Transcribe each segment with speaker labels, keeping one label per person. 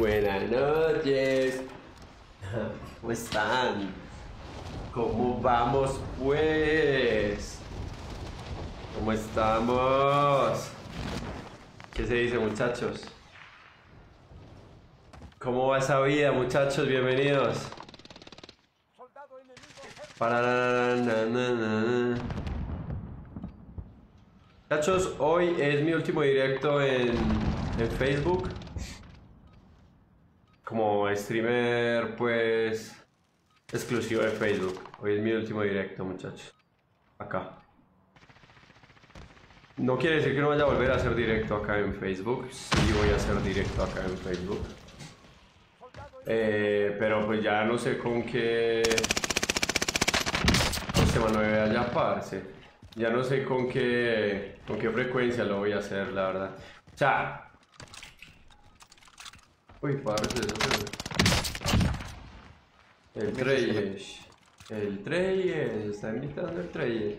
Speaker 1: buenas noches. ¿Cómo están? ¿Cómo vamos pues? ¿Cómo estamos? ¿Qué se dice muchachos? ¿Cómo va esa vida muchachos? Bienvenidos. Muchachos, hoy es mi último directo en Facebook. Streamer, pues, exclusivo de Facebook. Hoy es mi último directo, muchachos. Acá. No quiere decir que no vaya a volver a hacer directo acá en Facebook. Sí voy a hacer directo acá en Facebook. Eh, pero pues ya no sé con qué... Este Manuel ya parce. Ya no sé con qué, con qué frecuencia lo voy a hacer, la verdad. O. Uy, parce, El Treyes. El Treyes, está invitando el Treyes.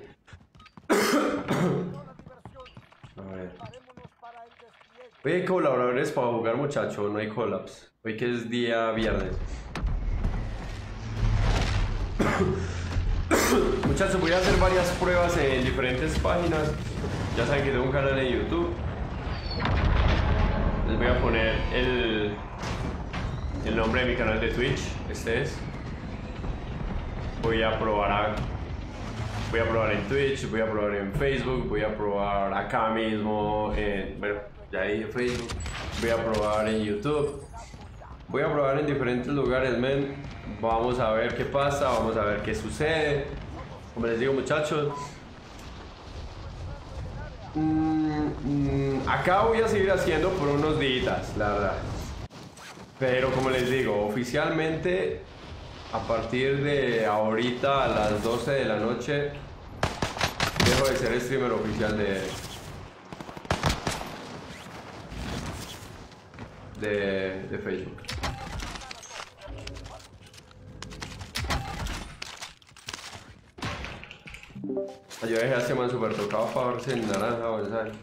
Speaker 1: A ver. Hoy hay colaboradores para jugar, muchacho, no hay collabs. Hoy que es día viernes. Muchachos, voy a hacer varias pruebas en diferentes páginas. Ya saben que tengo un canal de YouTube. Les voy a poner el, el nombre de mi canal de Twitch. Este es. Voy a probar voy a probar en Twitch, voy a probar en Facebook, voy a probar acá mismo en, bueno, ya dije Facebook, voy a probar en YouTube, voy a probar en diferentes lugares, men. Vamos a ver qué pasa, vamos a ver qué sucede. Como les digo muchachos, mm, mm, acá voy a seguir haciendo por unos días, la verdad. Pero como les digo, oficialmente a partir de ahorita a las 12 de la noche dejo de ser streamer oficial de de, de Facebook. Yo dejé a super tocado para verse en naranja o ¿sabes?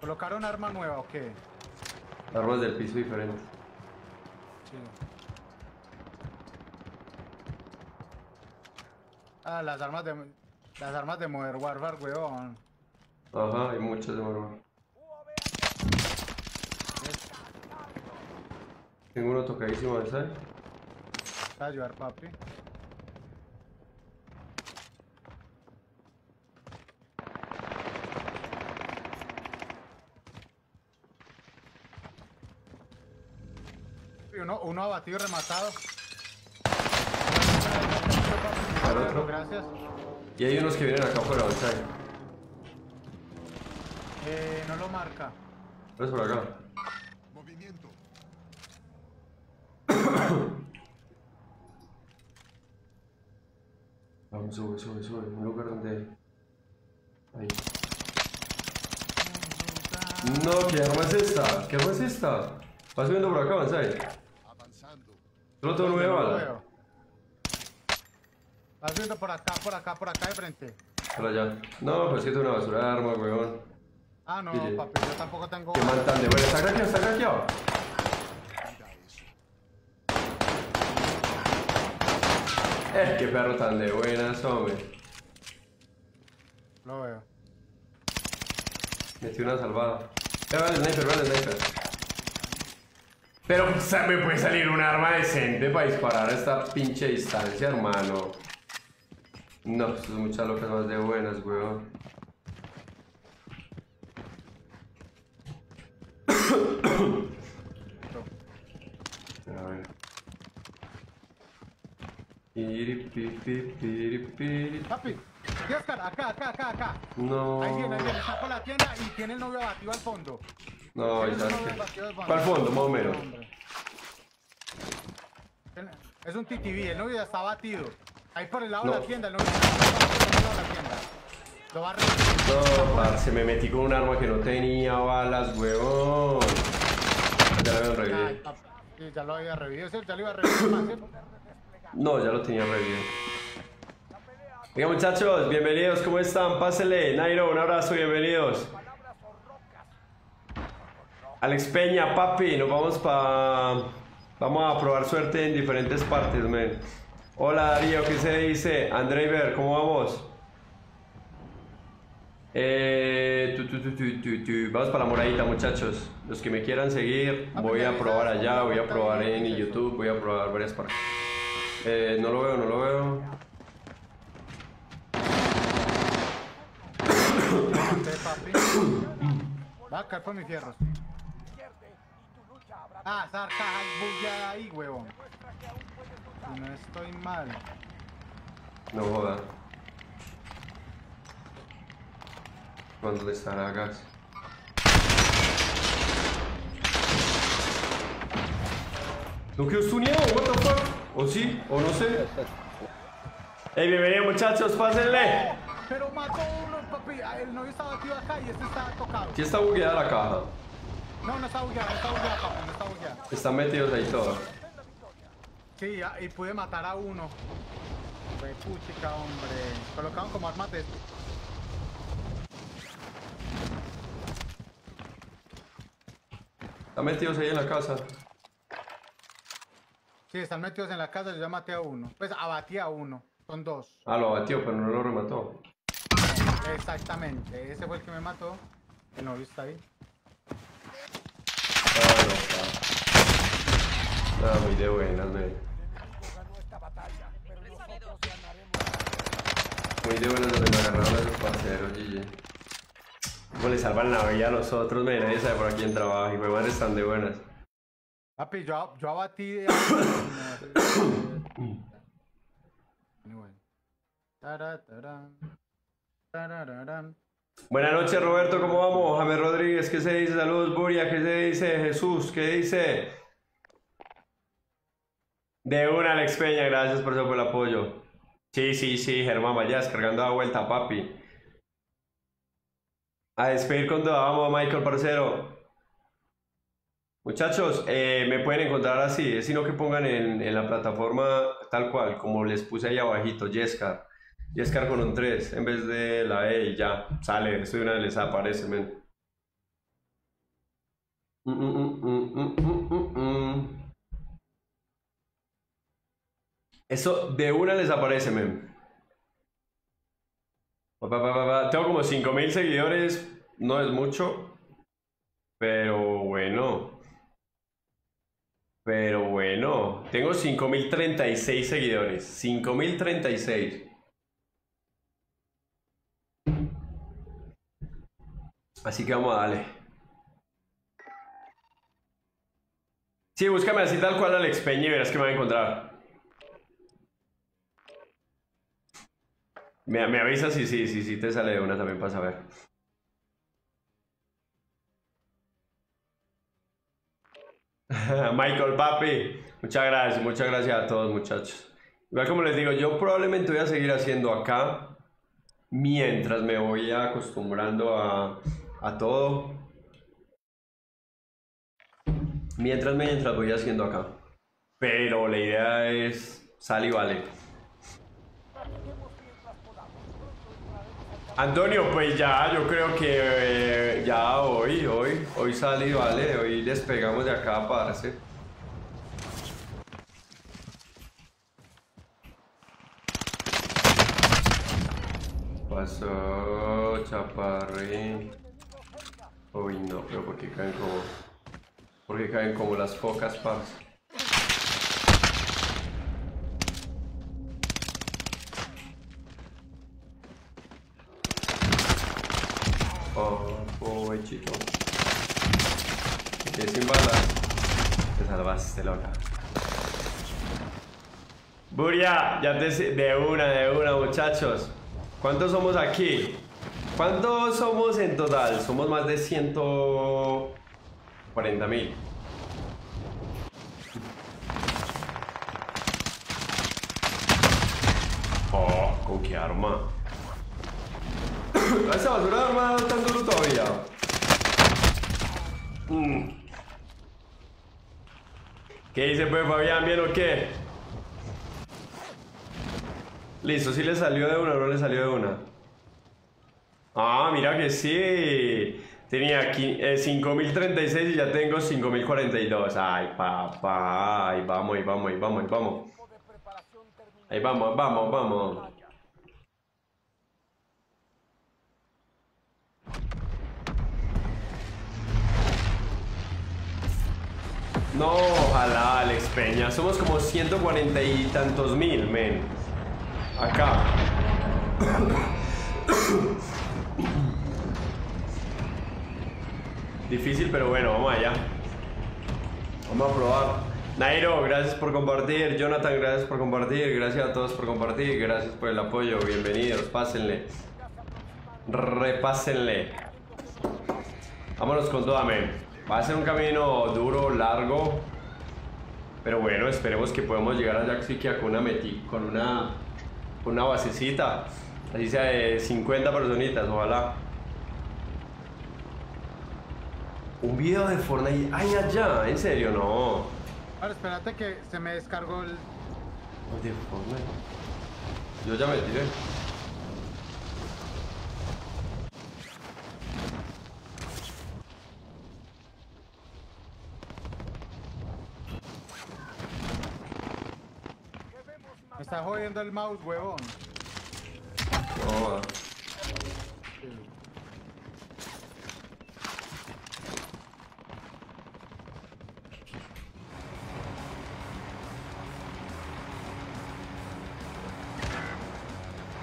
Speaker 2: ¿Colocaron arma nueva o qué?
Speaker 1: Armas del piso diferente.
Speaker 2: Sí. Ah, las armas de... Las armas de Modern Warfare, weón.
Speaker 1: Ajá, hay muchas de Modern Warfare. Tengo uno tocadísimo de sal.
Speaker 2: A ayudar, papi. Uno, uno abatido
Speaker 1: otro.
Speaker 2: Gracias.
Speaker 1: Y hay unos que vienen acá por la
Speaker 2: Eh, no lo marca.
Speaker 1: Es por acá.
Speaker 3: Movimiento.
Speaker 1: Vamos, sube, sube, sube. Un lugar donde. Ahí. No, ¿qué arma es esta? ¿Qué arma es esta? Va subiendo por acá, avanzai.
Speaker 3: Avanzando.
Speaker 1: Solo tengo nueve balas.
Speaker 2: Vas viendo por acá, por acá, por acá de frente.
Speaker 1: Por allá. No, pues que es una basura de arma, weón.
Speaker 2: Ah, no, papi, yo tampoco tengo.
Speaker 1: Qué man tan de bueno. Está craqueado, está craqueado. Eh, qué perro tan de buenas, hombre.
Speaker 2: Lo veo.
Speaker 1: Metí una salvada. Eh, vale, sniper, vale, sniper. Pero o sea, me puede salir un arma decente para disparar a esta pinche distancia, hermano. No, esto es muchas locas más de buenas, weón. A ver.
Speaker 2: Papi, ¿qué Oscar? Acá, acá, acá, acá.
Speaker 1: No.
Speaker 2: Ahí viene, ahí viene, está la tienda y tiene el novio abatido al fondo.
Speaker 1: No, ya
Speaker 2: el abatido al
Speaker 1: ¿Cuál fondo, más o menos?
Speaker 2: Es un TTV, el novio ya está abatido. Ahí por el lado
Speaker 1: No.
Speaker 2: de la tienda, abatido por el lado de la tienda. Lo va a.
Speaker 1: No, parce, me metí con un arma que no tenía balas, huevón. Ya lo habían
Speaker 2: Ay,
Speaker 1: revivido.
Speaker 2: sí, ya lo había revivido, ¿sí? ya lo iba a revivir.
Speaker 1: No, ya lo tenía revivido. Venga, muchachos, bienvenidos, ¿cómo están? Pásele. Nairo, un abrazo, bienvenidos. Alex Peña, papi, nos vamos para... Vamos a probar suerte en diferentes partes, men. Hola Darío, ¿qué se dice? André Ver, ¿cómo vamos? Eh, tu, tu, tu. Vamos para la moradita, muchachos. Los que me quieran seguir, voy a probar allá,
Speaker 2: ¿cómo
Speaker 1: voy a probar en? YouTube, voy a probar varias partes. Eh, no lo veo, no lo veo.
Speaker 2: Va a caer por mis fierros. Ah, es bugueada ahí, huevón. Si no estoy mal.
Speaker 1: No joda. ¿Cuándo le estará gas? ¿No quedó stuneado? ¿What the fuck? ¿O sí? ¿O no sé? Hey, bienvenidos muchachos, pásenle.
Speaker 2: Pero mató uno, papi. Ah, El novio estaba aquí acá y este estaba tocado.
Speaker 1: ¿Quién está bugueada la caja?
Speaker 2: No, no está bugueada, no está bugueada, papi, no está bugueada.
Speaker 1: Están metidos ahí todos.
Speaker 2: Sí, y pude matar a uno. Fue puchica, hombre. Colocaron como armas de...
Speaker 1: Están metidos ahí en la casa.
Speaker 2: Sí, están metidos en la casa, yo ya maté a uno. Pues abatí a uno. Son dos.
Speaker 1: Ah, lo abatió, pero no lo remató.
Speaker 2: Exactamente. Ese fue el que me mató. El novio está ahí.
Speaker 1: Ah, no, está. Ah, muy de buenas, me. Muy de buenas me agarraron a esos parceros, GG. ¿Cómo le salvan la vida a los otros, me? Nadie sabe por quién trabaja y me madre están de buenas.
Speaker 2: Papi, yo, yo abatí Anyway. Tarararán.
Speaker 1: Buenas noches, Roberto, ¿cómo vamos? James Rodríguez, ¿qué se dice? Saludos, Buria, ¿qué se dice? Jesús, ¿qué dice? De una, Alex Peña, gracias por, por el apoyo. Sí, sí, sí, Germán, vayas cargando a vuelta, papi. A despedir con toda, vamos, Michael, parcero. Muchachos, eh, me pueden encontrar así, es sino que pongan en, la plataforma tal cual, como les puse ahí abajito, Jescar. Jescar con un 3 en vez de la E y ya, sale, esto de una vez les aparece, men. Mm, mm, mm, mm, mm, mm, mm. Eso de una les aparece, men. Tengo como 5000 seguidores, no es mucho, pero bueno. Pero bueno, tengo 5036 seguidores. 5036. Así que vamos a darle. Sí, búscame así tal cual Alex Peña y verás que me va a encontrar. Me, me avisas si sí, sí, sí te sale una también para saber. Michael Papi, muchas gracias, muchas gracias a todos muchachos. Como les digo, yo probablemente voy a seguir haciendo acá mientras me voy acostumbrando a, a todo. Mientras, mientras voy haciendo acá. Pero la idea es sal y vale. Antonio, pues ya, yo creo que eh, ya hoy, hoy, hoy sale y vale, hoy despegamos de acá, parce. Pasó, chaparrín. Uy, no, pero porque caen como... Porque caen como las focas, parce. Oh, pobrecito. Que sin balas. Te salvaste, loca. Buria, ya te de una, de una, muchachos. ¿Cuántos somos aquí? ¿Cuántos somos en total? Somos más de 140 mil. Oh, ¿con qué arma? ¿Esa basura de arma tan duro todavía? Mm. ¿Qué dice pues Fabián? ¿Bien o qué? Listo, si le salió de una o no le salió de una. Ah, mira que sí. Tenía aquí, eh, 5036 y ya tengo 5042. Ay, papá. Ahí vamos, ahí vamos, ahí vamos, ahí vamos. Ahí vamos, vamos, vamos. No, ojalá, Alex Peña. Somos como 140 y tantos mil, men. Acá. Difícil, pero bueno, vamos allá. Vamos a probar. Nairo, gracias por compartir. Jonathan, gracias por compartir. Gracias a todos por compartir. Gracias por el apoyo. Bienvenidos. Pásenle. Repásenle. Vámonos con toda, men. Va a ser un camino duro, largo. Pero bueno, esperemos que podamos llegar a Jaxiquia con una meti, con una, con una basecita. Así sea de 50 personitas, ojalá. Un video de Fortnite. Ay, allá, en serio, no.
Speaker 2: Ahora, espérate que se me descargó el...
Speaker 1: De Fortnite. Yo ya me tiré.
Speaker 2: Está jodiendo el mouse, huevón.
Speaker 1: No,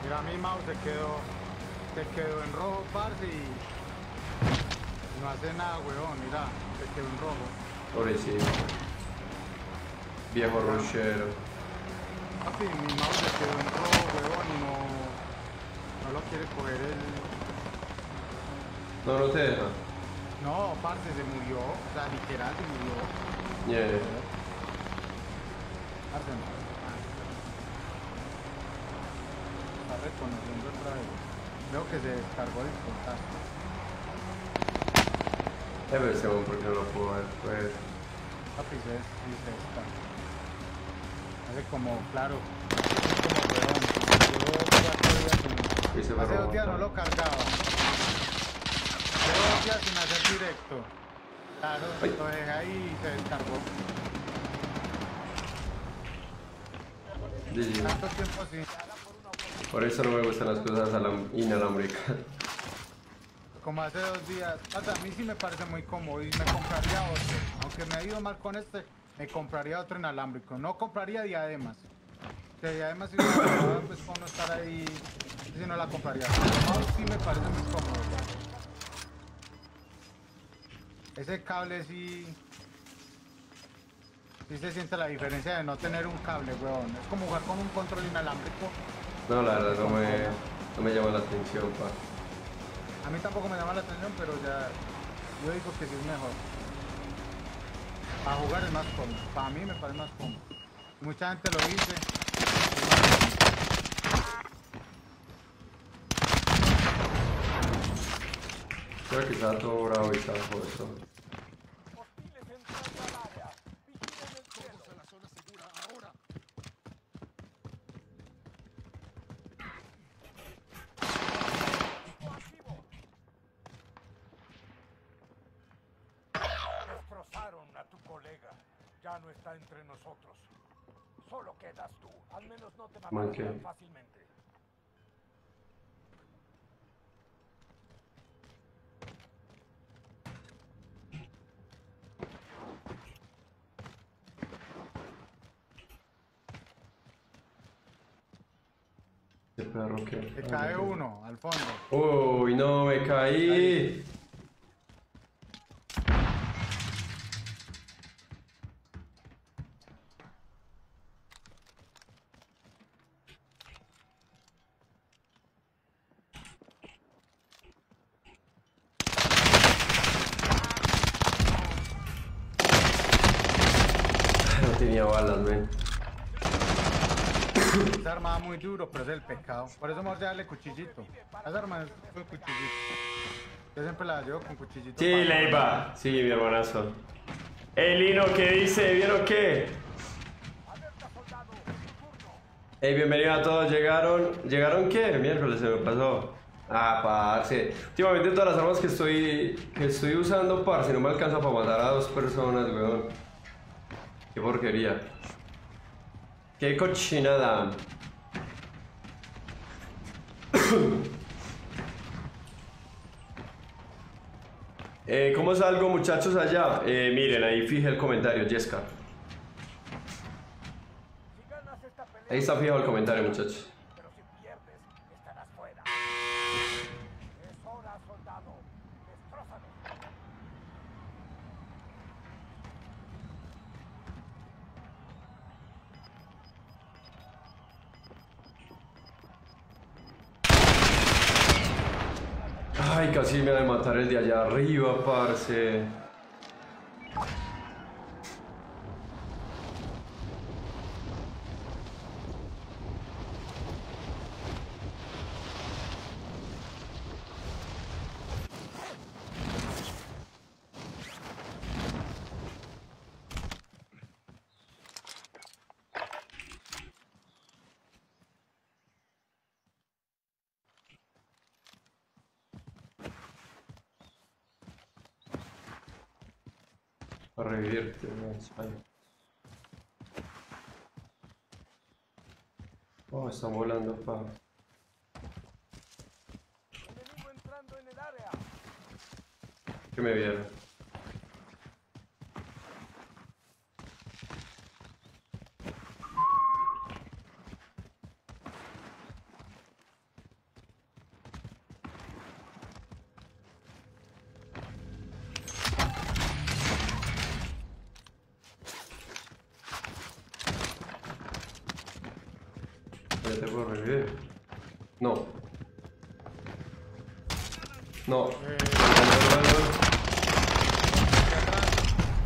Speaker 2: Mira, mi mouse se quedó, se quedó en rojo, parce, y no hace nada, huevón, mira, se quedó en rojo.
Speaker 1: pobrecito. Viejo rushero.
Speaker 2: Papi, mi mouse se quedó en rojo, huevón, y no, no lo quiere coger el...
Speaker 1: No, no te deja.
Speaker 2: No, parce, se murió, o sea, literal se murió.
Speaker 1: Yeah.
Speaker 2: Parce, no. Está reconociendo otra vez. Veo que se descargó el contacto.
Speaker 1: Eh, pero ese hombre, ¿por qué no lo puedo ver? Pues,
Speaker 2: Papi, se, descarga. Hace como, claro, como cuatro días sin... Hace dos días no lo cargaba. Llevo dos días sin hacer directo. Claro,
Speaker 1: Ay.
Speaker 2: lo dejé ahí y se descargó.
Speaker 1: GG.
Speaker 2: Tanto tiempo sin...
Speaker 1: Por eso no me gustan las cosas inalámbricas.
Speaker 2: Como hace dos días. Hasta a mí sí me parece muy cómodo y me compraría otro. Aunque me ha ido mal con este, me compraría otro inalámbrico. No compraría diademas. Que diademas si no pues para no estar ahí, si no la compraría. Mouse sí me parece muy cómodo. Ese cable sí... Sí se siente la diferencia de no tener un cable, weón. Es como jugar con un control inalámbrico.
Speaker 1: No, la verdad, no me, no me llama la atención, pa.
Speaker 2: A mí tampoco me llama la atención, pero ya yo digo que sí es mejor. Para jugar es más cómodo. Para mí me parece más cómodo. Mucha gente lo dice.
Speaker 1: Creo que estaba todo bravo y estaba jodido.
Speaker 3: Todos en la zona segura ahora.
Speaker 4: Destrozaron a tu colega. Ya no está entre nosotros. Solo quedas tú. Al menos no te matarán tan fácilmente.
Speaker 1: ¿Qué perro que?
Speaker 2: Se cae uno al fondo.
Speaker 1: Uy, no, me caí. No tenía balas, men.
Speaker 2: Esa arma va muy duro, pero es el pecado. Por eso vamos a darle cuchillito. Esa arma es fue cuchillito. Yo siempre la llevo con cuchillito.
Speaker 1: Sí, Leiva. Sí, mi hermanazo. El Lino, ¿qué dice? ¿Vieron qué? Hey, bienvenido a todos. ¿Llegaron? ¿Llegaron qué? Miércoles se me pasó. Ah, parce. Últimamente todas las armas que estoy, que estoy usando, parce, no me alcanza para matar a dos personas, weón. Qué porquería. Qué cochinada. Eh, ¿Cómo salgo, muchachos, allá? Eh, miren, ahí fije el comentario, Jessica. Ahí está fijado el comentario, muchachos. Me ha de matar el de allá arriba, parce. Para Oh, están volando,
Speaker 4: área.
Speaker 1: Que me vieron. ¿Ya te puedo revivir? No. No.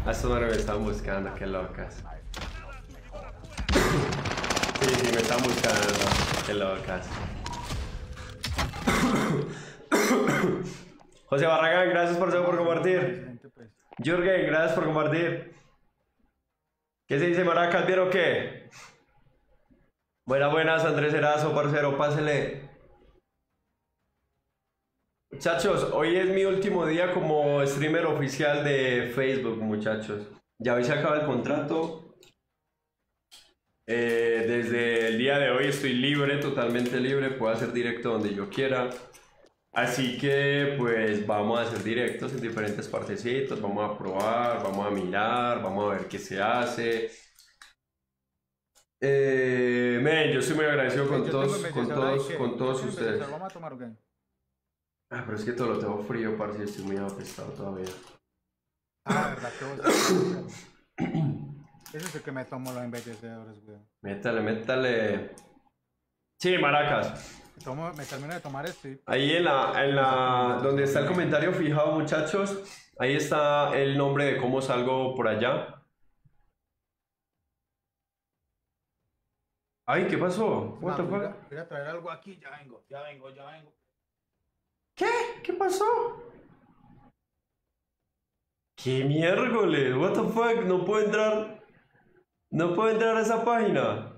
Speaker 1: A estos manes me están buscando, qué locas. Sí, sí, me están buscando, qué locas. José Barragán, gracias por, por compartir. Jürgen, gracias por compartir. ¿Qué se dice, Maracas? ¿Vieron qué? Buenas, buenas, Andrés Erazo, parcero, pásele. Muchachos, hoy es mi último día como streamer oficial de Facebook, muchachos. Ya hoy se acaba el contrato. Eh, desde el día de hoy estoy libre, totalmente libre, puedo hacer directo donde yo quiera. Así que pues vamos a hacer directos en diferentes partecitos, vamos a probar, vamos a mirar, vamos a ver qué se hace. Eh, yo estoy muy agradecido con
Speaker 2: Yo
Speaker 1: todos, con todos, con todos
Speaker 2: ¿Tienes
Speaker 1: ustedes.
Speaker 2: ¿Vamos a tomar o qué?
Speaker 1: Ah, pero es que todo lo tengo frío, parce, estoy muy apestado todavía.
Speaker 2: Ah, verdad. Ese es el que me tomo los embellecedores, güey.
Speaker 1: Métale, métale. Sí, maracas.
Speaker 2: Me, tomo- me termino de tomar este.
Speaker 1: Ahí en la, en la, donde está el comentario fijado, muchachos, ahí está el nombre de cómo salgo por allá. Ay, ¿qué pasó? What the fuck?
Speaker 2: voy a- voy a traer algo aquí, ya vengo, ya vengo, ya vengo.
Speaker 1: ¿Qué? ¿Qué pasó? ¿Qué miércoles? What the fuck? No puedo entrar. No puedo entrar a esa página.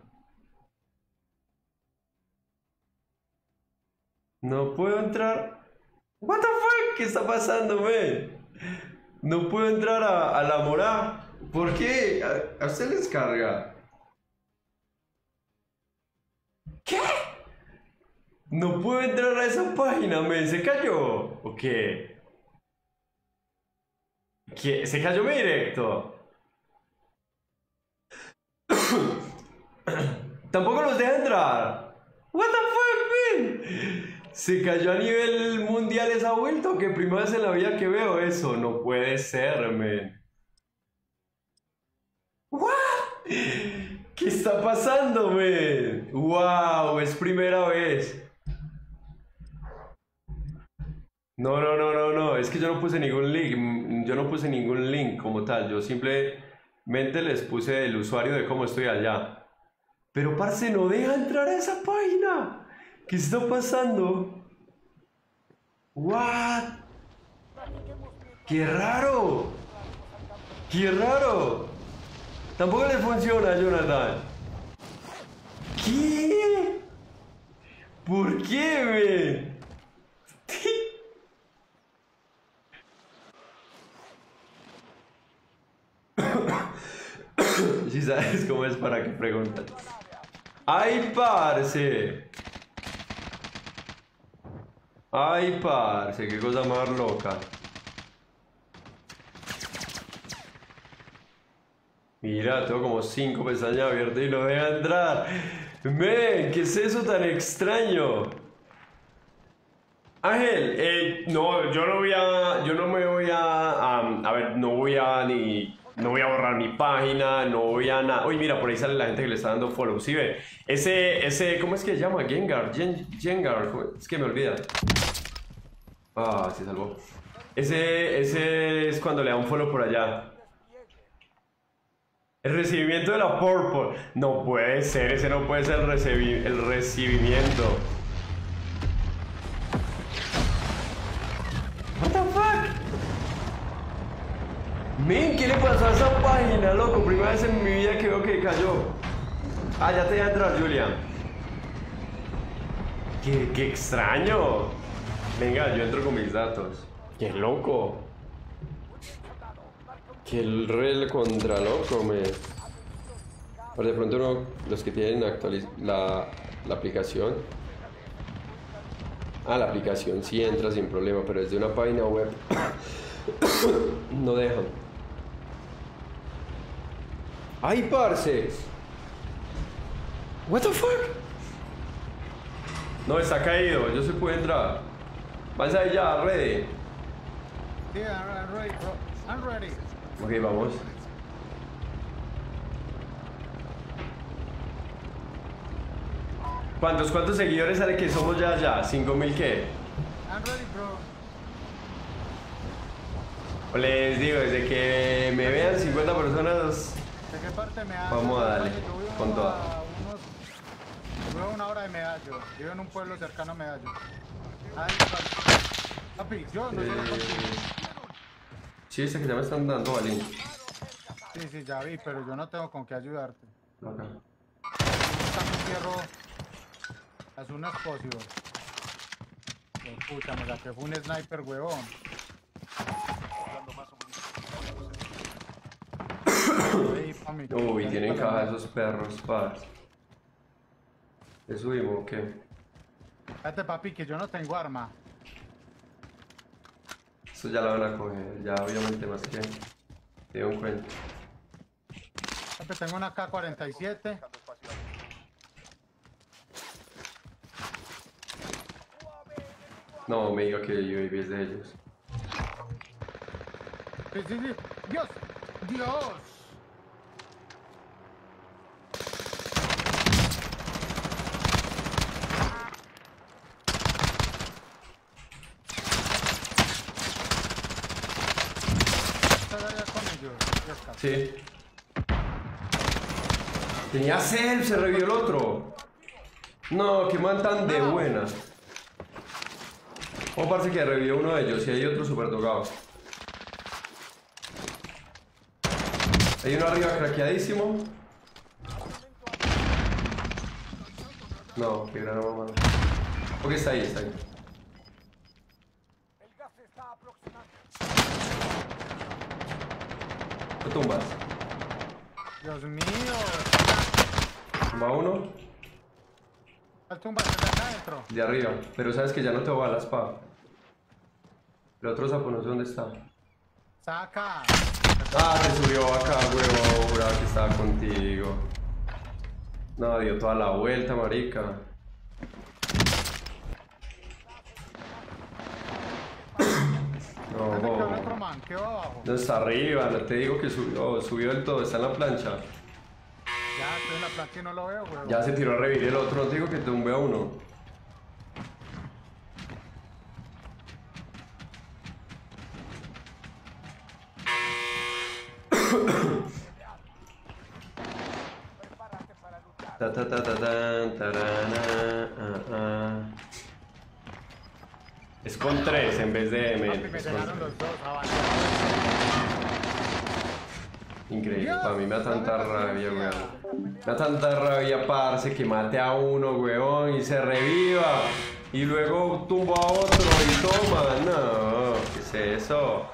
Speaker 1: No puedo entrar. What the fuck? ¿Qué está pasando, man? No puedo entrar a, la mora. ¿Por qué? ¿A, a usted les carga? ¿Qué? No puedo entrar a esa página, men. ¿Se cayó? ¿O qué? ¿Qué? ¿Se cayó mi directo? Tampoco los deja entrar. What the fuck, man? Se cayó a nivel mundial esa vuelta o qué? Primera vez en la vida que veo eso. No puede ser, men. What? ¿Qué está pasando, men? Wow, es primera vez. No, no, no, no, no, es que yo no puse ningún link, mm, yo no puse ningún link como tal, yo simplemente les puse el usuario de cómo estoy allá. Pero parce, no deja entrar a esa página. ¿Qué está pasando? What? ¡Qué raro! ¡Qué raro! Tampoco le funciona, Jonathan. ¿Qué? ¿Por qué, men? sabes cómo es para que preguntas. ¡Ay, parce! ¡Ay, parce! ¡Qué cosa más loca! Mira, tengo como cinco pestañas abiertas y no deja entrar. Men, ¿qué es eso tan extraño? Ángel, eh, no, yo no voy a, yo no me voy a, a ver, no voy a ni, no voy a borrar mi página, no voy a nada. Uy, mira, por ahí sale la gente que le está dando follow, ¿sí ve? Ese, ese, ¿cómo es que se llama? Gengar, Gen, Gengar, es que me olvida. Ah, se salvó. Ese, ese es cuando le da un follow por allá. El recibimiento de la Purple. No puede ser, ese no puede ser el, el recibimiento. Página, loco? Primera vez en mi vida que veo que cayó. Ah, ya te voy a entrar, Julian. Qué, qué extraño. Venga, yo entro con mis datos. Qué loco. Que el rel contra loco me. Pero de pronto no, los que tienen actualiz la, la aplicación. Ah, la aplicación sí entra sin problema, pero desde una página web no dejan. ¡Ay, parce! ¿What the fuck? No, está caído, yo se puede entrar. Vas ahí ya, ready.
Speaker 2: Sí, I'm, ready, bro. I'm ready.
Speaker 1: Ok, vamos. ¿Cuántos, cuántos seguidores sale que somos ya ya? ¿Cinco mil qué?
Speaker 2: I'm ready, bro.
Speaker 1: O les digo, desde que me vean 50 personas,
Speaker 2: ¿De qué parte me das?
Speaker 1: Vamos a darle, con toda.
Speaker 2: unos- vivo una hora de Medallo. Vivo en un pueblo cercano a Medallo. Ahí, papi. Yo no
Speaker 1: eh, sí, ese que ya me están dando, Valín.
Speaker 2: Sí, sí, ya vi, pero yo no tengo con qué ayudarte.
Speaker 1: Acá.
Speaker 2: Buscame un fierro as soon as possible. Hijo de Puta, me saqué fue un sniper, huevón.
Speaker 1: Uy, tienen caja esos perros, par. ¿Le subimos o qué?
Speaker 2: Espérate, papi, que yo no tengo arma.
Speaker 1: Eso ya la van a coger, ya obviamente más que. Te un cuenta.
Speaker 2: Papi, tengo una K-47.
Speaker 1: No, me diga que el UAV es de ellos.
Speaker 2: Sí, sí, sí. ¡Dios! ¡Dios! ¿Estás allá con ellos? Yesca?
Speaker 1: Sí. Tenía self, se revió el otro. No, que man tan de buena. O parece que revivió uno de ellos y hay otro super tocado. Hay uno arriba craqueadísimo. No, qué gran mamá. Ok, está ahí, está ahí.
Speaker 4: El gas se está aproximando.
Speaker 1: Lo tumbas.
Speaker 2: Dios mío.
Speaker 1: Tumba uno
Speaker 2: ¿Cuál tumba acá adentro?
Speaker 1: de arriba. Pero sabes que ya no te va balas, pa. El otro sapo no sé dónde está.
Speaker 2: Saca.
Speaker 1: Ah, se subió acá, huevo, juraba que estaba contigo. No, dio toda la vuelta, marica.
Speaker 2: ¿Dónde quedó el
Speaker 1: No,
Speaker 2: abajo.
Speaker 1: no está arriba, no te digo que subió, subió del todo, está en la plancha.
Speaker 2: Ya, estoy en la plancha y no lo veo, weón.
Speaker 1: Ya se tiró a revivir el otro, no te digo que tumbé a uno.
Speaker 4: Para luchar.
Speaker 1: Ta ta ta ta tan, tarana, ah, ah. Es con tres en vez de M.
Speaker 2: Papi, me los dos, avanza.
Speaker 1: Increíble, para mí me da tanta rabia, weón. Me da tanta rabia, parce, que mate a uno, weón, y se reviva. Y luego tumba a otro y toma. No, ¿qué es eso?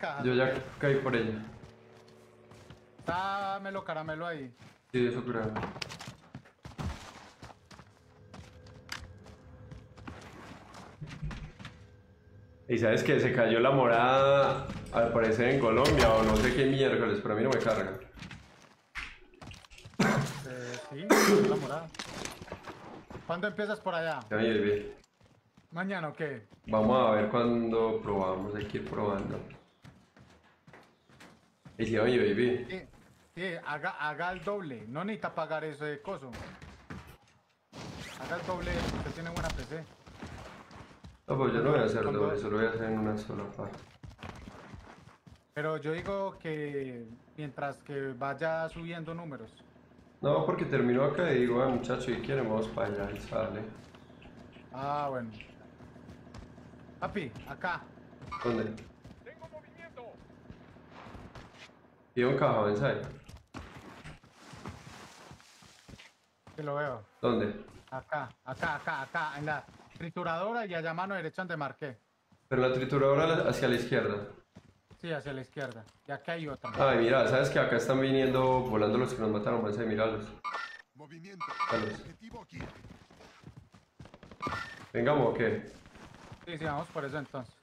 Speaker 2: Cajas.
Speaker 1: Yo ya caí por ella.
Speaker 2: Dámelo caramelo ahí.
Speaker 1: Sí, eso creo. Y sabes que se cayó la morada al parecer en Colombia o no sé qué miércoles, pero a mí no me carga.
Speaker 2: Eh, sí, la morada. ¿Cuándo empiezas por allá?
Speaker 1: Ya me.
Speaker 2: ¿Mañana o qué?
Speaker 1: Vamos a ver cuando probamos, hay que ir probando. Y si oye, baby.
Speaker 2: Sí, sí, haga, haga el doble. No necesita pagar ese coso. Haga el doble, usted tiene buena PC.
Speaker 1: No, pues yo no voy a hacer doble, solo voy a hacer en una sola parte.
Speaker 2: Pero yo digo que mientras que vaya subiendo números.
Speaker 1: No, porque terminó acá y digo, ah, muchacho, ¿y quieren? Vamos para allá y sale.
Speaker 2: Ah, bueno. Papi, acá.
Speaker 1: ¿Dónde?
Speaker 4: Tengo movimiento.
Speaker 1: Y un cajón, ¿sabes?
Speaker 2: Que lo veo.
Speaker 1: ¿Dónde?
Speaker 2: Acá, acá, acá, acá. En la trituradora y allá a mano derecha donde marqué.
Speaker 1: Pero la trituradora hacia la izquierda.
Speaker 2: Sí, hacia la izquierda. Y acá hay otra.
Speaker 1: Ay, mira, ¿sabes que acá están viniendo volando los que nos mataron? Parece, míralos.
Speaker 3: Movimiento. Objetivo aquí.
Speaker 1: ¿Vengamos o qué?
Speaker 2: Sí, sí, vamos por eso entonces.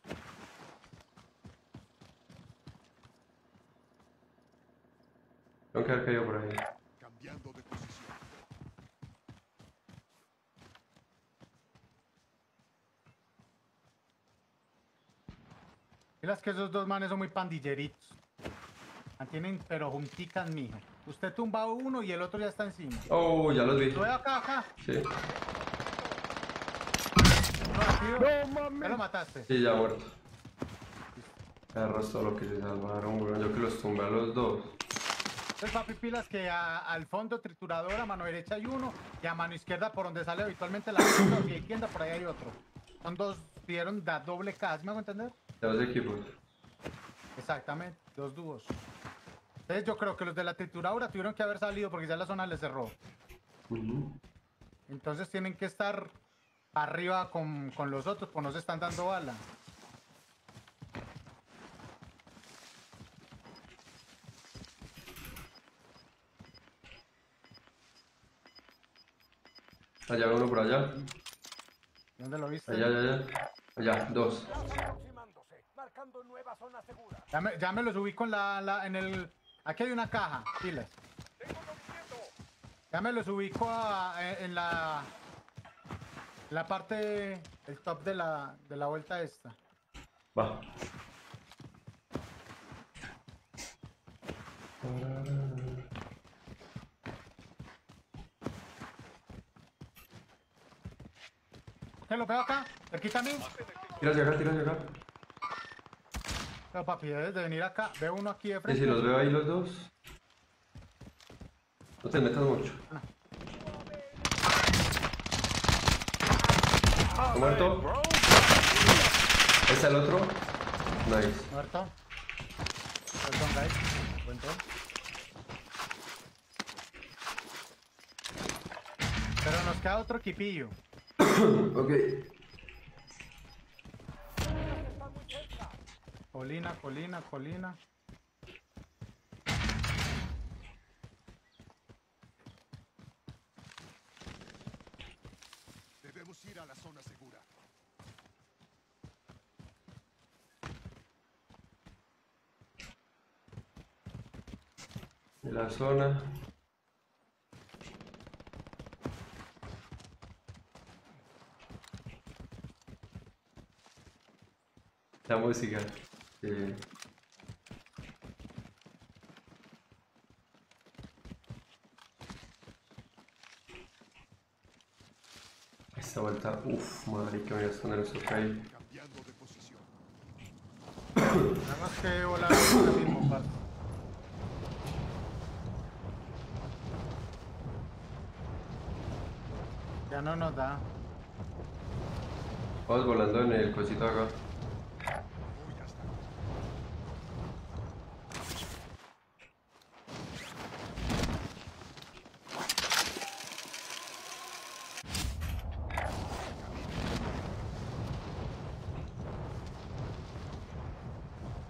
Speaker 1: Tengo que haber caído por ahí.
Speaker 3: Cambiando de posición.
Speaker 2: Mira, que esos dos manes son muy pandilleritos. Mantienen, pero junticas, mijo. Usted tumba uno y el otro ya está encima.
Speaker 1: Oh, ya los vi.
Speaker 2: Lo veo acá, acá.
Speaker 1: Sí,
Speaker 2: No, tío. Ya lo mataste.
Speaker 1: sí, ya muerto. Perros todo lo que se salvaron, weón. Yo que los tumbé a los dos.
Speaker 2: Entonces, papi, pilas que a- al fondo trituradora, a mano derecha hay uno, y a mano izquierda, por donde sale habitualmente la izquierda, y izquierda, por ahí hay otro. Son dos, pidieron da doble K, ¿sí me hago entender?
Speaker 1: Dos equipos.
Speaker 2: Exactamente, dos dúos. Entonces yo creo que los de la trituradora tuvieron que haber salido porque ya la zona les cerró.
Speaker 1: Ujú.
Speaker 2: Entonces tienen que estar arriba con, con los otros, pues no se están dando bala.
Speaker 1: Allá uno por allá.
Speaker 2: ¿Dónde lo viste?
Speaker 1: Allá, allá, allá. Allá, dos.
Speaker 2: Ya me, ya me los ubico en la, la- en el... Aquí hay una caja, pilas. Ya me los ubico a- en, en la... en la parte... el top de la, de la vuelta esta.
Speaker 1: Va.
Speaker 2: ¿Qué lo veo acá? ¿Cerquita a mí?
Speaker 1: Tira hacia acá, tira hacia acá.
Speaker 2: Pero papi, debes de venir acá. Veo uno aquí de
Speaker 1: Sí,
Speaker 2: frente.
Speaker 1: sí, los veo ahí los dos. No te metas mucho. ¿Está muerto? ¿Ahí está el otro? Nice.
Speaker 2: Muerto. Perdón, guys. Pero nos queda otro equipillo.
Speaker 1: Ok.
Speaker 2: Colina, colina, colina.
Speaker 3: Debemos ir a la zona segura.
Speaker 1: La zona. La música. Sí. Esta vuelta, uff, madre que voy a estar eso ahí.
Speaker 3: Cambiando de posición.
Speaker 2: Tenemos que volar ahora mismo, parce. Ya no nos da.
Speaker 1: Vamos volando en el cosito acá.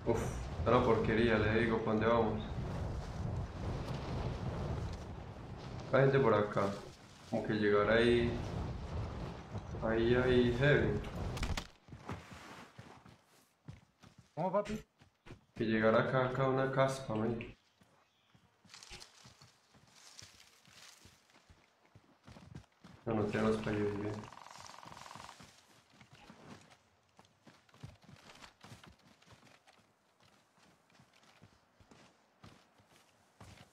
Speaker 1: Uf, está una porquería, le digo, ¿para dónde vamos? Hay gente por acá. Como que llegar ahí. Ahí hay heavy.
Speaker 2: ¿Cómo, papi?
Speaker 1: Que llegar acá, No, no para ir bien.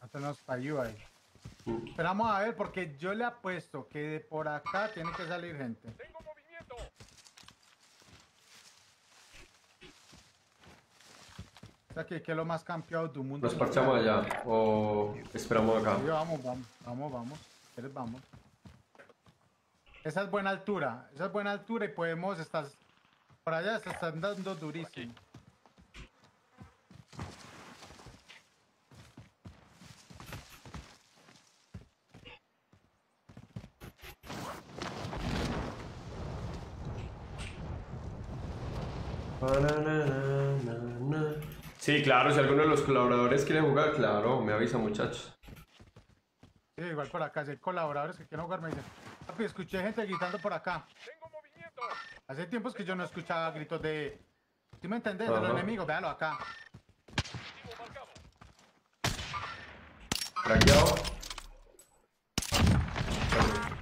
Speaker 2: No tenemos para ahí.
Speaker 1: Mm.
Speaker 2: Esperamos a ver, porque yo le apuesto que de por acá tiene que salir gente.
Speaker 4: Tengo movimiento.
Speaker 2: O sea, que, que es lo más campeado del mundo.
Speaker 1: Nos parchamos allá o esperamos acá.
Speaker 2: Sí, vamos, vamos, vamos, vamos. Quieres, vamos. Esa es buena altura. Esa es buena altura y podemos estar... Por allá se están dando durísimo.
Speaker 1: Sí, claro, si alguno de los colaboradores quiere jugar, claro, me avisa muchachos.
Speaker 2: Sí, igual por acá. Si hay colaboradores que quieren jugar, me dicen. Papi, escuché gente gritando por acá.
Speaker 4: Tengo movimiento.
Speaker 2: Hace tiempos que yo no escuchaba gritos de... ¿Sí me entendés? De los enemigos. Véalo acá.
Speaker 1: Craqueado.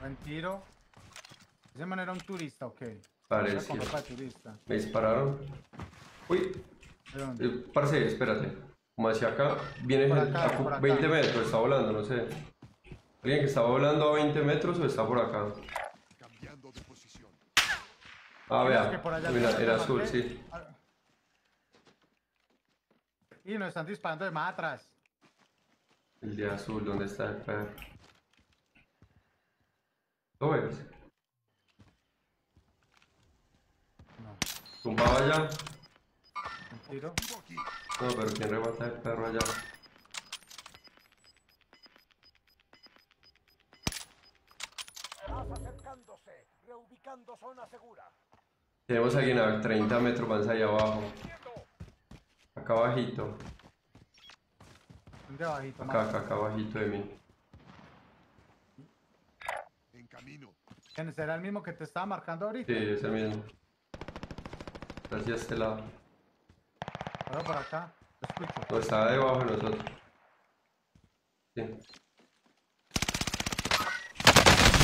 Speaker 2: Buen tiro. Ese man era un turista, ok.
Speaker 1: Parece. Me dispararon. Uy. Eh, parce, espérate. Como hacia acá, viene
Speaker 2: Por
Speaker 1: gente
Speaker 2: acá,
Speaker 1: a
Speaker 2: por acá.
Speaker 1: 20 metros, está volando, no sé. ¿Alguien que estaba volando a 20 metros o está por acá?
Speaker 3: Cambiando de posición.
Speaker 1: Ah, vea, mira, era azul,
Speaker 2: marqué.
Speaker 1: sí.
Speaker 2: Ah. Y nos están disparando de más atrás.
Speaker 1: El de azul, ¿dónde está el perro? ¿Lo ves?
Speaker 2: No,
Speaker 1: Tumbado allá.
Speaker 2: Tiro.
Speaker 1: No, pero ¿quién rebata el perro allá?
Speaker 4: Acercándose. Reubicando zona segura.
Speaker 1: Tenemos a alguien a 30 metros más allá abajo. Acá abajito.
Speaker 2: Un de bajito.
Speaker 1: Acá, acá, acá abajito de mí.
Speaker 3: En camino.
Speaker 2: ¿Quién será el mismo que te estaba marcando ahorita?
Speaker 1: Sí, es el mismo. Está hacia este lado.
Speaker 2: Ahora por acá. Lo escucho.
Speaker 1: No, está debajo de nosotros. Sí.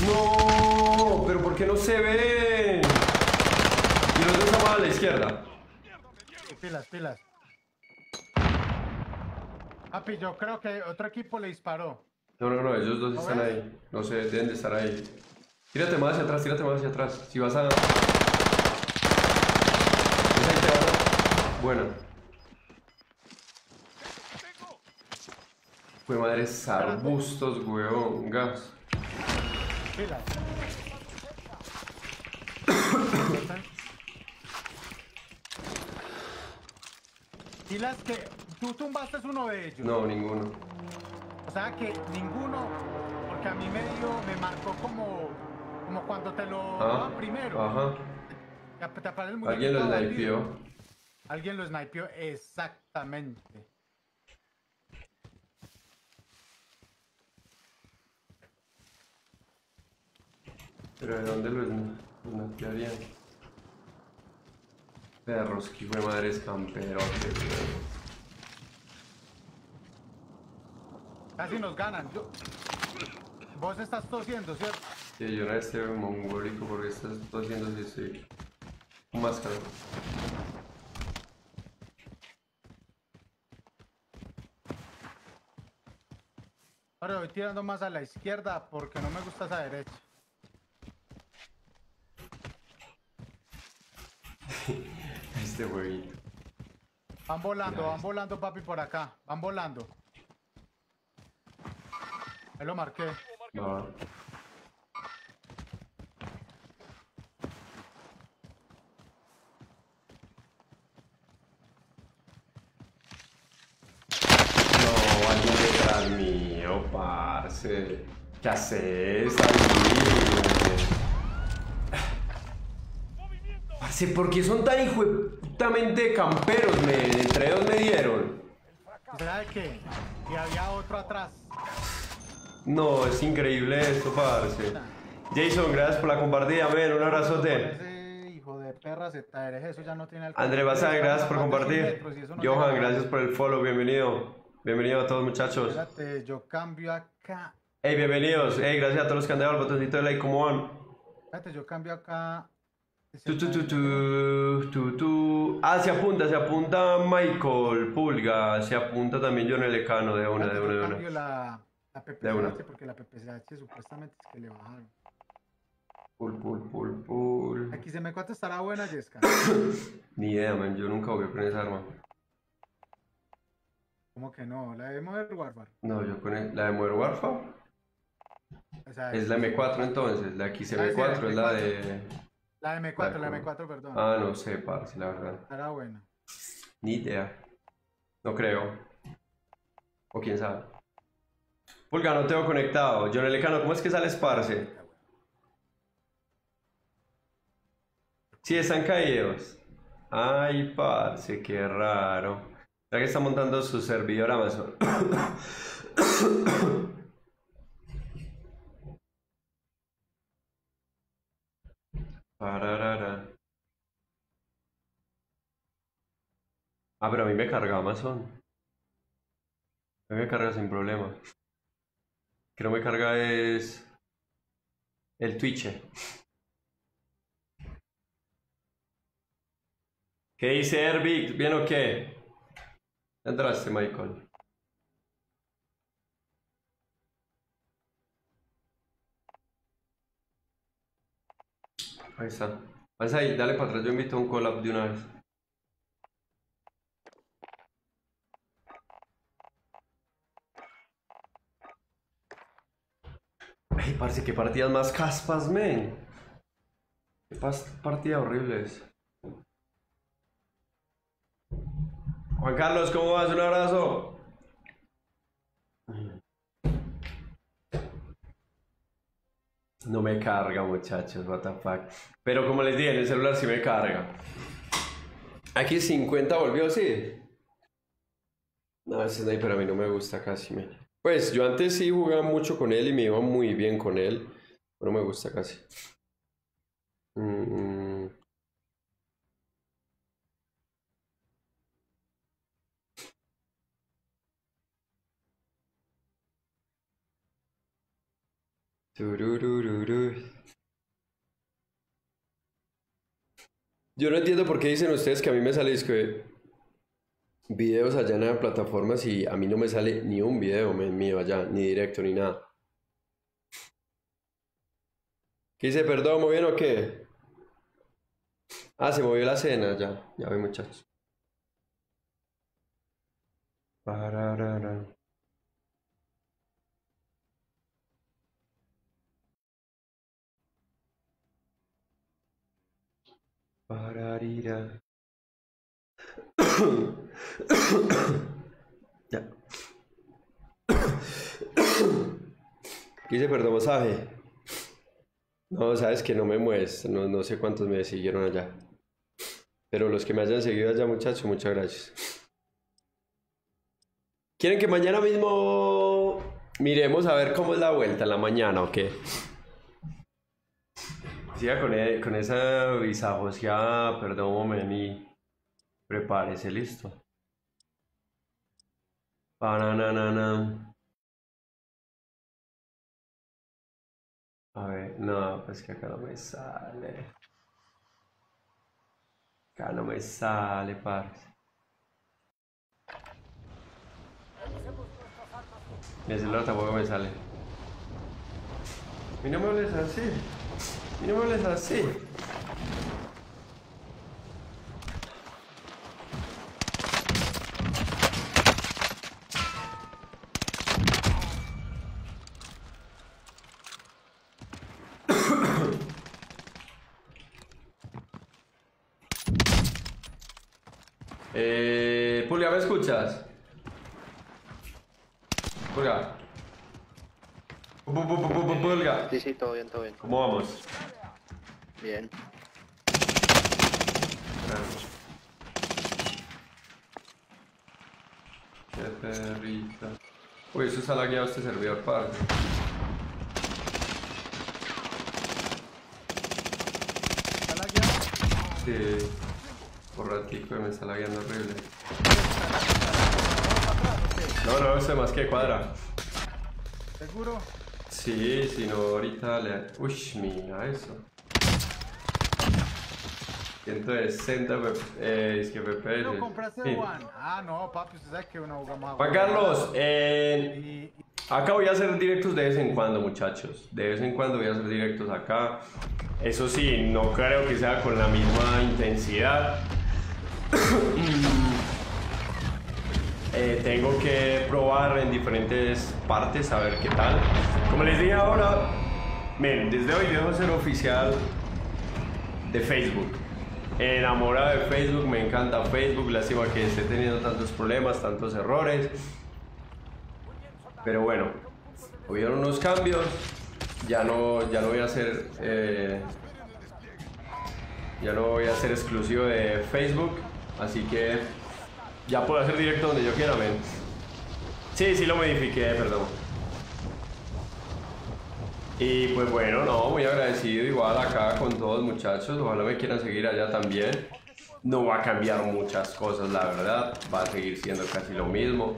Speaker 1: ¡No! ¿Pero por qué no se ven? Y los dos estamos a la izquierda.
Speaker 2: Pilas, pilas. Papi, yo creo que otro equipo le disparó.
Speaker 1: No, no, no, ellos dos
Speaker 2: ¿Lo
Speaker 1: están
Speaker 2: ves?
Speaker 1: ahí. No sé, deben de estar ahí. Tírate más hacia atrás, tírate más hacia atrás. Si vas a... Esa ahí te va. Buena. Fue madres arbustos, weón. Gas.
Speaker 2: Pilas. Pilas que tú tumbaste uno de ellos.
Speaker 1: No, ninguno.
Speaker 2: O sea que ninguno, porque a mí me dio, me marcó como, como cuando te lo
Speaker 1: Ah,
Speaker 2: primero.
Speaker 1: Ajá.
Speaker 2: Te- te el
Speaker 1: Alguien lo snipeó.
Speaker 2: Alguien lo snipeó exactamente.
Speaker 1: Pero ¿de dónde lo snipearían? Perros, que hijo de madres camperotes, weón.
Speaker 2: Casi nos ganan. Yo- Vos estás tosiendo, ¿cierto?
Speaker 1: Sí, yo era este mongólico porque estás haciendo si estoy con máscara.
Speaker 2: Ahora voy tirando más a la izquierda porque no me gusta esa derecha.
Speaker 1: Este huevito.
Speaker 2: Van volando, van volando, papi, por acá. Van volando. Ahí lo marqué.
Speaker 1: No, mío, parce. ¿Qué haces ahí? Parce, Parce, ¿por qué son tan hijueputamente camperos? Me, entre dos me dieron.
Speaker 2: ¿Sabes qué? Y había otro atrás.
Speaker 1: No, es increíble esto, parce. Jason, gracias por la compartida, men. Un abrazote.
Speaker 2: Hijo de perra se eso ya no tiene.
Speaker 1: André Bazán, gracias por
Speaker 2: Más de 100
Speaker 1: compartir. Johan, gracias por el follow, bienvenido. Bienvenido a todos, muchachos.
Speaker 2: Espérate, yo cambio acá.
Speaker 1: Hey, bienvenidos. Hey, gracias a todos los que han dejado el botoncito de like, ¿cómo van?
Speaker 2: Espérate, yo cambio acá.
Speaker 1: Tu, tu, tu, tu, tu, tu. Ah, se apunta, se apunta Michael Pulga, se apunta también John Elecano, de una, de una, de una.
Speaker 2: la, la
Speaker 1: De una.
Speaker 2: PPCH porque la PPCH supuestamente es que le bajaron.
Speaker 1: Pul, pul, pul, pul.
Speaker 2: Aquí se me estará buena, Jessica.
Speaker 1: Ni idea, man, yo nunca jugué con esa arma.
Speaker 2: ¿Cómo que no? La de Modern Warfare.
Speaker 1: No, yo con el- la de Modern Warfare.
Speaker 2: O sea,
Speaker 1: Es la M4 entonces, la XM4 es la de...
Speaker 2: La M4, la
Speaker 1: La-
Speaker 2: M4, perdón.
Speaker 1: Ah, no sé, parce, la verdad.
Speaker 2: Buena.
Speaker 1: Ni idea. No creo. O quién sabe. Pulga, no tengo conectado. John Elecano, ¿cómo es que sales, parce? Sí, están caídos. Ay, parce, qué raro. ¿Será que está montando su servidor Amazon? Ah, pero a mí me carga Amazon. A mí me carga sin problema. Que no me carga es el Twitch. ¿Qué dice Ervic? ¿Bien o qué? ¿Ya entraste, Michael? Ahí está. Vas ahí, dale para atrás, yo invito a un collab de una vez. Ay, parce, qué partidas más caspas, men. Qué partidas horribles. Juan Carlos, ¿cómo vas? Un abrazo. No me carga, muchachos, what the fuck. Pero como les dije, en el celular sí me carga. Aquí 50 volvió, sí. No, ese sniper a mí no me gusta casi. Pues yo antes sí jugaba mucho con él y me iba muy bien con él. Pero no me gusta casi. Mm, tururururu. Yo no entiendo por qué dicen ustedes que a mí me sale que videos allá en las plataformas y a mí no me sale ni un video mío allá, ni directo ni nada. ¿Qué dice, perdón, muy bien o qué? Ah, se movió la cena, ya, ya ve muchachos. Pararara. Pararira. Ya. ¿Qué dice, perdón, masaje? No, sabes que no me mueves, no, no sé cuántos me siguieron allá. Pero los que me hayan seguido allá, muchachos, muchas gracias. ¿Quieren que mañana mismo miremos a ver cómo es la vuelta en la mañana o qué? Siga con, e- con esa visajoseada, perdón, y prepárese, listo. Bananana. A ver, no, pues que acá no me sale. Acá no me sale, parce. Mi celular tampoco me sale. Y no me hables así. Y no me hables así.
Speaker 5: sí, todo bien, todo bien.
Speaker 1: ¿Cómo vamos?
Speaker 5: Bien.
Speaker 1: Qué perrita. Uy, eso está lagueado este servidor,
Speaker 2: par.
Speaker 1: Sí. Por ratico me está lagueando horrible. No, no, ese más que cuadra.
Speaker 2: ¿Seguro?
Speaker 1: Sí, si no, ahorita le... Uy, mira eso. 160 F- eh, es que FPS.
Speaker 2: ¿Lo compraste
Speaker 1: Sí.
Speaker 2: Juan? Ah, no, papi, usted sabe que uno jugamos a
Speaker 1: Juan Carlos, eh, acá voy a hacer directos de vez en cuando, muchachos. De vez en cuando voy a hacer directos acá. Eso sí, no creo que sea con la misma intensidad. Eh, tengo que probar en diferentes partes a ver qué tal. Como les dije ahora, miren, desde hoy dejo ser oficial de Facebook. Enamorado de Facebook, me encanta Facebook, lástima que esté teniendo tantos problemas, tantos errores. Pero bueno, hubieron unos cambios, ya no, ya no voy a ser, eh, ya no voy a ser exclusivo de Facebook, así que ya puedo hacer directo donde yo quiera, men. Sí, sí lo modifiqué, perdón. Y pues bueno, no, muy agradecido igual acá con todos muchachos, ojalá me quieran seguir allá también. No va a cambiar muchas cosas, la verdad, va a seguir siendo casi lo mismo.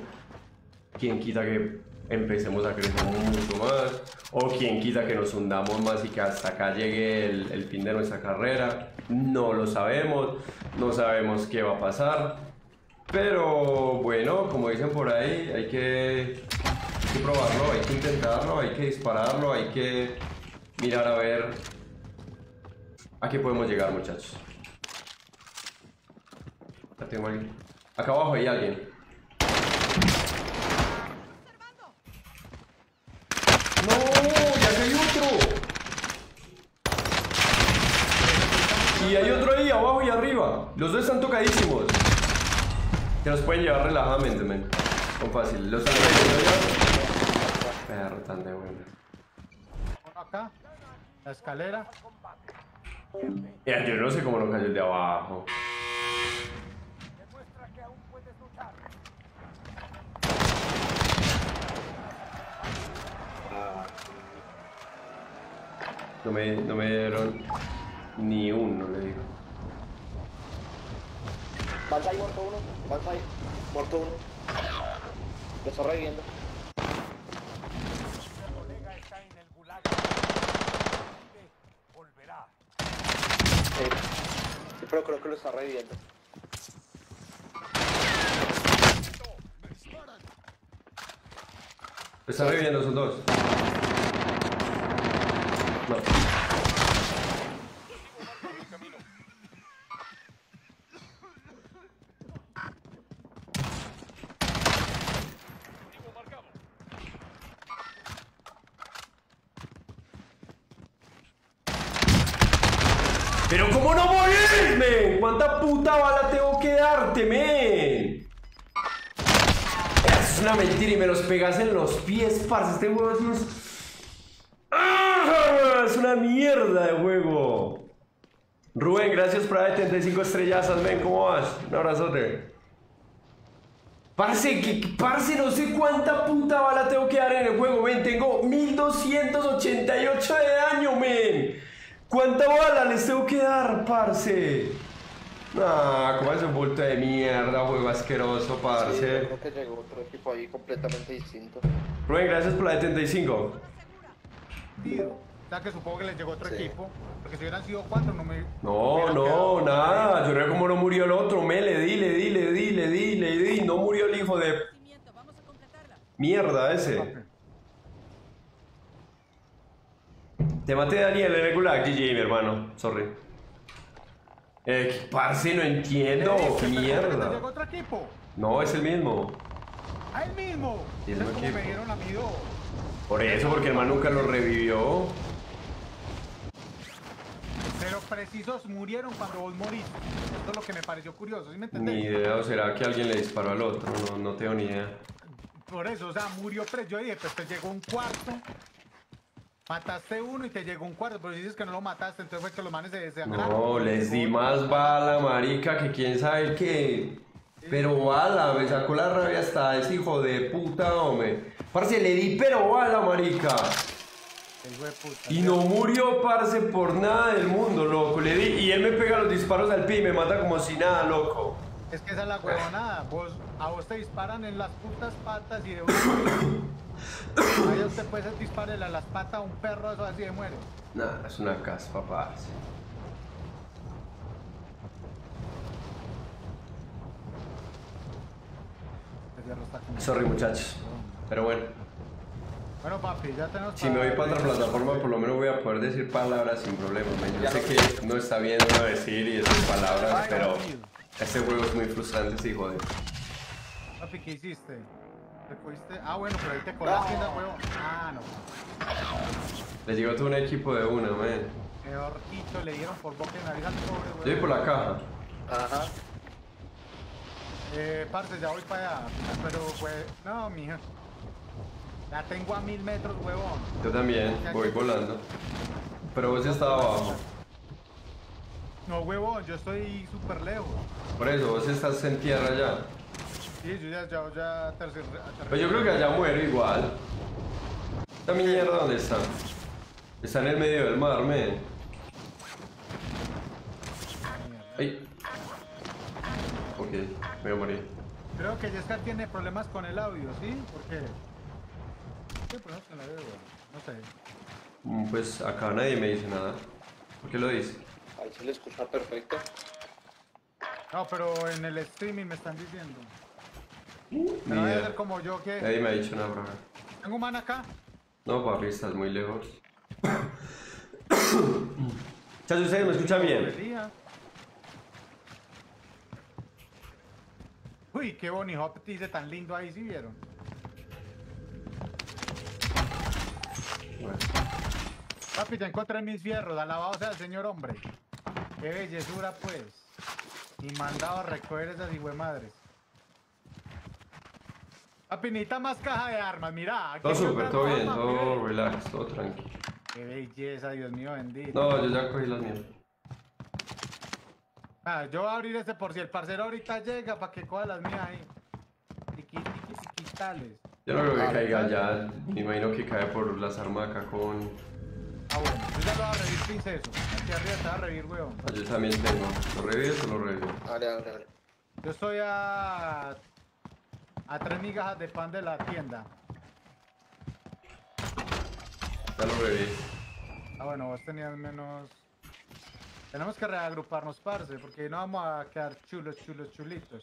Speaker 1: Quien quita que empecemos a crecer mucho más, o quien quita que nos hundamos más y que hasta acá llegue el, el fin de nuestra carrera. No lo sabemos, no sabemos qué va a pasar. Pero bueno, como dicen por ahí, hay que, hay que probarlo, hay que intentarlo, hay que dispararlo, hay que mirar a ver a qué podemos llegar, muchachos. Acá tengo alguien. Acá abajo hay alguien. ¡Ya! Y hay otro ahí, abajo y arriba. Los dos están tocadísimos. Que los pueden llevar relajadamente, men. Con fácil. Los ya. Perro tan de buena.
Speaker 2: uno acá, la escalera.
Speaker 1: Ya, yo no sé cómo no cayó el de abajo.
Speaker 4: Demuestra que aún puedes luchar.
Speaker 1: No me, no me dieron ni uno, le digo.
Speaker 5: Banzai muerto uno, Banzai muerto uno. Lo está reviviendo.
Speaker 4: Colega está en el gulag. Volverá.
Speaker 5: Sí. Pero creo que lo está reviviendo.
Speaker 1: Están reviviendo, son dos. No. Pero cómo no morir, men. ¿Cuánta puta bala tengo que darte, men? Es una mentira y me los pegas en los pies, parce. Este juego es ¡Ah! Es una mierda de juego. Rubén, gracias por dar 75 estrellazas, men. ¿Cómo vas? Un abrazote. Parce, que, parce, no sé cuánta puta bala tengo que dar en el juego, men. Tengo 1288 de daño, men. ¿Cuánta bala les tengo que dar, parce? Ah, como es un bulto de mierda, juego asqueroso,
Speaker 5: Sí,
Speaker 1: parce.
Speaker 5: yo creo que llegó otro equipo ahí completamente distinto.
Speaker 1: Rubén, gracias por la de 75.
Speaker 2: Tío. O sea que supongo que les llegó otro
Speaker 5: Sí.
Speaker 2: equipo. Porque si hubieran sido cuatro, no me.
Speaker 1: No, no,
Speaker 2: quedado-
Speaker 1: nada. Yo veo cómo no murió el otro. Me le di, le di, le di, le di, le di. No murió el hijo de
Speaker 6: Vamos a completarla.
Speaker 1: mierda ese. Te maté, Daniel, en el gulag. GG, mi hermano. Sorry. Eh, parce, no entiendo.
Speaker 2: Eh,
Speaker 1: ¿Qué
Speaker 2: pero ¿Les llegó
Speaker 1: mierda? No, es el mismo.
Speaker 2: ¡A él mismo!
Speaker 1: El mismo
Speaker 2: como me
Speaker 1: equipo.
Speaker 2: dieron a mí dos.
Speaker 1: Por eso, porque el man nunca lo revivió.
Speaker 2: Pero precisos murieron cuando vos moriste. Esto es lo que me pareció curioso, ¿sí me entendés?
Speaker 1: Ni idea, o será que alguien le disparó al otro. No, no tengo ni idea.
Speaker 2: Por eso, o sea, murió tres. Yo dije, pues te llegó un cuarto. Mataste uno y te llegó un cuarto, pero dices que no lo mataste, entonces fue que los manes se, agarraron.
Speaker 1: No, les di más bala, marica, que quién sabe qué. Pero bala, me sacó la rabia hasta ese hijo de puta, hombre. Parce, le di pero bala, marica.
Speaker 2: Hijo de puta.
Speaker 1: Y no murió, parce, por nada del mundo, loco. Le di y él me pega los disparos al pie y me mata como si nada, loco.
Speaker 2: Es que esa es la huevonada. Vos, a vos te disparan en las putas patas y de. Ahí usted puede dispararle a las patas a un perro, eso así de muere.
Speaker 1: Nah, es una caspa, parce. Sorry, muchachos. Pero bueno,
Speaker 2: Bueno, papi, ya tenemos.
Speaker 1: si me voy para otra plataforma, por lo menos voy a poder decir palabras sin problemas. man. Yo sé que no está bien uno decir y decir palabras, pero este juego es muy frustrante, sí, joder.
Speaker 2: Papi, ¿qué hiciste? ¿Te cogiste? Ah, bueno, pero ahí te colaste en la huevo. Ah, no.
Speaker 1: Le llegó todo un equipo de una, man.
Speaker 2: Peor dicho, le dieron por boca y nariz al pobre
Speaker 1: Yo voy
Speaker 2: huevo.
Speaker 1: por la caja.
Speaker 5: Ajá.
Speaker 2: Eh, parce, ya voy para allá. Pero, pues, no, mija. La tengo a mil metros, huevón.
Speaker 1: Yo también, voy volando. Pero vos estás abajo.
Speaker 2: No, huevón, yo estoy súper lejos.
Speaker 1: Por eso, vos estás en tierra ya.
Speaker 2: Sí, yo ya, ya, ya tercer,
Speaker 1: Pues yo creo que allá muero igual. ¿Esta mierda dónde está? Está en el medio del mar, men. Ay. Ok, me voy a morir.
Speaker 2: Creo que Jessica tiene problemas con el audio, ¿sí? ¿Por qué? ¿Qué problemas con el audio? No sé.
Speaker 1: Mm, Pues acá nadie me dice nada. ¿Por qué lo dice?
Speaker 5: Ahí se le escucha perfecto.
Speaker 2: No, pero en el streaming me están diciendo. Debe
Speaker 1: idea.
Speaker 2: ser como yo que...
Speaker 1: Nadie me ha dicho nada acá.
Speaker 2: Tengo un man acá.
Speaker 1: No, papi, estás muy lejos. Chas, ¿ustedes me escuchan bien?
Speaker 2: Uy, qué Bonnie Hop dice tan lindo ahí, ¿sí vieron?
Speaker 1: Bueno.
Speaker 2: Papi, te encontré mis fierros, alabado sea el señor hombre. Qué bellezura, pues. Y mandado a recoger esas madres. Papi, necesita más caja de armas, mira.
Speaker 1: Todo súper, todo bien, todo
Speaker 2: mire.
Speaker 1: relax, todo tranquilo.
Speaker 2: Qué belleza, Dios mío bendito.
Speaker 1: No, yo ya cogí las mías.
Speaker 2: Ah, yo voy a abrir este por si el parcero ahorita llega para que coja las mías ahí. Tiqui, tiqui, tiqui, tales.
Speaker 1: Yo no creo que
Speaker 2: Ah,
Speaker 1: caiga ya. Me imagino que cae por las armas acá con.
Speaker 2: Ah, bueno, yo ya lo voy a revivir, princeso. Aquí arriba te va a revivir, weón.
Speaker 1: Ah, yo también tengo. ¿Lo revives o lo revivo?
Speaker 5: Dale, dale, dale.
Speaker 2: Yo estoy a. a tres migajas de pan de la tienda.
Speaker 1: Ya lo reviví.
Speaker 2: Ah, bueno, vos tenías menos. Tenemos que reagruparnos, parce, porque no vamos a quedar chulos, chulos, chulitos.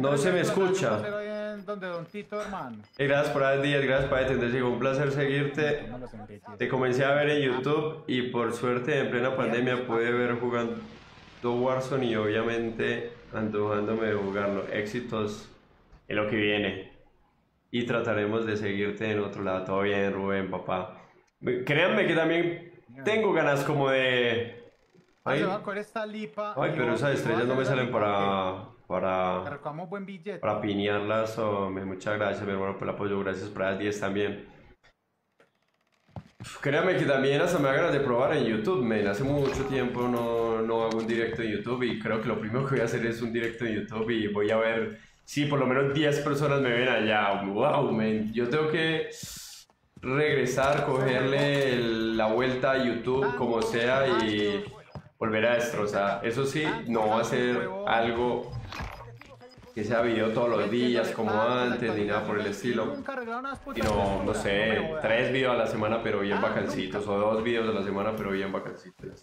Speaker 1: No se me
Speaker 2: ¿qué vas a
Speaker 1: escucha.
Speaker 2: hacer hoy en donde Don Tito, hermano?
Speaker 1: Eh, Gracias por las 10, gracias por atender. Llegó un placer seguirte.
Speaker 2: No.
Speaker 1: Te comencé a ver en YouTube y por suerte en plena pandemia pude ver jugando Warzone y obviamente antojándome de jugarlo. Éxitos en lo que viene. Y trataremos de seguirte en otro lado. Todo bien, Rubén, papá. Créanme que también tengo ganas como de...
Speaker 2: Ay, coger esta lipa.
Speaker 1: ay pero esas estrellas no me salen para... Para... Para piñarlas. hombre. Muchas gracias, mi hermano, por el apoyo. Gracias por las 10 también. Créame que también hasta me da ganas de probar en YouTube, men. Hace mucho tiempo no, no hago un directo en YouTube y creo que lo primero que voy a hacer es un directo en YouTube y voy a ver si por lo menos 10 personas me ven allá. ¡Wow, men! Yo tengo que regresar, cogerle la vuelta a YouTube como sea y volver a destrozar. Eso sí, no va a ser algo que sea video todos los días como antes ni nada por el estilo.
Speaker 2: Nunca arreglaron unas putas
Speaker 1: Y no,
Speaker 2: me
Speaker 1: sé, tres videos a la semana pero bien
Speaker 2: Ah,
Speaker 1: vacancitos, o dos videos a la semana pero bien vacancitos.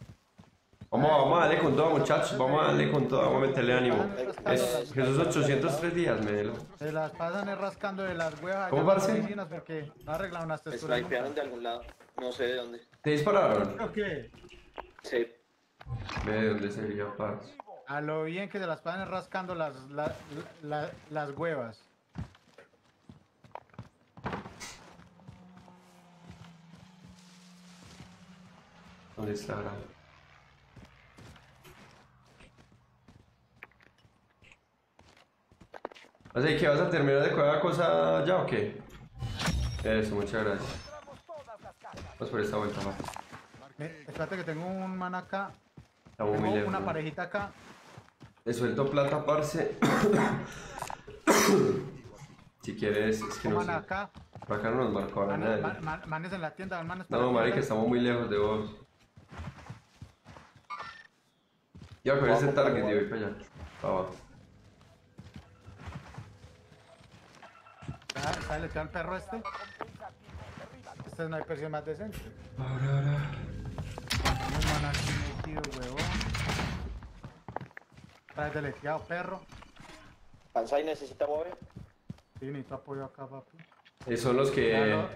Speaker 1: Vamos, vamos a darle con todo muchachos, vamos a darle con todo, vamos a meterle ánimo. Es Jesús 803 días, Melo.
Speaker 2: Se las pasan rascando de las huevas
Speaker 1: ¿Cómo, parce?
Speaker 2: porque no arreglaron unas texturas.
Speaker 5: Snipearon de algún lado. No sé de dónde.
Speaker 1: ¿Te dispararon?
Speaker 2: ¿Por qué?
Speaker 5: Sí.
Speaker 1: Ve de dónde sería paz.
Speaker 2: A lo bien que se las pasan rascando las, la- la- las huevas.
Speaker 1: ¿Dónde estará? Así que vas a terminar de cada cosa ya o qué? Eso, muchas gracias. Vamos por esta vuelta, va.
Speaker 2: Eh, espérate que tengo un man acá. Tengo una parejita acá.
Speaker 1: Le suelto plata, parce. si quieres, es que no sé.
Speaker 2: acá.
Speaker 1: Por acá no nos marcó ahora nadie.
Speaker 2: man- man- manes en la tienda, manes para
Speaker 1: No, marica,
Speaker 2: tienda.
Speaker 1: estamos muy lejos de vos. Iba a coger ese target y voy para allá. Pa' abajo.
Speaker 2: Ah, ¿Sabes le queda el perro este? Este no hay precio más decente.
Speaker 1: Ahora, ahora.
Speaker 2: Un man aquí metido, huevón. Traes deleteado, perro.
Speaker 5: Kansai necesita mover.
Speaker 2: Sí, necesito apoyo acá, papi.
Speaker 1: Eh, son los que.
Speaker 2: Claro.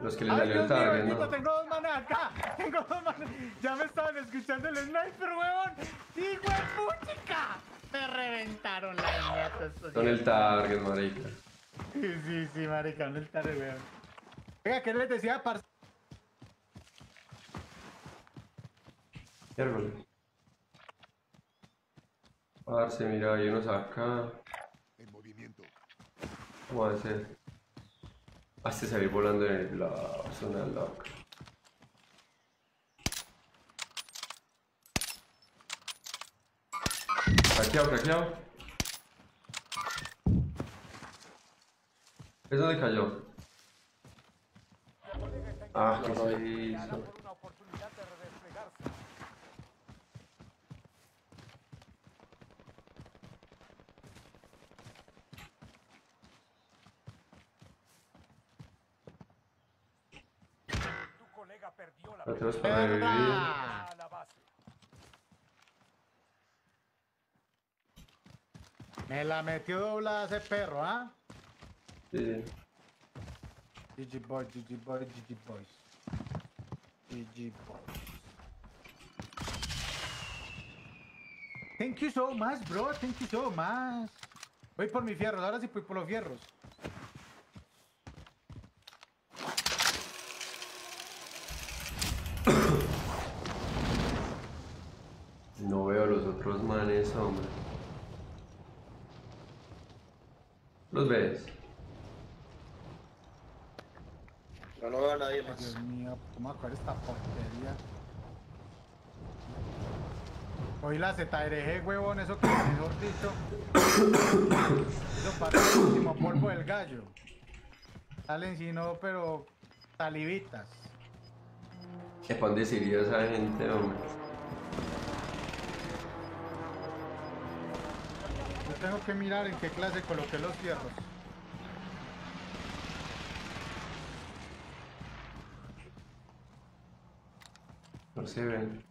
Speaker 1: Los que le
Speaker 2: Ay,
Speaker 1: salió el target,
Speaker 2: tengo dos manes acá. Tengo dos manes. Ya me estaban escuchando el sniper, huevón. ¡Hijo de puchica! Me reventaron las nietas.
Speaker 1: Son el target, marica.
Speaker 2: Sí, sí, sí, marica, no el tarde, weón. Venga, ¿qué les decía, parce?
Speaker 1: Miércoles. Parce, mira, hay unos acá.
Speaker 3: En movimiento.
Speaker 1: ¿Cómo va a ser? Ah, este salir volando en es una loca. Craqueado, craqueado. ¿Es donde cayó? Ah, ¿qué se hizo?
Speaker 4: por una oportunidad de redesplegarse. Tu colega perdió la
Speaker 1: No tenemos
Speaker 4: pelea.
Speaker 1: para revivir.
Speaker 2: ¡Mierda!
Speaker 4: a la base.
Speaker 2: Me la metió doblada ese perro, ¿ah?
Speaker 1: Sí.
Speaker 2: GG Boys, GG Boys, GG Boys. GG Boys. Thank you so much, bro. Thank you so much. Voy por mis fierros, ahora sí voy por los fierros.
Speaker 1: No veo a los hombre. ¿Los ves?
Speaker 5: No, no veo a nadie
Speaker 2: Ay,
Speaker 5: más.
Speaker 2: Dios mío, ¿cómo va a coger esta porquería? Hoy la ZRG, huevón, eso que mejor dicho. Eso parece el último polvo del gallo. Salen si no, pero talibitas.
Speaker 1: ¿Qué pan deciría esa gente, hombre?
Speaker 2: Tengo que mirar en qué clase coloqué los fierros.
Speaker 1: Ven.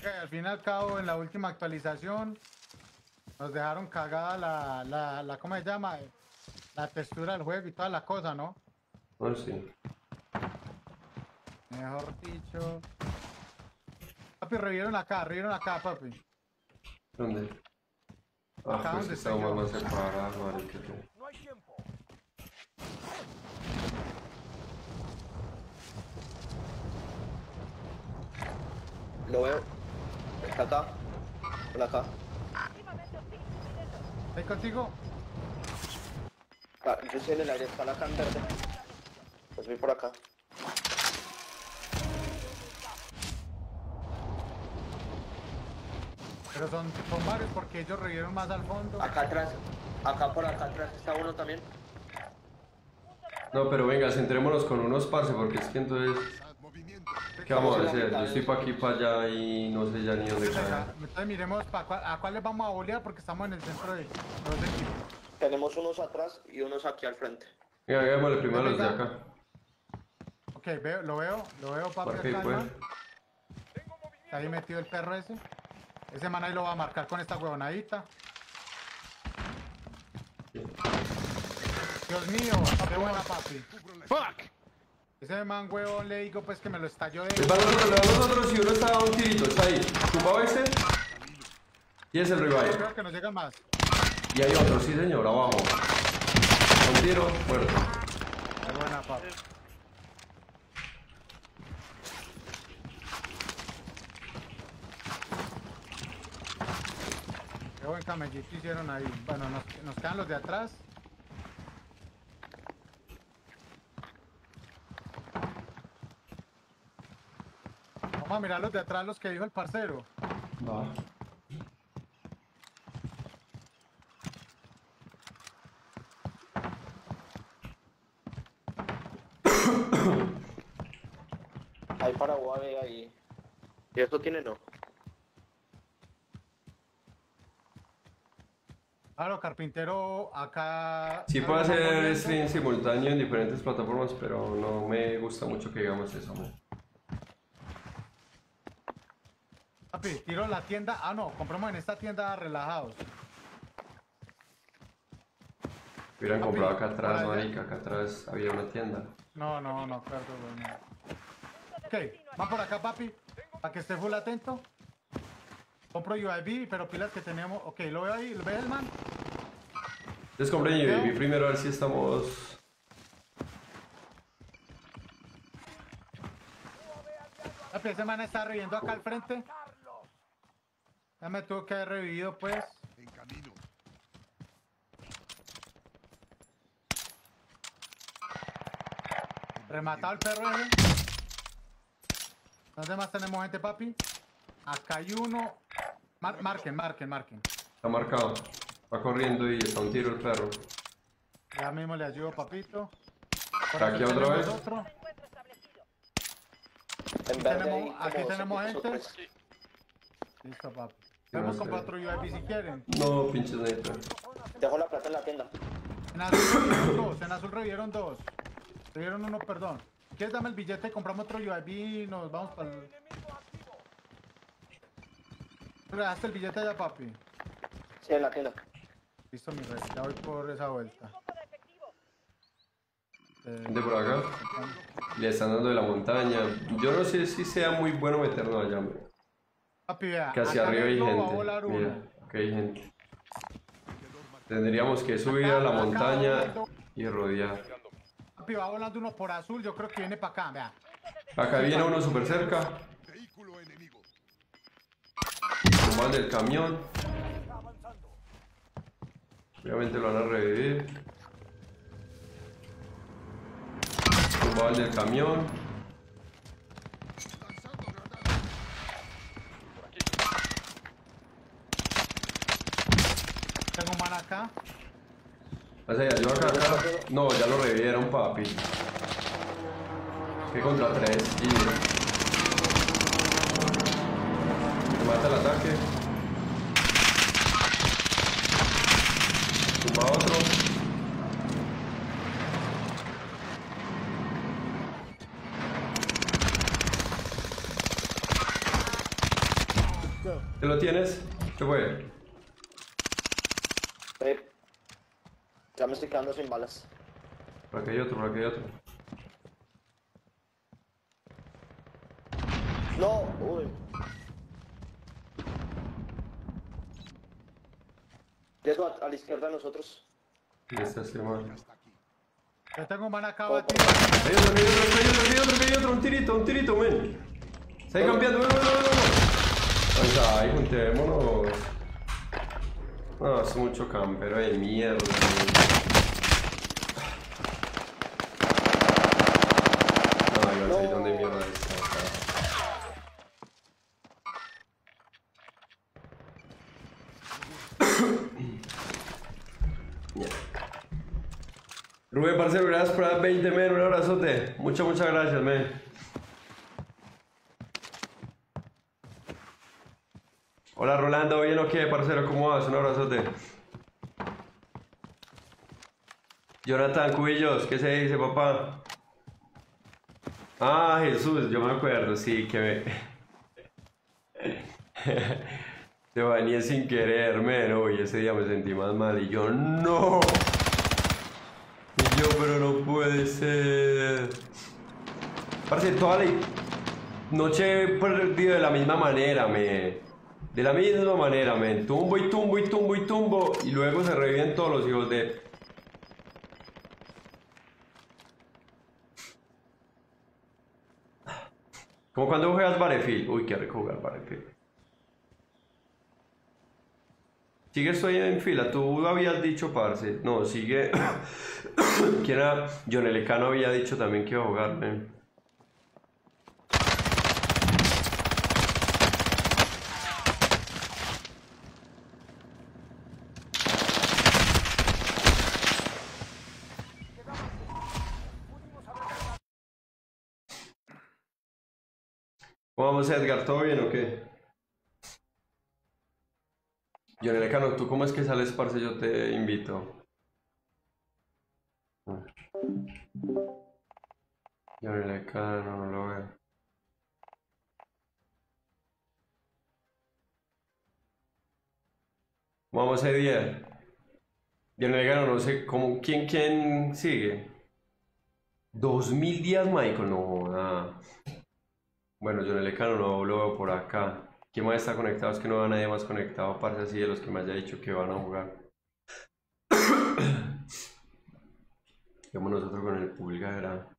Speaker 2: Que al fin y al cabo, en la última actualización, nos dejaron cagada la, la, la ¿cómo se llama? La textura del juego y toda la cosa, ¿no?
Speaker 1: No, sí.
Speaker 2: Mejor dicho. Papi, revieron acá, revieron acá, papi.
Speaker 1: ¿Dónde? Ah,
Speaker 2: Acá
Speaker 1: pues
Speaker 2: donde
Speaker 1: separados, marica.
Speaker 4: No hay tiempo.
Speaker 5: Lo veo. Está acá. Por acá.
Speaker 2: ¿Estoy contigo?
Speaker 5: Ah, yo estoy en el aire. Está la acá en verde. Pues voy por acá.
Speaker 2: Pero son, son varios porque ellos revieron más al fondo.
Speaker 5: Acá atrás. Acá por acá atrás está uno también.
Speaker 1: No, pero venga, centrémonos con unos parce, porque es que entonces. ¿Qué vamos a hacer? Yo estoy para aquí, para allá y no sé ya ni dónde caer.
Speaker 2: entonces miremos a cuál les vamos a bolear porque estamos en el centro de los equipos.
Speaker 5: Tenemos unos atrás y unos aquí al frente.
Speaker 1: Venga, hagámosle primero a los de acá.
Speaker 2: Ok, veo, lo veo, lo veo, papi.
Speaker 1: ¿Por
Speaker 2: acá,
Speaker 1: pues?
Speaker 2: Está ahí metido el perro ese. Ese man ahí lo va a marcar con esta huevonadita. Dios mío, qué buena papi. Ese man huevón le digo pues que me lo estalló de...
Speaker 1: Los otros, les van los otros y uno está a un tirito, está ahí. ¿Tumbado ese? Y es el revive.
Speaker 2: Creo que nos llegan más.
Speaker 1: Y hay otro, sí señor, abajo. Un tiro, muerto.
Speaker 2: Qué buena papi. Qué buen camellito hicieron ahí. Bueno, nos, nos quedan los de atrás. Vamos a mirar los de atrás, los que dijo el parcero.
Speaker 1: Va.
Speaker 5: Hay para UAV ahí. ¿Y esto tiene no?
Speaker 2: Claro, carpintero, acá.
Speaker 1: Sí puedo hacer stream simultáneo en diferentes plataformas, pero no me gusta mucho que digamos eso, man.
Speaker 2: Papi, tiro la tienda. Ah, no, compramos en esta tienda relajados.
Speaker 1: Hubieran
Speaker 2: Papi,
Speaker 1: comprado acá atrás, marica, acá atrás había una tienda.
Speaker 2: No, no, no, perdón, no. Ok, van por acá, papi. Para que esté full atento. Compro UIB, pero pilas que tenemos. Ok, lo veo ahí, ¿lo ves el man?
Speaker 1: Entonces compren UAV primero a ver si estamos...
Speaker 2: Papi, ese man está reviviendo acá al frente. Ya me tuvo que haber revivido, pues.
Speaker 3: En camino.
Speaker 2: Rematado el perro ese. ¿Dónde más tenemos gente, papi? Acá hay uno. Mar- marquen, marquen, marquen.
Speaker 1: Está marcado. Va corriendo y está un tiro el perro.
Speaker 2: Ya mismo le ayudo, papito. Por
Speaker 1: Aquí
Speaker 2: aquí
Speaker 1: otra vez.
Speaker 2: otro.
Speaker 5: En verde
Speaker 2: tenemos- aquí tenemos gente.
Speaker 5: supres.
Speaker 2: Listo, papi.
Speaker 1: No
Speaker 2: comprar
Speaker 1: sé.
Speaker 2: otro UIB si quieren.
Speaker 1: No, pinches neta.
Speaker 5: Dejo la plata en la tienda.
Speaker 2: En azul revivieron dos, en azul revivieron dos. Revivieron uno, perdón. ¿Quieres dame el billete? Compramos otro UIB y nos vamos para el... ¿Le dejaste el billete allá, papi?
Speaker 5: Sí, en la tienda.
Speaker 2: Listo, mi rey. Ya voy por esa vuelta. Eh,
Speaker 1: Gente por acá. Le están dando de la montaña. Yo no sé si sea muy bueno meternos allá, man.
Speaker 2: papi, vea.
Speaker 1: Que hacia arriba hay gente. Mira, acá hay gente. Tendríamos que subir a la
Speaker 2: Acá,
Speaker 1: montaña y rodear.
Speaker 2: Papi, va volando uno por azul. Yo creo que viene para acá, vea.
Speaker 1: Acá viene uno súper cerca.
Speaker 3: Vehículo enemigo.
Speaker 1: Tumban del camión. Obviamente lo van a revivir. Tumbaban del camión.
Speaker 2: Tengo un man acá.
Speaker 1: O sea, yo acá, acá. No, ya lo revivieron, papi. Que contra tres. Y... Mata el ataque. Tumba otro. ¿Te lo tienes? ¿Qué fue?
Speaker 5: Eh, ya me estoy quedando sin balas.
Speaker 1: Por acá hay otro, por acá hay otro.
Speaker 5: No, uy. Riesgo a, a la izquierda de nosotros.
Speaker 1: Y está este
Speaker 3: aquí.
Speaker 2: Yo tengo un man acá
Speaker 5: Oh,
Speaker 2: batido.
Speaker 1: Hay otro, hay otro, hay otro, hay otro, hay otro, un tirito, un tirito, men. Está ahí campeando, ven, ven, ven, ven. Ahí está, ahí juntémonos. No, es mucho campero de mierda. men. No, yo no sé dónde mierda está. acá. Mierda. Rubén, parcero, gracias por dar 20 men, un abrazote. Muchas, muchas gracias, men. Hola Rolando, ¿bien o qué, parcero? ¿Cómo vas? Un abrazote. Jonathan Cubillos, ¿qué se dice, papá? Ah, Jesús, yo me acuerdo, sí, que me... Te bañé sin querer, men. Uy, ese día me sentí más mal y yo, ¡no! Yo, pero no puede ser. Parce, toda la noche he perdido de la misma manera, me. De la misma manera, men. Tumbo y tumbo y tumbo y tumbo. Y luego se reviven todos los hijos de. Como cuando juegas Battlefield. Uy, qué rico jugar Battlefield. sigue estoy en fila, tú lo habías dicho, parce. No, sigue. ¿Quién era? John Elecano había dicho también que iba a jugar, man. ¿Cómo vamos, Edgar? ¿Todo bien o qué? Johnny Lecano, ¿tú cómo es que sales, parce? Yo te invito. Johnny Lecano, no lo veo. ¿Cómo vamos, Edier? Johnny Lecano, no sé, ¿cómo, quién, quién sigue? ¿Dos mil días, Michael? No, joda. Bueno, Johnny Lecano no lo veo por acá. ¿Quién más está conectado? Es que no veo a nadie más conectado, aparte así de los que me haya dicho que van a jugar. Vamos nosotros con el pulgar.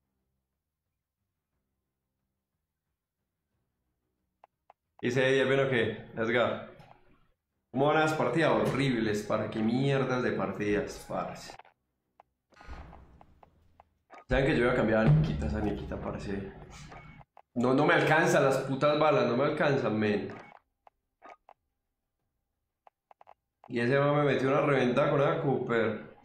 Speaker 1: Dice Eddie, bueno que, Edgar. ¿Cómo van las partidas? Horribles, para qué mierdas de partidas, parce. Saben que yo voy a cambiar a Nikita, esa Nikita, parce. No, no me alcanzan las putas balas, no me alcanzan, men. Y ese me metió una reventa con la Cooper.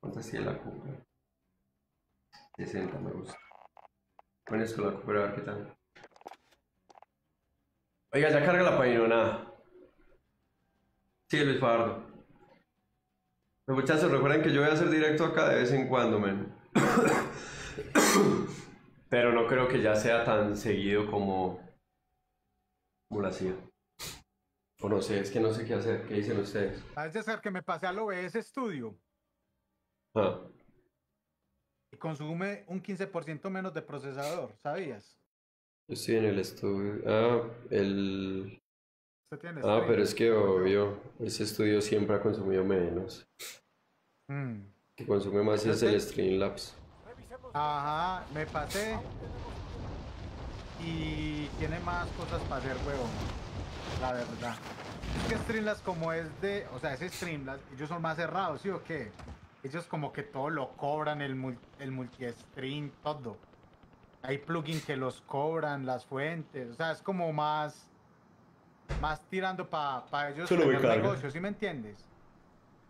Speaker 1: ¿Cuántas tiene la Cooper? 60 me gusta. Con esto la Cooper a ver qué tal. Oiga, ya carga la página, nada. Sí, Luis Fajardo. Muchachos, recuerden que yo voy a hacer directo acá de vez en cuando, men. Pero no creo que ya sea tan seguido como, como lo hacía. O no sé, es que no sé qué hacer. ¿Qué dicen ustedes?
Speaker 2: ¿Sabes, César, que me pasé al OBS Studio
Speaker 1: Ah,
Speaker 2: y consume un 15% menos de procesador, ¿sabías?
Speaker 1: yo estoy en el estudio. Ah, el...
Speaker 2: Tiene
Speaker 1: Ah, pero es que obvio, ese estudio siempre ha consumido menos.
Speaker 2: Mm.
Speaker 1: que consume más es el Streamlabs.
Speaker 2: Ajá, me pasé y tiene más cosas para hacer, huevón. La verdad. Es que Streamlabs como es de, o sea, ese Streamlabs, ellos son más cerrados, ¿sí o qué? Ellos como que todo lo cobran, el, mul- el multi-stream, todo. Hay plugins que los cobran, las fuentes, o sea, es como más, más tirando para ellos
Speaker 1: Solo carga.
Speaker 2: negocio, ¿sí me entiendes?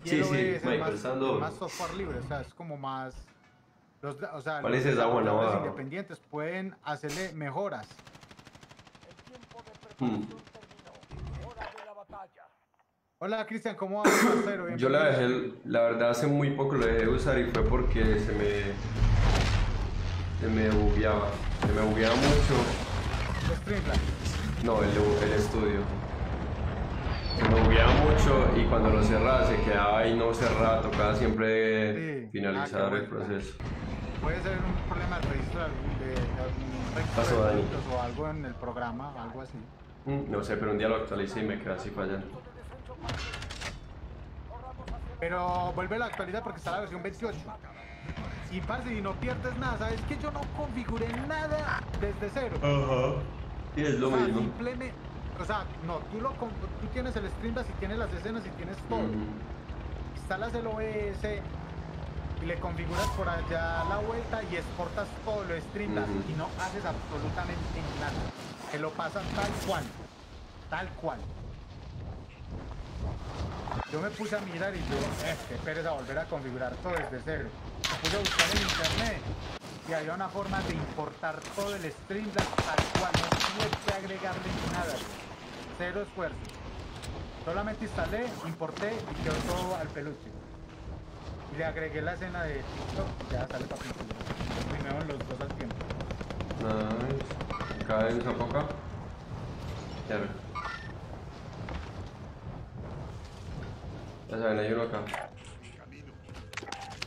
Speaker 1: Sí,
Speaker 2: el
Speaker 1: sí,
Speaker 2: es más, software libre, o sea, es como más... Los, o sea,
Speaker 1: ¿Cuál
Speaker 2: los
Speaker 1: es esa buena
Speaker 2: desarrolladores
Speaker 1: va?
Speaker 2: independientes pueden hacerle mejoras.
Speaker 4: el tiempo de preparación
Speaker 1: Hmm.
Speaker 4: terminó. Hora de la batalla.
Speaker 2: Hola Cristian, ¿cómo vas?
Speaker 1: Yo la dejé, la verdad hace muy poco lo dejé de usar y fue porque se me, se me bugueaba, se me bugueaba mucho,
Speaker 2: Streamlabs.
Speaker 1: no, el, el estudio, me bugueaba mucho y cuando lo cerraba se quedaba ahí no cerrado, tocaba siempre
Speaker 2: Sí.
Speaker 1: finalizar
Speaker 2: Ah,
Speaker 1: el proceso.
Speaker 2: Puede ser un problema de registro de algún- de, puntos o algo en el programa, algo así.
Speaker 1: Mm, No sé, pero un día lo actualicé y me quedé así fallando.
Speaker 2: Pero vuelve a la actualidad porque está la versión 28. Y parce, y no pierdes nada, ¿sabes que yo no configuré nada desde cero?
Speaker 1: Ajá. Sí, es lo
Speaker 2: o sea,
Speaker 1: mismo.
Speaker 2: simplemente, o sea, no, tú, lo, tú tienes el Streamlabs y tienes las escenas y tienes todo.
Speaker 1: Ujú.
Speaker 2: instalas el OBS y le configuras por allá la vuelta y exportas todo lo Streamlabs
Speaker 1: Ujú.
Speaker 2: y no haces absolutamente nada. Te lo pasan tal cual. Tal cual. Yo me puse a mirar y yo, eh, qué pereza volver a configurar todo desde cero. Me puse a buscar en internet y había una forma de importar todo el Streamlabs tal cual. No tuve que agregarle nada. Cero esfuerzo. Solamente instalé, importé y quedó todo al peluche. Y le agregué la escena de TikTok y ya sale para pintura. Primero los dos al tiempo.
Speaker 1: Nice. Un sapo acá. Chévere. Ya saben, hay uno acá.
Speaker 3: Camino.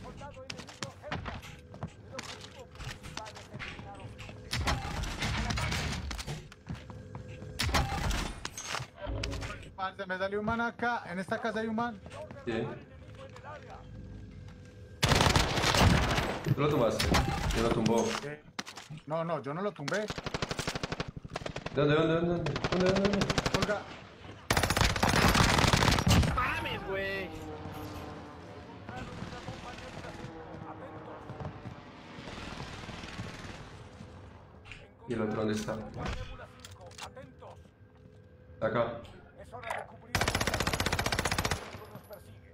Speaker 4: Soldado enemigo cerca. El objetivo principal es eliminar
Speaker 2: Parce, me salió un man acá. En esta casa hay un man.
Speaker 1: Sí. Tú lo tumbaste. Yo lo tumbó.
Speaker 2: Eh, No, no, yo no lo tumbé.
Speaker 1: ¿Dónde, dónde, dónde? ¿Dónde, dónde, dónde? dónde?
Speaker 2: Olga,
Speaker 5: ¡Mames, güey!
Speaker 1: ¿Y el otro dónde está?
Speaker 4: Nebula 5, atentos.
Speaker 1: Está acá.
Speaker 4: Es hora de cubrir el enemigo nos persigue.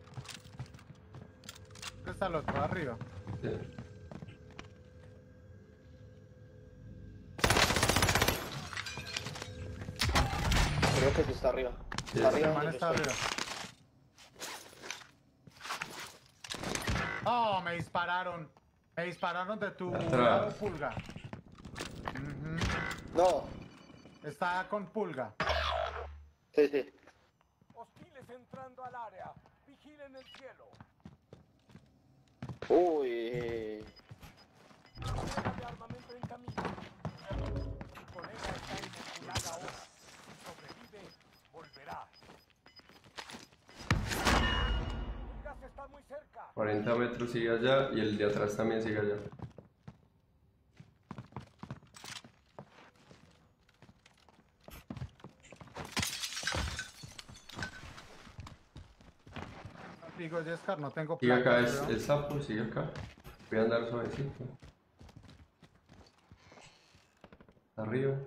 Speaker 2: ¿Dónde está el otro? Arriba.
Speaker 1: Sí.
Speaker 5: Creo que sí está arriba.
Speaker 1: Sí,
Speaker 5: Está arriba.
Speaker 2: El man está arriba. Oh, me dispararon. Me dispararon de tu lado, pulga.
Speaker 5: No.
Speaker 2: Está con pulga.
Speaker 5: Sí, sí.
Speaker 4: Hostiles entrando al área. Vigilen el cielo.
Speaker 5: Uy.
Speaker 4: Volverá. El gas está muy cerca.
Speaker 1: 40 metros sigue allá y el de atrás también sigue allá.
Speaker 2: Digo, Jescar, no tengo
Speaker 1: Sigue acá, es el sapo, sigue acá. Voy a andar suavecito. Arriba.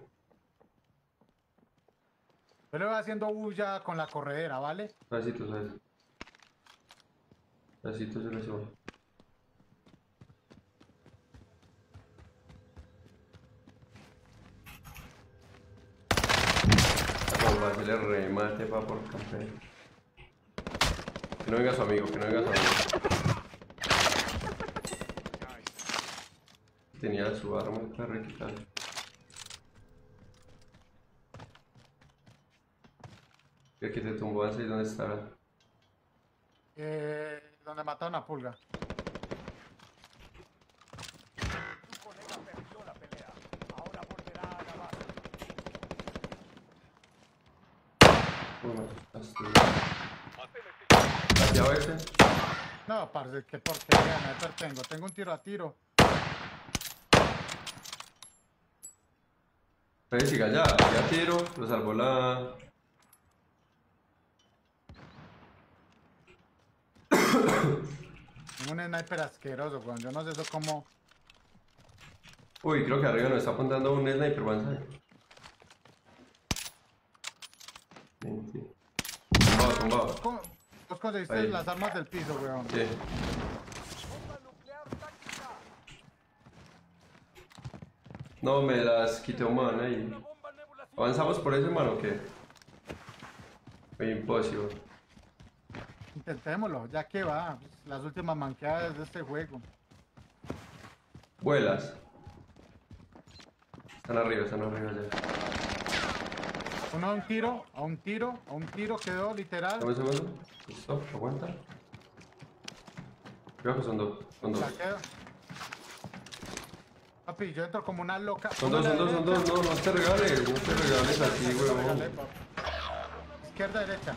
Speaker 2: Yo le voy haciendo bulla con la corredera, ¿vale?
Speaker 1: Suavecito, suavecito. Suavecito se le sube. Como para hacerle remate pa por campeón. Que no venga su amigo, que no venga su amigo. Tenía su arma para requitar. El que te tumbó así, ¿dónde estará?
Speaker 2: Eh, donde mataron a pulga.
Speaker 4: Tu colega perdió la pelea. Ahora volverá a la base.
Speaker 1: Uy, me asustaste. ¿Pateado ese?
Speaker 2: No, parce, qué porquería, me tengo. Tengo un tiro a tiro.
Speaker 1: Pero siga ya, ya tiro, lo salvó la...
Speaker 2: Tengo un sniper asqueroso, weón. Yo no sé eso cómo.
Speaker 1: Uy, creo que arriba nos está apuntando un sniper. Mentira. Tumbado, tumbado.
Speaker 2: Vos conseguiste
Speaker 1: Ahí.
Speaker 2: las armas del piso, weón.
Speaker 1: Sí. No, me las quitó, man, ahí. ¿Avanzamos por ese, man, o qué? Imposible.
Speaker 2: Intentémoslo, ya que va. Las últimas manqueadas de este juego.
Speaker 1: Vuelas. Están arriba, están arriba ya.
Speaker 2: Uno a un tiro, a un tiro, a un tiro quedó literal.
Speaker 1: Dame un segundo. Listo, aguanta. Creo que son dos. Son dos.
Speaker 2: Papi, yo entro como una loca.
Speaker 1: Son dos, son dos, son dos. No, no te regales, no te regales así,
Speaker 2: papi. Izquierda, derecha.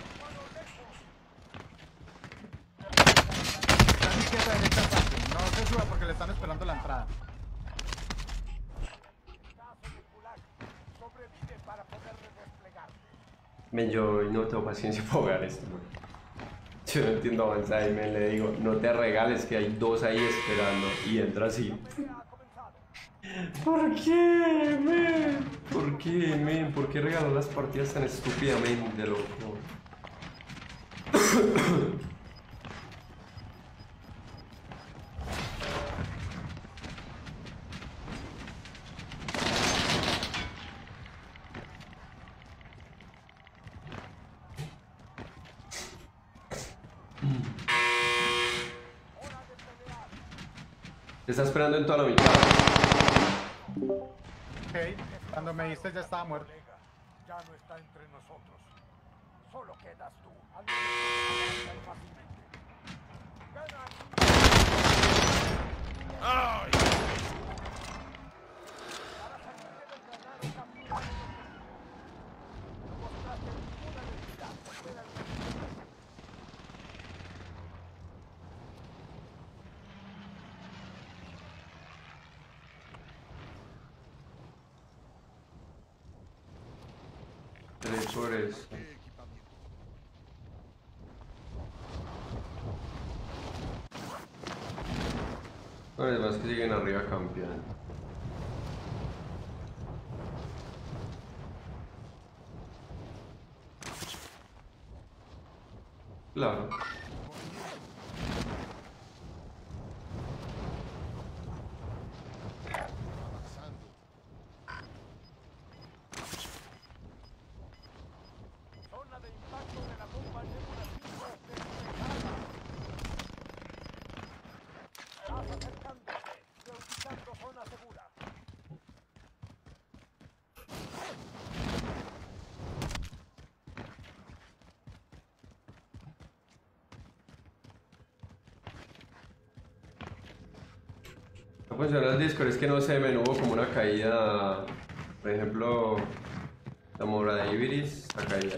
Speaker 2: Están izquierda, derecha, papi. No se suba porque le están esperando la entrada.
Speaker 4: caso de gulag. Sobrevive para poder desplegar.
Speaker 1: Men, yo no tengo paciencia para jugar esto. Yo no entiendo avanzar y me le digo, no te regales que hay dos ahí esperando. Y entra así. ¿Por qué, men? ¿Por qué, men? ¿Por qué regalar las partidas tan estúpidamente, loco? Está esperando en toda la mitad.
Speaker 2: Ok, cuando me diste ya estaba muerto.
Speaker 4: Ya no está entre nosotros. Solo quedas tú. Fácilmente. Gana
Speaker 3: sobre esto.
Speaker 1: Bueno, además que lleguen arriba campeando. Claro. Funciona el Discord, es que no sé, me hubo como una caída. Por ejemplo, la mora de Ibiris, la caída.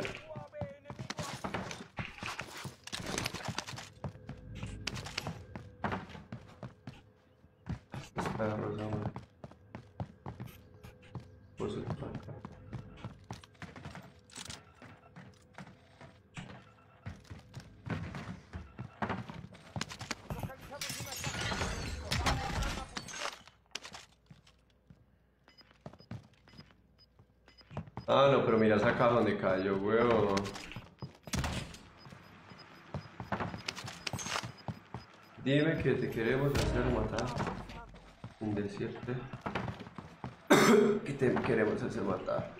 Speaker 4: Caja
Speaker 1: donde cayó, weón. Dime que te queremos hacer matar. Sin decirte que te queremos hacer matar.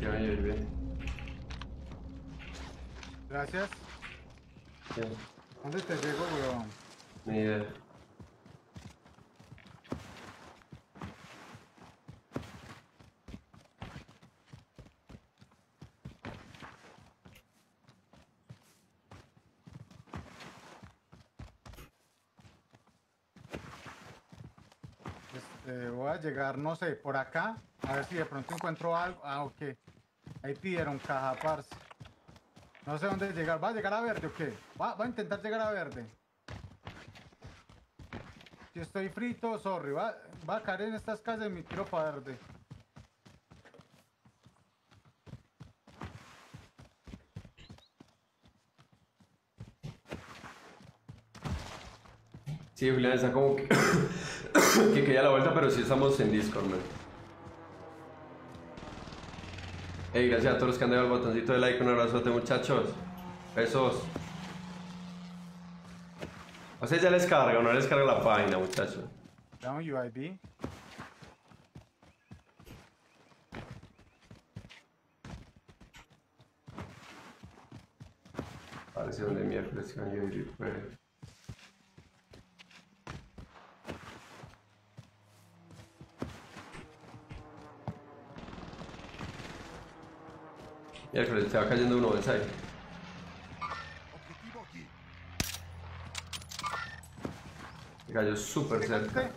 Speaker 1: Que.
Speaker 2: Gracias. ¿Dónde te llego, weón?
Speaker 1: Ni idea.
Speaker 2: Este, voy a llegar, no sé, por acá. A ver si de pronto encuentro algo. Ah, ok. Ahí pidieron caja, parce. No sé dónde llegar. ¿Va a llegar a verde o qué? Va, a intentar llegar a verde. Si estoy frito, sorry. Va, a caer en estas casas me tiro para verde.
Speaker 1: Sí, Julián está como que, que quería la vuelta, pero sí estamos en Discord, man. Hey, gracias a todos los que han dado el botoncito de like, un abrazote muchachos. Besos. O sea, ya les carga o no les carga la página, muchachos.
Speaker 2: Down UID.
Speaker 1: Parece donde miércoles que van a Miércoles, te va cayendo uno,
Speaker 3: aquí.
Speaker 1: Me cayó súper cerca.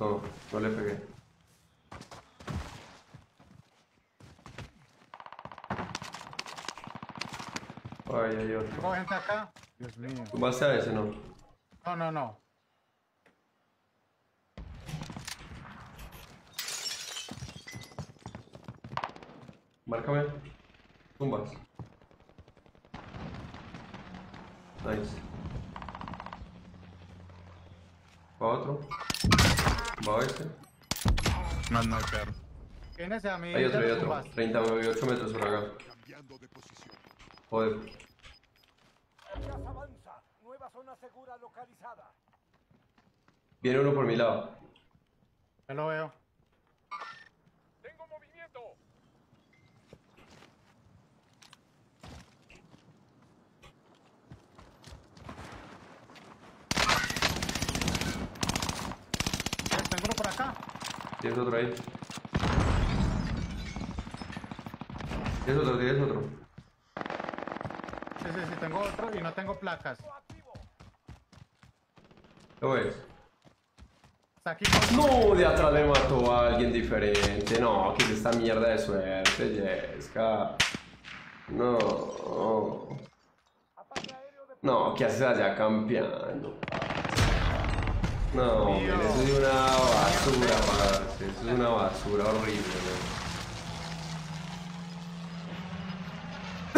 Speaker 1: No, no le pegué. Ay, hay otro.
Speaker 2: Tengo gente acá. Dios mío.
Speaker 1: ¿Tumbaste a ese, no?
Speaker 2: No, no, no.
Speaker 1: Márcame. Tumbas. Nice. Va otro. Va este.
Speaker 2: No, no, perro. Tienes a mí.
Speaker 1: Hay otro, hay otro.
Speaker 2: tumbaste.
Speaker 1: 38 metros por acá.
Speaker 3: Cambiando de posición.
Speaker 1: Joder.
Speaker 4: Avanza. una zona segura localizada.
Speaker 1: Viene uno por mi lado.
Speaker 2: Ya lo veo.
Speaker 4: Tengo movimiento.
Speaker 2: Eh, Tengo uno por acá.
Speaker 1: Tienes otro ahí. Tienes otro, tienes otro.
Speaker 2: Sí, sí, sí, tengo otro y no tengo placas.
Speaker 1: ¿Lo ves?
Speaker 2: Aquí.
Speaker 1: No, de atrás me mató a alguien diferente. No, que es esta mierda de suerte, Jessica. No. No, ¿qué haces allá campeando? No, hombre, eso es una basura, parce. Eso es una basura horrible, ¿no?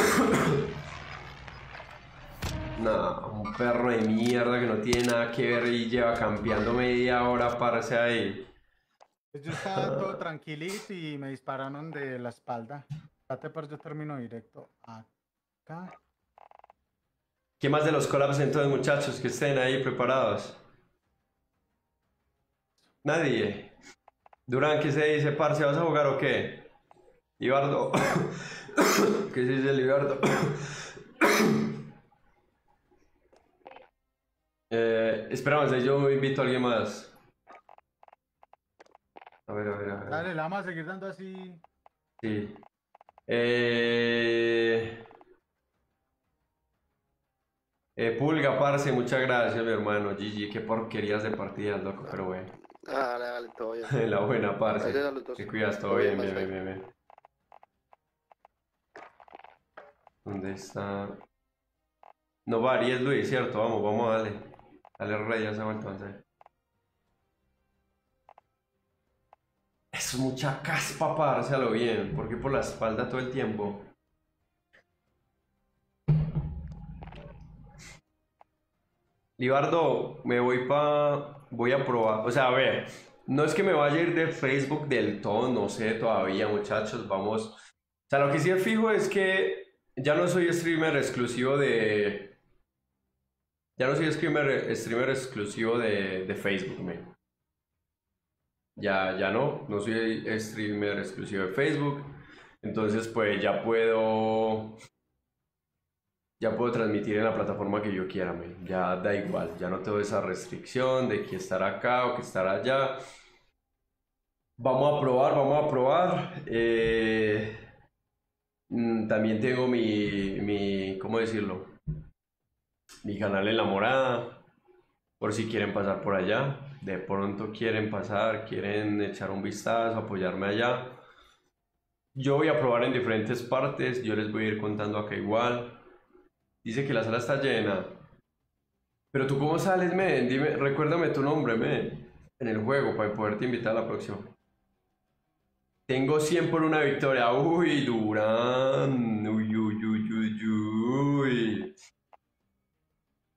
Speaker 1: No, un perro de mierda que no tiene nada que ver y lleva campeando media hora, parce, ahí.
Speaker 2: Pues Yo estaba todo tranquilito y me dispararon de la espalda. Espérate, pero yo termino directo acá.
Speaker 1: ¿Qué más de los collabs entonces, muchachos, que estén ahí preparados? Nadie. Durán, ¿qué se dice, parce? ¿Vas a jugar o qué? Ibardo. ¿Qué se dice el Ibardo? eh, esperamos, yo invito a alguien más. A ver, a ver, a ver.
Speaker 2: Dale, la vamos a seguir dando así.
Speaker 1: Sí. Eh... eh, Pulga, parce, muchas gracias, mi hermano. GG, qué porquerías de partidas, loco, pero bueno.
Speaker 5: Ah, dale, dale, todo bien.
Speaker 1: La buena, parce.
Speaker 5: Ahí te
Speaker 1: cuidas, todo
Speaker 5: Todo
Speaker 1: bien,
Speaker 5: bien,
Speaker 1: bien, bien, bien, bien. ¿Dónde está? No varíes, Luis, ¿cierto? Vamos, vamos a darle. Dale rey, ya se a hacer. Eso es mucha caspa para dárselo bien. ¿Por qué por la espalda todo el tiempo? Libardo, me voy pa... Voy a probar. O sea, a ver, no es que me vaya a ir de Facebook del todo, no sé todavía, muchachos. Vamos. O sea, lo que sí es fijo es que ya no soy streamer exclusivo de. Ya no soy streamer, streamer exclusivo de, de Facebook. Ya, ya no, no soy streamer exclusivo de Facebook. Entonces, pues ya puedo. Ya puedo transmitir en la plataforma que yo quiera. Ya da igual, ya no tengo esa restricción de que estar acá o que estar allá. Vamos a probar, vamos a probar. Eh, mm, también tengo mi, mi, ¿cómo decirlo? Mi canal en La Morada, por si quieren pasar por allá. De pronto quieren pasar, quieren echar un vistazo, apoyarme allá. Yo voy a probar en diferentes partes, yo les voy a ir contando acá igual. Dice que la sala está llena. Pero tú cómo sales, men? Dime, recuérdame tu nombre, men. En el juego, para poderte invitar a la próxima. Tengo 100 por una victoria. Uy, Durán. Uy, uy, uy, uy, uy.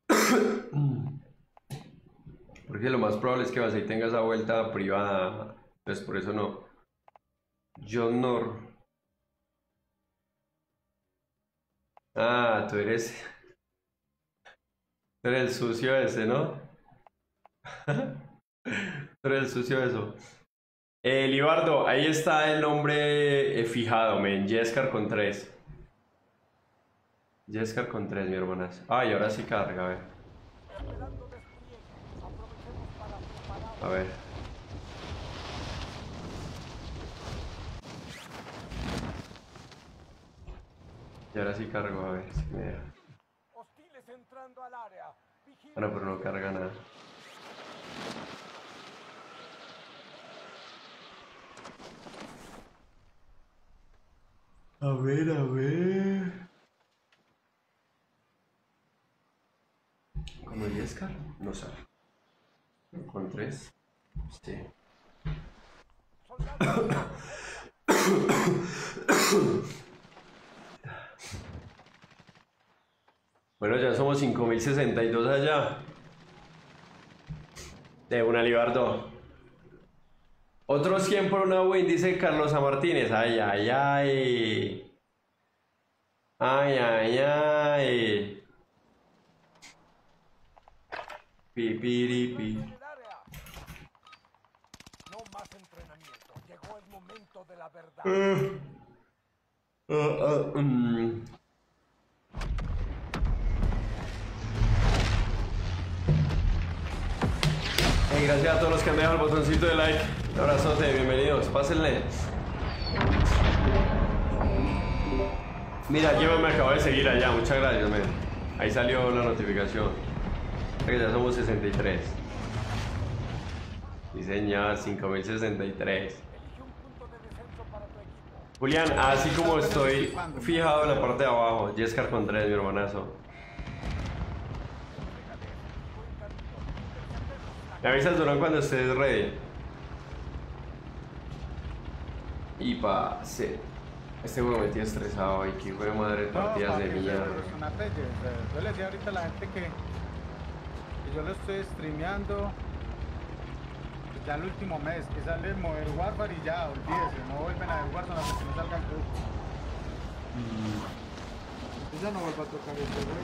Speaker 1: Porque lo más probable es que vas y tenga esa vuelta privada. Pues por eso no. John Nor. Ah, tú eres. Tú eres el sucio ese, ¿no? Tú eres el sucio eso. Eh, Libardo, ahí está el nombre eh, fijado, men. Jeskar con 3. Jeskar con 3, mi hermanas. Ay, ahora sí carga, a ver. A ver. Y ahora sí cargo, a ver si me deja.
Speaker 4: Hostiles entrando al área. Vigila.
Speaker 1: Ah, no, pero no carga nada. A ver, a ver. ¿Con el Yescar? No sale. ¿Con tres? Sí. Bueno, ya somos 5062 allá. De una Libardo. Otro 100 por una win, dice Carlos A. Martínez. Ay, ay, ay. Ay, ay, ay. Pipiripi.
Speaker 4: No más entrenamiento. Llegó el momento de la verdad.
Speaker 1: Hey, gracias a todos los que han dejado el botoncito de like. Un abrazote, bienvenidos. Pásenle. Mira, yo me acabo de seguir allá. Muchas gracias, men. Ahí salió la notificación. Ya somos 63. Sí, señor, 5063.
Speaker 4: Elige un punto de descenso para tu equipo.
Speaker 1: Julián, así como estoy fijado en la parte de abajo, Jescar Contreras, mi hermanazo. Me avisas, Durán, cuando estés ready. Y pa, se. Este juego me tiene estresado y que de madre
Speaker 2: No,
Speaker 1: partidas de mierda.
Speaker 2: Yo le decía ahorita a la gente que, que yo lo estoy streameando ya el último mes, que sale el Modern Warfare y ya, olvídese, no vuelven a ver Warzone hasta que no salga el juego. Yo ya no vuelvo a tocar este juego.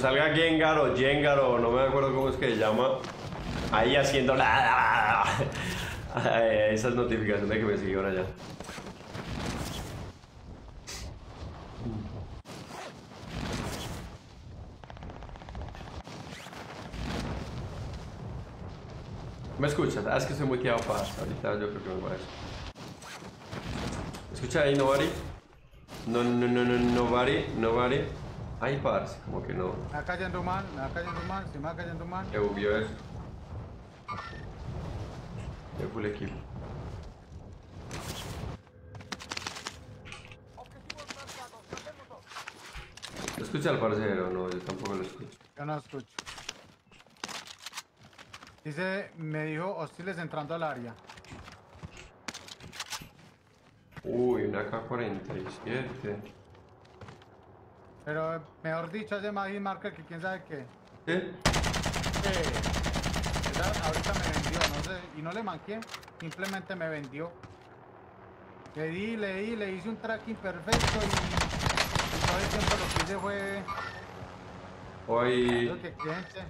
Speaker 1: Salga Gengar o Jengar o no me acuerdo cómo es que se llama, ahí haciendo la. Ay, Esas notificaciones que me siguieron allá. ¿Me escuchas? Ah, es que estoy muy quedado para ahorita yo creo que me parece. ¿Escucha ahí, Nobody? No, no, no, no, Nobody, Nobody. Ay, parce, como que no.
Speaker 2: Me va cayendo mal, me va cayendo mal, si me va cayendo mal.
Speaker 1: Que bugueó eso. De full equipo. ¿Lo escucha el parcero? No, yo tampoco lo escucho.
Speaker 2: Yo no escucho. Dice, me dijo hostiles entrando al área.
Speaker 1: Uy, una K-47.
Speaker 2: Pero mejor dicho, hace más marca que quién sabe qué.
Speaker 1: ¿Qué?
Speaker 2: Eh, esa ahorita me vendió, no sé, y no le manqué, simplemente me vendió. Le di, le di, le hice un tracking perfecto y, y todo el tiempo lo que hice fue
Speaker 1: Hoy...
Speaker 2: lo que cliente.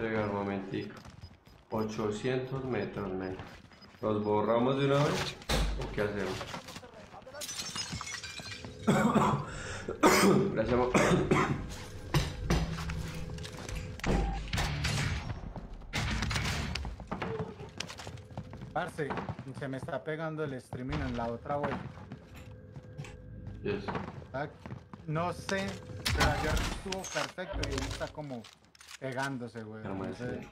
Speaker 1: Ok. Entrega armamentico. 800 metros, men. ¿Los borramos de una vez? ¿O qué hacemos? Gracias.
Speaker 2: Parce, se me está pegando el streaming en la otra web.
Speaker 1: Yes.
Speaker 2: Ah, No sé, pero ayer estuvo perfecto y está como pegándose, güey. No
Speaker 1: de
Speaker 2: sé.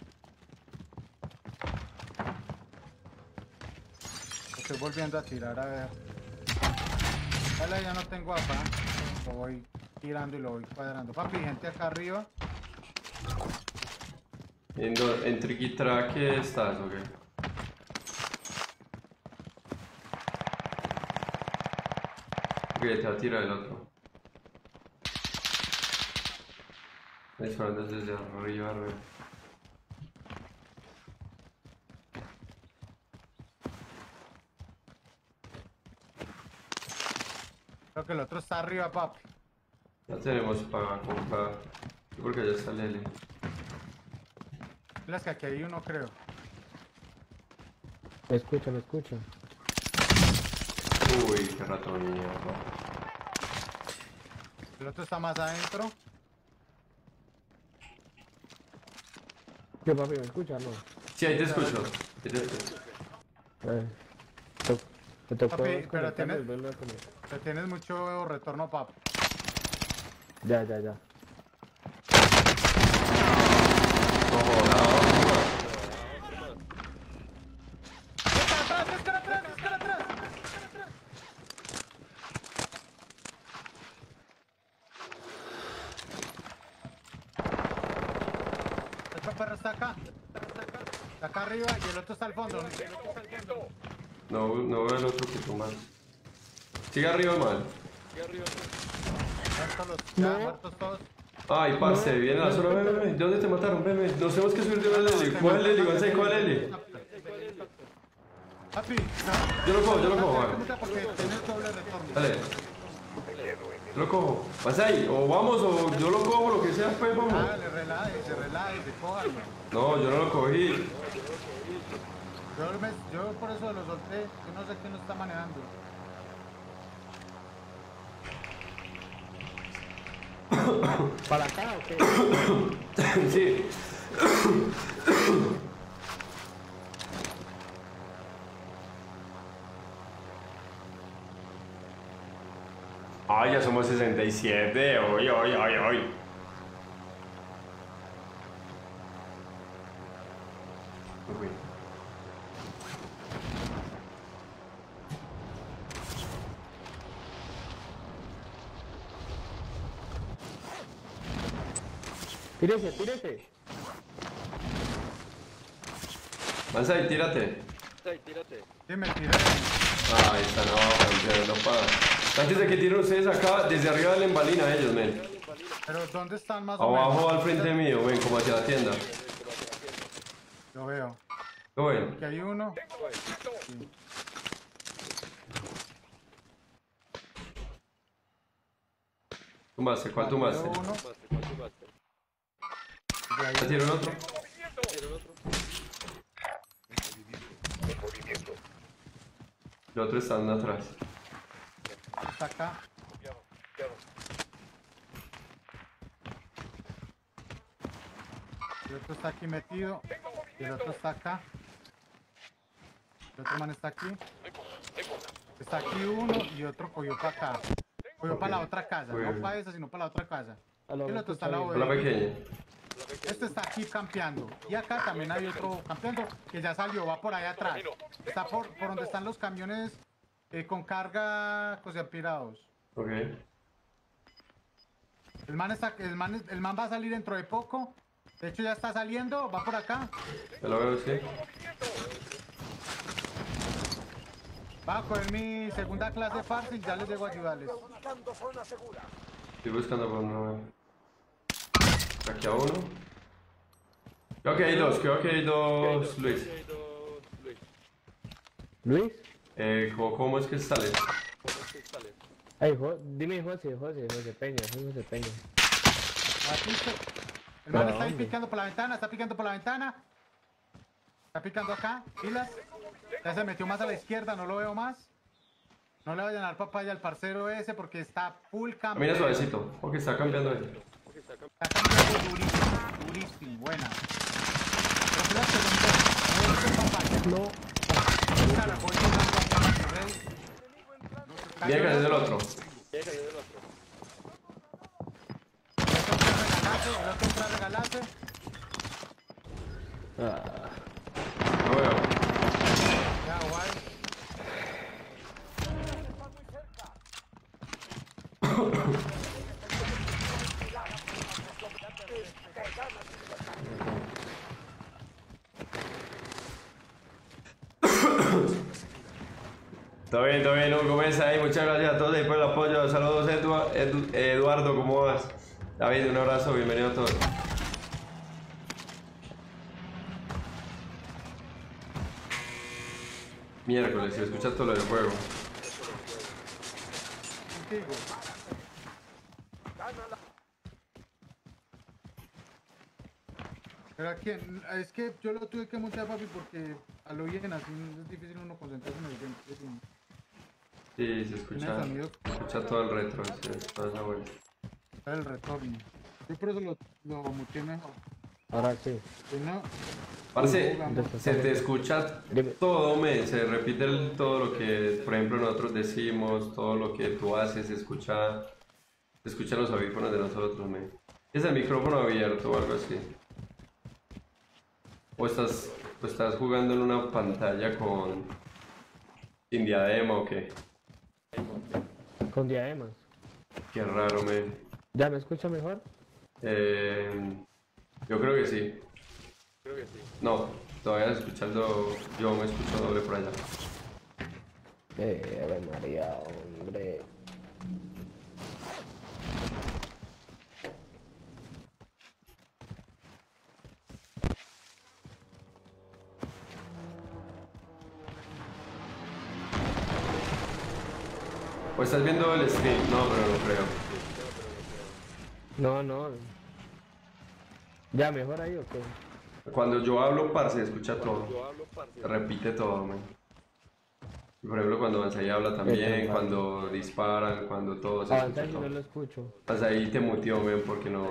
Speaker 2: Estoy volviendo a tirar a ver. Vale, ya no tengo afán. Lo voy tirando y lo voy cuadrando. Papi, gente acá arriba.
Speaker 1: ¿En, do- en Triquitrack estás o qué? Ok, te va a tirar el otro. Me disparando desde arriba, arriba.
Speaker 2: Creo que el otro está arriba, papi.
Speaker 1: Ya tenemos para comprar. Porque ya está Lele.
Speaker 2: Es que aquí hay uno, creo.
Speaker 6: Lo escucho, lo escucho.
Speaker 1: Uy, qué rato de mierda.
Speaker 2: El otro está más adentro.
Speaker 6: ¿Qué papi, me escucha? No.
Speaker 1: Sí, ahí te escucho. Ahí te escucho.
Speaker 6: Eh, me tocó
Speaker 2: Papi, pero tienes-. Te tienes mucho retorno, papi.
Speaker 6: Ya, ya, ya.
Speaker 1: No jodas.
Speaker 2: ¡Escala atrás, escala atrás, escala atrás! El perro está acá. está acá. Está acá arriba y el otro está al fondo.
Speaker 1: No, no veo el otro que tú más. Sigue arriba, mal.
Speaker 2: Muertos los, ya, muertos todos.
Speaker 1: Ay, parce, viene la zona. Ven, ven, ven. ¿De dónde te mataron? Ven, ven. Nos tenemos que subir de una Leli. ¿Cuál es Leli? Gonzalo, ¿cuál Leli?
Speaker 2: Papi,
Speaker 1: Yo lo cojo, yo lo cojo, vale. Dale. Yo lo cojo. ¿Vas ahí? O vamos, o yo lo cojo, lo que sea, pues vamos.
Speaker 2: Relájese, relájese, cójalo.
Speaker 1: No, yo no lo cogí.
Speaker 2: Yo, me- yo por eso lo solté. Yo no sé quién lo está manejando.
Speaker 6: ¿Para acá o qué?
Speaker 1: Sí. Ay, ya somos 67. Oye, oye, oye, oye. Uy.
Speaker 6: Tírese, tírese.
Speaker 1: Manzai, tírate.
Speaker 2: Sí, me tiré.
Speaker 1: Ahí está, no, no para. Antes de que tiren ustedes acá, desde arriba le embalina a ellos, men.
Speaker 2: Pero ¿dónde están más o menos?
Speaker 1: Abajo al frente mío, ven, como hacia la tienda.
Speaker 2: Lo veo.
Speaker 1: ¿Lo ven?
Speaker 2: Aquí hay uno.
Speaker 1: Tumbaste, ¿cuál tumbaste?
Speaker 2: Uno. Y ahí-
Speaker 1: ¿Ya tienen otro? El otro está atrás.
Speaker 2: Está acá. El otro está aquí metido. Y el otro está acá. El otro man está aquí. Está aquí uno y otro cogió para acá. Cogió para la otra casa. No para esa, sino para la otra casa. El otro está al lado
Speaker 1: la pequeña.
Speaker 2: Este está aquí campeando. Y acá también hay otro campeando que ya salió, va por allá atrás. Está por, por donde están los camiones eh, con carga cosiapirados.
Speaker 1: Ok.
Speaker 2: El man, está, el, man, el man va a salir dentro de poco. De hecho ya está saliendo, va por acá.
Speaker 1: Ya lo veo, sí.
Speaker 2: Va a coger mi segunda clase fácil, ya les llego a ayudarles.
Speaker 4: Buscando zona segura.
Speaker 1: Estoy buscando por no ver. Aquí a uno. Creo que hay dos, creo que hay dos, Luis.
Speaker 6: Luis.
Speaker 1: Eh, ¿cómo, cómo es que sale?
Speaker 6: Ay, Jo- dime José, José, José Peña, José Peña.
Speaker 2: Aquí se- El man está ahí picando por la ventana, está picando por la ventana. Está picando acá, pilas. Ya se metió más a la izquierda, no lo veo más. No le vayan a dar papaya al parcero ese porque está full
Speaker 1: Mira
Speaker 2: campeón.
Speaker 1: suavecito. Ok, está cambiando él.
Speaker 2: Está cambiando durísimo, durísimo, buena. Que no.
Speaker 1: Mira que es el otro.
Speaker 2: El otro entra a regalarse.
Speaker 6: Ah,
Speaker 1: No veo. Todo bien, todo bien, Hugo Mesa ahí. Muchas gracias a todos por el apoyo. Saludos, Edu- Edu- Eduardo, ¿cómo vas? David, un abrazo, bienvenido a todos. Miércoles, si escuchas todo lo del juego.
Speaker 2: Contigo. Pero aquí, es que yo lo tuve que montar, papi, porque a lo bien así es difícil uno concentrarse en el un-
Speaker 1: Sí, se escucha, se escucha todo el retro, sí, toda esa vuelta.
Speaker 2: está el retorno. Yo por eso lo, lo muteé mejor.
Speaker 6: Ahora sí.
Speaker 1: Parce, se te escucha todo, men, se repite el- todo lo que, por ejemplo, nosotros decimos, todo lo que tú haces, se escucha, se escuchan los audífonos de nosotros, men. ¿Es el micrófono abierto o algo así? ¿O estás, o estás jugando en una pantalla con sin diadema o qué?
Speaker 6: Con diademas.
Speaker 1: Qué raro, men.
Speaker 6: ¿Ya me escucha mejor?
Speaker 1: Eh, yo creo que sí. No, Todavía escuchando, yo me escucho doble por allá.
Speaker 6: Eh, Ave María, hombre.
Speaker 1: ¿O estás viendo el stream? No, pero no creo.
Speaker 6: No, no. Ya, mejor ahí o qué?
Speaker 1: Cuando yo hablo, parce, escucha todo. Repite todo, man. Por ejemplo, cuando Banzai habla también, cuando disparan, cuando todo se escucha
Speaker 6: Avanza y no
Speaker 1: todo.
Speaker 6: lo escucho.
Speaker 1: Ahí te mutió, men, porque no,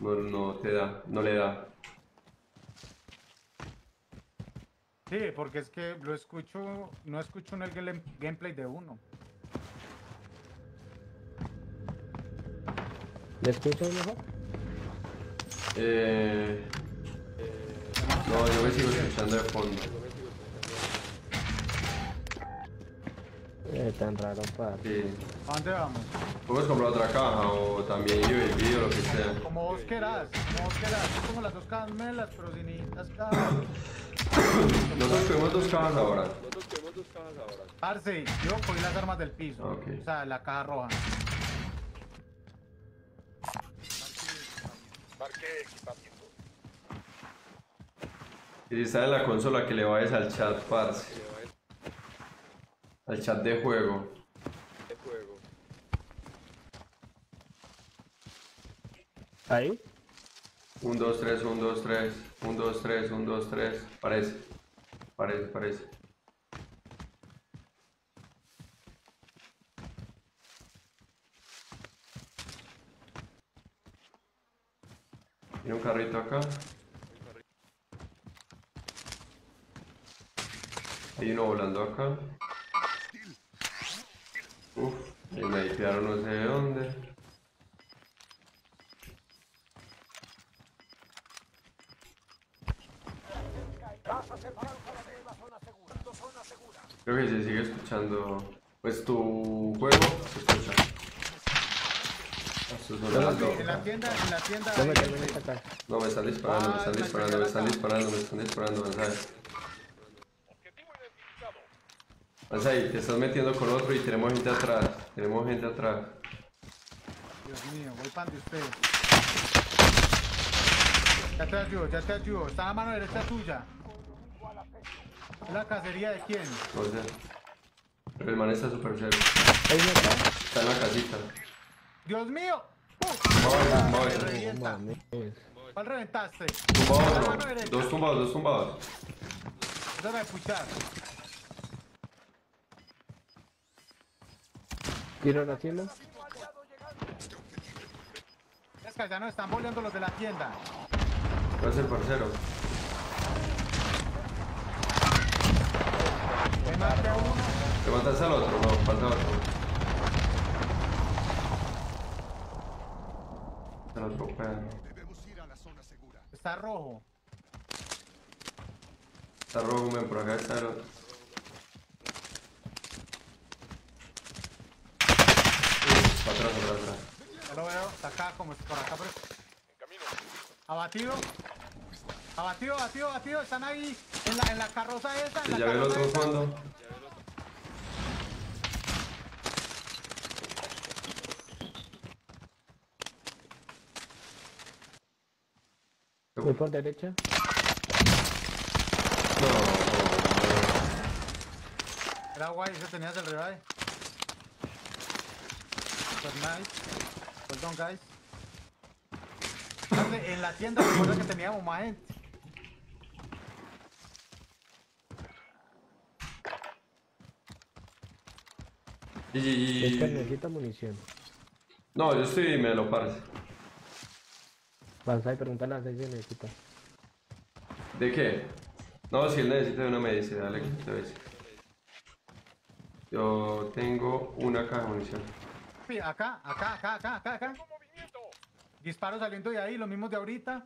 Speaker 1: no, no te da, no le da.
Speaker 2: Sí, porque es que lo escucho, no escucho en el game- gameplay de uno.
Speaker 6: ¿Le escuchas mejor?
Speaker 1: Eh, no, yo me sigo escuchando de fondo.
Speaker 6: Eh, tan raro, para.
Speaker 1: Sí.
Speaker 2: ¿A dónde vamos?
Speaker 1: Podemos comprar otra caja o también yo el video, lo que sea.
Speaker 2: Como vos querás, como vos querás. Tengo las dos cajas melas, pero si necesitas cajas.
Speaker 1: Nosotros tenemos dos cajas ahora.
Speaker 2: Parce, yo cogí las armas del piso. O sea, la caja roja.
Speaker 4: Equipamiento.
Speaker 1: Y si está en la consola, que le vayas al chat, parce. Al chat de juego.
Speaker 6: ¿Ahí?
Speaker 1: 1, 2, 3, 1, 2, 3. 1, 2, 3, 1, 2, 3. Parece. Parece, parece. Tiene un carrito acá. Hay uno volando acá. Uf, y me dispararon no sé de dónde. Creo que se sigue escuchando. Pues tu juego se escucha. Esto es
Speaker 2: Pero
Speaker 1: sonando.
Speaker 2: sí, en la tienda, en la tienda.
Speaker 6: Yo me.
Speaker 1: No, me están disparando, me están disparando, me están disparando, me están disparando, Banzai. Te estás metiendo con otro y tenemos gente atrás. Tenemos gente atrás.
Speaker 2: Dios mío, voy pan de ustedes. Ya te ayudo, ya te ayudo. Está la mano derecha tuya. ¿Es la cacería de quién?
Speaker 1: No sé. Pero el man está.
Speaker 6: Está
Speaker 1: en la casita.
Speaker 2: ¡Dios mío! ¿Cuál reventaste?
Speaker 1: Tumbado. Dos tumbados, dos tumbados.
Speaker 2: Déjame puchar.
Speaker 6: ¿Tiro la tienda?
Speaker 2: Es que ya nos están boleando los de la tienda.
Speaker 1: ¿Cuál es el parcero?
Speaker 2: Me maté a uno.
Speaker 1: ¿Te mataste al otro? No, falta otro.
Speaker 3: La zona segura.
Speaker 2: Está rojo.
Speaker 1: Está rojo, men, por acá está el otro. Para atrás, para atrás.
Speaker 2: Ya lo veo. Está acá, como por acá. Pero... Abatido. Abatido, abatido, abatido. Están ahí en la, en la carroza esa. En
Speaker 1: Sí,
Speaker 2: la
Speaker 1: ya ve el otro fondo.
Speaker 6: Voy por derecha.
Speaker 1: No,
Speaker 2: Era guay, ese tenías el revive. Pues nice. Perdón, guys. En la tienda recuerda que teníamos más gente.
Speaker 1: Y,
Speaker 6: Es que necesita munición.
Speaker 1: No, yo estoy me lo parece.
Speaker 6: Banzai, pregúntale a Ceci si necesita.
Speaker 1: ¿De qué? No, si él necesita una medicina, dale que te ves. Yo tengo una caja de munición.
Speaker 2: Sí, acá, acá, acá, acá, acá, acá. Disparos saliendo de ahí, los mismos de ahorita.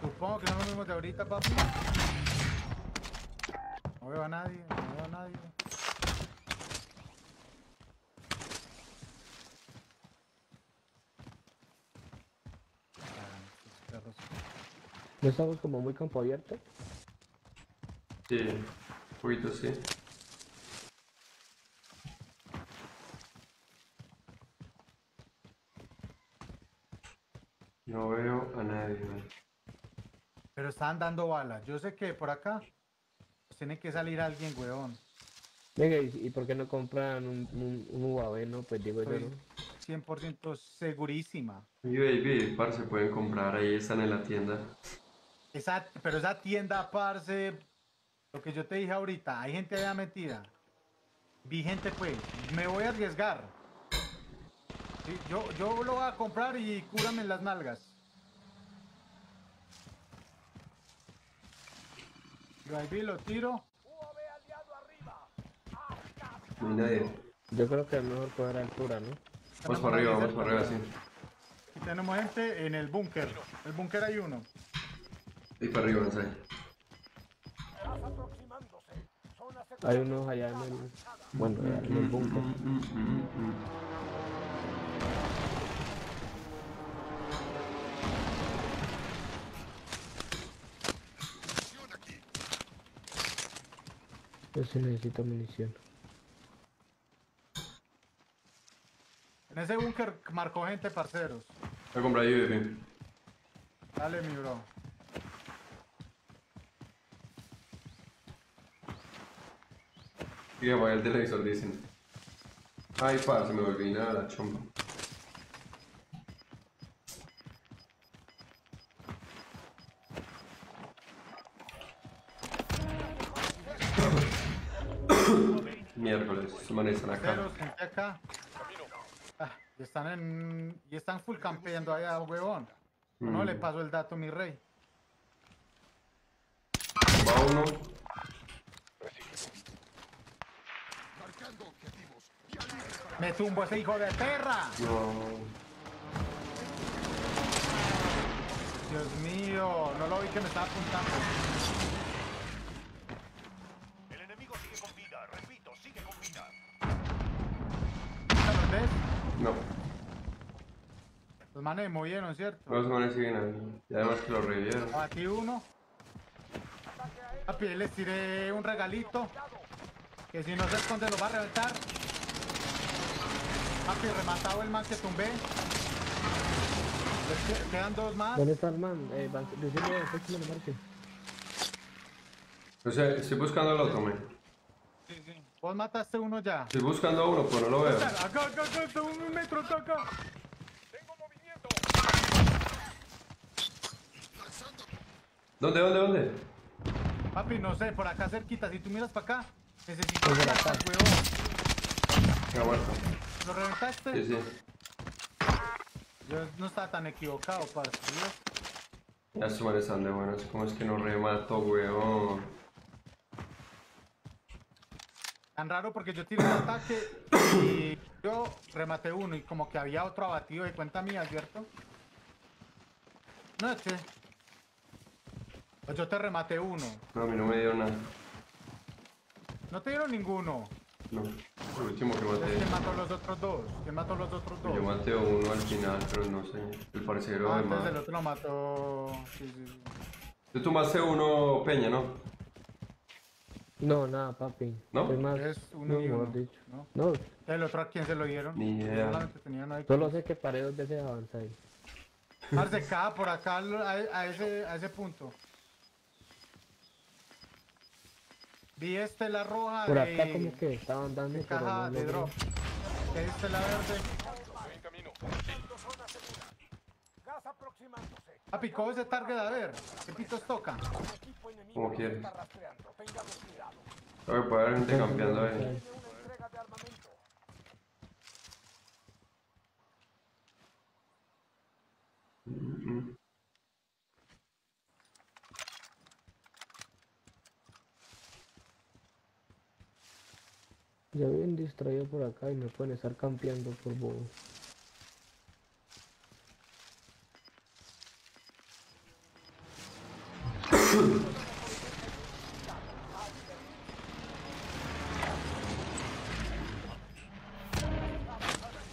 Speaker 2: Supongo que son los mismos de ahorita, papi. No veo a nadie, no veo a nadie.
Speaker 6: ¿No estamos como muy campo abierto?
Speaker 1: Sí, un poquito sí. No veo a nadie.
Speaker 2: Pero estaban dando balas. Yo sé que por acá pues, tiene que salir alguien, weón.
Speaker 6: Venga, ¿y, y por qué no compran un, un, un UAV, no? Pues digo yo, ¿no?
Speaker 2: 100% segurísima.
Speaker 1: UAV, par se pueden comprar, ahí están en la tienda.
Speaker 2: Esa, pero esa tienda, parce, lo que yo te dije ahorita, hay gente allá metida. Vi gente, pues, me voy a arriesgar. Sí, yo, yo lo voy a comprar y cúrame en las nalgas. Yo ahí vi, lo tiro.
Speaker 6: Yo creo que es mejor coger altura, ¿no?
Speaker 1: Vamos
Speaker 2: Tenemos
Speaker 1: para arriba, vamos para arriba, sí.
Speaker 2: Y tenemos gente en el búnker. En el búnker hay uno.
Speaker 1: Ahí para arriba, Ansai.
Speaker 6: Hay unos allá en el... Bueno, en el búnker.
Speaker 3: Munición aquí.
Speaker 6: Yo sí necesito munición.
Speaker 2: En ese búnker marcó gente, parceros.
Speaker 1: Voy a comprar UAV.
Speaker 2: Dale, mi bro.
Speaker 1: Y apague el televisor, dicen. Ay, pa, se me volvió nada la chomba. Miércoles, están acá.
Speaker 2: Acá. Ah, y están en. Y están full campeando allá, huevón. No
Speaker 1: Mm.
Speaker 2: le paso el dato, mi rey.
Speaker 1: Va uno.
Speaker 3: Marcando objetivos. Vía libre para
Speaker 2: Me tumbo ese hijo de perra. Dios mío, no lo vi que me estaba apuntando.
Speaker 4: El enemigo sigue con vida. Repito, sigue con vida.
Speaker 2: ¿Los ves?
Speaker 1: No.
Speaker 2: Los manes movieron, ¿cierto?
Speaker 1: Los manes siguen ahí. Y además que lo revivieron.
Speaker 2: Aquí uno. Papi, les tiré un regalito. Que si no se esconde lo va a reventar. Papi, rematado el man que tumbé. Quedan dos más.
Speaker 6: ¿Dónde está el man? Eh, después que me lo marque.
Speaker 1: O sea, estoy buscando al otro, man.
Speaker 2: Vos mataste uno ya.
Speaker 1: Estoy buscando a uno, pero no lo veo.
Speaker 2: Acá, acá, acá, acá, un metro acá, acá.
Speaker 4: Tengo movimiento.
Speaker 1: ¿Dónde, dónde, dónde?
Speaker 2: Papi, no sé, por acá cerquita. Si tú miras para acá, necesito
Speaker 6: Pues acá.
Speaker 2: huevón.
Speaker 1: Me muerto.
Speaker 2: ¿Lo reventaste?
Speaker 1: Sí, sí.
Speaker 2: Yo no estaba tan equivocado, parce. ¿sí?
Speaker 1: Ya estos manes están de buenos. ¿Cómo es que no remato, weón?
Speaker 2: Tan raro porque yo tiré un ataque y yo rematé uno y como que había otro abatido de cuenta mía, ¿cierto? No es que... Pues yo te rematé uno.
Speaker 1: No, a mí no me dio nada.
Speaker 2: No te dieron ninguno.
Speaker 1: No. El último que
Speaker 2: Entonces, ¿Quién
Speaker 1: maté.
Speaker 2: mató los otros dos? ¿Quién mató los otros dos?
Speaker 1: Yo maté a uno al final, pero no sé. El parcero
Speaker 2: Ah,
Speaker 1: de
Speaker 2: entonces el
Speaker 1: más.
Speaker 2: otro lo mató... Sí, sí, sí.
Speaker 1: Tú tomaste uno Peña, ¿no?
Speaker 6: No, nada, papi.
Speaker 1: ¿No?
Speaker 6: Es más,
Speaker 2: Es uno
Speaker 6: no,
Speaker 2: y uno,
Speaker 6: dicho.
Speaker 2: ¿no?
Speaker 6: No,
Speaker 2: ¿El otro a quién se lo dieron?
Speaker 1: Ni idea.
Speaker 6: Solo sé que paré dos veces avanzar ahí.
Speaker 2: Parce, cada por acá a, a ese, a ese punto. Vi estela roja
Speaker 6: Por
Speaker 2: de,
Speaker 6: acá como que estaban dando,
Speaker 2: de caja
Speaker 6: no
Speaker 2: de drop. Que es estela verde.
Speaker 4: Gas aproximándose.
Speaker 2: Papi, coge ese target a ver. ¿Qué pitos toca?
Speaker 1: Como quieres. Creo que puede haber gente campeando ahí.
Speaker 4: Tiene una
Speaker 6: Ya ven distraído por acá y me pueden estar campeando por bobo.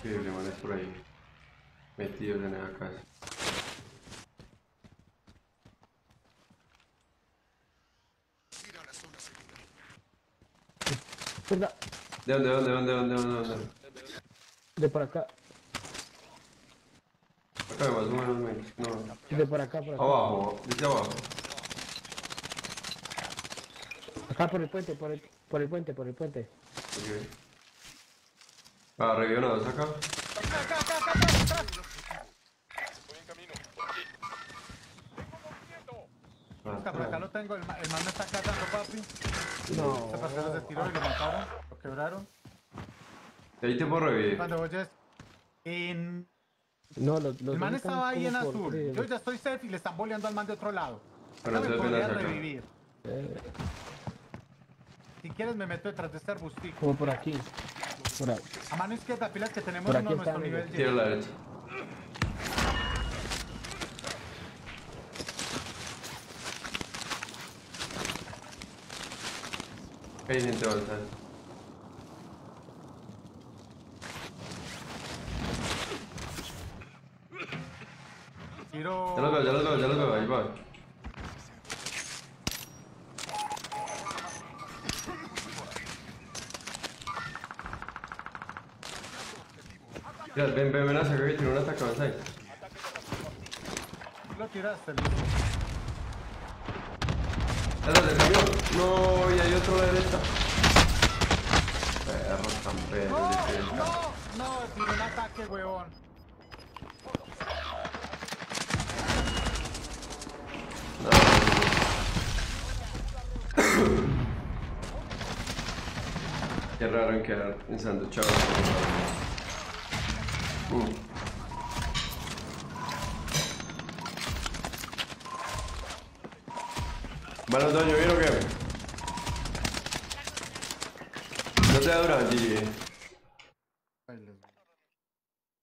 Speaker 1: Sí, le van por ahí. Metidos en la casa.
Speaker 6: ¿Verdad?
Speaker 1: ¿De dónde, dónde, dónde, dónde, dónde, dónde?
Speaker 6: de por acá,
Speaker 1: Acá más o menos, men. No.
Speaker 6: de por acá, por acá.
Speaker 1: Abajo, dice abajo.
Speaker 6: Acá por el puente, por el, por el puente, por el puente.
Speaker 1: Ok. Ah, regionados acá.
Speaker 2: Acá, acá, acá, acá, atrás, atrás.
Speaker 1: Ah,
Speaker 2: Acá, por acá lo tengo, el, el man me está cazando, papi.
Speaker 6: No.
Speaker 2: Este parcero se tiró y lo mataron, quebraron.
Speaker 1: Ahí te puedo revivir.
Speaker 2: En...
Speaker 6: No, los, los
Speaker 2: El man estaba ahí en
Speaker 6: por
Speaker 2: azul. Yo ya estoy safe y le están boleando al man de otro lado.
Speaker 1: Pero
Speaker 2: No me podría revivir.
Speaker 6: Eh,
Speaker 2: Si quieres me meto detrás de este arbustico.
Speaker 6: como por aquí. Por.
Speaker 2: A mano izquierda, pilas que tenemos
Speaker 6: Por
Speaker 2: uno a nuestro
Speaker 6: está,
Speaker 2: nivel.
Speaker 1: Tiro la derecha. Hay gente Ya los veo, ya los veo, ya los veo, ahí va. Ya, ven, ven, ven a sacar que tiene un ataque avanzado.
Speaker 2: Lo tiraste, Luis.
Speaker 1: Ya lo defendió. No, y hay otro a la derecha. Perros tan perros
Speaker 2: No, no, no, tiré un ataque, huevón.
Speaker 1: Raro en quedar pensando, chaval. Mm. Bueno, Toño, ¿vieron qué? No te da dura, Gigi.
Speaker 2: Ay, les-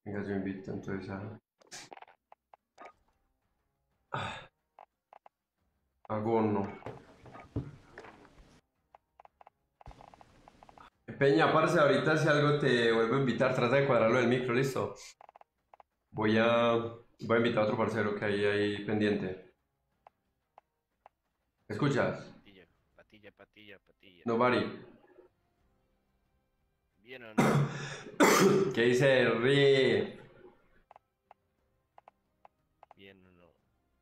Speaker 1: Venga, yo invito entonces a... Peña, parce, ahorita si algo te vuelvo a invitar, trata de cuadrarlo del micro, listo. Voy a... Voy a invitar a otro parcero que hay ahí pendiente. ¿Escuchas?
Speaker 7: Patilla, patilla, patilla, patilla.
Speaker 1: Nobody.
Speaker 7: ¿Bien o no?
Speaker 1: ¿Qué dice Ri?
Speaker 7: Bien o no.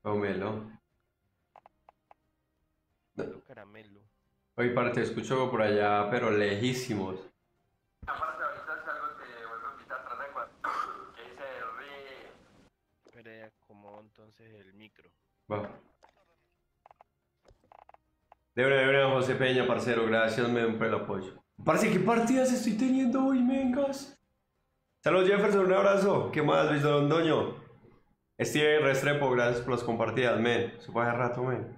Speaker 1: Pomelo.
Speaker 7: Un caramelo.
Speaker 1: Oye, para, te escucho por allá, pero lejísimos. Aparte, ahorita si algo te vuelvo a invitar, ¿Qué dice
Speaker 7: como entonces el micro.
Speaker 1: Va. De una, de una, José Peña, parcero, gracias, men, por el apoyo. Parce, ¿qué partidas estoy teniendo hoy, mengas? Saludos, Jefferson, un abrazo. ¿Qué más, Luis Londoño? Steven Restrepo, gracias por las compartidas, men. Fue hace rato, men.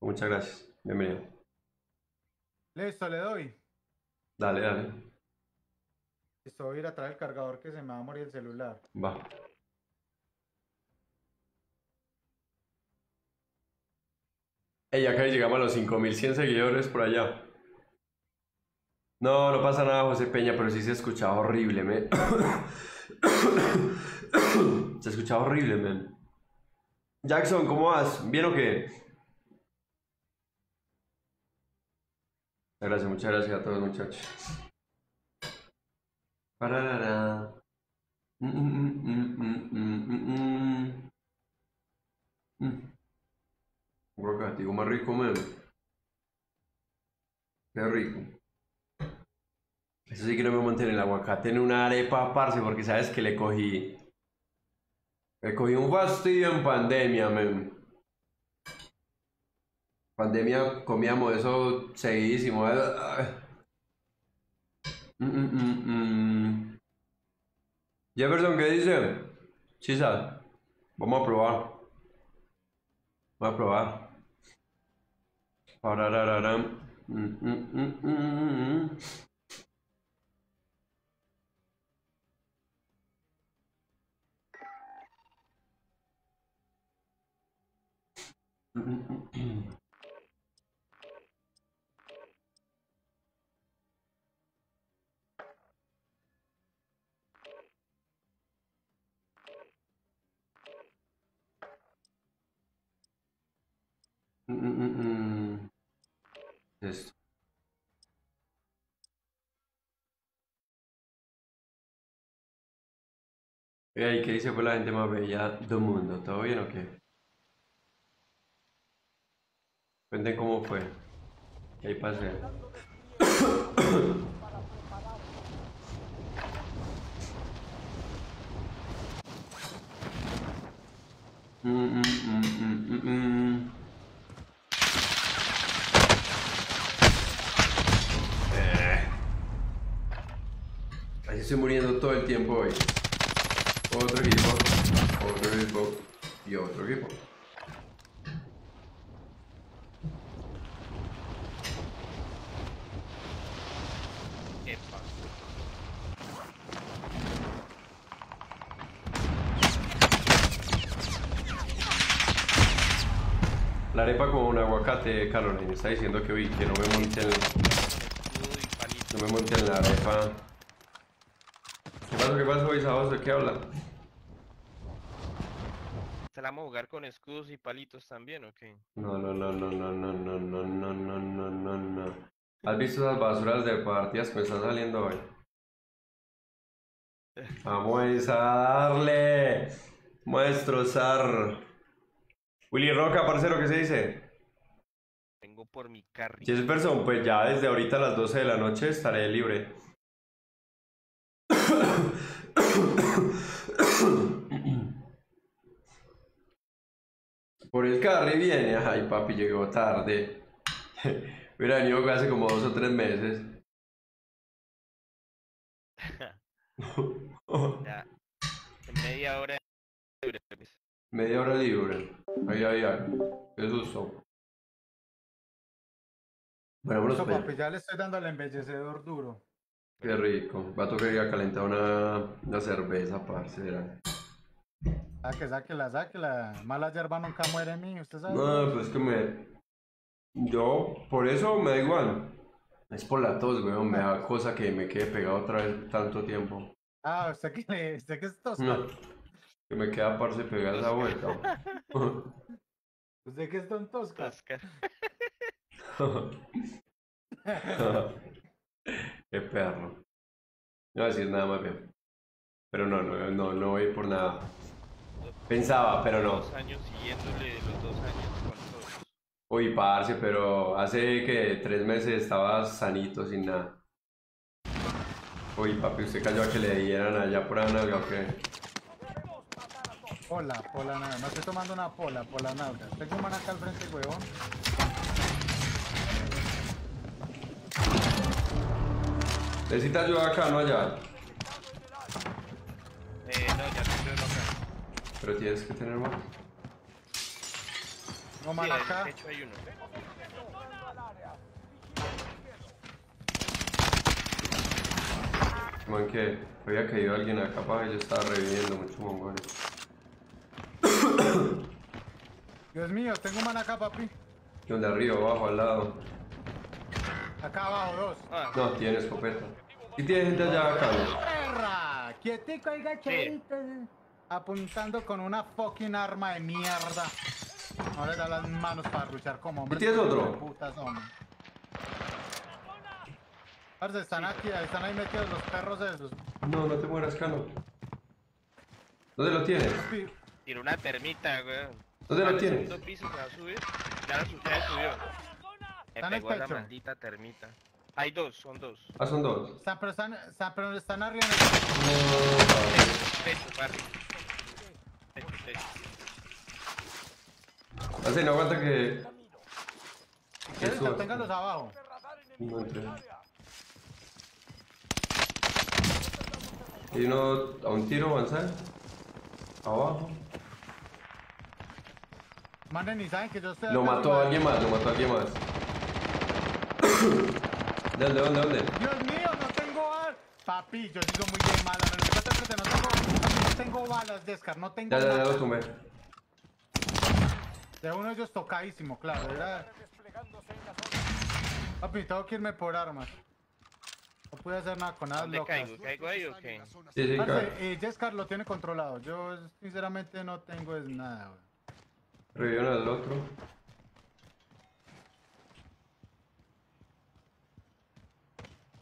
Speaker 1: Muchas gracias. Bienvenido.
Speaker 2: Listo, le doy.
Speaker 1: Dale, dale.
Speaker 2: Listo, voy a ir a traer el cargador que se me va a morir el celular.
Speaker 1: Va. Ey, acá llegamos a los 5100 seguidores por allá. No, no pasa nada, José Peña, pero sí se escuchaba horrible, men. se escuchaba horrible, men. Jackson, ¿cómo vas? ¿Bien o qué? Gracias, muchas gracias a todos, muchachos. Pararara. Mm, mm, mm, mm, mm, aguacatico más rico, men. Qué rico. Eso sí que no me monté en el aguacate en una arepa, parce, porque sabes que le cogí. Le cogí un fastidio en pandemia, men. Pandemia comíamos eso seguidísimo. eh. Mm, mm, mm, mm. Jefferson, ¿qué dice? Chisa, vamos a probar. Vamos a probar. Mm, mm, mm. mm. Esto. Y ahí, ¿qué dice por la gente más bella del mundo? ¿Todo bien o qué? Cuenten cómo fue. ¿Qué hay para hacer? mm, mm, mm, mm, mm estoy muriendo todo el tiempo hoy. Otro equipo, otro equipo y otro equipo. La arepa como un aguacate, Caroline. Está diciendo que, uy, que no me monte en,
Speaker 7: Escudo y palito.
Speaker 1: no me monte en la arepa. ¿Qué pasó? ¿Qué pasó, Isaos? ¿De qué habla?
Speaker 7: ¿Se la vamos a jugar con escudos y palitos también o qué?
Speaker 1: No, no, no, no, no, no, no, no, no, no, no, no, no. ¿Has visto esas basuras de partidas que están saliendo hoy? Vamos a darle. Destrozar. Willy Roca, parcero, ¿qué se dice?
Speaker 7: Vengo por mi carry.
Speaker 1: Jesperson, pues ya desde ahorita a las 12 de la noche estaré libre. Por el carry viene, ay papi, llegó tarde. Hubiera venido hace como dos o tres meses.
Speaker 7: Ya. Media hora. libre, pues.
Speaker 1: Media hora libre. Ay, ay, ay. Qué susto. Bueno, vámonos
Speaker 2: Eso,
Speaker 1: para allá.
Speaker 2: papi, ya le estoy dando al embellecedor duro.
Speaker 1: Qué rico. Va a tocar ir a calentar una, una cerveza, parcera.
Speaker 2: Saque, sáquela, sáquela. Mala yerba nunca muere en mí, usted sabe.
Speaker 1: No, pues que me. Yo, por eso me da igual. Es por la tos, weón. Me da cosa que me quede pegado otra vez tanto tiempo.
Speaker 2: Ah, usted que le, usted que es tosca.
Speaker 1: No. Que me queda parce pegada esa vuelta.
Speaker 2: Usted que es don tosca.
Speaker 1: Qué perro. No voy a decir nada más bien. Pero no, no, no, no voy por nada. Pensaba, pero no.
Speaker 7: Dos años siguiéndole los dos años con todos.
Speaker 1: Uy, parce, pero hace que tres meses estaba sanito, sin nada. Uy, papi, ¿usted cayó a que le dieran allá por la nalga o qué?
Speaker 2: Pola, pola nada. Me estoy tomando una pola, pola nalga. Tengo un man acá al frente, huevón.
Speaker 1: ¿Necesitas ayuda acá, no allá?
Speaker 7: Eh, no, ya tengo uno acá.
Speaker 1: Pero tienes que tener más.
Speaker 2: No
Speaker 7: Sí,
Speaker 2: acá.
Speaker 7: hay uno.
Speaker 1: Man, que había caído alguien acá para yo estaba reviviendo mucho mongoles.
Speaker 2: Dios mío, tengo un man acá, papi.
Speaker 1: ¿Dónde arriba, abajo, al lado?
Speaker 2: Acá abajo, dos.
Speaker 7: Ah,
Speaker 1: No, tiene escopeta. ¿Y tiene gente allá acá? no?
Speaker 2: ¡Perra! Quietico y gachadito. Apuntando con una fucking arma de mierda. No le da las manos para luchar como hombre.
Speaker 1: ¿Y tienes otro?
Speaker 2: Putas, hombre. Parce, están aquí, están ahí metidos los perros esos.
Speaker 1: No, no te mueras, Cano. ¿Dónde lo tienes?
Speaker 7: Tiene una termita, weón.
Speaker 1: ¿Dónde lo tienes?
Speaker 7: segundo piso se va a subir. Ya lo subió. Me
Speaker 2: el
Speaker 7: pegó la maldita termita. Hay dos, son dos.
Speaker 1: Ah, son dos.
Speaker 2: Están, pero están, están, pero están arriba en el...
Speaker 1: No, papi.
Speaker 7: Techo, papi. Techo.
Speaker 1: Así, no aguanta que... que.
Speaker 2: Téngalos abajo.
Speaker 1: No entré. Y uno a un tiro avanzar. Abajo.
Speaker 2: Manden y saben que yo estoy...
Speaker 1: Lo mató a alguien más, lo mató a alguien más. ¿Dónde, dónde, dónde?
Speaker 2: Dios mío, no tengo balas. Papi, yo sigo muy bien mala. Lo que no tengo, tengo balas, Descar. No tengo
Speaker 1: Ya, ya, ya
Speaker 2: nada.
Speaker 1: lo tumbé.
Speaker 2: De uno de ellos tocadísimo, claro. Era... Papi, tengo que irme por armas. No pude hacer nada con nada
Speaker 7: ¿Dónde
Speaker 2: locas.
Speaker 7: caigo? ¿Caigo ahí o qué?
Speaker 1: Sí, sí,
Speaker 2: Parce,
Speaker 1: claro.
Speaker 2: eh, Jescar lo tiene controlado. Yo sinceramente no tengo es nada, güey.
Speaker 1: Revivieron al otro.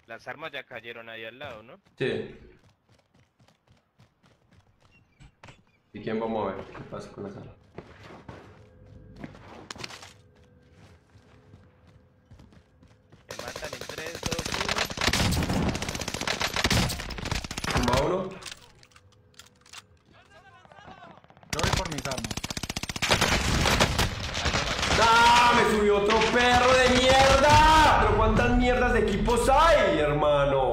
Speaker 7: Las armas ya cayeron ahí al lado, ¿no?
Speaker 1: Sí. ¿Y quién vamos a ver? ¿Qué pasa con la sala?
Speaker 7: Me matan en 3, 2, 1.
Speaker 1: ¿Tumba uno?
Speaker 2: Yo voy por mis armas.
Speaker 1: ¡Ah! ¡Me subió otro perro de mierda! ¿Pero cuántas mierdas de equipos hay, hermano?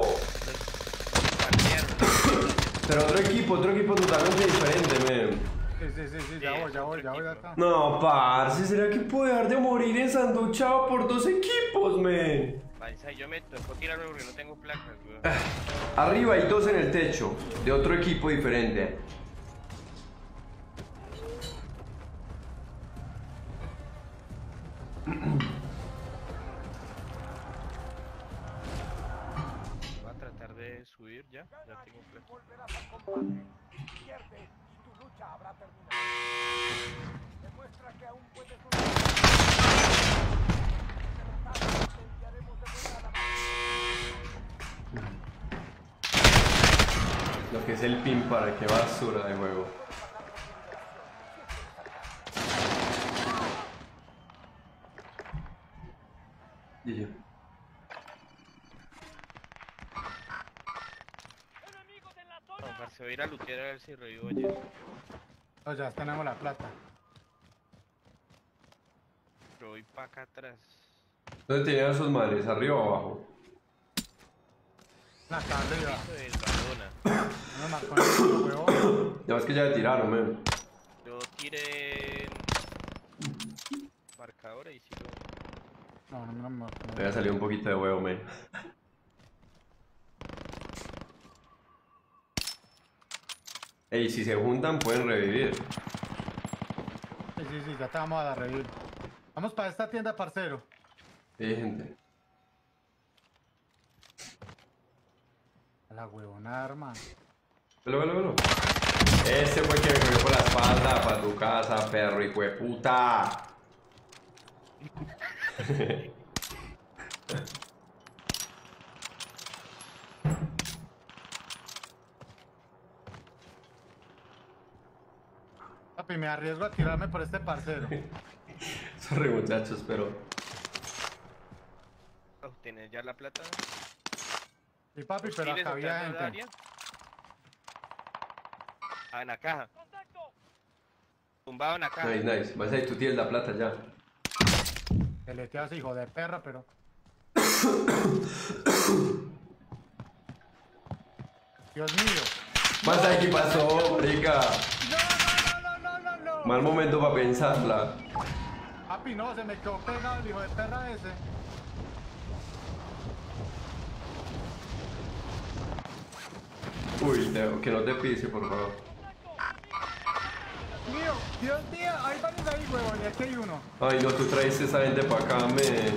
Speaker 1: Pero otro equipo, otro equipo totalmente diferente, men.
Speaker 2: Sí, sí, sí, sí, ya voy, ya voy, ya voy
Speaker 7: equipo.
Speaker 2: acá.
Speaker 1: No, parce, ¿será que puedo dejar de morir ensanduchado por dos equipos, men?
Speaker 7: Yo me tocó tirarlo porque no tengo placas, weón.
Speaker 1: Arriba hay dos en el techo, de otro equipo diferente.
Speaker 7: Voy a tratar de subir ya. Ya tengo
Speaker 4: Demuestra que aún puedes.
Speaker 1: Lo que es el pin para qué basura de juego. Y.
Speaker 7: No, parce, voy a ir a lootear a ver si revivo ya.
Speaker 2: No, ya tenemos la plata.
Speaker 7: Pero voy para acá atrás.
Speaker 1: ¿Dónde tenían esos madres? ¿Arriba o abajo?
Speaker 2: La acá arriba.
Speaker 7: Badona.
Speaker 2: No me marcó el huevo.
Speaker 1: Ya ves que ya le tiraron, men.
Speaker 7: Yo tiré marcadora y si lo...
Speaker 2: No, no me marcó.
Speaker 1: Me había salido un poquito de huevo, men. Ey, si se juntan pueden revivir.
Speaker 2: Sí, sí, sí, ya te vamos a dar revivir. Vamos para esta tienda, parcero.
Speaker 1: Sí, gente.
Speaker 2: A la huevona, hermano.
Speaker 1: Velo, velo, velo. Ese fue que me cogió por la espalda para tu casa, perro y puta.
Speaker 2: Papi, me arriesgo a tirarme por este parcero.
Speaker 1: Sorry, muchachos, pero.
Speaker 7: Oh, ¿Tienes ya la plata?
Speaker 2: Sí, papi, pero
Speaker 7: ¿Tienes
Speaker 2: acá había gente.
Speaker 7: Ah, en la caja. Tumbado en la caja.
Speaker 1: Nice, nice. Vas ahí, tú tienes la plata ya.
Speaker 2: Que le tiras hijo de perra, pero. Dios mío.
Speaker 1: Más ahí, ¿qué pasó, rica?
Speaker 2: No, no, no, no, no, no.
Speaker 1: Mal momento para pensarla.
Speaker 2: Papi, no, se me quedó pegado el hijo de perra ese.
Speaker 1: Uy, Teo, que no te pise, por favor.
Speaker 2: Mío, Dios mío, hay varios ahí, huevón, y aquí hay uno.
Speaker 1: Ay, no, tú traes esa gente para acá, men.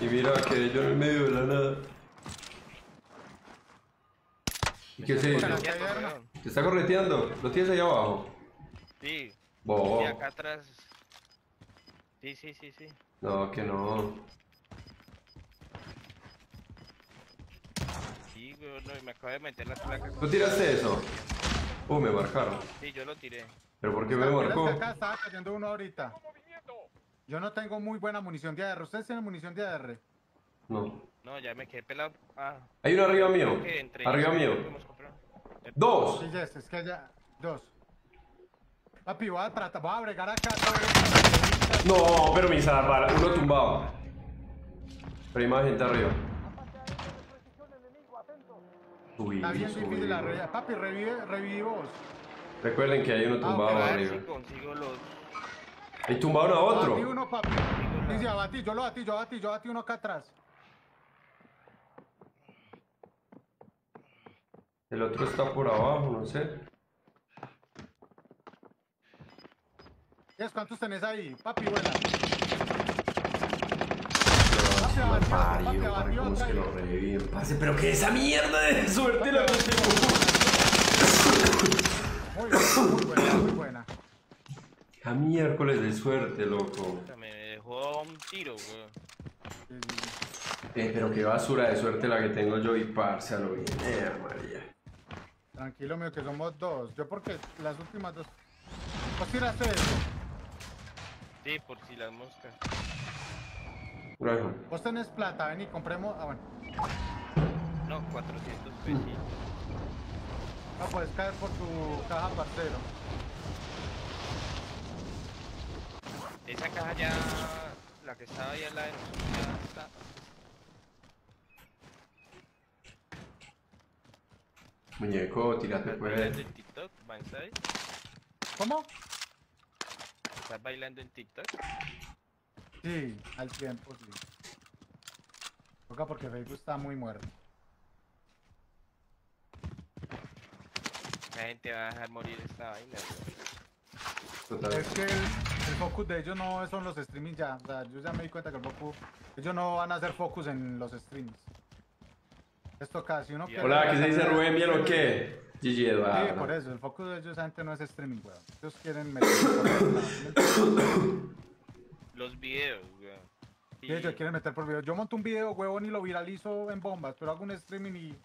Speaker 1: Y mira que yo en el medio de la nada. ¿Y qué
Speaker 2: ahí,
Speaker 7: weón.
Speaker 1: ¿Te está correteando? ¿Lo tienes ahí abajo?
Speaker 7: Sí.
Speaker 1: Bobo.
Speaker 7: Acá atrás. Sí, sí, sí, sí.
Speaker 1: No, que no.
Speaker 7: Sí, weón, no, y me acabo de meter las placas.
Speaker 1: ¿Tú tiraste eso? Uh, me marcaron.
Speaker 7: Sí, yo lo tiré.
Speaker 1: ¿Pero por qué me marcó?
Speaker 2: Acá estaba cayendo uno ahorita. Yo no tengo muy buena munición de AR. ¿Ustedes tienen munición de AR?
Speaker 1: No.
Speaker 7: No, ya me quedé pelado. Ah,
Speaker 1: Hay uno arriba mío. Arriba mío. Dos.
Speaker 2: Sí, yes, es que ya. Dos. Papi, voy a tratar, voy a bregar acá.
Speaker 1: No, pero mi salvar. Uno tumbado. Pero hay más gente arriba. Uy,
Speaker 2: Está bien
Speaker 1: uy.
Speaker 2: difícil la re- Papi, revive, revive vos.
Speaker 1: Recuerden que hay uno tumbado
Speaker 2: ok,
Speaker 7: A ver
Speaker 1: arriba.
Speaker 7: si consigo los.
Speaker 1: Hay tumbado a
Speaker 2: Abatí
Speaker 1: otro.
Speaker 2: uno, papi. Sí, sí, abatí, yo lo abatí, yo abatí, yo abatí uno acá atrás.
Speaker 1: El otro está por abajo, no sé.
Speaker 2: Yes, ¿Cuántos tenés ahí? Papi,
Speaker 1: lo reviven. Parce, pero que esa mierda de suerte la.
Speaker 2: Muy buena, muy buena, muy buena.
Speaker 1: A miércoles de suerte, loco.
Speaker 7: Me dejó un tiro, weón.
Speaker 1: Eh, pero qué basura de suerte la que tengo yo y parce a lo bien. Eh, María.
Speaker 2: Tranquilo, mío, que somos dos. Yo porque las últimas dos. ¿Vos tiraste eso?
Speaker 7: Sí, por si las moscas.
Speaker 1: Rajo.
Speaker 2: Vos tenés plata, ven y compremos. Ah, bueno.
Speaker 7: No, 400 pesos.
Speaker 2: No puedes caer por tu caja, parcero.
Speaker 7: Esa caja ya, la que estaba ahí al lado de nosotros, ya está.
Speaker 1: Muñeco, tírate
Speaker 7: ¿Estás
Speaker 1: pues.
Speaker 7: bailando en TikTok?
Speaker 2: ¿Cómo?
Speaker 7: ¿Estás bailando en TikTok?
Speaker 2: Sí, al tiempo, sí. Toca porque Facebook está muy muerto.
Speaker 7: La gente va a dejar morir esta vaina.
Speaker 1: Total.
Speaker 2: Es que el, el focus de ellos no son los streamings ya. O sea, yo ya me di cuenta que el focus. Ellos no van a hacer focus en los streams. Esto casi uno quiere-
Speaker 1: Hola, ¿qué se dice Rubén? ¿Bien o qué? GG
Speaker 2: Sí,
Speaker 1: Eduardo.
Speaker 2: por eso. El focus de ellos, esa gente no es streaming, weón. Ellos quieren meter.
Speaker 7: Los videos, weón.
Speaker 2: Sí, ellos quieren meter por video. Yo monto un video, huevón, y lo viralizo en bombas, pero hago un streaming y.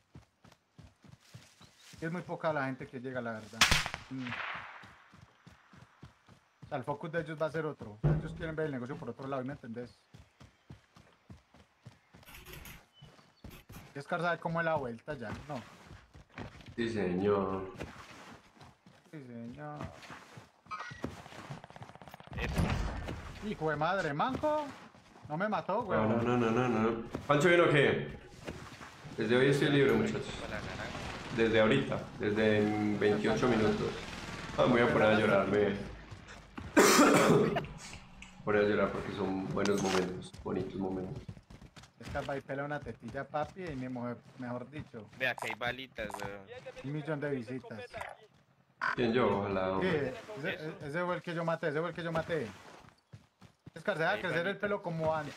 Speaker 2: es muy poca la gente que llega, la verdad. Mm. O sea, el focus de ellos va a ser otro. Ellos quieren ver el negocio por otro lado, ¿y ¿me entendés? Y Oscar sabe cómo es la vuelta ya, ¿no?
Speaker 1: Sí, señor.
Speaker 2: Sí, señor. Hijo de madre, manco. No me mató, huevón.
Speaker 1: no, no, no, no, no. ¿Pancho vino o qué? Desde hoy estoy libre, muchachos. Desde ahorita, desde en 28 minutos. Ah, me voy a poner a llorar, me. Voy a llorar porque son buenos momentos, bonitos momentos.
Speaker 2: Esta va y pela una tetilla, papi, y mi mujer, mejor dicho,
Speaker 7: Vea que hay balitas, weón.
Speaker 2: un millón de visitas.
Speaker 1: ¿Quién yo? Ojalá.
Speaker 2: Sí, ese, ese fue el que yo maté, ese fue el que yo maté. Oscar, deja
Speaker 7: Ahí,
Speaker 2: crecer el pelo como antes.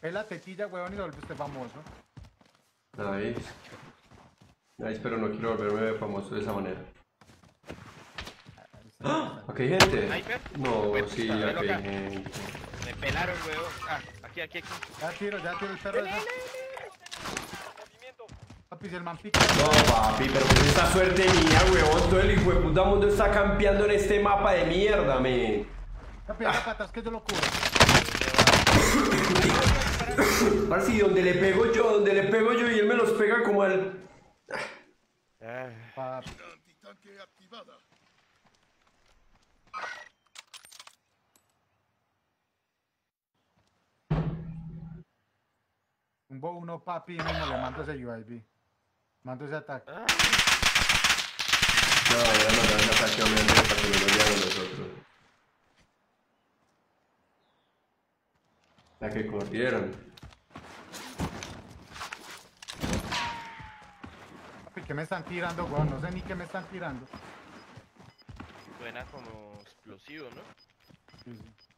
Speaker 2: Pela tetilla, huevón, y lo vuelve usted famoso.
Speaker 1: Nice. Nice, pero no quiero volverme famoso de esa manera. ¡Ah! ¿Aquí hay gente? No, sí, aquí hay gente.
Speaker 7: Me pelaron, weón. Ah, aquí, aquí, aquí.
Speaker 2: Ya tiro, ya tiro el perro ese. Papi, si el man pica.
Speaker 1: No, papi, pero pues esta suerte mía, weón. Todo el hijo de puta mundo está campeando en este mapa de mierda, men.
Speaker 2: Papi, para atrás que yo lo curo.
Speaker 1: Parce, y donde le pego yo, donde le pego yo y él me los pega como al...
Speaker 7: Ah,
Speaker 2: Papi,
Speaker 3: Mira antitanque activada.
Speaker 2: Un bo uno, papi, y mismo le mando ese UIV. Mando ese ataque.
Speaker 7: ah.
Speaker 1: No, ya no dan ataque a mi amigo para que me lo a nosotros. La que corrieron.
Speaker 2: Papi, ¿qué me están tirando, weón? No sé ni qué me están tirando.
Speaker 7: Suena como explosivo, ¿no?
Speaker 2: Sí, sí.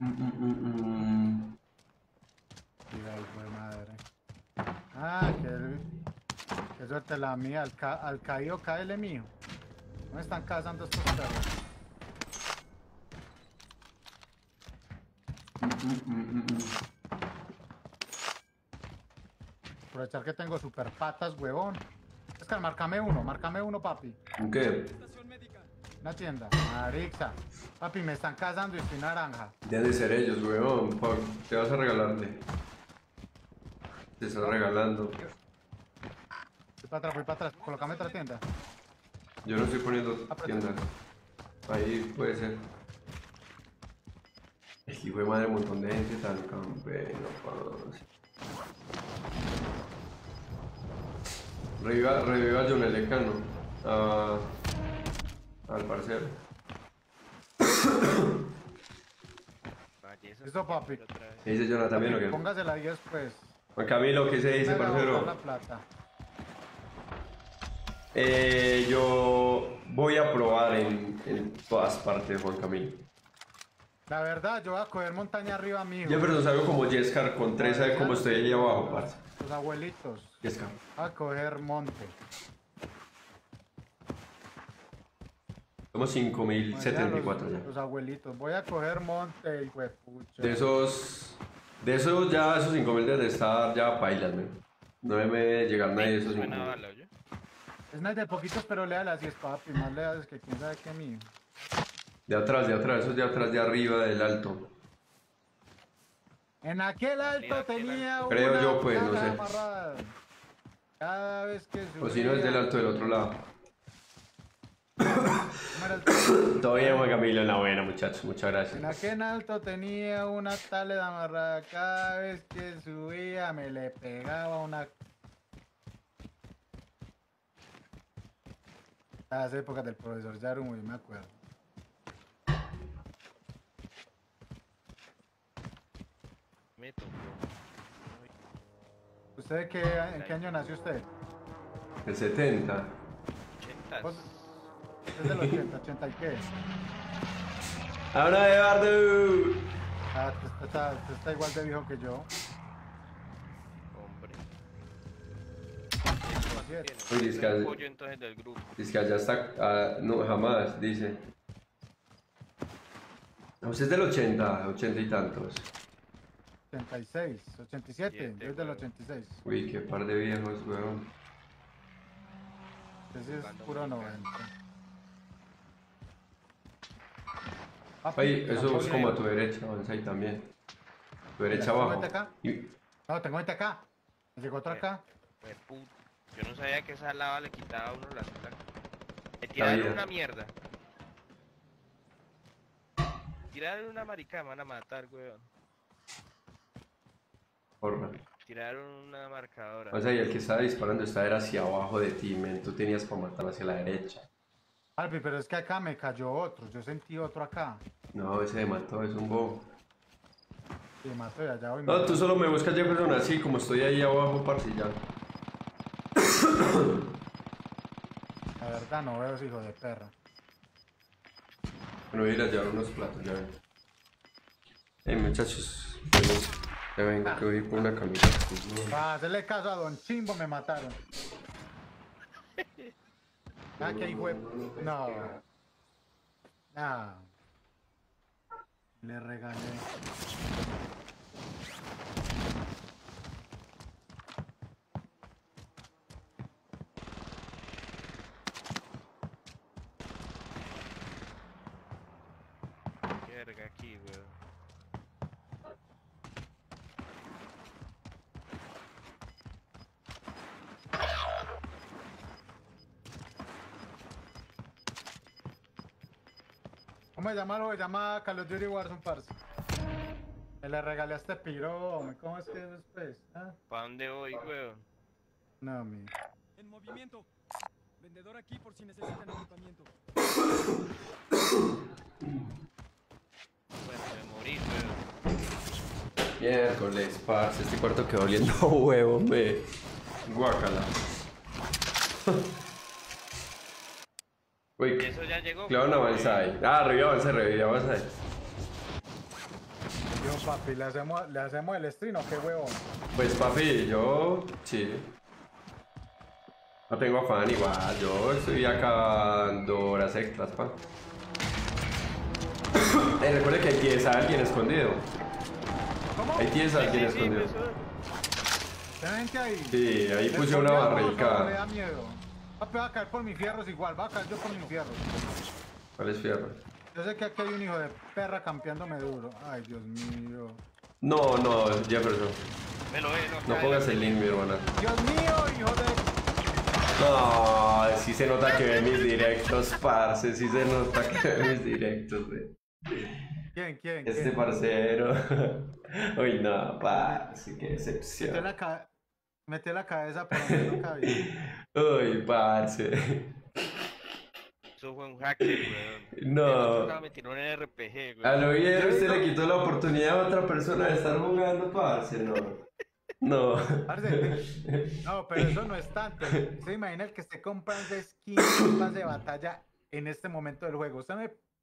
Speaker 1: Mm, mm, mm, mm.
Speaker 2: Mira, hijo de madre. Ah, que, que suerte la mía. Al, ca al caído caele mío. No me están cazando estos perros.
Speaker 1: Mm, mm, mm.
Speaker 2: Aprovechar que tengo super patas, huevón. Es que márcame uno, márcame uno, papi.
Speaker 1: ¿Un ¿Qué?
Speaker 2: Una tienda. Marixa. Papi, me están cazando y estoy naranja.
Speaker 1: Deben de ser ellos, weón. Te vas a regalarle. Te estás regalando.
Speaker 2: Voy para atrás, voy para atrás. Colócame otra tienda.
Speaker 1: Yo no estoy poniendo tiendas. Ahí puede ser. Es que de madre, un montón de gente tan parce. Reviva, reviva a John el Lecano. A, al parcero.
Speaker 7: Vaya, esa
Speaker 2: Listo, papi.
Speaker 1: ¿Qué dice Jonathan bien o qué?
Speaker 2: Póngasela ahí después.
Speaker 1: Juan Camilo, ¿qué se dice, parcero?
Speaker 2: la plata.
Speaker 1: Eh, yo voy a probar en, en todas partes, Juan Camilo.
Speaker 2: La verdad, yo voy a coger montaña arriba, mijo.
Speaker 1: Jefferson salgo como Jescar con tres, ¿sabe cómo estoy ahí abajo, parce?
Speaker 2: Los abuelitos.
Speaker 1: Jescar.
Speaker 2: Voy a coger monte.
Speaker 1: Somos 5074
Speaker 2: los,
Speaker 1: ya.
Speaker 2: los abuelitos. Voy a coger monte, hijo de pucha.
Speaker 1: De esos De eso ya, esos 5000 deben de estar ya pailas, men. No debe llegar nadie de esos
Speaker 7: Suena
Speaker 1: 5000.
Speaker 7: bala, ¿oye?
Speaker 2: Es más de poquitos, pero leales, y es papi, más leales que quién sabe qué mío.
Speaker 1: De atrás, de atrás, esos de atrás, de arriba, del alto.
Speaker 2: En aquel alto tenía una
Speaker 1: Creo yo, pues, no sé.
Speaker 2: amarrada. Cada vez que subía...
Speaker 1: O si no, es del alto del otro lado.
Speaker 2: ¿Cómo era el-
Speaker 1: Todo bien, Juan Camilo, en la buena, muchachos. Muchas
Speaker 2: En
Speaker 1: gracias.
Speaker 2: aquel alto tenía una tal amarrada. Cada vez que subía me le pegaba una... Las épocas del profesor Yarumo, yo me acuerdo.
Speaker 7: Me tocó.
Speaker 2: ¿Usted de qué, en qué año nació usted?
Speaker 1: El 70.
Speaker 7: 80.
Speaker 2: Es del 80, 80 y qué.
Speaker 1: ¡Ahora, Eduardo!
Speaker 2: Ah, usted está, está igual de viejo que yo.
Speaker 1: Uy. Dice que allá está. ah, no, jamás, dice. Usted es del 80, 80 y tantos.
Speaker 2: 86, 87,
Speaker 7: Siete,
Speaker 2: yo es del
Speaker 7: weón.
Speaker 2: 86.
Speaker 1: Uy, qué par de viejos, weón.
Speaker 2: Ese es puro
Speaker 7: música.
Speaker 2: 90. Papi,
Speaker 1: Ay, eso es como a tu derecha, avanza ahí también. Tu derecha
Speaker 2: ¿tengo
Speaker 1: abajo.
Speaker 2: acá?
Speaker 1: Y-
Speaker 2: No, tengo gente acá. Llegó otro acá.
Speaker 7: Fue put- Yo no sabía que esa lava le quitaba a uno las placas. Me tiraron una mierda. Tiraron una marica, me van a matar, weón.
Speaker 1: Porra.
Speaker 7: Tiraron una marcadora.
Speaker 1: O sea, y el que estaba disparando estaba era hacia abajo de ti, men. Tú tenías para matar hacia la derecha.
Speaker 2: Albi, pero es que acá me cayó otro. Yo sentí otro acá.
Speaker 1: No, ese me mató, es un bobo.
Speaker 2: Y mato de allá hoy.
Speaker 1: No, tú solo me buscas Jefferson así, como estoy ahí abajo, parce, ya.
Speaker 2: La verdad no veo ese hijo de perra.
Speaker 1: Bueno, voy a ir a llevar unos platos, ya ven. Hey, muchachos, ya vengo que voy por una camisa.
Speaker 2: Para hacerle caso a Don Chimbo me mataron. Ah, que hijo de... No. Ah. Le regalé.
Speaker 7: Qué verga aquí, weón.
Speaker 2: ¿Cómo se llama? Lo se llama Call of Duty Warzone, parce. Me le regalé a este piro, hombre. ¿Cómo es que es después? ¿Ah?
Speaker 7: ¿Pa' dónde voy, weón?
Speaker 2: No, mi.
Speaker 8: En movimiento. Vendedor aquí por si necesitan equipamiento.
Speaker 7: Bueno, me morí, weón.
Speaker 1: Miércoles, parce, este cuarto quedó oliendo huevo, me. Guácala. Uy,
Speaker 7: ¿Y eso ya llegó?
Speaker 1: claro, no avanza ahí. Ah, arriba avanza, arriba avanza ahí.
Speaker 2: Yo, papi, ¿le hacemos, ¿le hacemos el stream o qué huevón?
Speaker 1: Pues papi, yo sí. No tengo afán igual, yo estoy acá dando horas extras, pa. Eh, recuerde que hay tiesa alguien escondido.
Speaker 2: ¿Cómo?
Speaker 1: Hay tiesa alguien
Speaker 7: Sí, sí,
Speaker 1: escondido.
Speaker 7: eso.
Speaker 2: ¿Tienen gente ahí?
Speaker 1: Sí, ahí
Speaker 2: ¿Les
Speaker 1: puse una barrica.
Speaker 2: da miedo. Papi, va a caer por mis fierros igual. Va a caer yo por mis fierros.
Speaker 1: ¿Cuál es fierro?
Speaker 2: Yo sé que aquí hay un hijo de perra campeándome duro. Ay, Dios mío.
Speaker 1: No, no, Jefferson.
Speaker 7: Me lo ve, no,
Speaker 1: pongas el link, mi hermana.
Speaker 2: Dios mío, hijo de...
Speaker 1: No, sí se nota que ve mis directos, parce. Sí se nota que ve mis directos, güey.
Speaker 2: ¿Quién, quién?
Speaker 1: Este
Speaker 2: quién?
Speaker 1: parcero. Uy, no, parce, qué decepción.
Speaker 2: la, metió la cabeza donde no cabía.
Speaker 1: Uy, parce.
Speaker 7: Eso fue un hacker, weón.
Speaker 1: No.
Speaker 7: El otro lado me tiró un RPG, weón.
Speaker 1: A lo bien, usted le quitó la oportunidad a otra persona de estar jugando, parce, no. No.
Speaker 2: Parce, No, pero eso no es tanto. ¿Se imagina el que esté comprando skins de batalla en este momento del juego? ¿Usted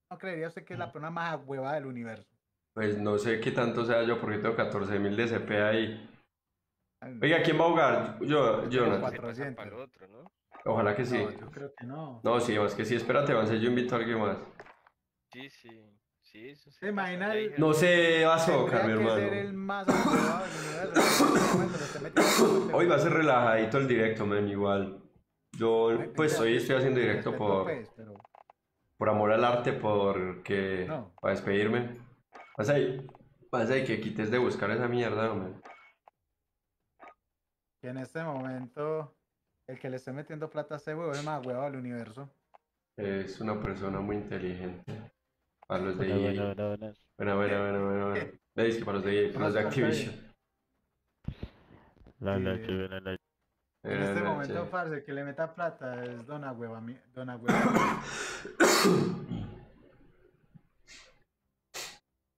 Speaker 2: no creería usted que es la persona más huevada del universo?
Speaker 1: Pues no sé qué tanto sea yo porque tengo 14.000 de CP ahí. Oiga, ¿quién va a jugar? Yo, Jonathan.
Speaker 7: Se pasa
Speaker 2: 400.
Speaker 7: para el otro, ¿no?
Speaker 1: Ojalá que sí.
Speaker 2: No, yo creo que no.
Speaker 1: No, sí, más que sí. Espérate, avance, yo invito a alguien más.
Speaker 7: Sí, sí. Sí, eso sí.
Speaker 2: ¿Se imagina el-
Speaker 1: No se va a socar, mi
Speaker 2: que ser
Speaker 1: hermano.
Speaker 2: el más metiendo-
Speaker 1: Hoy va a ser relajadito el directo, man, igual. Yo, pues, hoy estoy haciendo directo por,
Speaker 2: pues,
Speaker 1: por amor al arte, porque...
Speaker 2: No.
Speaker 1: Para despedirme. Vas ahí, vas ahí que quites de buscar esa mierda, hombre.
Speaker 2: Que en este momento el que le esté metiendo plata a este huevo es el más huevo del universo.
Speaker 1: Es una persona muy inteligente. Para los de EA.
Speaker 9: buenas.
Speaker 1: Buena, buena, buena, buena, buena. Veis que para los de EA, para los de Activision.
Speaker 9: La noche, noches.
Speaker 2: En este momento, parce, el que le meta plata es Dona Hueva, mi- Dona Hueva.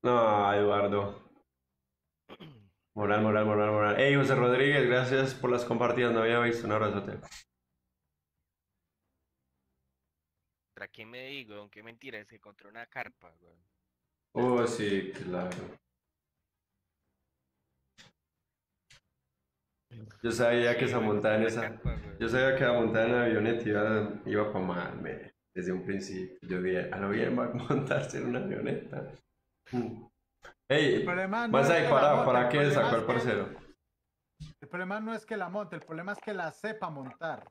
Speaker 1: No, Eduardo. Moral, moral, moral, moral. Hey, José Rodríguez, gracias por las compartidas. No había visto. Un abrazote.
Speaker 7: ¿Para qué me digo? Qué mentira, se encontró una carpa, weón.
Speaker 1: Oh, sí, claro. Yo sabía que
Speaker 7: Sí,
Speaker 1: esa
Speaker 7: una
Speaker 1: esa.
Speaker 7: carpa, weón.
Speaker 1: Yo sabía que la montada en la avioneta iba, iba para mal, me- desde un principio. Yo dije, a lo bien va a montarse en una avioneta. Mm. Ey,
Speaker 2: El problema no
Speaker 1: vas
Speaker 2: es
Speaker 1: ahí
Speaker 2: que
Speaker 1: para,
Speaker 2: la monte,
Speaker 1: para
Speaker 2: el
Speaker 1: qué
Speaker 2: problema
Speaker 1: sacó
Speaker 2: es
Speaker 1: el
Speaker 2: que-
Speaker 1: parcero.
Speaker 2: El problema no es que la monte, el problema es que la sepa montar.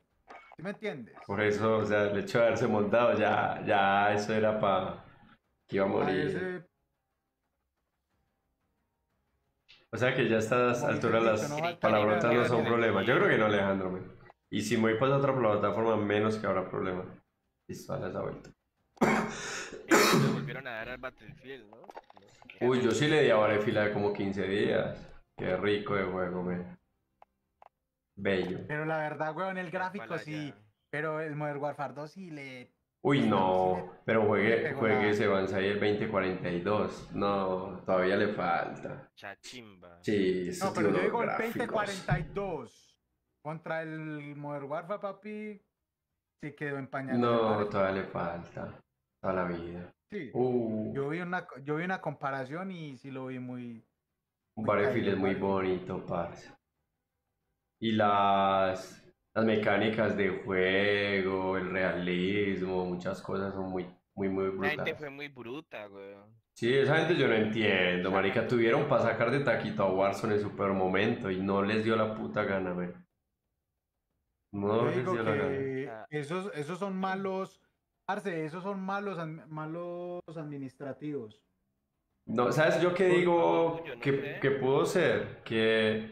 Speaker 2: ¿Sí me entiendes?
Speaker 1: Por eso, o sea, el hecho de haberse montado, ya, ya eso era para que iba a
Speaker 2: A
Speaker 1: morir.
Speaker 2: ese-
Speaker 1: O sea que ya a estas
Speaker 2: Como
Speaker 1: alturas las
Speaker 2: no
Speaker 1: palabrotas no son problema. Yo creo que no, Alejandro. men. Y si me voy para otra plataforma, menos que habrá problema. Listo, dale esa vuelta.
Speaker 7: Volvieron a dar al Battlefield, ¿no?
Speaker 1: Uy, yo sí le di a de como 15 días. Qué rico de juego, me. Bello.
Speaker 2: Pero la verdad, weón, el gráfico sí. Pero el Modern Warfare 2 sí le.
Speaker 1: Uy, no. Pero juegue, juegue Avanza ahí el 2042. No, todavía le falta.
Speaker 7: Chachimba.
Speaker 1: Sí,
Speaker 2: No, pero yo digo el
Speaker 1: unos gráficos.
Speaker 2: 2042. Contra el Modern Warfare, papi. Sí quedó en pañales.
Speaker 1: No, todavía le falta. Toda la vida.
Speaker 2: Sí.
Speaker 1: Uh,
Speaker 2: Yo vi, una, yo vi una comparación y sí lo vi muy.
Speaker 1: Battlefield es muy bonito, parce. Y las, las mecánicas de juego, el realismo, muchas cosas son muy, muy, muy
Speaker 7: La gente
Speaker 1: brutales.
Speaker 7: fue muy bruta, weón.
Speaker 1: Sí, esa gente yo no entiendo, marica. Tuvieron para sacar de taquito a Warzone en super momento y no les dio la puta gana, güey. No
Speaker 2: Yo
Speaker 1: les
Speaker 2: digo
Speaker 1: dio la gana.
Speaker 7: Ah.
Speaker 2: esos, esos son malos. Arce, esos son malos, malos administrativos.
Speaker 1: No, ¿sabes yo qué digo
Speaker 7: Yo no
Speaker 1: que, que pudo ser? Que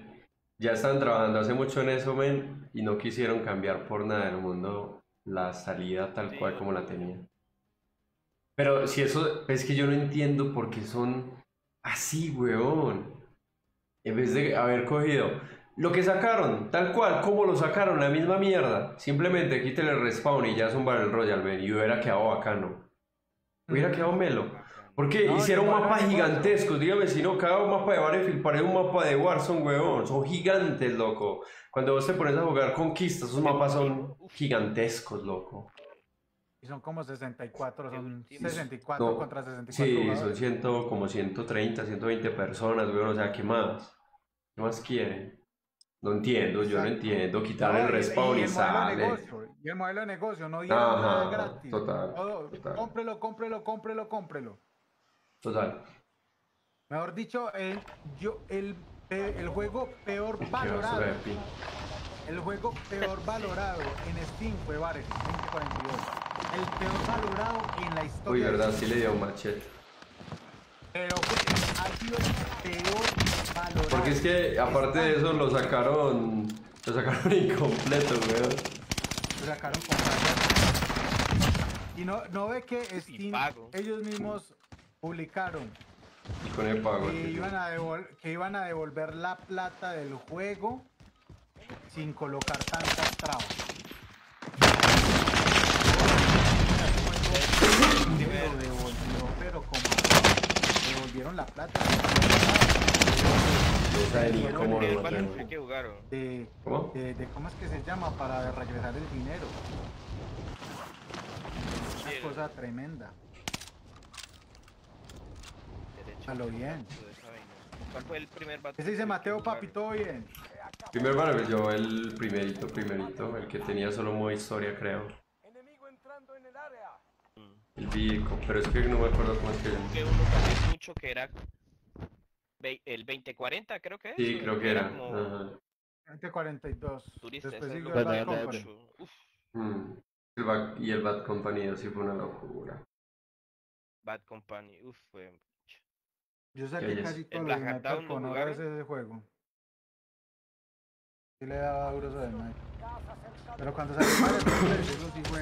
Speaker 1: ya están trabajando hace mucho en eso, men, y no quisieron cambiar por nada del mundo la salida tal
Speaker 7: Sí,
Speaker 1: cual como la tenían. Pero si eso, es que yo no entiendo por qué son así, weón. En vez de haber cogido lo que sacaron, tal cual, como lo sacaron, la misma mierda. Simplemente quítale el respawn y ya es un Battle Royale, men, y hubiera quedado bacano. Hubiera quedado melo. Porque
Speaker 2: No,
Speaker 1: hicieron mapas gigantescos, dígame si no, cada mapa de Battlefield parece un mapa de Warzone, weón. Son gigantes, loco. Cuando vos te pones a jugar conquistas, esos mapas son gigantescos, loco.
Speaker 2: Y son como 64, son
Speaker 7: último.
Speaker 2: 64
Speaker 1: No,
Speaker 2: contra 64
Speaker 1: Sí, son
Speaker 2: jugadores.
Speaker 1: ciento, como 130, 120 personas, weón. O sea, ¿qué más? ¿Qué más quieren? No entiendo, yo no entiendo. Quitarle
Speaker 2: No,
Speaker 1: el
Speaker 2: y-
Speaker 1: respawn y,
Speaker 2: el modelo de
Speaker 1: sale.
Speaker 2: negocio, y el modelo de negocio, no
Speaker 1: Ajá,
Speaker 2: nada gratis.
Speaker 1: total,
Speaker 2: Todo,
Speaker 1: total.
Speaker 2: Cómprelo, cómprelo, cómprelo, cómprelo.
Speaker 1: Total.
Speaker 2: Mejor dicho, el, yo, el, el juego peor valorado, el juego peor valorado en Steam fue Battlefield 2042. El peor valorado en la historia.
Speaker 1: Uy, verdad, sí le dio un machete.
Speaker 2: Pero fue- ha sido el peor valorado.
Speaker 1: Porque es que, aparte de eso, lo sacaron. Lo sacaron incompleto, weón.
Speaker 2: Lo sacaron con fallas. Y no, no ve que Steam, ellos mismos publicaron
Speaker 1: Y con el pago.
Speaker 2: que
Speaker 1: sí.
Speaker 2: iban, a que iban a devolver la plata del juego sin colocar tantas trabas. Como devolvieron la plata de,
Speaker 1: ¿Cómo?
Speaker 2: de, de- ¿cómo es que se llama? Para regresar el dinero. Una
Speaker 7: Sí,
Speaker 2: cosa tremenda.
Speaker 7: derecho.
Speaker 2: A lo bien.
Speaker 7: ¿Cuál fue el primer
Speaker 2: ¿Qué se dice Mateo, papi? ¿Todo bien?
Speaker 1: Primer yo el primerito, primerito, el que tenía solo modo historia, creo.
Speaker 4: El
Speaker 1: Vico, pero es que no me acuerdo cómo es que
Speaker 7: Que uno mucho que era el 2040, creo que es.
Speaker 1: Sí, creo que era.
Speaker 7: como
Speaker 1: Ajá.
Speaker 2: 2042.
Speaker 7: turista,
Speaker 2: Después
Speaker 7: ese es
Speaker 2: siguió
Speaker 7: lo
Speaker 2: el
Speaker 7: que
Speaker 2: Bad
Speaker 6: Bueno,
Speaker 2: Company.
Speaker 7: mucho. Uf,
Speaker 1: Mm. El Bad- y el Bad Company sí fue una locura.
Speaker 7: Bad Company, uf, fue.
Speaker 2: Yo
Speaker 1: ¿Qué
Speaker 2: saqué casi todo
Speaker 7: ¿El
Speaker 2: lo
Speaker 7: lo
Speaker 2: con horas ese juego. Sí le daba duros a. Pero cuando salió Mario eso sí fue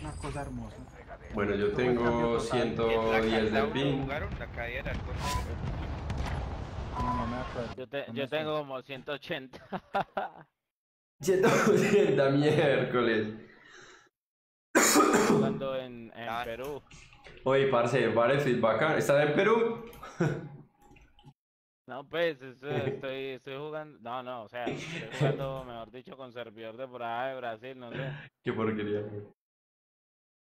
Speaker 2: una cosa hermosa.
Speaker 1: Bueno, yo tengo
Speaker 2: total.
Speaker 7: ¿Y el Black
Speaker 1: 110
Speaker 7: Hat
Speaker 1: de ping.
Speaker 7: jugaron? La caída del halcón negro.
Speaker 2: No, no me acuerdo.
Speaker 9: Yo, te- yo tengo como 180.
Speaker 1: 180 miércoles.
Speaker 9: jugando en, en
Speaker 7: Ah.
Speaker 9: Perú.
Speaker 1: Oye, parce, Battlefield bacán. ¿Estás en Perú?
Speaker 9: No, pues, eso, estoy, estoy jugando. No, no, o sea, estoy jugando, mejor dicho, con servidor de por allá de Brasil, no sé.
Speaker 1: Qué porquería.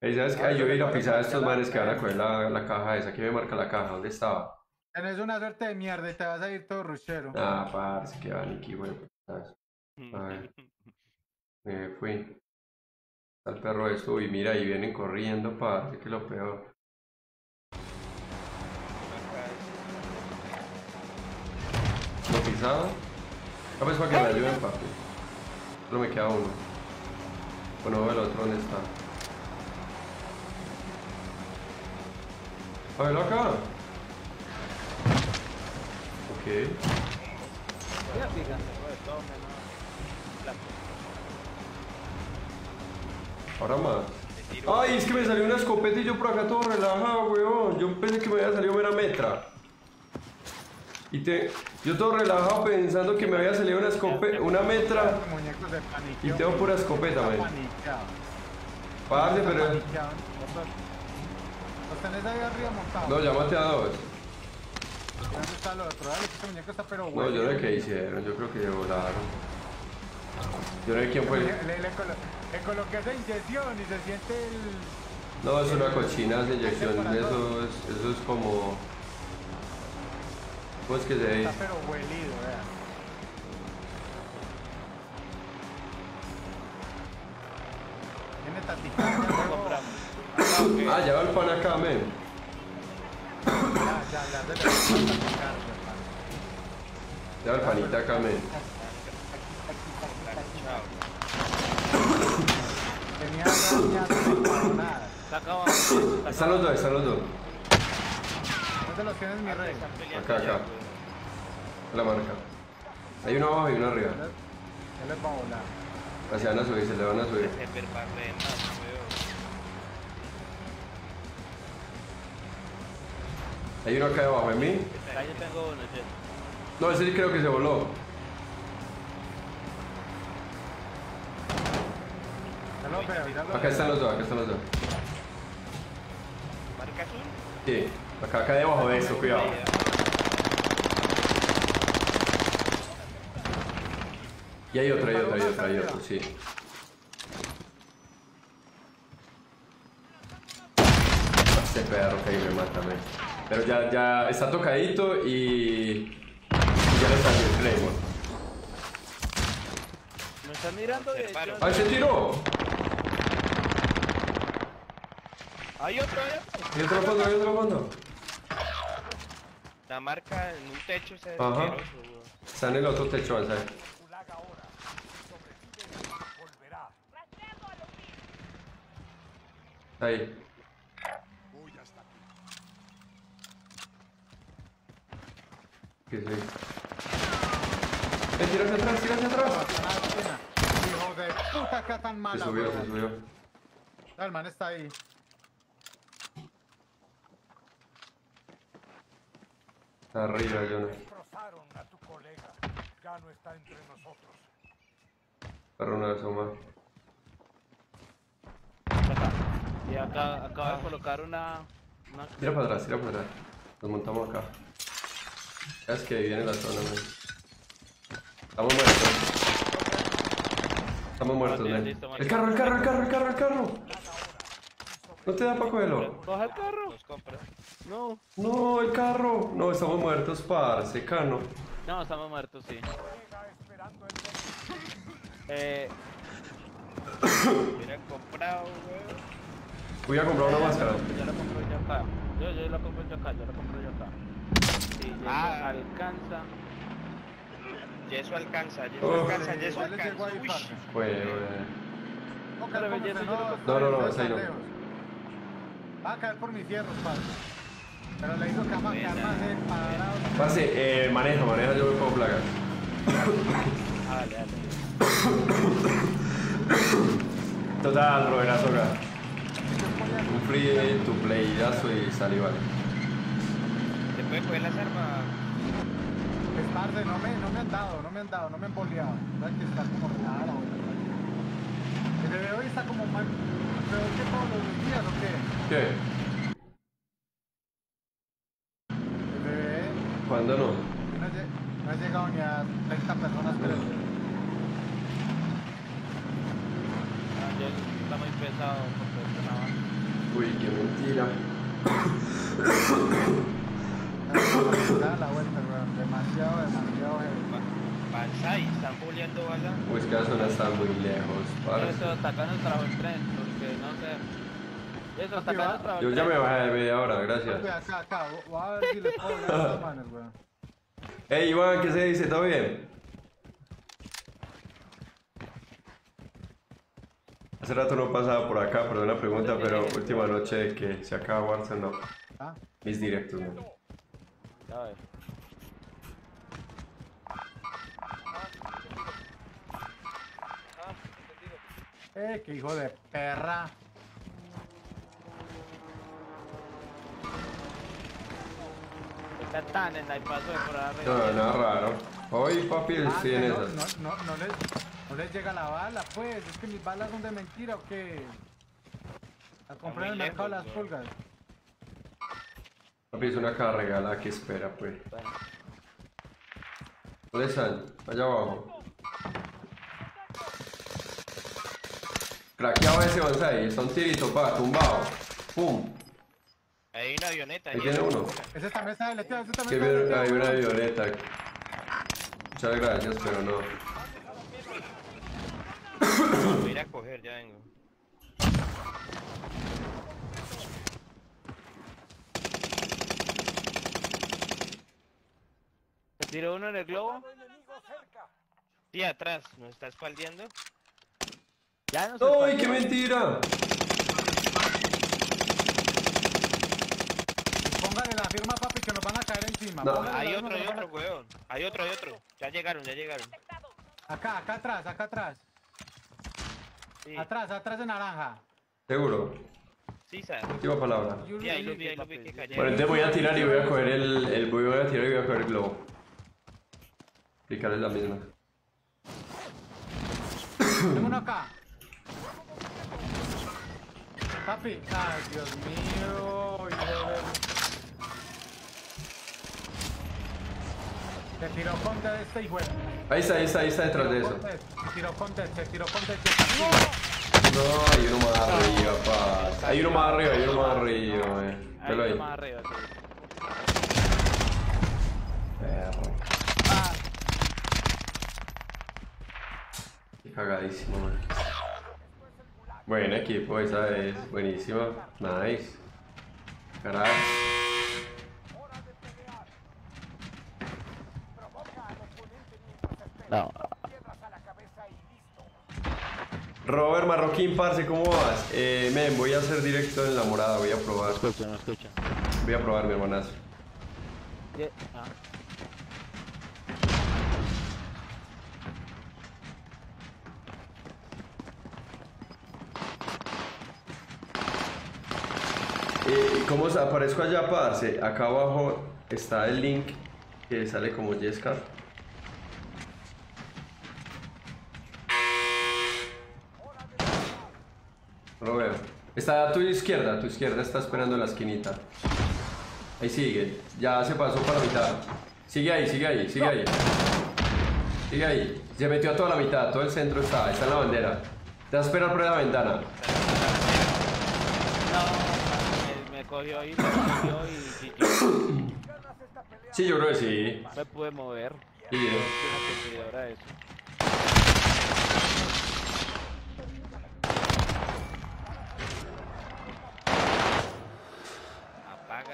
Speaker 1: Ey, ¿sabes qué?
Speaker 2: Ah,
Speaker 1: Ay, yo a ir a
Speaker 2: ¿cuál es
Speaker 1: pisar a estos manes que van a coger la, la caja esa. ¿Qué me marca la caja? ¿Dónde estaba?
Speaker 2: Tenés una suerte de mierda y te vas a ir todo ruchero.
Speaker 1: Ah, parce, que van aquí, güey. ¿sabes? A ver. Me fui. Está el perro esto y mira, y vienen corriendo, parce, que lo peor. ¿Lo pisado? Ah, pues para que me ayuden, papi. Solo me queda uno. Bueno, el otro, ¿dónde está? A verlo acá. Ok.
Speaker 9: Ya, fíjate, todo menos plata.
Speaker 1: Ahora más. Ay, es que me salió una escopeta y yo por acá todo relajado, weón. Yo pensé que me había salido mera metra. Y te, yo todo relajado pensando que me había salido una escopeta, una metra. Y tengo pura escopeta,
Speaker 2: paniqueado.
Speaker 1: Parce, pero.
Speaker 2: Los tenés ahí arriba montados.
Speaker 1: No, ya maté a dos.
Speaker 2: ¿Dónde está el otro? Dale, este muñeco está pero
Speaker 1: No,
Speaker 2: bueno.
Speaker 1: yo no sé qué hicieron, yo creo que se volaron. Yo no sé quién fue.
Speaker 2: Le, le, le colo- le coloqué esa inyección y se siente el...
Speaker 1: No, es una cochina esa inyección. Eso es, eso es como. ¿Cómo es que se
Speaker 2: Está
Speaker 1: dice?
Speaker 2: pero huelido, vea. Tiene huevo.
Speaker 1: Ah, ya va el pan acá, men.
Speaker 2: Ya, va
Speaker 1: el panita acá, men. Están los dos, están los dos.
Speaker 2: ¿Dónde los tienes, mi rey?
Speaker 1: Acá, acá. La marca. Hay uno abajo y uno arriba.
Speaker 2: Ya les va a volar.
Speaker 1: Se van a subir, se le van a subir. Hay uno acá abajo de mí.
Speaker 9: Acá yo tengo uno, sí.
Speaker 1: No, ese sí creo que se voló. Acá están los dos, acá están los dos.
Speaker 7: Marca azul.
Speaker 1: Sí, acá, acá debajo de esto, cuidado. Y hay otro, hay otro, hay otro, hay otro, sí. Este perro que ahí me mata, men. Pero ya, ya está tocadito y... Ya le salió el Claymore.
Speaker 9: Me están mirando de.
Speaker 1: ¡Ay, se tiró!
Speaker 7: Hay otro, hay otro.
Speaker 1: Hay otro fondo, hay otro fondo.
Speaker 7: La marca en un techo ese
Speaker 1: Ajá. Está en el otro techo,
Speaker 4: volverá.
Speaker 1: Ahí.
Speaker 3: Voy hasta aquí.
Speaker 1: ¿Qué es ahí? ¡Eh, tira hacia atrás, tira hacia atrás!
Speaker 2: Hijo de puta, acá tan
Speaker 1: Se
Speaker 2: mala,
Speaker 1: subió, se subió.
Speaker 2: El man está ahí.
Speaker 1: Está arriba, yo no.
Speaker 4: Destrozaron a tu colega. Ya no está entre nosotros.
Speaker 1: Para una asoma.
Speaker 9: acá. Y acá acabo de colocar una. una
Speaker 1: Tira para atrás, tira para atrás. Nos montamos acá. Es que viene la zona, man. Estamos muertos. Estamos muertos,
Speaker 9: Listo,
Speaker 1: man. El carro, el carro, el carro, el carro, el carro. No te da para cogerlo.
Speaker 9: Coge el carro. No.
Speaker 1: No, el carro. No, estamos muertos, parce, cano.
Speaker 9: No, estamos muertos, sí.
Speaker 4: Llega esperando el
Speaker 9: Eh,
Speaker 7: Hubieran comprado, weón.
Speaker 1: Voy a comprar una máscara.
Speaker 9: Yo la compro yo acá. Yo, yo la compro yo acá, yo la compro yo acá. Sí,
Speaker 7: Ah.
Speaker 9: alcanza.
Speaker 7: Yeso alcanza, Yeso
Speaker 1: Oh.
Speaker 7: alcanza, Yeso alcanza. Uy.
Speaker 1: Pues,
Speaker 2: No,
Speaker 9: yo lo
Speaker 2: no.
Speaker 1: No, no, no.
Speaker 2: Va a caer por mis fierros, parce. Pero le digo que vamos a quedar
Speaker 7: Buena,
Speaker 2: más eh, parados.
Speaker 1: parce, eh, maneja, maneja, yo me puedo plagar.
Speaker 9: Ah, dale, dale.
Speaker 1: Total, Roberazo acá. Un free to playazo y sale vale.
Speaker 7: ¿Se puede coger las armas?
Speaker 2: Pues, parce, no me, no me han dado, no me han dado, no me han boleado. ¿Sabes que está como rara o El bebé hoy está como mal. ¿Pero es que todos los días o qué?
Speaker 1: ¿Qué?
Speaker 2: El bebé
Speaker 1: ¿Cuándo no?
Speaker 2: no no ha llegado ni a 30 personas, creo.
Speaker 9: Ah, yo está muy pesado porque no.
Speaker 1: Uy, qué mentira.
Speaker 2: Da la vuelta, weón. Demasiado, demasiado heavy.
Speaker 7: Están boleando bala.
Speaker 1: Uy, es que la zona está muy lejos, parce.
Speaker 9: Eso, hasta acá nos trajo el tren, porque no sé. Eso, hasta acá nos trajo el
Speaker 1: Yo ya me bajé de media hora, gracias.
Speaker 2: acá, acá. Voy a ver si les puedo las manos, weón.
Speaker 1: Ey, Iván, ¿qué se dice? ¿Todo bien? Hace rato no pasaba por acá, perdón la pregunta, pero última noche que se acaba Warzone, no.
Speaker 2: Ah,
Speaker 1: Mis directos, no.
Speaker 2: Eh, qué hijo de perra.
Speaker 9: Está tan en el paso de por arriba.
Speaker 1: No, nada raro. Hoy, papi,
Speaker 2: Ah, que
Speaker 1: en
Speaker 2: no, no, no, no les, no les llega la bala, pues. Es que mis balas son de mentira o qué. La compré en el mercado
Speaker 7: lejos,
Speaker 2: las pulgas.
Speaker 1: Papi, es una cara regalada que espera, pues. ¿Dónde están? Allá abajo. Craqueado ese Banzai, está un tirito, pa, tumbado. Pum.
Speaker 7: Hay una avioneta.
Speaker 1: Ahí tiene uno.
Speaker 2: Ese también está deleteado, ese
Speaker 1: Que
Speaker 2: también está
Speaker 1: bien,
Speaker 2: deleteado.
Speaker 1: hay una
Speaker 2: weón.
Speaker 1: violeta. Muchas gracias, pero no.
Speaker 7: Voy a ir a coger, ya vengo.
Speaker 9: ¿Se tiró uno en el globo?
Speaker 7: Sí, atrás, ¿nos está espaldeando?
Speaker 9: Ya no se
Speaker 1: ¡Ay,
Speaker 9: espantó.
Speaker 1: qué mentira!
Speaker 2: Póngale la firma, papi, que nos van a caer encima.
Speaker 1: No.
Speaker 7: Hay otro, hay
Speaker 2: nos
Speaker 7: otro, weón. Hay otro, hay otro. Ya llegaron, ya llegaron.
Speaker 2: Acá, acá atrás, acá atrás.
Speaker 7: Sí,
Speaker 2: Atrás, atrás de naranja.
Speaker 1: Seguro.
Speaker 7: sí, sabe.
Speaker 1: Última palabra.
Speaker 7: Sí, ahí lo vi, ahí lo vi que cayeron.
Speaker 1: Bueno, entonces voy a tirar y voy a coger el, el voy a tirar y voy a coger el globo. Explicarles la misma.
Speaker 2: Tengo uno acá. Papi, ay, Dios mío. Se tiró con de este hijo.
Speaker 1: Ahí está, ahí está, ahí está detrás de eso.
Speaker 2: Se tiró con de, se tiró con de.
Speaker 1: No, hay uno más arriba, pa. Hay uno más arriba, hay uno más arriba, eh.
Speaker 9: Ahí
Speaker 1: Velo ahí.
Speaker 9: más arriba, sí.
Speaker 1: Perro.
Speaker 2: Ah,
Speaker 1: Qué cagadísimo, man. Buen equipo, esa es buenísima. Nice. Carajo.
Speaker 9: No.
Speaker 1: Robert Marroquín, parce, ¿cómo vas? Eh, men, voy a hacer directo en la morada, voy a probar.
Speaker 9: Escucha, no escucha.
Speaker 1: Voy a probar, mi hermanazo.
Speaker 9: Ah.
Speaker 1: Eh, ¿Cómo aparezco allá, parce? Acá abajo está el link que sale como Jescar. No lo veo. Está a tu izquierda, a tu izquierda está esperando en la esquinita. Ahí sigue. Ya se pasó para la mitad. Sigue ahí, sigue ahí, sigue ahí. Sigue ahí. Se metió a toda la mitad, todo el centro está, está en la bandera. Te vas a esperar por la ventana.
Speaker 9: Ahí, y,
Speaker 1: Sí, yo creo que sí.
Speaker 9: me pude mover.
Speaker 1: Sí.
Speaker 9: Una eso.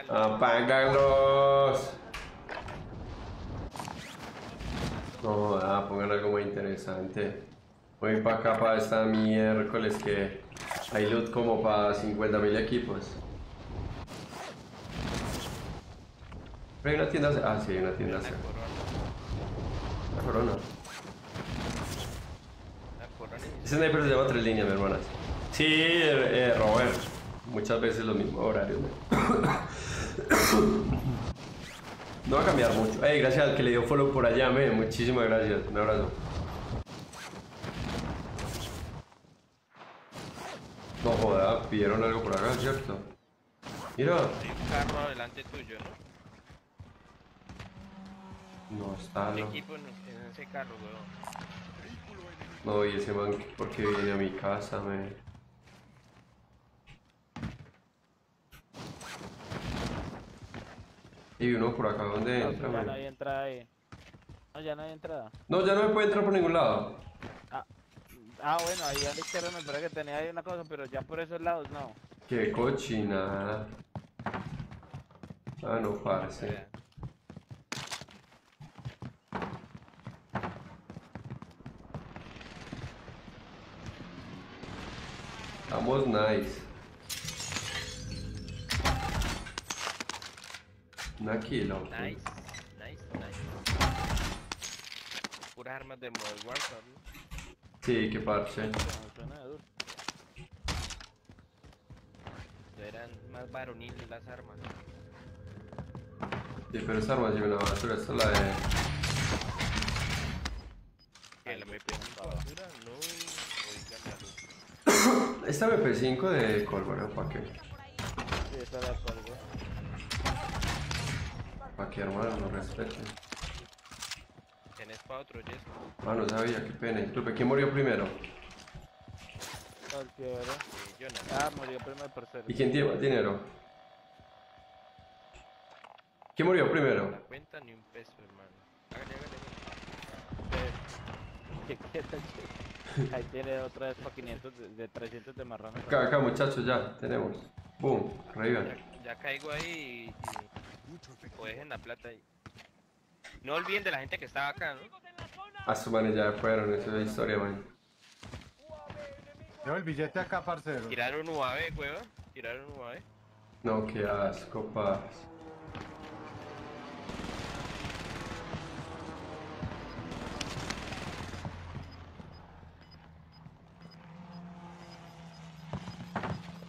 Speaker 1: Apágalos. No, ah, pongan algo muy interesante. Voy para acá para esta miércoles que hay loot como para 50.000 equipos. Pero hay una tienda. Ah, sí, hay una tienda.
Speaker 7: La corona.
Speaker 1: La corona.
Speaker 7: La corona.
Speaker 1: Ese sniper se llama tres líneas, mi hermana. Sí, eh, eh, Robert. Muchas veces los mismos horarios. ¿no? No va a cambiar mucho. Ey, gracias al que le dio follow por allá, me. Muchísimas gracias. Un abrazo. No joda, pidieron algo por acá, ¿cierto? Mira.
Speaker 7: Hay un carro adelante tuyo, ¿no?
Speaker 1: No está,
Speaker 7: ¿Qué
Speaker 1: no.
Speaker 7: equipo en, en ese carro, weón?
Speaker 1: No, y ese man, ¿por qué viene a mi casa, me? Y uno por acá, ¿dónde
Speaker 9: No,
Speaker 1: entra,
Speaker 9: ya
Speaker 1: me?
Speaker 9: no hay entrada ahí. No, ya no hay entrada.
Speaker 1: No, ya no me puede entrar por ningún lado.
Speaker 9: Ah, bueno, ahí a la izquierda me parece que tenía ahí una cosa, pero ya por esos lados no.
Speaker 1: Qué cochinada. Ah, no, parce. Estamos nice. Una kilo.
Speaker 7: Nice, nice, nice. Puras armas de Modern Warfare, ¿no?
Speaker 1: Sí, qué parche.
Speaker 7: Eran más varoniles las armas.
Speaker 1: Sí, pero esta arma sí una basura. Esta es la de.
Speaker 7: ¿Que la MP5 basura? No, oigan la luz.
Speaker 1: Esta MP5 de Colbert, ¿para qué?
Speaker 9: Sí, esa era por algo.
Speaker 1: ¿Para qué, hermano? No respeten.
Speaker 7: Tenés para otro, Jess.
Speaker 1: Ah, no sabía, qué pena. Disculpe, ¿quién murió primero?
Speaker 9: Cualquiera.
Speaker 7: Eh, Jonathan.
Speaker 9: Ah, murió primero por ser.
Speaker 1: ¿Y quién tiene más dinero? ¿Quién murió
Speaker 7: La
Speaker 1: primero?
Speaker 7: cuenta ni un peso, hermano. Hágale, hágale.
Speaker 9: ¿Qué quiere decir? Ahí tiene otra vez para 500 de, de 300 de marrón.
Speaker 1: Acá, acá, muchachos, ya, tenemos. Boom, revivan.
Speaker 7: Ya, ya caigo ahí y, y- o dejen la plata ahí. No olviden de la gente que estaba acá, ¿no?
Speaker 1: A su manes ya fueron, eso es historia, man.
Speaker 2: Llevo el billete acá, parcero.
Speaker 7: Tiraron UAV, hueva. Tiraron UAV.
Speaker 1: No, qué asco, paz.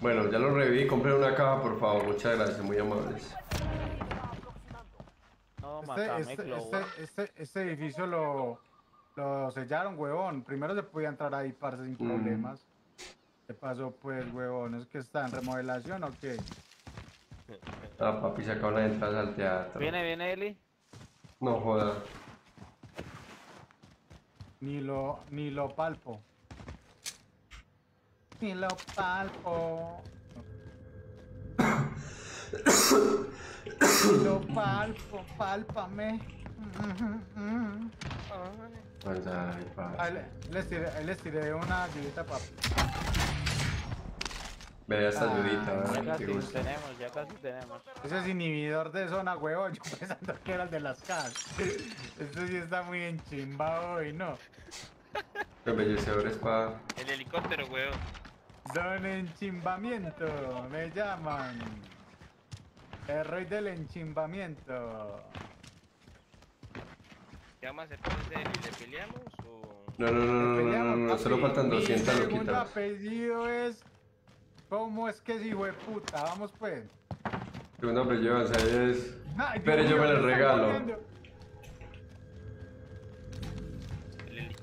Speaker 1: Bueno, ya lo reví, compré una caja, por favor, muchas gracias, muy amables.
Speaker 9: No,
Speaker 2: Este, este, este, este, este edificio lo, lo sellaron, huevón. Primero se podía entrar ahí, parce, sin
Speaker 1: Mm.
Speaker 2: problemas. ¿Qué pasó, pues, huevón? ¿Es que está en remodelación o qué?
Speaker 1: Ah, papi, se acaban las entradas al teatro.
Speaker 9: Viene, viene Eli.
Speaker 1: No joda.
Speaker 2: Ni lo, ni lo palpo. Ni lo palpo. Ni lo palpo, pálpame.
Speaker 1: Ay.
Speaker 2: Ahí le- les tiré, ahí les tiré una ayudita, papi.
Speaker 1: Ve esta
Speaker 2: Ah,
Speaker 1: ayudita,
Speaker 9: Ya
Speaker 1: ¿verdad?
Speaker 9: casi tenemos, ya casi tenemos.
Speaker 2: Ese es inhibidor de zona, huevón. Yo pensando que era el de las casas. Esto sí está muy enchimbado hoy, ¿no?
Speaker 1: Embellecedores para...
Speaker 7: El helicóptero, huevón.
Speaker 2: Don Enchimbamiento, me llaman. El rey del enchimbamiento.
Speaker 7: ¿Qué vamos a hacer con ese heli? ¿Le peleamos o...?
Speaker 1: No, no, no, no, no, no, no, solo faltan
Speaker 2: Mi
Speaker 1: 200
Speaker 2: segundo
Speaker 1: loquitas.
Speaker 2: apellido es... ¿Cómo es que es hijo de puta? Vamos pues.
Speaker 1: Segundo apellido es...
Speaker 2: Ay, Dios
Speaker 1: Pero yo me lo regalo.
Speaker 7: El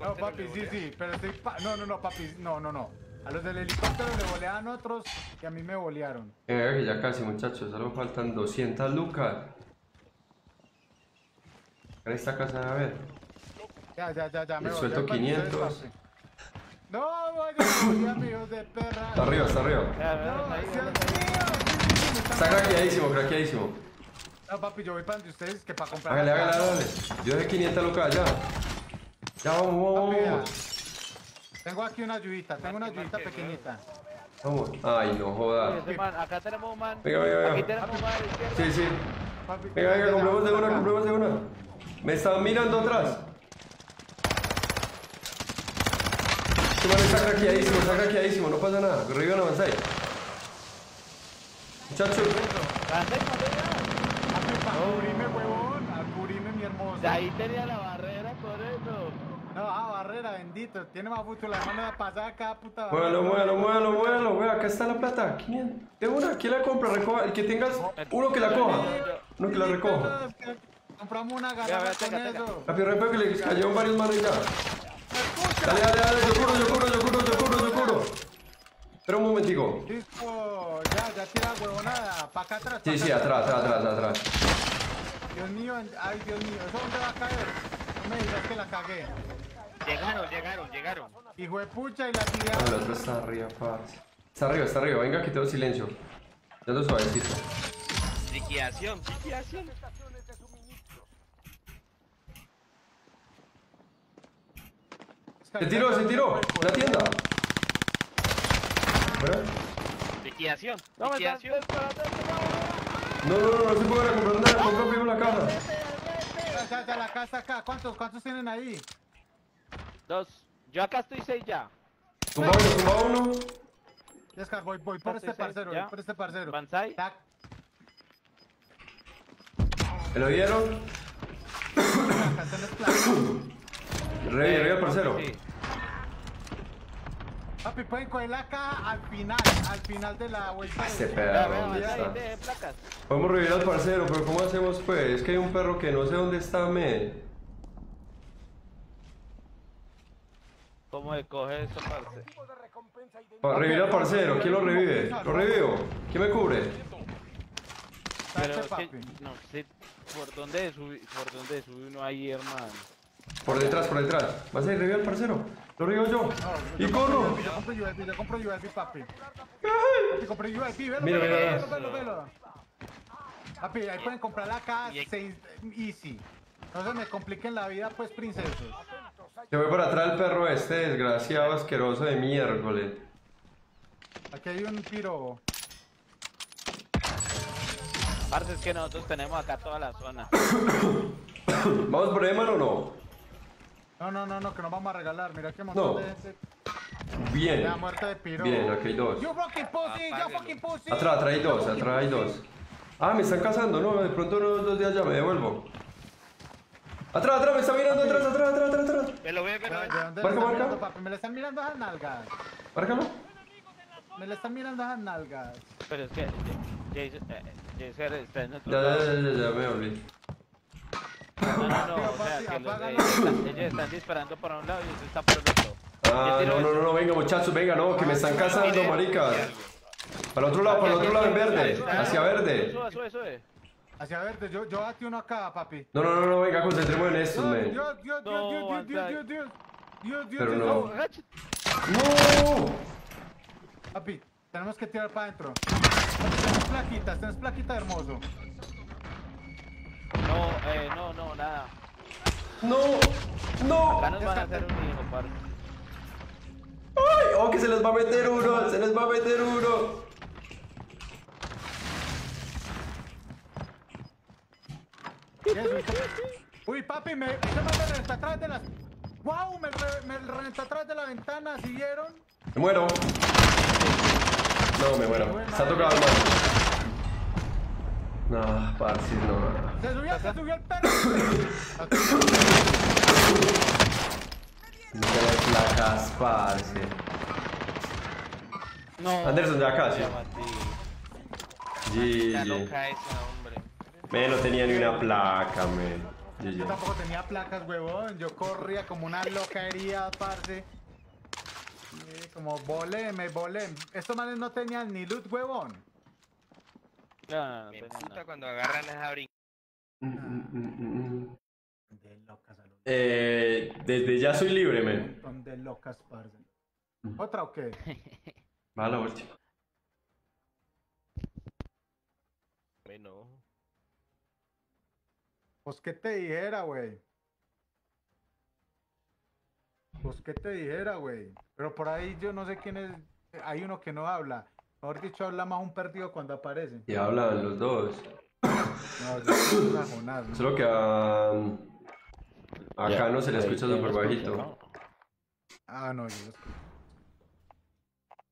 Speaker 2: No, papi, sí, sí, pero estoy... pa- No, no, no, papi, no, no, no. A los del helicóptero le boleaban otros y a mí me bolearon.
Speaker 1: Que ya casi, muchachos, solo faltan 200 lucas. En esta casa, a ver.
Speaker 2: Ya, ya, ya, ya, me
Speaker 1: Le suelto
Speaker 2: para ustedes,
Speaker 1: 500.
Speaker 2: papi. No, vaya, ya, amigos de perra.
Speaker 1: Está arriba, está arriba.
Speaker 9: Ya, ya,
Speaker 2: No,
Speaker 9: ya, ya, ya.
Speaker 1: Está craqueadísimo, craqueadísimo.
Speaker 2: No, papi, yo voy para donde ustedes que para comprar.
Speaker 1: Hágale, hágale, hágale. Yo de 500 lucas allá. Ya vamos, vamos,
Speaker 2: Papi, ya.
Speaker 1: vamos.
Speaker 2: Tengo aquí una ayudita, tengo una ayudita pequeñita.
Speaker 1: Vamos. Ay, no joda.
Speaker 9: ese man, acá tenemos un man.
Speaker 1: Venga, venga,
Speaker 9: Aquí
Speaker 1: venga.
Speaker 9: tenemos un man a la izquierda.
Speaker 1: Sí, sí. Venga, venga, compremos de una, compremos de una. Me están mirando atrás. Este man está craqueadísimo, está craqueadísimo, no pasa nada. Revivan avanzar. Muchachos,
Speaker 2: pa' cubrirme, huevón. A cubrirme, mi hermoso.
Speaker 9: De ahí tenía la barrera.
Speaker 2: No, ah, barrera, bendito. Tiene más futuro. La mano va a pasar cada puta.
Speaker 1: muévalo,
Speaker 2: barrera.
Speaker 1: muévalo, muévalo, muévalo. Vea, acá está la plata. 500. De una, ¿quién la compra? Recoja. El que tengas, uno que la coja. Uno que la recoja.
Speaker 2: Compramos una garrafa con
Speaker 9: tenga, tenga.
Speaker 2: eso.
Speaker 1: Rápido, rápido, que le cayeron varios manos ya. Dale, dale, dale, yo curo, yo curo, yo curo, yo curo, yo curo. Espera un momentico.
Speaker 2: Listo, ya, ya tira huevonada. Pa' acá atrás.
Speaker 1: Sí,
Speaker 2: acá
Speaker 1: sí, atrás, atrás, atrás, atrás.
Speaker 2: Dios mío, ay, Dios mío. ¿Eso dónde va a caer? No me digas que la cagué.
Speaker 7: Llegaron, llegaron, llegaron.
Speaker 2: Hijo de pucha y la
Speaker 1: Ah, el
Speaker 2: tiraron.
Speaker 1: otro está arriba, parce. Está arriba, está arriba. Venga, que tengo silencio. Ya ando suavecito.
Speaker 7: Liquidación, liquidación.
Speaker 1: Se tiró, se tiró. La tienda. ¿Fuera?
Speaker 7: Liquidación,
Speaker 9: No
Speaker 7: liquidación.
Speaker 1: No, no, no, no se puede comprar nada. Compra primero la caja.
Speaker 2: Ya, ya, ya, la casa acá. ¿Cuántos, cuántos tienen ahí?
Speaker 9: Dos. Yo acá estoy seis ya.
Speaker 1: Tumba uno, tumba uno.
Speaker 2: Descar, voy, voy por este parcero,
Speaker 9: ya.
Speaker 2: voy por este parcero.
Speaker 9: Banzai.
Speaker 1: ¿Me lo dieron?
Speaker 2: acá.
Speaker 1: Revive, revive al parcero.
Speaker 9: Sí.
Speaker 2: Papi, pueden coger la caja al final, al final de la vuelta.
Speaker 1: Ese
Speaker 9: Vea,
Speaker 1: perro, ¿dónde está? Podemos revivir al parcero, pero ¿cómo hacemos pues? Es que hay un perro que no sé dónde está, me.
Speaker 9: ¿Cómo se coge eso, parce?
Speaker 1: Para revivir al parcero, ¿quién lo revive? ¿Lo revivo? ¿Quién me cubre?
Speaker 9: Pero
Speaker 2: Tache,
Speaker 9: es que,
Speaker 2: papi.
Speaker 9: no sé por dónde subí, por dónde subí uno ahí, hermano.
Speaker 1: Por detrás, por detrás. ¿Vas a ir revive al parcero? Lo revivo yo. ¡Y corro!
Speaker 2: Yo compro USB, yo compro USB, papi. Papi, compré USB, velo,
Speaker 1: Mira,
Speaker 2: velo,
Speaker 1: mira,
Speaker 2: velo, velo, velo. Papi, ahí pueden comprar la caja
Speaker 7: Y-
Speaker 2: 6 easy. No se me compliquen la vida, pues, princesos.
Speaker 1: Se voy para atrás el perro este, desgraciado, asqueroso de miércoles.
Speaker 2: Aquí hay un tiro.
Speaker 9: Parce, es que nosotros tenemos acá toda la zona.
Speaker 1: ¿Vamos por ahí, mano, o no?
Speaker 2: No, no, no, no, que nos vamos a regalar. Mira qué montón
Speaker 1: No.
Speaker 2: de gente.
Speaker 1: Bien.
Speaker 2: La muerte de piro.
Speaker 1: Bien, aquí hay dos.
Speaker 2: You fucking pussy, you
Speaker 7: Apáguenlo.
Speaker 2: fucking pussy.
Speaker 1: Atrás, atrás hay
Speaker 2: You
Speaker 1: dos, atrás hay dos. Ah, me están cazando, no, de pronto unos dos días ya me devuelvo. Atrás, atrás, me está mirando, atrás, atrás, atrás, atrás, atrás.
Speaker 7: Me lo ve, me
Speaker 2: ¿De
Speaker 7: lo ve.
Speaker 2: de dónde
Speaker 1: Marca,
Speaker 2: me están
Speaker 1: marca.
Speaker 2: papi? Me le están mirando a esas nalgas.
Speaker 1: Márcalo.
Speaker 2: Me le están mirando a esas nalgas.
Speaker 9: Pero es que Jason, eh, Jason está en otro
Speaker 1: Ya, ya, ya, ya, ya, me olvidé.
Speaker 9: No, no, no, o sea, que los, ellos, están, están disparando para un lado y usted está por el otro.
Speaker 1: Ah, no, no, no, no, venga, muchachos, venga, no, que me están cazando, maricas. Para el otro lado, para el otro lado, en verde, hacia verde.
Speaker 9: Sube, sube, sube.
Speaker 2: Hacia verde, yo, yo bati uno acá, papi.
Speaker 1: No, no, no, no, venga, concentremos en esto,
Speaker 2: Dios,
Speaker 1: men.
Speaker 2: Dios, Dios, Dios,
Speaker 9: No,
Speaker 2: Dios, Dios, Dios. Dios, Dios. Dios, Dios,
Speaker 1: Pero
Speaker 2: Dios,
Speaker 1: no. ¡No!
Speaker 2: Papi, tenemos que tirar para adentro. Papi, Tenemos plaquitas, tenemos plaquita hermoso.
Speaker 9: No, eh, no, no, nada.
Speaker 1: ¡No! ¡No!
Speaker 9: Acá nos van a hacer un hijo, parce.
Speaker 1: ¡Ay! ¡Oh, que se les va a meter uno! ¡Se les va a meter uno!
Speaker 2: Y eso, y todo. Uy, papi, me, me reventó atrás de las... ¡Wow! Me, re- me reventó atrás de la ventana, ¿sí vieron?
Speaker 1: ¡Me muero! No, me muero. Está tocado el mano. No, parce, no.
Speaker 2: Se subió, se subió el perro.
Speaker 1: No tenés placas, parce.
Speaker 9: No.
Speaker 1: Anderson, ya casi. GG. Me no tenía ni una placa, men.
Speaker 2: Yo
Speaker 1: GG.
Speaker 2: tampoco tenía placas, huevón. Yo corría como una loca herida, parce. Sí, como volé, me volé. Estos manes no tenían ni loot, huevón.
Speaker 9: No, no, no,
Speaker 7: Me puta
Speaker 9: nada.
Speaker 7: cuando agarran esa brinca.
Speaker 1: Mm, mm, mm.
Speaker 2: De locas, salud.
Speaker 1: Eh, desde ya soy libre, men.
Speaker 2: locas, parce. ¿Otra o qué?
Speaker 1: Va la última.
Speaker 7: Bueno.
Speaker 2: Pues qué te dijera, güey. Pues qué te dijera, güey. Pero por ahí yo no sé quién es hay uno que no habla. Mejor dicho, habla más un perdido cuando aparece.
Speaker 1: Y hablan los dos.
Speaker 2: No, una ¿no?
Speaker 1: Solo que a... Acá
Speaker 9: Ya,
Speaker 1: no se le escucha súper
Speaker 9: lo escucha,
Speaker 1: bajito.
Speaker 9: ¿no?
Speaker 2: Ah, no, yo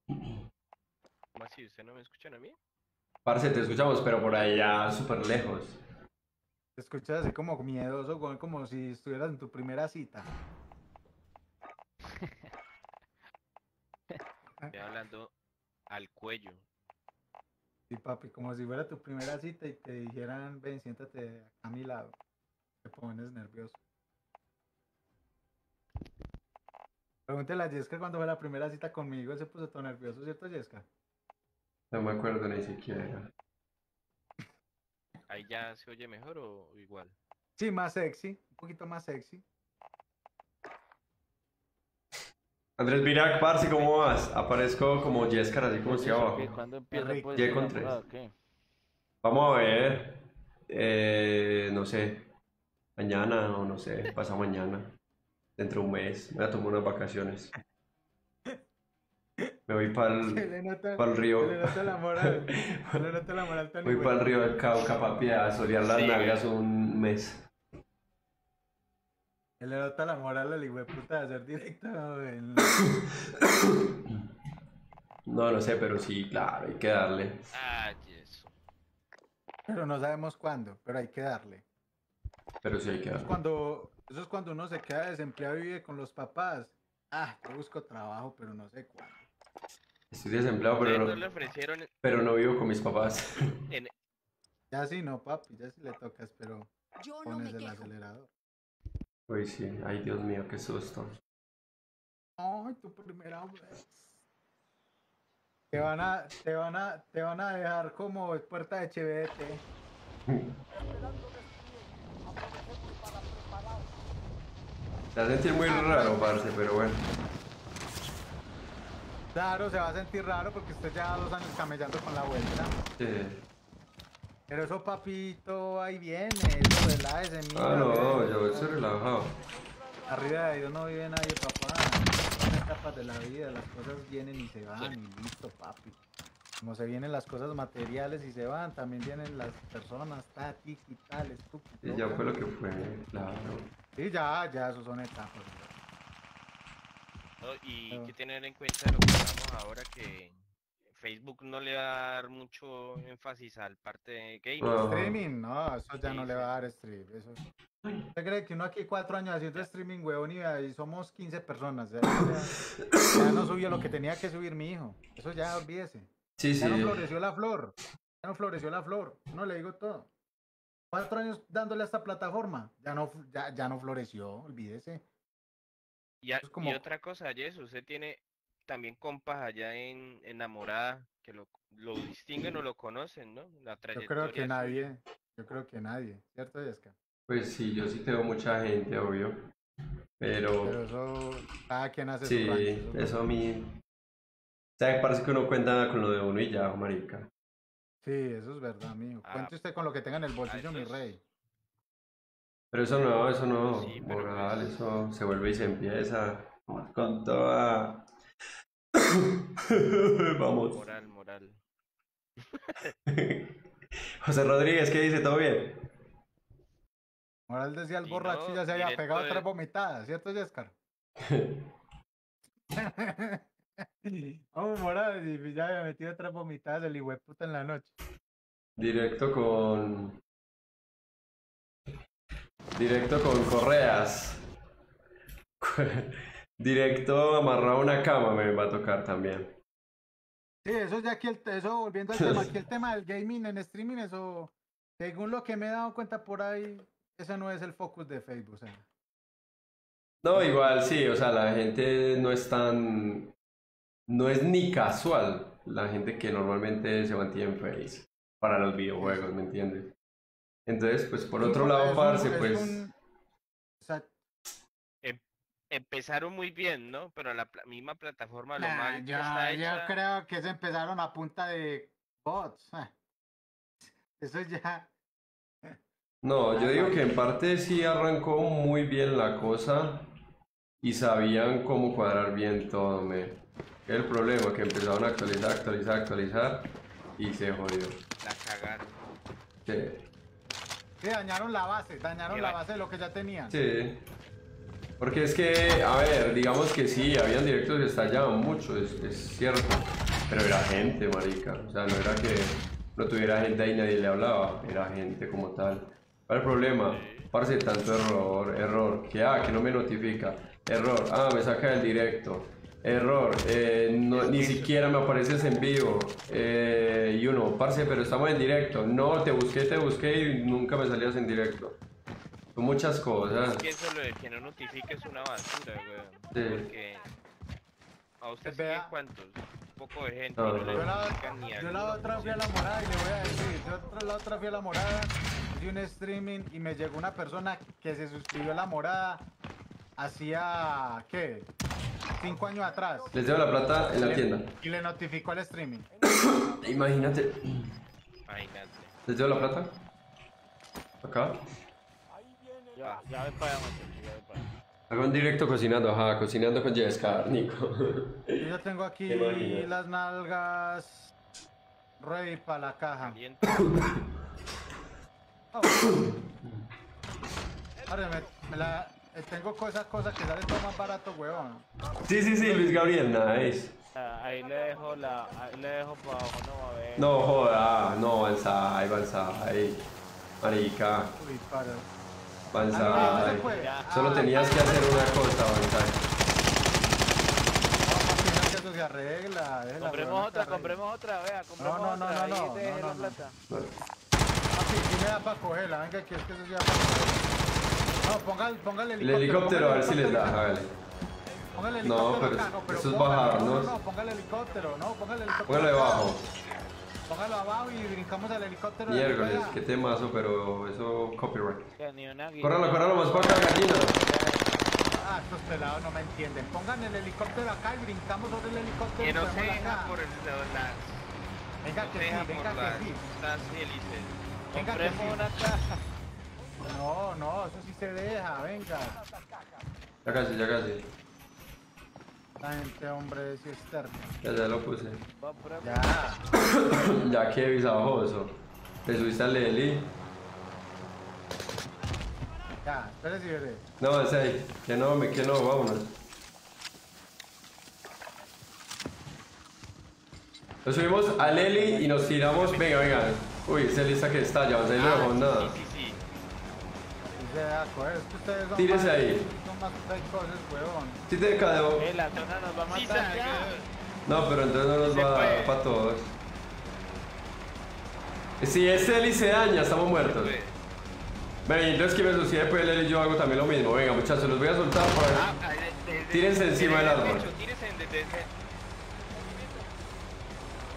Speaker 7: ¿Cómo así? ¿Usted no me escuchan a mí?
Speaker 1: Parce, te escuchamos, pero por allá súper lejos.
Speaker 2: Te escuchas así como miedoso, güey, como si estuvieras en tu primera cita.
Speaker 7: Estoy hablando al cuello.
Speaker 2: Sí, papi, como si fuera tu primera cita y te dijeran, ven, siéntate acá a mi lado. Te pones nervioso. Pregúntale a Jessica cuando fue la primera cita conmigo, él se puso todo nervioso, ¿cierto, Jessica?
Speaker 1: No me acuerdo ni siquiera.
Speaker 7: ¿Ahí ya se oye mejor o igual?
Speaker 2: Sí, más sexy, un poquito más sexy.
Speaker 1: Andrés Virac, parce, ¿cómo vas? Aparezco como Jescar, así como
Speaker 9: eso,
Speaker 1: abajo.
Speaker 9: ¿Cuándo empieza pues,
Speaker 1: con tres. Vamos a ver. eh, no sé. Mañana o no sé, pasado mañana. Dentro de un mes. Me voy a tomar unas vacaciones. Me voy para el, río.
Speaker 2: se le nota la moral. Se le nota la moral tan
Speaker 1: voy para el
Speaker 2: de-
Speaker 1: río del Cauca, papi, a solear las
Speaker 7: Sí,
Speaker 1: nalgas un mes.
Speaker 2: Se le nota la moral al hijo de puta de hacer directo en-
Speaker 1: No, no sé, pero sí, claro, hay que darle.
Speaker 7: Ah.
Speaker 2: Pero no sabemos cuándo, pero hay que darle.
Speaker 1: Pero sí hay que
Speaker 2: Eso es
Speaker 1: darle.
Speaker 2: cuando, eso es cuando uno se queda desempleado y vive con los papás. Ah, yo busco trabajo, pero no sé cuándo.
Speaker 1: Estoy desempleado,
Speaker 7: ¿Ustedes
Speaker 1: pero
Speaker 7: no le
Speaker 1: no,
Speaker 7: ofrecieron
Speaker 1: pero no vivo con mis papás.
Speaker 7: en,
Speaker 2: Ya sí, no, papi, ya sí le tocas, pero
Speaker 10: Yo no me
Speaker 2: pones el
Speaker 10: quejo.
Speaker 2: acelerador.
Speaker 1: Uy, sí. Ay, Dios mío, qué susto.
Speaker 2: Ay, tu primera vez. Te van a, te van a, te van a dejar como puerta de chevete.
Speaker 1: Te vas a sentir muy raro, parce, pero bueno.
Speaker 2: Claro, se va a sentir raro porque usted ya dos años camellando con la vuelta.
Speaker 1: Sí.
Speaker 2: Pero eso, papito, ahí viene, eso relájese, mira.
Speaker 1: Ah, no, yo estoy relajado.
Speaker 2: Arriba de Dios no vive nadie, papá. Son etapas de la vida, las cosas vienen y se van y listo, papi. Como se vienen las cosas materiales y se van, también vienen las personas, tati y tal, estúpido.
Speaker 1: Y ya fue lo que fue, claro.
Speaker 2: Sí, ya, ya, eso son etapas.
Speaker 7: ¿No? Y hay que tener en cuenta lo que hablamos ahora que Facebook no le va a dar mucho énfasis al parte de gaming.
Speaker 1: Ah.
Speaker 2: Streaming, no, eso ya
Speaker 7: Sí,
Speaker 2: no le va a dar stream. Eso. ¿Usted cree que uno aquí cuatro años haciendo streaming, huevón, y ahí somos 15 personas? Ya, ya- ya no subió lo que tenía que subir mi hijo. Eso ya olvídese.
Speaker 1: Sí,
Speaker 2: Ya no floreció la flor. Ya no floreció la flor. No le digo todo. Cuatro años dándole a esta plataforma. Ya no, ya, ya no floreció, olvídese.
Speaker 7: Y, a-
Speaker 2: es como-
Speaker 7: y otra cosa, Jess, usted tiene también compas allá en Enamorada que lo, lo distinguen o lo conocen, ¿no? La
Speaker 2: Yo creo que nadie. Yo creo que nadie. ¿Cierto, Jessica?
Speaker 1: Pues sí, yo sí tengo mucha gente, obvio.
Speaker 2: Pero
Speaker 1: Pero
Speaker 2: eso, cada quien hace
Speaker 1: sí,
Speaker 2: su rancho.
Speaker 1: eso a mí. O sea, parece que uno cuenta con lo de uno y ya, marica.
Speaker 2: Sí, eso es verdad, amigo.
Speaker 7: Ah,
Speaker 2: Cuente usted con lo que tenga en el bolsillo,
Speaker 7: eso
Speaker 2: mi
Speaker 7: es-
Speaker 2: rey.
Speaker 1: Pero eso no, eso no,
Speaker 7: Sí,
Speaker 1: moral,
Speaker 7: pues-
Speaker 1: eso se vuelve y se empieza con toda... Vamos.
Speaker 7: Moral, moral.
Speaker 1: José Rodríguez, ¿qué dice? ¿Todo bien?
Speaker 2: Moral decía el
Speaker 7: Sí,
Speaker 2: borracho
Speaker 7: no,
Speaker 2: ya se había pegado
Speaker 7: de-
Speaker 2: tres vomitadas, ¿cierto, Jessica? Vamos, Moral, y ya había metido tres vomitadas el puta en la noche.
Speaker 1: Directo con... Directo con correas. Directo amarrado a una cama me va a tocar también.
Speaker 2: Sí, eso ya aquí, el, eso volviendo al tema, aquí el tema del gaming en streaming, eso, según lo que me he dado cuenta por ahí, ese no es el focus de Facebook, o sea.
Speaker 1: No, igual sí, o sea, la gente no es tan... No es ni casual la gente que normalmente se mantiene en para los videojuegos, ¿me entiendes? Entonces, pues por
Speaker 2: es
Speaker 1: otro lado,
Speaker 2: es
Speaker 1: parce,
Speaker 2: es
Speaker 1: pues...
Speaker 2: un- o sea,
Speaker 7: Empezaron muy bien, ¿no? Pero la misma plataforma lo
Speaker 2: nah,
Speaker 7: mal
Speaker 2: yo,
Speaker 7: está
Speaker 2: yo creo que se empezaron a punta de bots. ah. Eso ya.
Speaker 1: No, yo digo que en parte sí arrancó muy bien la cosa y sabían cómo cuadrar bien todo, me. El problema que empezaron a actualizar, actualizar, actualizar y se jodió.
Speaker 7: La cagaron.
Speaker 1: Sí.
Speaker 2: Sí, dañaron la base, dañaron la base de lo que ya tenían.
Speaker 1: Sí. Porque es que, a ver, digamos que sí, habían directos que estallaban mucho, es, es cierto. Pero era gente, marica. O sea, no era que no tuviera gente ahí y nadie le hablaba. Era gente como tal. ¿Cuál es el problema? Parce, tanto error, error. Que, ah, que no me notifica. Error, ah, me saca del directo. Error, eh, no- ni siquiera me apareces en vivo. Eh, y uno, parce, pero estamos en directo. No, te busqué, te busqué y nunca me salías en directo. Son muchas cosas.
Speaker 7: Es que eso lo de que no notifique es una basura, weón.
Speaker 1: Sí.
Speaker 7: Porque a usted
Speaker 2: Vea.
Speaker 7: sigue cuántos, un poco de gente
Speaker 1: No,
Speaker 7: y no
Speaker 1: no,
Speaker 7: le
Speaker 2: Yo la, yo la otra fui a la morada y le voy a decir, yo otra- la otra fui a la morada, hice un streaming y me llegó una persona que se suscribió a la morada hacía, ¿qué? Cinco años atrás.
Speaker 1: Les dejo la plata en la
Speaker 2: Le-
Speaker 1: tienda.
Speaker 2: Y le notificó el streaming.
Speaker 1: Imagínate.
Speaker 7: Imagínate.
Speaker 1: ¿Les dejo la plata? Acá.
Speaker 9: Ya, ya voy para allá, ya voy para allá.
Speaker 1: Hago un directo cocinando, ajá, cocinando con Jessica, Nico.
Speaker 2: Yo ya tengo aquí las nalgas ready para la caja. Ah, Ahora me, me la, tengo cosas, cosas que salen todo más barato, huevón.
Speaker 1: Sí, sí, sí, Luis Gabriel, nice.
Speaker 9: Ah, Ahí le dejo la, ahí le dejo para abajo, no a ver.
Speaker 1: No joda, no, Banzai, Banzai. Marica,
Speaker 2: Uy, para.
Speaker 1: Banzai.
Speaker 2: Ah.
Speaker 1: Solo tenías que hacer una cosa, Banzai.
Speaker 2: No, se arregla.
Speaker 9: Compremos otra, compremos otra, vea, compremos
Speaker 2: no, no,
Speaker 9: otra.
Speaker 2: no,
Speaker 9: ahí
Speaker 2: no, no,
Speaker 9: la
Speaker 2: no, no. Papi, sí me da para cogerla, venga, que es que eso ya para cogerla. No, ponga, ponga el
Speaker 1: El
Speaker 2: helicóptero.
Speaker 1: helicóptero, a ver si les da,
Speaker 2: helicóptero.
Speaker 1: hágale.
Speaker 2: Ponga el
Speaker 1: No,
Speaker 2: helicóptero
Speaker 1: pero
Speaker 2: acá, no, pero
Speaker 1: eso es bajar,
Speaker 2: no,
Speaker 1: ¿no?
Speaker 2: no, no, ponga el helicóptero, no, ponga el helicóptero.
Speaker 1: Póngalo
Speaker 2: acá.
Speaker 1: debajo.
Speaker 2: Póngalo abajo y brincamos al helicóptero. de
Speaker 1: Miércoles, qué temazo, pero eso copyright. Córralo, córralo más para acá, gallina.
Speaker 2: Ah, estos pelados no me entienden. Pongan el helicóptero acá y brincamos sobre el helicóptero.
Speaker 7: Que no se deja por el, las,
Speaker 2: Venga
Speaker 7: no
Speaker 2: que
Speaker 7: se deja
Speaker 2: sí, venga
Speaker 7: por
Speaker 2: que
Speaker 7: las,
Speaker 2: sí.
Speaker 7: las hélices.
Speaker 2: Venga que sí.
Speaker 9: una caja.
Speaker 2: No, no, eso sí se deja, venga.
Speaker 1: Ya casi, ya casi.
Speaker 2: La gente, hombre, sí es.
Speaker 1: Ya, ya lo puse.
Speaker 2: Ya.
Speaker 1: Ya que visajoso. Te subiste al Leli.
Speaker 2: Ya, espérese veré.
Speaker 1: No, es ahí. Que no, me que no, vámonos. Nos subimos a Leli y nos tiramos. Venga, venga. Uy, esa lista que está, ya no se le
Speaker 7: Ah,
Speaker 1: dejó
Speaker 2: coger. Es que ustedes son
Speaker 1: Tírese
Speaker 2: más,
Speaker 1: ahí.
Speaker 2: Son más precoces, huevón.
Speaker 1: Sí te cadeo.
Speaker 9: Eh, la zona nos va a matar.
Speaker 1: No, pero entonces no nos va a para todos. Si este Eli se daña, estamos muertos. Venga, y entonces que me sucede pues Eli y yo hago también lo mismo. Venga, muchachos, los voy a soltar para
Speaker 7: de-
Speaker 1: Tírense encima del
Speaker 7: el
Speaker 1: árbol.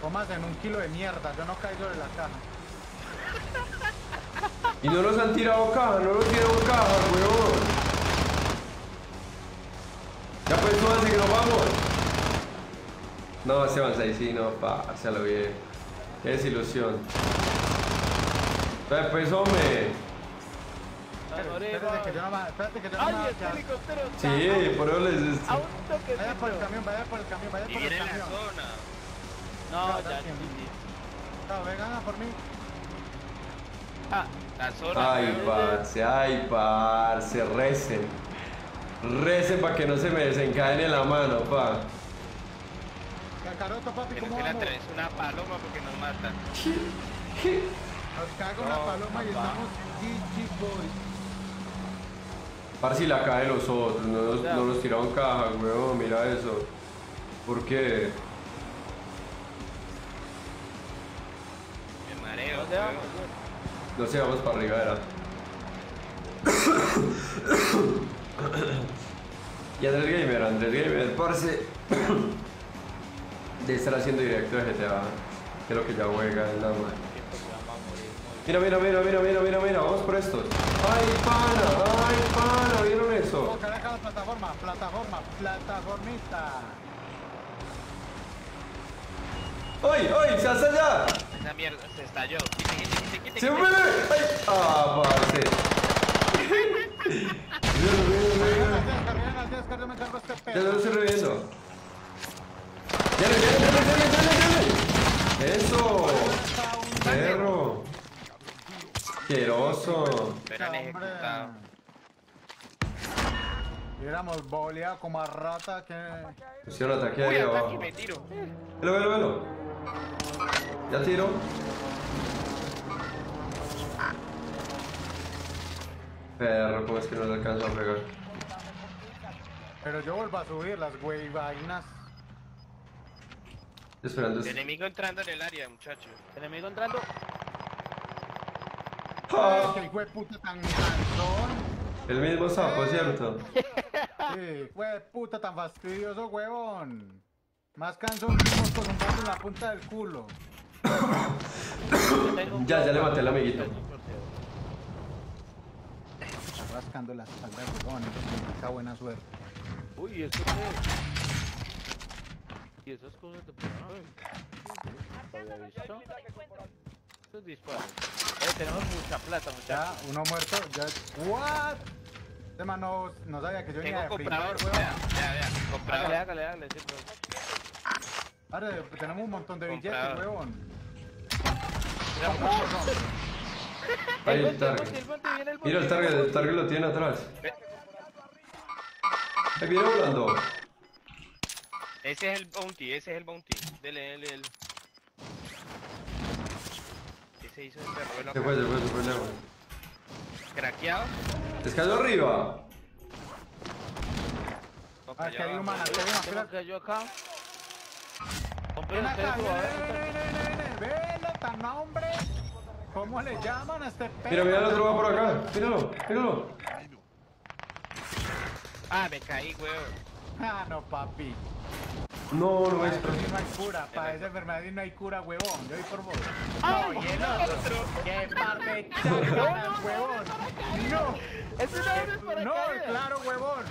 Speaker 2: Comas en un kilo de mierda. Yo no caigo de la caja.
Speaker 1: Y no nos han tirado caja, no nos tiraron caja, weón. Ya pues súbanse que nos vamos. No, se van ahí, sí, no, pa, se lo bien. Qué desilusión. Pues, pues hombre.
Speaker 2: Espérate que yo no me... Espérate que yo no
Speaker 9: ¡Ay, este helicóptero!
Speaker 1: Sí, por eso les...
Speaker 9: A un toque.
Speaker 2: Vaya por el camión, vaya por el camión, vaya por el
Speaker 7: viene la
Speaker 2: camión.
Speaker 7: zona.
Speaker 9: No,
Speaker 2: Ya,
Speaker 9: ya,
Speaker 2: ya,
Speaker 9: sí, sí.
Speaker 2: Chao, vengan a por mí.
Speaker 9: Ah,
Speaker 7: La zona.
Speaker 1: Ay, parce, ay, parce, recen. Recen para que no se me desencadene la mano, pa.
Speaker 2: Cacaroto, papi, ¿cómo vamos?
Speaker 7: traes una paloma porque nos matan.
Speaker 2: Nos caga una paloma y estamos GG Boys.
Speaker 1: Parce, y la caja de los otros, no nos, no nos tiraron caja, weón, mira eso. ¿Por qué?
Speaker 7: Me mareo.
Speaker 9: ¿dónde
Speaker 7: weón.
Speaker 9: vamos?
Speaker 1: No sé, vamos para arriba, era. y Andrés Gamer, Andrés Gamer, parce. de estar haciendo directo de GTA. Que es lo que ya juega, nada más. Mira, mira, mira, mira, mira, mira, mira, vamos por estos. ¡Ay, pana! ¡Ay, pana! ¿Vieron eso?
Speaker 2: Oh, caraca la plataforma, plataforma, plataformita.
Speaker 1: ¡Ay, ay! ¡Se hace allá!
Speaker 7: esa mierda se estalló. Quite, quite, quite, quite.
Speaker 1: ¡Se mueve! ¡Ay! ¡Ah, parce!
Speaker 2: Ya lo estoy reviviendo. ¡Ya lo,
Speaker 1: ya lo, ya eso ¡Perro! ¡Queroso!
Speaker 7: Pero han ejecutado.
Speaker 2: Hubiéramos boleado como a rata que...
Speaker 1: Pusieron ataque
Speaker 7: Uy,
Speaker 1: ahí abajo.
Speaker 7: me tiro.
Speaker 1: Velo, velo, velo. Ya tiro. Perro, ¿cómo es que no le alcanzo a pegar?
Speaker 2: Pero yo vuelvo a subir las güey vainas.
Speaker 1: Estoy esperando.
Speaker 7: El enemigo entrando en el área, muchachos.
Speaker 9: Enemigo entrando.
Speaker 1: ¡Ah!
Speaker 2: Que hijo de puta tan cansón.
Speaker 1: El mismo sapo, ¿cierto?
Speaker 2: Sí, de puta tan fastidioso, huevón. Más cansón que un mosco zumbando en la punta del culo.
Speaker 9: Un
Speaker 1: Ya, ya le maté al amiguito.
Speaker 2: Está rascando la espalda, huevón. Esa buena suerte.
Speaker 9: Uy, ¿eso qué es? ¿Y esas cosas ahí? ¿No había visto? Disparos. Eh, tenemos mucha plata,
Speaker 2: Ya,
Speaker 9: muchachos.
Speaker 2: uno muerto. Ya. ¿What? Este man no, no sabía que yo venía de
Speaker 7: comprador, vea,
Speaker 2: huevón.
Speaker 7: vea, vea,
Speaker 9: Hágale,
Speaker 7: comprador.
Speaker 9: hágale, hágale. sí,
Speaker 2: Ahora tenemos un montón de billetes,
Speaker 7: Comprador.
Speaker 2: huevón.
Speaker 7: Mira,
Speaker 2: Compramos, hombre.
Speaker 1: Ahí
Speaker 9: El
Speaker 1: target. Mira el target, el target lo tiene atrás. Ahí viene volando.
Speaker 7: Ese es el bounty, ese es el bounty. Dele, dele, dele. Ese hizo el perro
Speaker 1: Se fue, se fue, se fue lejos.
Speaker 7: Craqueado.
Speaker 1: Es cayó arriba.
Speaker 2: Ah, que hay que hay una
Speaker 9: Tengo
Speaker 2: fila.
Speaker 9: que yo acá. Hombre,
Speaker 2: Ven acá,
Speaker 9: lo
Speaker 2: ven,
Speaker 9: van a
Speaker 2: ven,
Speaker 9: matar.
Speaker 2: ven, ven, ven, ven, velo, tan hombre. ¿Cómo le llaman a este perro?
Speaker 1: Mira, mira, el otro va por acá. Míralo, míralo.
Speaker 7: Ah, me caí, weón.
Speaker 2: Ah, no, papi.
Speaker 1: No, no
Speaker 2: eso sí no hay cura, para esa enfermedad no hay cura, huevón. Yo voy por vos. No, y el otro. ¡Qué par de chácaras, huevón! ¡No!
Speaker 9: ¡Ese no es para
Speaker 2: ¡No, claro, huevón!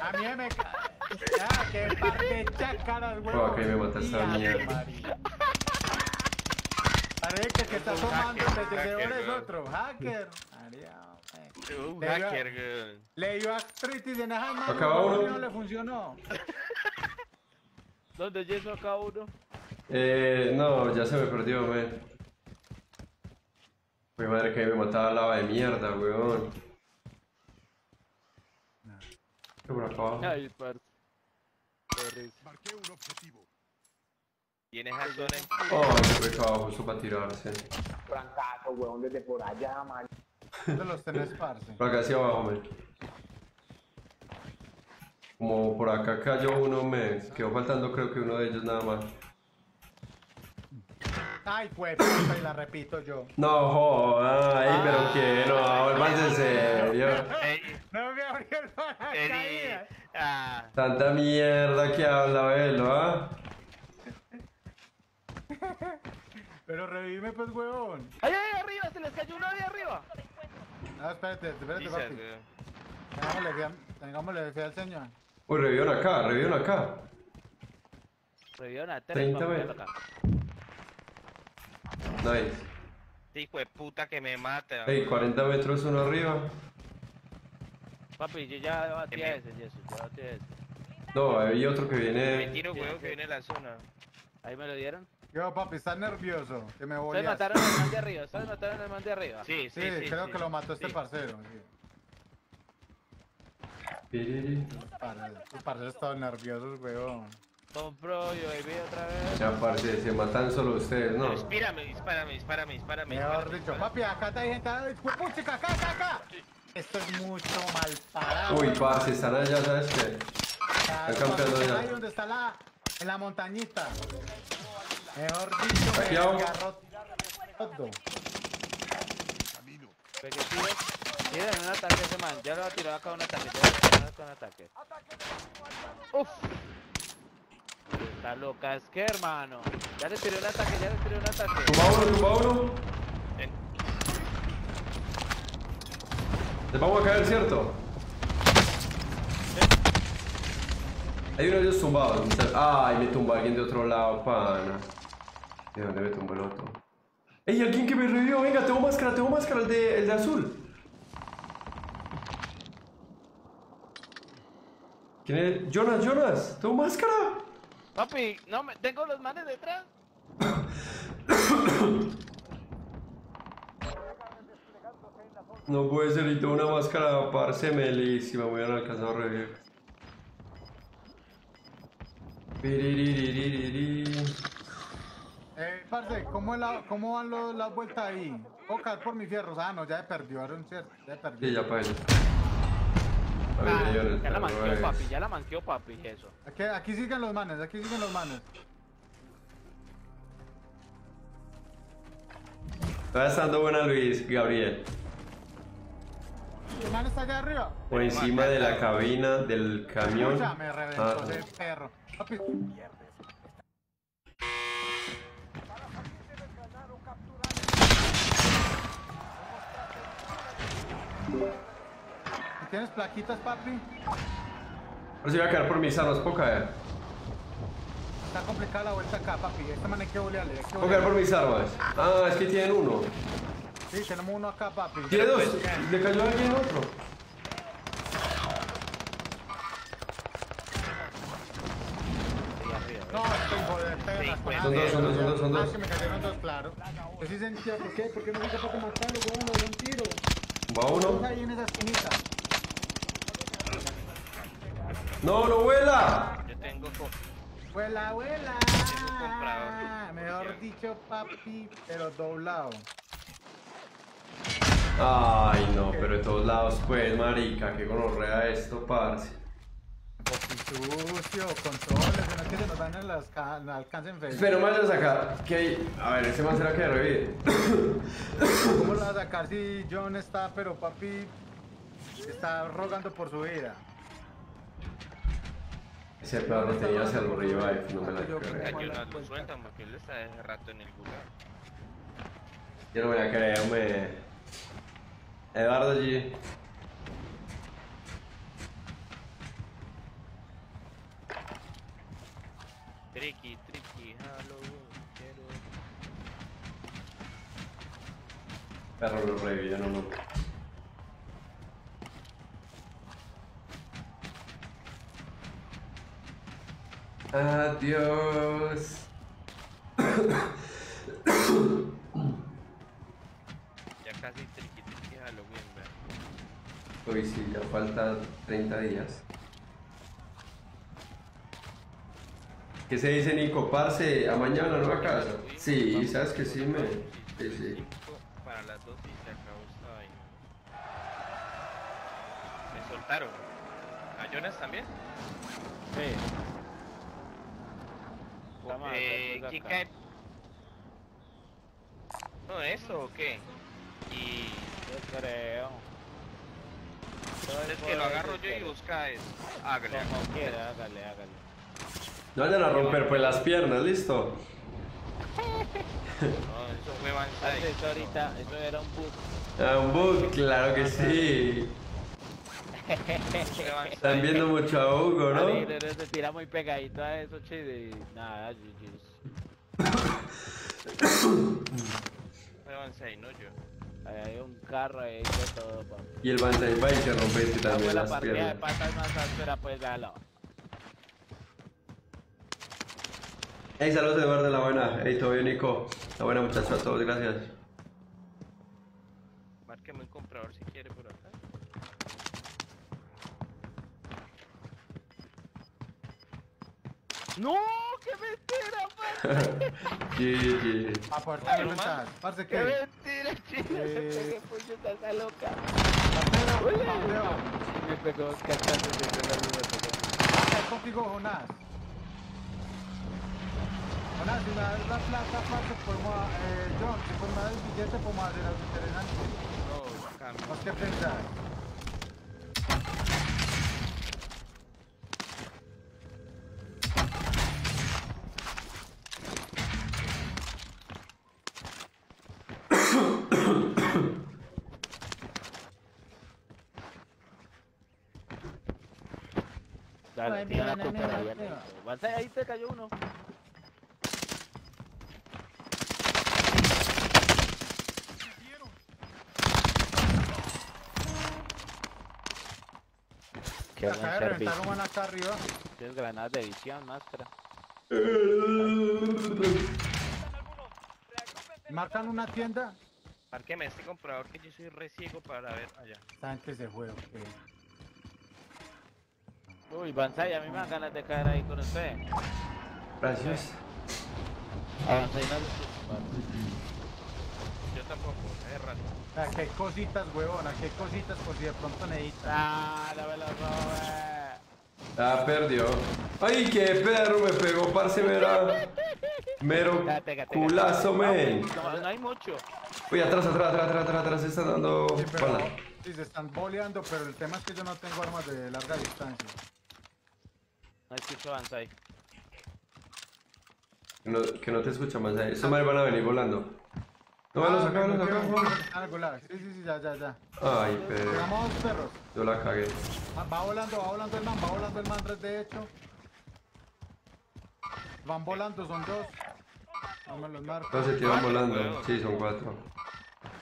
Speaker 2: A mí me ca... Ya, qué par de chácaras, huevón.
Speaker 1: Ok, me mata esta
Speaker 2: Y a
Speaker 1: mierda.
Speaker 2: Parece que está tomando vencedor
Speaker 7: hacker,
Speaker 2: es otro. Hacker. María,
Speaker 7: Un
Speaker 2: Le iba-
Speaker 7: hacker, weón.
Speaker 2: Le dio artritis en esa mano,
Speaker 1: Acaba uno.
Speaker 2: no le funcionó.
Speaker 9: ¿Dónde yeso acá uno?
Speaker 1: Eh, no, ya se me perdió, man. Mi madre que me mataba lava de mierda, weón. ¿Qué por acá abajo?
Speaker 9: Ay, risa.
Speaker 3: Marqué un objetivo.
Speaker 7: Tienes a zona en
Speaker 1: Oh, se fue acá abajo, eso para tirarse.
Speaker 5: Francazo, huevón, desde por allá, man.
Speaker 2: ¿Dónde los tenés, parce?
Speaker 1: Por acá hacia abajo, man. Como por acá cayó uno, me quedó faltando creo que uno de ellos nada más.
Speaker 2: Ay, fue puta, y la repito yo.
Speaker 1: No, joda, ay, pero que no, más en serio.
Speaker 7: Ey,
Speaker 2: No me abrió el paracaídas.
Speaker 7: ah,
Speaker 1: Tanta mierda que habla, velo, ¿ah?
Speaker 2: Pero revivime, pues, huevón.
Speaker 9: ¡Ay, ay, arriba! ¡Se les cayó uno de arriba!
Speaker 2: Ah, espérate, espérate, papi. Tengámosle fe, al- tengámosle fe al señor.
Speaker 1: Uy, revivieron acá, revivieron acá.
Speaker 9: Revivieron a tres,
Speaker 1: 30
Speaker 9: vamos,
Speaker 1: metros.
Speaker 9: acá.
Speaker 1: Nice.
Speaker 7: Hijo de puta que me mata.
Speaker 1: Ey, 40 metros uno arriba.
Speaker 9: Papi, yo ya batí a
Speaker 7: me-
Speaker 9: ese, Yeso, ya batí a ese.
Speaker 1: No, hay otro que
Speaker 7: Me
Speaker 1: viene.
Speaker 7: tiro, weón, que viene la zona.
Speaker 9: Ahí me lo dieron.
Speaker 2: Yo, papi, estás nervioso. Que me voy
Speaker 9: Ustedes mataron al man de arriba, ustedes mataron al man de arriba.
Speaker 7: Sí, sí,
Speaker 2: Sí,
Speaker 7: sí.
Speaker 2: creo
Speaker 7: sí.
Speaker 2: que lo mató este
Speaker 7: Sí.
Speaker 2: parcero. Estos parceros estaban nerviosos, huevón.
Speaker 9: Compró yo baby otra vez.
Speaker 1: Ya, parce, se matan solo ustedes, ¿no?
Speaker 7: Dispárame, dispárame, dispárame, dispárame.
Speaker 2: Mejor dicho, papi, acá hay gente. ¡Ay, puchica, acá, acá, acá! Esto es mucho mal parado.
Speaker 1: Uy, parce, están allá, ¿sabes qué? Están campeando ya.
Speaker 2: Ahí donde está la... En la montañita. Mejor dicho, me agarró.
Speaker 9: Pequetillos. Tienen un ataque ese man. Ya lo va a tirar acá un ataque. Ya lo va a tirar acá un ataque. Uf. Está loca, es que hermano. Ya le tiré un ataque, ya le tiré un ataque.
Speaker 1: Tumba uno, tumba uno.
Speaker 7: Ven.
Speaker 1: Les vamos a caer, ¿cierto? Hay uno de ellos tumbados. muchachos. Ay, me tumba alguien de otro lado, pana. ¿De dónde me tumbó el otro? ¡Ey, alguien que me revivió! Venga, tengo máscara, tengo máscara, el de, el de azul. ¿Quién es? Jonas, Jonas, tengo máscara.
Speaker 9: Papi, no me. Tengo los manes detrás.
Speaker 1: No puede ser, y tengo una máscara parce melísima, me hubieran alcanzado a revivir.
Speaker 2: Eh, parce, ¿cómo, la, cómo van los- las vueltas ahí? Puedo caer por mis fierros. Ah, no, ya he perdido, era un cierto. Ya he perdido.
Speaker 1: Sí, ya para ellos. A ver, millones,
Speaker 9: Ya la manqueó papi, ya la manqueó papi, eso.
Speaker 2: Aquí, aquí siguen los manes, aquí siguen los manes.
Speaker 1: Está estando buena Luis Gabriel.
Speaker 2: ¿El man está allá arriba?
Speaker 1: Por encima de la cabina del camión.
Speaker 2: Escucha, me reventó
Speaker 1: Ah,
Speaker 2: ese perro. Papi,
Speaker 4: Para
Speaker 2: ¿tienes plaquitas, papi?
Speaker 1: Ahora sí voy a quedar por mis armas, puedo caer.
Speaker 2: Está complicada la vuelta acá, papi. Este man hay que bolearle, hay que
Speaker 1: Puedo caer por mis armas. Ah, es que tienen uno.
Speaker 2: Sí, tenemos uno acá, papi.
Speaker 1: Tiene dos. ¿Le cayó a alguien otro?
Speaker 2: No, estoy joder, estoy raspando.
Speaker 1: Son dos, son dos, son dos, son
Speaker 2: Ah,
Speaker 1: dos.
Speaker 2: que me cayeron dos, claro. Sí sentía, ¿por qué? ¿Por qué no me capaz de matarlo, weón? Le un tiro.
Speaker 1: Va uno.
Speaker 2: ahí en esa esquinita.
Speaker 1: No, no vuela.
Speaker 7: Yo tengo
Speaker 2: Vuela, vuela.
Speaker 7: Tengo.
Speaker 2: Mejor dicho, papi, pero doblado.
Speaker 1: Ay, no, pero de todos lados, pues, marica, que gonorrea esto, parce.
Speaker 2: Sucio, controles, que no es que se nos dañen las ca- al alcance en Facebook.
Speaker 1: Pero me vayas a sacar. ¿Qué hay? A ver, ese man será que revive.
Speaker 2: ¿Cómo lo vas a sacar si John está, pero papi está rogando por su vida?
Speaker 1: Ese perro tenía hacia el revive, no me la creo.
Speaker 7: Yo no lo sueltan porque él está de rato en el lugar.
Speaker 1: Yo no me la creo, me. Eduardo G.
Speaker 7: Tricky, tricky, Halloween, quiero...
Speaker 1: Perro lo revive, no, no. Adiós.
Speaker 7: Ya casi tricky, tricky, Halloween, vea.
Speaker 1: Uy, sí, ya faltan 30 días. ¿Qué se dice, Nico? Parce, a mañana nueva casa. Sí, sabes que sí, me. Sí, sí.
Speaker 7: Para las dos y se acabó esta vaina. Me soltaron. ¿A Jonas también?
Speaker 9: Sí.
Speaker 7: Eh, ¿Quién
Speaker 9: acá.
Speaker 7: cae? ¿No eso o qué? Y
Speaker 9: Yo creo.
Speaker 7: es que lo agarro yo y busca es. Hágale.
Speaker 9: Como quiera, hágale, hágale.
Speaker 1: No vayan a romper pues las piernas, listo.
Speaker 7: No, eso fue
Speaker 9: Parce,
Speaker 7: Banzai.
Speaker 9: eso ahorita, eso era un bug.
Speaker 1: Ah, un bug, claro que sí. Están viendo mucho a Hugo, ¿no?
Speaker 9: No, se tira muy pegadito a eso, che, y nada, GG's.
Speaker 7: Fue Banzai, no yo.
Speaker 9: Ahí hay un carro ahí de todo, pa.
Speaker 1: Y el Banzai va y se rompe
Speaker 9: Vamos
Speaker 1: también
Speaker 9: a la
Speaker 1: las
Speaker 9: partida de
Speaker 1: piernas.
Speaker 9: patas más áspera, pues dalo.
Speaker 1: Hey, saludos Eduardo, la buena. Hey, todo bien, Nico. La buena, muchachos, a todos, gracias.
Speaker 7: Márqueme un comprador si quiere por acá.
Speaker 9: ¡No! ¡Qué mentira, pa!
Speaker 1: GG.
Speaker 2: A por
Speaker 7: Bueno,
Speaker 2: qué
Speaker 7: man.
Speaker 2: estás? Parce,
Speaker 9: ¡Qué
Speaker 2: ¿qué?
Speaker 9: mentira, chico!
Speaker 2: Eh.
Speaker 9: ¡Qué puñeta está loca!
Speaker 2: Parcero, ¿pa' dónde va?
Speaker 9: Me pegó la luna,
Speaker 2: Ah, es contigo, Jonás. Jonás, si me das la plata, parce, podemos, eh, John, si por me das el billete, podemos hacer algo interesante.
Speaker 7: No.
Speaker 2: ¿Vos qué pensás?
Speaker 9: Dale, tira la culpa
Speaker 2: mira,
Speaker 9: ahí, te cayó uno. Qué buen
Speaker 2: de
Speaker 9: servicio.
Speaker 2: un man acá arriba.
Speaker 9: Tienes granadas de visión, máscara.
Speaker 2: Marcan una tienda.
Speaker 7: Márqueme este comprador que yo soy re ciego para ver allá.
Speaker 2: Esta gente se fue, ok.
Speaker 9: Uy, Banzai, a mí me dan ganas de caer ahí con usted.
Speaker 1: Gracias.
Speaker 9: A Banzai no le.
Speaker 7: Yo tampoco, hace rato.
Speaker 2: Ah, qué cositas, huevona, qué cositas por si de pronto necesitas.
Speaker 9: Ah, no me lo robe.
Speaker 1: Ah, perdió. Ay, qué perro me pegó, parce, mera. Mero culazo, men.
Speaker 9: No, no hay mucho.
Speaker 1: Uy, atrás, atrás, atrás, atrás, atrás, atrás, se están dando
Speaker 2: Sí, pero, sí, se están boleando, pero el tema es que yo no tengo armas de larga distancia.
Speaker 9: No escucho Banzai.
Speaker 1: Que no, que no te escucha más ahí. Estos mares van a venir volando. No, me los
Speaker 2: Ah,
Speaker 1: acá,
Speaker 2: me
Speaker 1: los acá.
Speaker 2: gulag. Sí, sí, sí, ya, ya, ya.
Speaker 1: Ay,
Speaker 2: Llegamos dos perros.
Speaker 1: yo la cagué.
Speaker 2: Ah, Va volando, va volando el man, va volando el man, de hecho. Van volando, son dos. No me los marco.
Speaker 1: No se te van volando. Sí, son cuatro.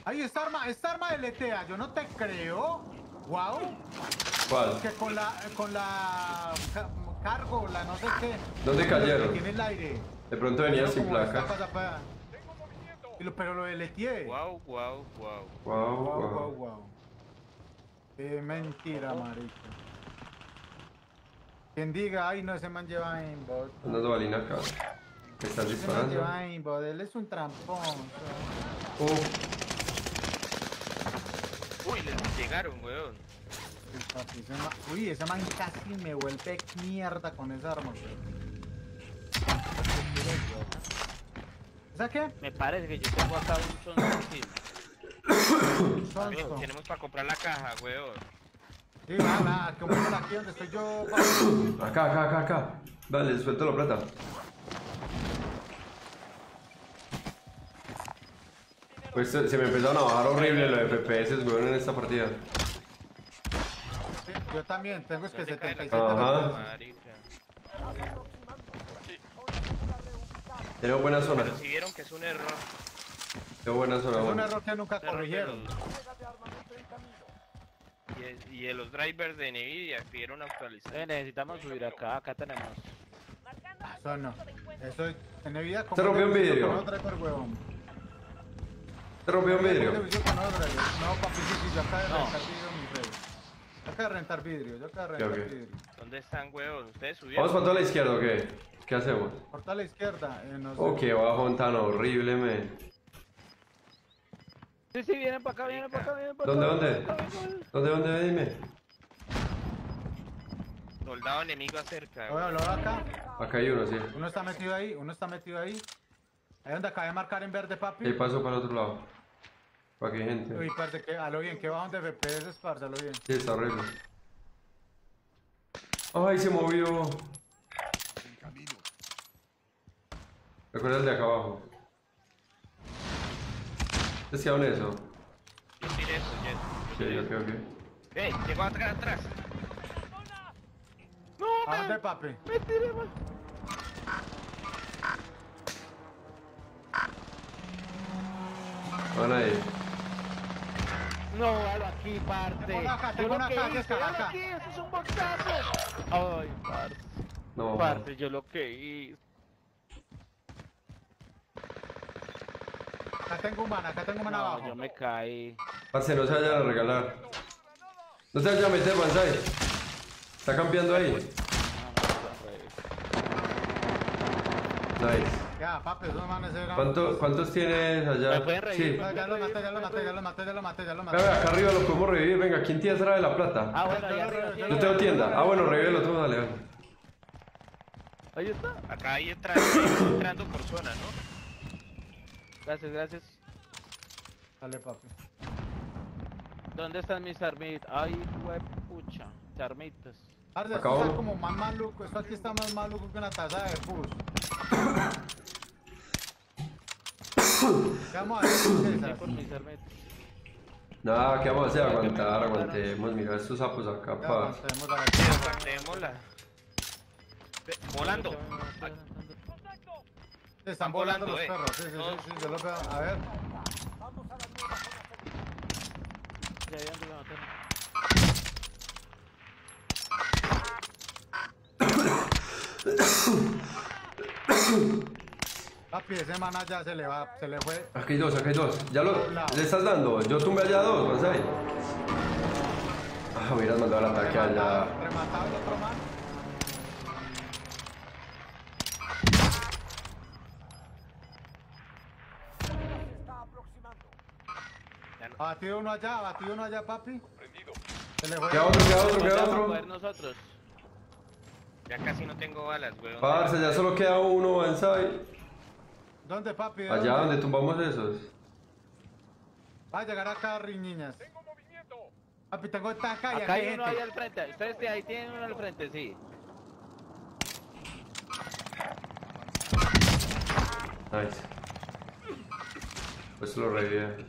Speaker 2: Ay, esta arma, esta arma de letea, yo no te creo. Wow.
Speaker 1: ¿Cuál?
Speaker 2: Que con la, con la cargo, la no sé qué.
Speaker 1: ¿Dónde cayeron?
Speaker 2: Tiene el aire.
Speaker 1: De pronto venía sin placa.
Speaker 2: Pero lo de letie.
Speaker 7: Guau, guau, guau.
Speaker 1: Wow,
Speaker 2: Wow, wow,
Speaker 1: wow.
Speaker 2: wow. Qué mentira, marica. Quien diga, ay, no, ese man lleva aimbot.
Speaker 1: Andando balina acá. Me están
Speaker 2: Ese man lleva
Speaker 1: disparando.
Speaker 2: aimbot, él es un trampón.
Speaker 7: Uy, les llegaron, weón.
Speaker 2: El papi, ese man- Uy, ese man casi me vuelve mierda con esa arma. ¿Esa qué?
Speaker 9: Me parece que yo tengo acá un encima.
Speaker 2: Sonso.
Speaker 7: tenemos para comprar la caja, weón.
Speaker 2: Sí, va, va, como por aquí donde estoy yo. papi.
Speaker 1: acá, acá, acá, acá. Dale, suelto la plata. Pues se se me empezaron a bajar horrible los FPS, weón, en esta partida.
Speaker 2: Yo también, tengo es que
Speaker 7: No te cae la
Speaker 2: 77
Speaker 1: Ajá.
Speaker 2: FPS.
Speaker 7: Marica.
Speaker 1: Tenemos buena zona.
Speaker 7: Pero si vieron que es un error.
Speaker 1: Tengo buena zona,
Speaker 2: Es un error que nunca corrigieron.
Speaker 7: Y, y de los drivers de Nvidia pidieron actualizar.
Speaker 9: Eh, necesitamos subir acá, acá tenemos.
Speaker 2: Eso no. Eso es- en mi vida como
Speaker 1: Se rompió un vidrio. Te rompió un vidrio.
Speaker 2: No, papi, sí, sí, yo acabo de
Speaker 9: No.
Speaker 2: rentar vidrio, mi rey. Yo acabo de rentar vidrio, yo acabo de rentar
Speaker 1: ok.
Speaker 2: vidrio.
Speaker 7: ¿Dónde están, weón? ¿Ustedes subieron?
Speaker 1: ¿Vamos para toda la izquierda o qué? ¿Qué hacemos?
Speaker 2: Corta a la izquierda. Eh, no sé.
Speaker 1: Oh, qué bajón tan horrible, men.
Speaker 9: Sí, sí, vienen para acá, vienen para acá, vienen para
Speaker 1: ¿Dónde,
Speaker 9: acá.
Speaker 1: dónde?
Speaker 9: acá, pa'
Speaker 1: ¿Dónde, dónde? Dime.
Speaker 7: Soldado enemigo acerca.
Speaker 2: Veo, lo veo acá.
Speaker 1: Acá hay uno, sí.
Speaker 2: Uno está metido ahí, uno está metido ahí. Ahí donde acabé de marcar en verde, papi.
Speaker 1: Y paso para el otro lado. Para que hay gente.
Speaker 2: Uy, parce, que a lo bien, que bajan de FPS, parce, a lo bien.
Speaker 1: Sí, está horrible. Ay, se movió.
Speaker 3: En camino.
Speaker 1: Recuerda el de acá abajo. ¿Es que aún eso?
Speaker 7: Yo tiré eso, Jet. Yo
Speaker 1: Sí, ok, ok.
Speaker 7: ¡Ey! Llegó atrás, atrás.
Speaker 2: ¿A dónde, papi?
Speaker 9: Me tiré, man.
Speaker 1: Van ahí.
Speaker 9: No, halo aquí, parte.
Speaker 2: Tengo una acá, tengo una acá,
Speaker 9: aquí, eso es un boxazo. Ay, parce.
Speaker 1: No.
Speaker 9: Parce, yo lo que hice.
Speaker 2: Acá tengo un man, acá tengo un man
Speaker 9: No,
Speaker 2: abajo.
Speaker 9: yo me caí.
Speaker 1: Parce, no se vayan a regalar. No se vayan a meter, Banzai. Está campeando ahí. Nice.
Speaker 2: Ya, papi, esos manes eran...
Speaker 1: ¿Cuánto- ¿Cuántos tienes allá?
Speaker 9: ¿Me pueden reír?
Speaker 1: Sí.
Speaker 2: No, ya lo maté, ya lo maté, ya lo maté, ya lo maté, ya lo maté.
Speaker 1: Venga, acá arriba lo podemos revivir. Venga, ¿quién tiene trae la plata?
Speaker 9: Ah, bueno, allá arriba.
Speaker 1: Yo tengo tienda. Ah, bueno, revive lo tú, dale, dale.
Speaker 9: Ahí está.
Speaker 7: Acá entrando, hay entrando por zona, ¿no?
Speaker 9: Gracias, gracias.
Speaker 2: Dale, papi.
Speaker 9: ¿Dónde están mis armitas? Ay, pucha. Armitas.
Speaker 2: Está como más maluco, esto aquí está más maluco que una taza de pus. ¿Qué vamos a hacer.
Speaker 1: Nada, ¿qué vamos a hacer? Aguantar, aguantemos. Mira estos sapos acá, pa.
Speaker 2: la
Speaker 7: aguantémosla. Volando.
Speaker 2: Se están volando los
Speaker 7: eh.
Speaker 2: perros, sí, sí, sí, yo los veo. A ver,
Speaker 9: Ya, ya, ya, ya.
Speaker 2: Papi, ese man allá se le va, se le fue.
Speaker 1: Aquí hay dos, aquí hay dos. Ya lo. ¿Le estás dando? Yo tumbé allá dos, Banzai. Ah, hubieras mandado el ataque allá.
Speaker 2: Rematado el otro man.
Speaker 4: Se está aproximando.
Speaker 2: Batido uno allá, batido uno allá, papi. Se le fue.
Speaker 1: Queda otro, queda otro, queda
Speaker 9: vamos a
Speaker 1: otro.
Speaker 9: poder nosotros.
Speaker 7: Ya casi no tengo balas, weón.
Speaker 1: Parce, ya solo queda uno, Banzai.
Speaker 2: ¿Dónde, papi? ¿De
Speaker 1: Allá donde tumbamos esos.
Speaker 2: Va a llegar acá, riñiñas. Papi, tengo esta acá y
Speaker 9: Acá
Speaker 2: aquí
Speaker 9: hay
Speaker 2: hay
Speaker 9: uno ahí
Speaker 2: gente.
Speaker 9: al frente. Ustedes de ahí tienen uno al frente, sí.
Speaker 1: Nice. Pues lo revive.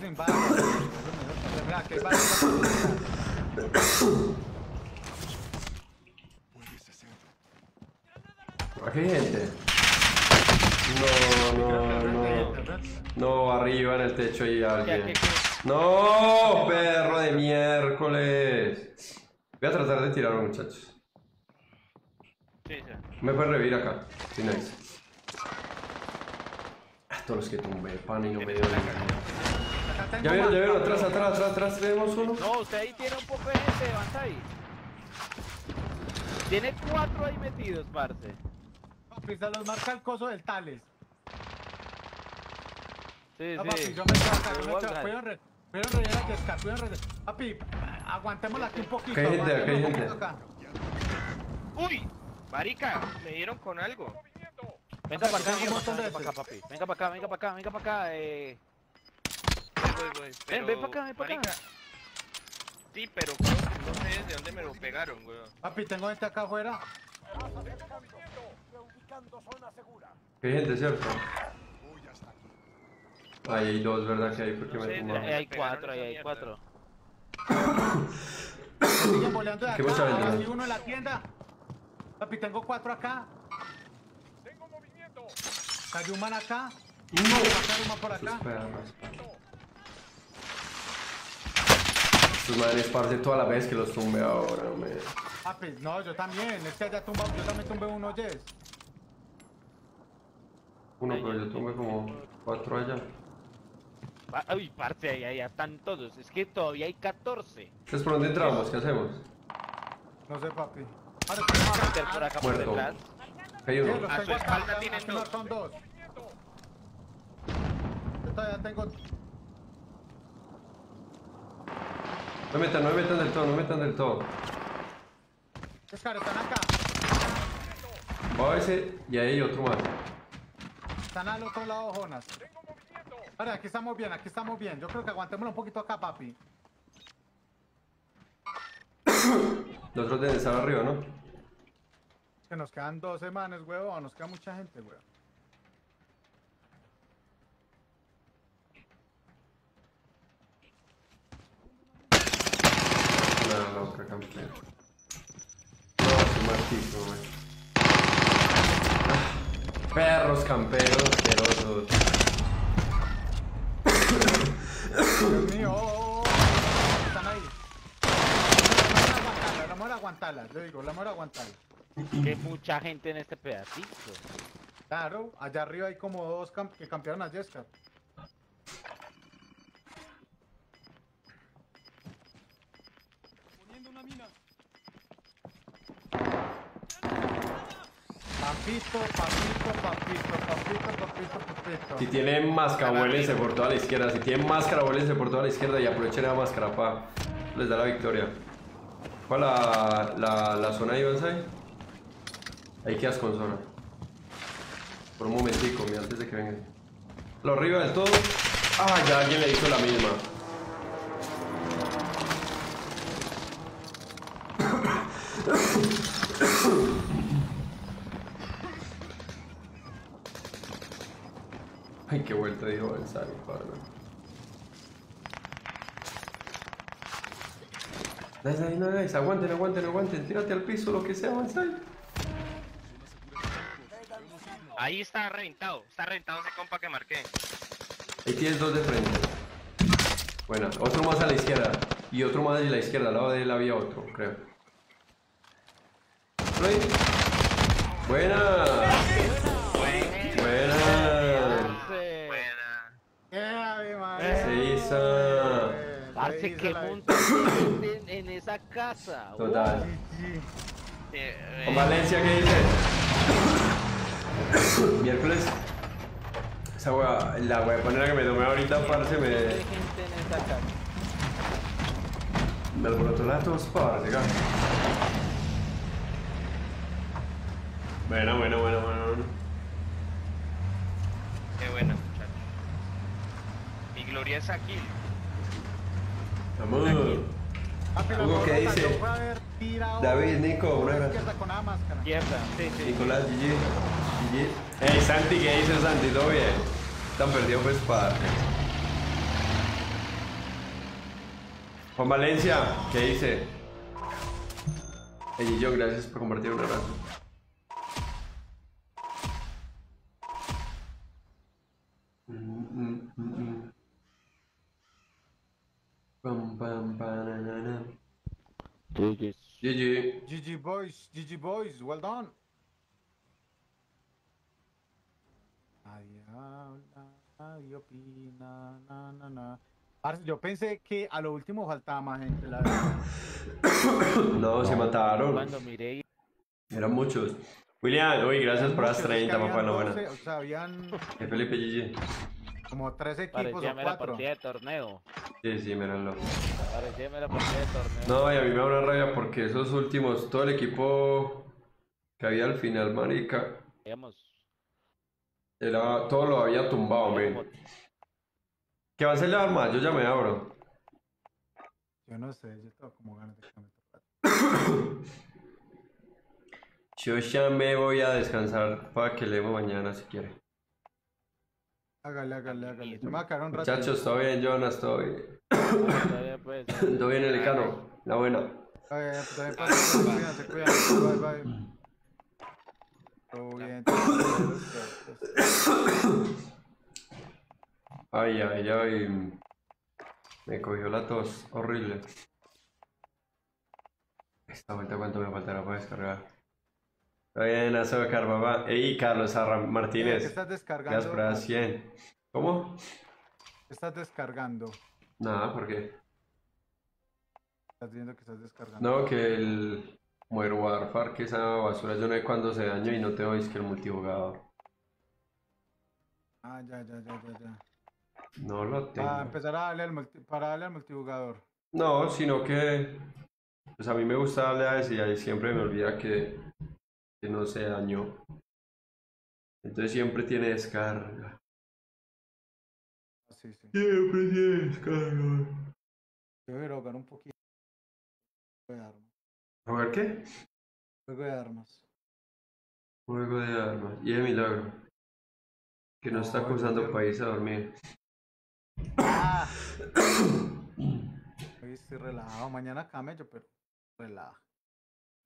Speaker 2: Sin balas. Mira, que balas.
Speaker 3: Puedes hacerlo.
Speaker 1: Aquí hay gente. No, no, no. No, arriba en el techo hay alguien. No, perro de miércoles. Voy a tratar de tirarlo, muchachos.
Speaker 7: Sí, sí.
Speaker 1: Me puede revivir acá. Sí, nice. Ah, Todos los que tumbé, pan y no me dio la
Speaker 2: tengo
Speaker 1: Ya vieron, ya vieron, atrás, atrás, atrás, atrás tenemos uno.
Speaker 9: No, usted ahí tiene un poco de gente, Banzai. Tiene cuatro ahí metidos, parce.
Speaker 2: Papi, se los marca el coso del Tales.
Speaker 9: Sí,
Speaker 2: No,
Speaker 9: sí.
Speaker 2: papi, yo me quedo acá, yo me
Speaker 9: Igual,
Speaker 2: quedo.
Speaker 9: dale.
Speaker 2: Cuidado, re- cuidado, rellenar el Jescar, cuidado, rellenar. Papi, aguantémosla aquí un poquito.
Speaker 1: Hay gente,
Speaker 2: un
Speaker 1: gente.
Speaker 7: ¡Uy! Marica, me dieron con algo.
Speaker 9: Venga para acá, venga
Speaker 2: montón
Speaker 9: para
Speaker 2: de
Speaker 9: acá, papi. Venga para acá, venga para acá, venga para acá. Eh...
Speaker 7: Voy, voy, voy.
Speaker 9: Ven, ven
Speaker 7: pero,
Speaker 9: pa' acá, ven pa' acá.
Speaker 7: Sí, pero no sé desde dónde me lo pegaron, weón.
Speaker 2: Papi, tengo gente acá afuera.
Speaker 4: Reubicando zona segura.
Speaker 1: Que hay gente, ¿cierto?
Speaker 3: Voy hasta aquí.
Speaker 1: Ahí hay dos, ¿verdad? Que hay porque
Speaker 7: No
Speaker 1: me
Speaker 7: sé,
Speaker 1: tumbaron.
Speaker 9: Ahí hay cuatro, ahí hay cuatro.
Speaker 2: Me siguen boleando de
Speaker 1: ¿Qué
Speaker 2: acá.
Speaker 1: mucha no?
Speaker 2: uno en la tienda. Papi, tengo cuatro acá. Cayó un man acá.
Speaker 1: No.
Speaker 2: Cayó un man por acá.
Speaker 1: Sus madres, parce, todas las veces que los tumbe ahora, me.
Speaker 2: Papi, no, yo también. Es que allá tumba, yo también tumbé uno, Jess.
Speaker 1: Uno, pero yo tumbé como cuatro allá.
Speaker 9: Uy, parce, ahí, ahí están todos. Es que todavía hay 14.
Speaker 1: Entonces, ¿por dónde entramos? ¿Qué hacemos?
Speaker 2: No sé, papi.
Speaker 9: Vamos por acá por
Speaker 1: Muerto.
Speaker 9: detrás.
Speaker 1: Hay uno.
Speaker 7: A su
Speaker 2: tengo
Speaker 7: espalda tienen dos.
Speaker 2: son dos. Yo todavía tengo.
Speaker 1: No me metan, no me metan del todo, no me metan del todo.
Speaker 2: Escar, están acá.
Speaker 1: Va a ese y ahí hay otro más.
Speaker 2: Están al otro lado, Jonas. Ahora, aquí estamos bien, aquí estamos bien. Yo creo que aguantémoslo un poquito acá, papi.
Speaker 1: Los otros deben estar arriba, ¿no?
Speaker 2: Que nos quedan dos semanas, huevón. Nos queda mucha gente, huevón.
Speaker 1: No, no. No. Ah, Perros camperos asquerosos.
Speaker 2: Dios mío, oh, oh, oh. Están ahí. La mujer aguantarla, la mujer aguantarla. Yo digo, la mujer aguantarla.
Speaker 9: Que mucha gente en este pedacito.
Speaker 2: Claro, allá arriba hay como dos cam- que campearon a Jessica.
Speaker 8: Poniendo una mina.
Speaker 2: Papito, papito, papito, papito, papito, papito.
Speaker 1: Si tienen máscara, por toda la izquierda. Si tienen máscara, por toda la izquierda y aprovechen la máscara para les da la victoria. ¿Cuál la, la, zona ahí, Banzai? Ahí quedas con zona. Por un momentico, mira, antes de que vengan. Lo arriba del todo. Ah, ya alguien le hizo la misma. Ay, qué vuelta dijo Banzai, padre. Nice, nice, nice. Aguanten, aguanten, aguanten. Tírate al piso, lo que sea, Banzai.
Speaker 7: Ahí está reventado. Está reventado ese compa que marqué.
Speaker 1: Ahí tienes dos de frente. Buena. Otro más a la izquierda. Y otro más a la izquierda. Al lado de él había otro, creo. Buena. Esa.
Speaker 9: Parce, montón de gente en, esa casa.
Speaker 1: Total.
Speaker 7: Eh,
Speaker 1: Con Valencia, ¿qué dice? Miércoles. Esa wea, la wea ponera que me tomé ahorita, parce, me,
Speaker 9: gente en esa casa.
Speaker 1: me alborotó la tos, parce, ga. Bueno, bueno, bueno, bueno. bueno.
Speaker 7: Qué. Mi gloria es aquí.
Speaker 1: Vamos. Hugo, ¿qué dice? David, Nico,
Speaker 2: por
Speaker 1: un
Speaker 2: la
Speaker 1: abrazo.
Speaker 2: izquierda con la máscara.
Speaker 9: Izquierda, sí, sí.
Speaker 1: Nicolás, GG. GG. Hey, Santi, ¿qué dice Santi? ¿Todo bien? Tan perdido pues parce. Juan Valencia, ¿qué dice? Hey, yo, gracias por compartir un abrazo. Mm, mm, mm, mm. Pam, pam, pananana. GG.
Speaker 2: GG boys, GG boys, well done. Nadie habla, nadie opina, na, na, na. Parce, yo pensé que a lo último faltaba más gente, la verdad.
Speaker 1: No, se mataron.
Speaker 9: Cuando miré
Speaker 1: Eran muchos. William, uy, gracias por las
Speaker 2: Muchos, es que
Speaker 1: 30, papá, la buena.
Speaker 2: 12, O sea, habían
Speaker 1: Felipe GG.
Speaker 2: Como tres equipos
Speaker 9: parecía
Speaker 2: o
Speaker 9: mera
Speaker 2: cuatro.
Speaker 9: partida de torneo.
Speaker 1: Sí, sí, míralo.
Speaker 9: Parecía mera partida de torneo.
Speaker 1: No, y a mí me da una rabia porque esos últimos, todo el equipo que había al final, marica,
Speaker 9: Digamos,
Speaker 1: era, todo lo había tumbado, men. ¿Qué va a hacer la arma? Yo ya me abro.
Speaker 2: Yo no sé, yo tengo como ganas de que me toque.
Speaker 1: Yo ya me voy a descansar para que leemos mañana si quiere.
Speaker 2: Hágale, hágale, hágale. Yo me voy a quedar un rato.
Speaker 1: Muchachos, todo bien, Jonas, todo bien.
Speaker 9: todavía puede ser.
Speaker 1: Todo bien, el Ecano, la buena.
Speaker 2: Ay, también pasa, se cuidan, se cuidan. Bye, bye. Todo bien. todo bien.
Speaker 1: Ay, ay, ay. Me cogió la tos, horrible. Esta vuelta, ¿cuánto me faltará para descargar? Bien, azúcar, papá. Ey, Carlos Arra
Speaker 2: ¿Qué
Speaker 1: Martínez.
Speaker 2: estás descargando?
Speaker 1: Gracias por las 100. ¿Cómo?
Speaker 2: ¿Qué estás descargando?
Speaker 1: Nada, ¿por qué?
Speaker 2: Estás diciendo que estás descargando.
Speaker 1: No, que el Modern Warfare, que esa basura, yo no sé cuándo se dañó y no te oís que el multijugador.
Speaker 2: Ah, ya, ya, ya, ya, ya.
Speaker 1: No lo tengo.
Speaker 2: Para empezar a darle al multi- para darle al multijugador.
Speaker 1: No, sino que pues a mí me gusta darle a ese y ahí siempre me olvida que, que no se dañó. Entonces siempre tiene descarga.
Speaker 2: Ah, Sí, sí.
Speaker 1: Siempre tiene descarga.
Speaker 2: Yo voy a jugar un poquito. Juego de armas.
Speaker 1: ¿Jugar qué?
Speaker 2: Juego de armas.
Speaker 1: Juego de armas. Y de milagro. Que no,
Speaker 2: No,
Speaker 1: está para irse a dormir.
Speaker 2: Ah. Hoy estoy relajado. Mañana camello, pero relaja.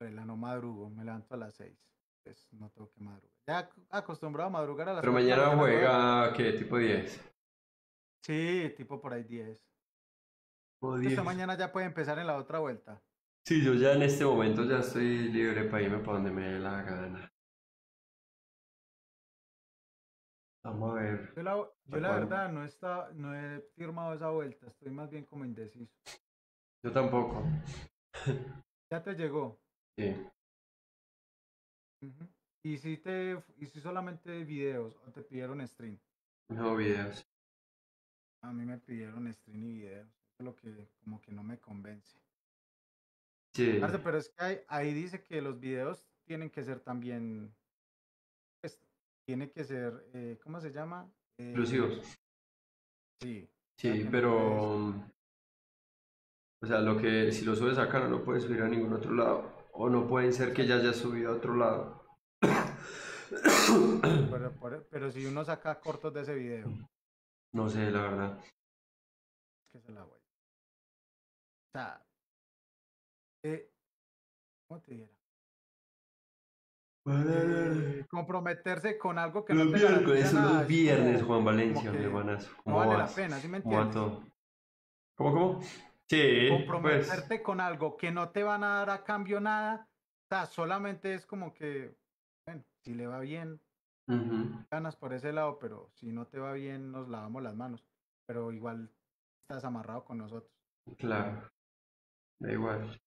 Speaker 2: Relaja, no madrugo. Me levanto a las 6. Pues no tengo que madrugar. Ya ac- acostumbrado a madrugar a las
Speaker 1: Pero
Speaker 2: cuatro de la
Speaker 1: mañana juega, ¿qué? Tipo 10.
Speaker 2: ¿no? Sí, tipo por ahí 10.
Speaker 1: O
Speaker 2: Esta
Speaker 1: 10.
Speaker 2: mañana ya puede empezar en la otra vuelta.
Speaker 1: Sí, yo ya en este momento ya estoy libre para irme para donde me dé la gana. Vamos a ver.
Speaker 2: Yo la, yo
Speaker 1: ¿Para
Speaker 2: la verdad no, está, no he firmado esa vuelta. Estoy más bien como indeciso.
Speaker 1: Yo tampoco.
Speaker 2: Ya te llegó.
Speaker 1: Sí.
Speaker 2: Ujú. ¿Y si te y si solamente videos o te pidieron stream?
Speaker 1: No videos.
Speaker 2: A mí me pidieron stream y videos. Eso es lo que como que no me convence.
Speaker 1: Sí.
Speaker 2: Parce, pero es que ahí, ahí dice que los videos tienen que ser también pues, tiene que ser eh, ¿cómo se llama? Eh,
Speaker 1: Exclusivos.
Speaker 2: Sí.
Speaker 1: Sí,
Speaker 2: que no
Speaker 1: pero. O sea, lo que si lo subes acá no lo puedes subir a ningún otro lado. O no pueden ser que ya haya subido a otro lado.
Speaker 2: Pero, pero si uno saca cortos de ese video,
Speaker 1: No sé, la verdad.
Speaker 2: es que se la voy. O sea, eh, ¿cómo te dijera? Eh, comprometerse con algo que
Speaker 1: Los
Speaker 2: no te garantiza
Speaker 1: son
Speaker 2: nada,
Speaker 1: los
Speaker 2: es
Speaker 1: viernes, Juan Valencia, mi hermanazo.
Speaker 2: No
Speaker 1: ¿Cómo
Speaker 2: vale la
Speaker 1: vas?
Speaker 2: pena, ¿sí me
Speaker 1: ¿Cómo va
Speaker 2: entiendes?
Speaker 1: ¿Cómo, cómo? Sí, pues.
Speaker 2: Comprometerte con algo que no te van a dar a cambio nada, o sea, solamente es como que, bueno, si le va bien, ganas por ese lado, pero si no te va bien, nos lavamos las manos. Pero igual está desamarrado con nosotros.
Speaker 1: Claro. Da igual.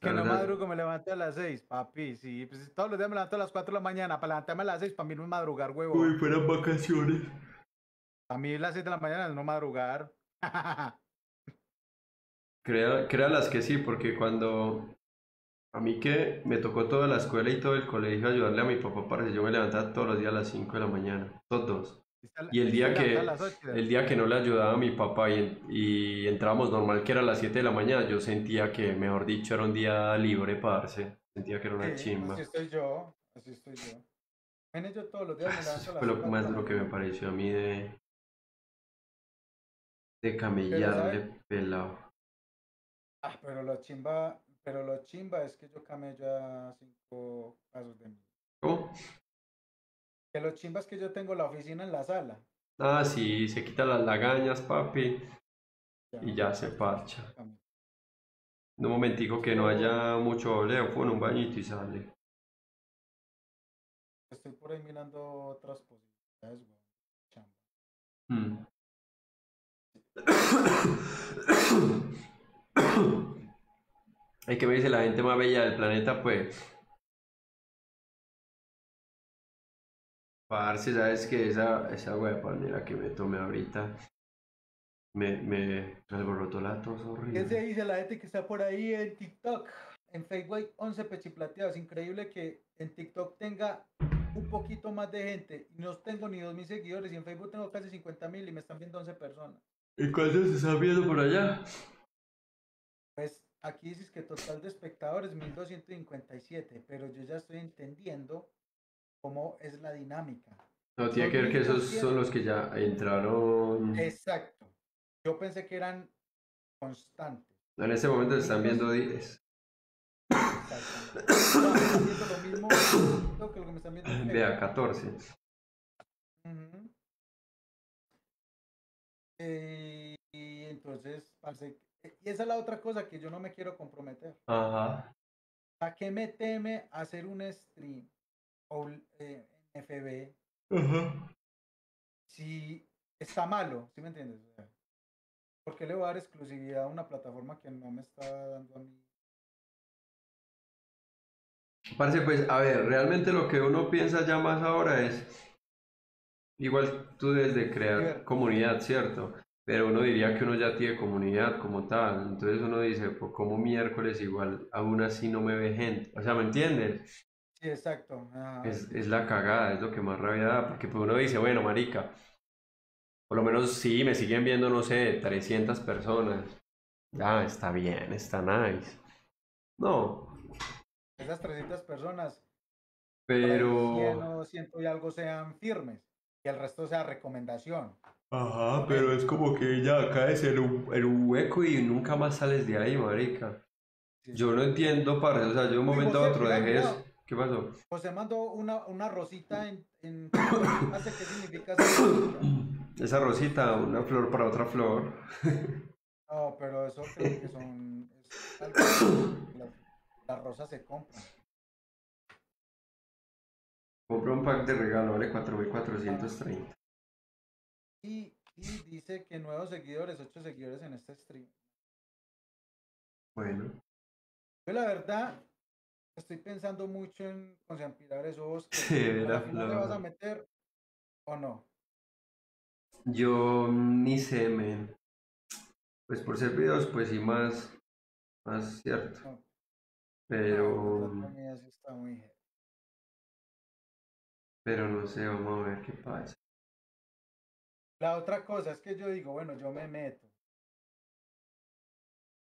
Speaker 2: Que no madrugo, me levanté a las 6, papi. Sí, pues todos los días me levanto a las 4 de la mañana. Para levantarme a las 6, para mí no es madrugar, huevo.
Speaker 1: Uy, fueran vacaciones.
Speaker 2: A mí las 6 de la mañana es no madrugar.
Speaker 1: Crea, créalas que sí, porque cuando a mí que me tocó toda la escuela y todo el colegio ayudarle a mi papá para que yo me levantaba todos los días a las 5 de la mañana, todos. Y el día que el día que no le ayudaba a mi papá y, y entrábamos normal que era a las 7 de la mañana, yo sentía que, mejor dicho, era un día libre para darse. Sentía que era una
Speaker 2: Sí,
Speaker 1: chimba.
Speaker 2: Así estoy yo, así estoy yo. Ven, yo todos los días me levanto a las
Speaker 1: fue lo más duro que me pareció a mí de, de
Speaker 2: ¿sabe?
Speaker 1: camellarle pelado.
Speaker 2: Ah, pero lo chimba, pero lo chimba es que yo camello a cinco pasos de mí.
Speaker 1: ¿Cómo?
Speaker 2: Que lo chimba es que yo tengo la oficina en la sala.
Speaker 1: Ah, sí, se quita las lagañas, papi. Y ya se parcha. un momentico que no haya mucho oleo, pone un bañito y sale.
Speaker 2: Estoy por ahí mirando otras posibilidades, weón. Chamba.
Speaker 1: Mm. Ay, que me dice la gente más bella del planeta, pues. Parce, sabes que esa, esa agua de palmera que me tomé ahorita me, me alborotó la tos
Speaker 2: ¿Qué se
Speaker 1: horrible.
Speaker 2: dice la gente que está por ahí en TikTok? En Facebook hay 11 pechiplateados. Increíble que en TikTok tenga un poquito más de gente. No tengo ni 2.000 seguidores. Y en Facebook tengo casi 50.000 y me están viendo 11 personas.
Speaker 1: ¿Y cuántos se están viendo por allá?
Speaker 2: Pues aquí dices que total de espectadores 1.257. Pero yo ya estoy entendiendo cómo es la dinámica.
Speaker 1: No, tiene que ver que esos
Speaker 2: 2.200.
Speaker 1: son los que ya entraron.
Speaker 2: Exacto. Yo pensé que eran constantes.
Speaker 1: En este momento se están viendo 10.
Speaker 2: Exactamente. No, me están viendo lo mismo en TikTok que lo que me están viendo en
Speaker 1: Vea,
Speaker 2: Facebook.
Speaker 1: 14.
Speaker 2: Ujú. Eh, y entonces, parce, eh, y esa es la otra cosa que yo no me quiero comprometer.
Speaker 1: Ajá.
Speaker 2: ¿A qué me teme hacer un stream o eh, en FB
Speaker 1: Ajá.
Speaker 2: si está malo? ¿Sí me entiendes? O sea, ¿Por qué le voy a dar exclusividad a una plataforma que no me está dando a mí?
Speaker 1: Parce, pues, a ver, realmente lo que uno piensa ya más ahora es, igual tú debes de crear comunidad, ¿cierto? Pero uno diría que uno ya tiene comunidad como tal, entonces uno dice, pues como miércoles igual aún así no me ve gente, o sea, ¿me entiendes?
Speaker 2: Sí, exacto.
Speaker 1: Es, es la cagada, es lo que más rabia da, porque pues uno dice, bueno, marica, por lo menos sí, me siguen viendo, no sé, 300 personas, ya, está bien, está nice. No,
Speaker 2: Esas 300 personas, ahí 100
Speaker 1: pero...
Speaker 2: o 100 y algo sean firmes y el resto sea recomendación.
Speaker 1: Ajá, pero es como que ya caes en un, en un hueco y nunca más sales de ahí, marica.
Speaker 2: Sí,
Speaker 1: Yo no entiendo, parce, o sea, yo de un momento a otro dejé eso. ¿Qué pasó?
Speaker 2: José mandó una, una rosita en, qué significa esa rosita?
Speaker 1: Esa rosita, una flor para otra flor.
Speaker 2: No, pero eso creo que son es algo que las, las rosas se compran.
Speaker 1: Compré un pack de regalo, vale 4.430.
Speaker 2: Y, y dice que nuevos seguidores, 8 seguidores en este stream.
Speaker 1: Bueno,
Speaker 2: Yo la verdad estoy pensando mucho en conspirar esos al final le vas a meter o no.
Speaker 1: yo ni sé, men. Pues por ser videos, pues sí, más, más cierto.
Speaker 2: No.
Speaker 1: Pero,
Speaker 2: La comida sí está muy.
Speaker 1: Pero no sé, vamos a ver qué pasa.
Speaker 2: La otra cosa es que yo digo, bueno, yo me meto.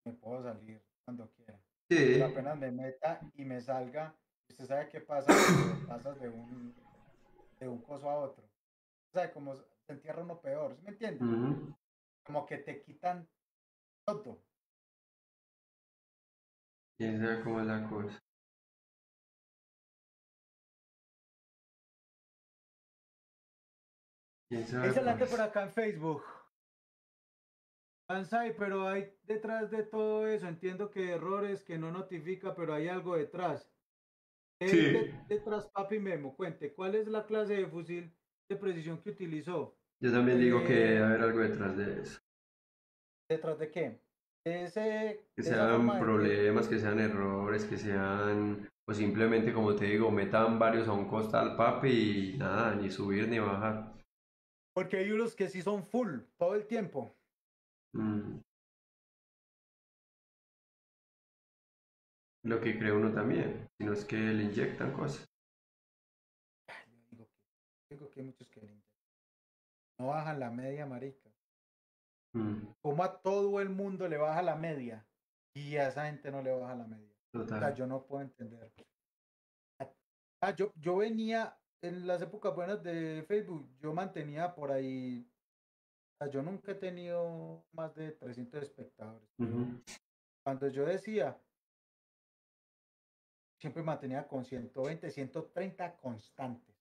Speaker 2: Me puedo salir cuando quiera.
Speaker 1: Sí,
Speaker 2: Pero apenas me meta y me salga, usted sabe qué pasa cuando pasas de un, de un coso a otro. O sea, como te entierra uno peor, ¿sí me entiendes? Como que te quitan todo.
Speaker 1: cómo es la cosa.
Speaker 2: Gente
Speaker 1: pues.
Speaker 2: por acá en Facebook. Banzai, pero hay detrás de todo eso, entiendo que errores que no notifica, pero hay algo detrás. ¿Qué
Speaker 1: Sí.
Speaker 2: hay de- detrás, papi Memo? Cuente, ¿cuál es la clase de fusil de precisión que utilizó?
Speaker 1: Yo también digo que
Speaker 2: Eh,
Speaker 1: debe haber algo detrás de eso.
Speaker 2: ¿Detrás de qué? De ese,
Speaker 1: Que sean
Speaker 2: de-
Speaker 1: problemas, que sean errores, que sean, o simplemente, como te digo, metan varios a un costal, papi, y nada, ni subir ni bajar.
Speaker 2: Porque hay unos que sí son full todo el tiempo.
Speaker 1: Mm. Lo que cree uno también, si no es que le inyectan cosas.
Speaker 2: Yo digo que, digo que hay muchos que le intentan. no bajan la media, marica.
Speaker 1: Mm,
Speaker 2: Como a todo el mundo le baja la media y a esa gente no le baja la media. O sea,
Speaker 1: Total.
Speaker 2: yo no puedo entender. Ah, yo, yo venía en las épocas buenas de Facebook, yo mantenía por ahí. o sea, yo nunca he tenido más de 300 espectadores. Cuando yo decía, siempre mantenía con 120, 130 constantes.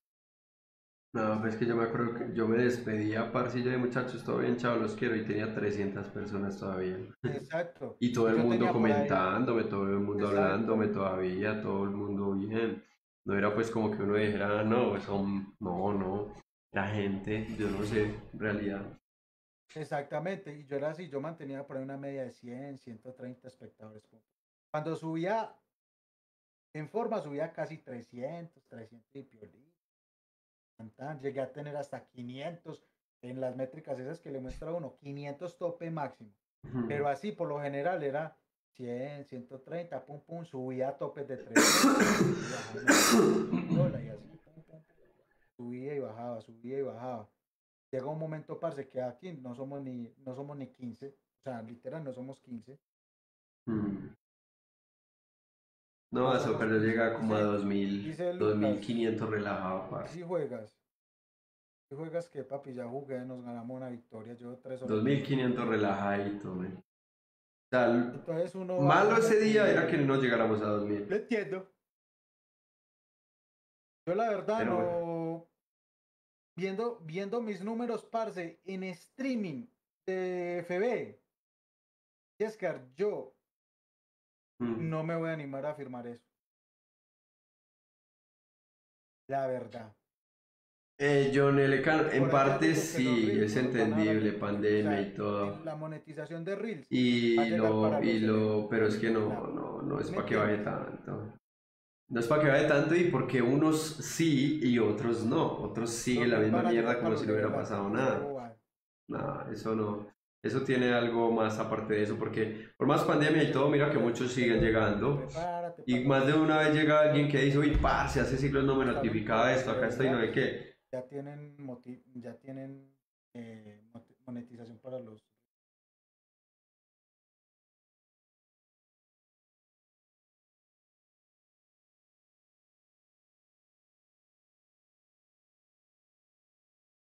Speaker 1: No, pues es que yo me acuerdo que yo me despedía, parcillo de muchachos, todo bien, chao, los quiero, y tenía 300 personas todavía.
Speaker 2: Exacto.
Speaker 1: Y todo el
Speaker 2: Yo
Speaker 1: mundo comentándome, todo el mundo
Speaker 2: Exacto.
Speaker 1: hablándome todavía, todo el mundo bien. No era pues como que uno dijera, no, son, no, no, la gente, yo no sé, en realidad.
Speaker 2: Exactamente, y yo era así, yo mantenía por ahí una media de 100, 130 espectadores. Cuando subía en forma, subía casi 300, 300 y piolín. Llegué a tener hasta 500 en las métricas esas que le muestra uno, 500 tope máximo. Pero así, por lo general, era 100, 130, pum, pum, subía a topes de 300. y así, pum, pum. Subía y bajaba, subía y bajaba. Llega un momento, parce, que aquí no somos ni, no somos ni 15, o sea, literal, no somos 15.
Speaker 1: Mm. No,
Speaker 2: No
Speaker 1: eso, pero llega como a
Speaker 2: dice-
Speaker 1: 2000,
Speaker 2: dice Lucas.
Speaker 1: 2500 relajado, parce.
Speaker 2: Si juegas, si juegas que papi, ya jugué, nos ganamos una victoria, yo tres horas.
Speaker 1: 2500 relajadito, man. Sea,
Speaker 2: Entonces uno.
Speaker 1: malo ese día era que no llegáramos a 2000.
Speaker 2: Lo entiendo. Yo la verdad
Speaker 1: Pero
Speaker 2: no. Viendo, viendo mis números, parce, en streaming de FB, Jescar, yo
Speaker 1: Mm.
Speaker 2: no me voy a animar a firmar eso. La verdad.
Speaker 1: Eh, John L. Cano, en parte sí,
Speaker 2: reels
Speaker 1: es entendible.
Speaker 2: O
Speaker 1: pandemia
Speaker 2: sea,
Speaker 1: y todo.
Speaker 2: La monetización de Reels.
Speaker 1: Y lo, y lo, pero es que no, no, no es
Speaker 2: ¿Me
Speaker 1: para que vaya tanto. No es para que vaya tanto y porque unos sí y otros no. Otros siguen la
Speaker 2: Los
Speaker 1: misma mierda como si no hubiera pasado nada. No, eso no. Eso tiene algo más aparte de eso, porque por más pandemia y todo, mira que muchos siguen llegando. Y más de una vez llega alguien que dice, uy, parce, hace siglos no me notificaba esto, acá estoy, no sé qué.
Speaker 2: Ya tienen ya tienen eh, monetización para los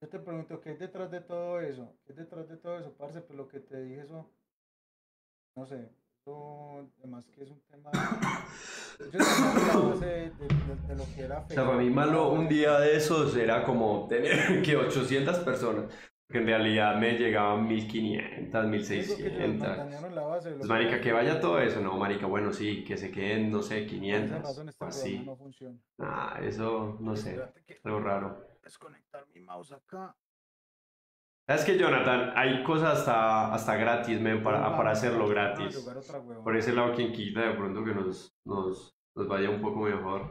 Speaker 2: Yo te pregunto, ¿qué es detrás de todo eso? ¿Qué es detrás de todo eso, parce? Pues lo que te dije, eso, no sé, además que es un tema... Yo de, de- de lo que era
Speaker 1: O sea, para mí malo un día de esos era como tener que 800 personas, que en realidad me llegaban 1500,
Speaker 2: Digo que ellos
Speaker 1: 1600.
Speaker 2: mantenieron la base de lo
Speaker 1: Pues marica, que vaya todo eso, no, marica, bueno, sí, que se queden, no sé,
Speaker 2: Por esa
Speaker 1: 500,
Speaker 2: razón este
Speaker 1: o
Speaker 2: programa
Speaker 1: así.
Speaker 2: no funciona.
Speaker 1: Ah, eso, no sé,
Speaker 2: Espérate que
Speaker 1: algo raro.
Speaker 2: desconectar mi mouse acá.
Speaker 1: ¿Sabes que Jonathan? Hay cosas hasta, hasta gratis, men, para, para hacerlo gratis. Por ese lado, quien quita de pronto que nos, nos, nos vaya un poco mejor.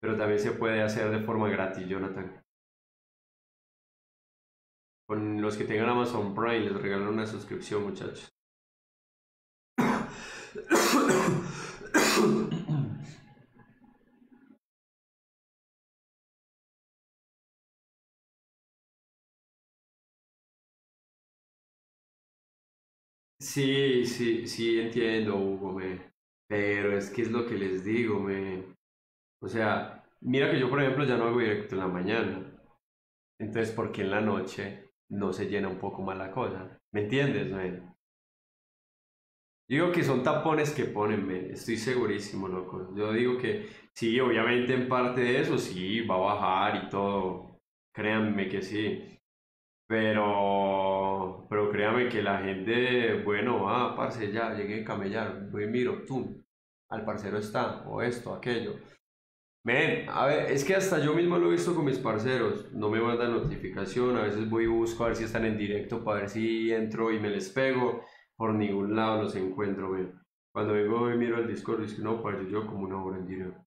Speaker 1: Pero también se puede hacer de forma gratis, Jonathan. Con los que tengan Amazon Prime les regalan una suscripción, muchachos. Sí, sí, sí entiendo, Hugo, me. Pero es que es lo que les digo, me. O sea, mira que yo, por ejemplo, ya no hago directo en la mañana. Entonces, ¿por qué en la noche no se llena un poco más la cosa? ¿Me entiendes, men? Digo que son tapones que ponen, men. Estoy segurísimo, loco. Yo digo que sí, obviamente en parte de eso sí, va a bajar y todo. Créanme que sí. Pero, pero créame que la gente, bueno, ah, parce, ya llegué a camellar, voy y miro, tú, al parcero está, o esto, aquello. Men, a ver, es que hasta yo mismo lo he visto con mis parceros. No me mandan notificación. A veces voy y busco a ver si están en directo para ver si entro y me les pego. Por ningún lado los encuentro, men. Cuando vengo y miro el Discord, es que no, parece yo como una hora en directo.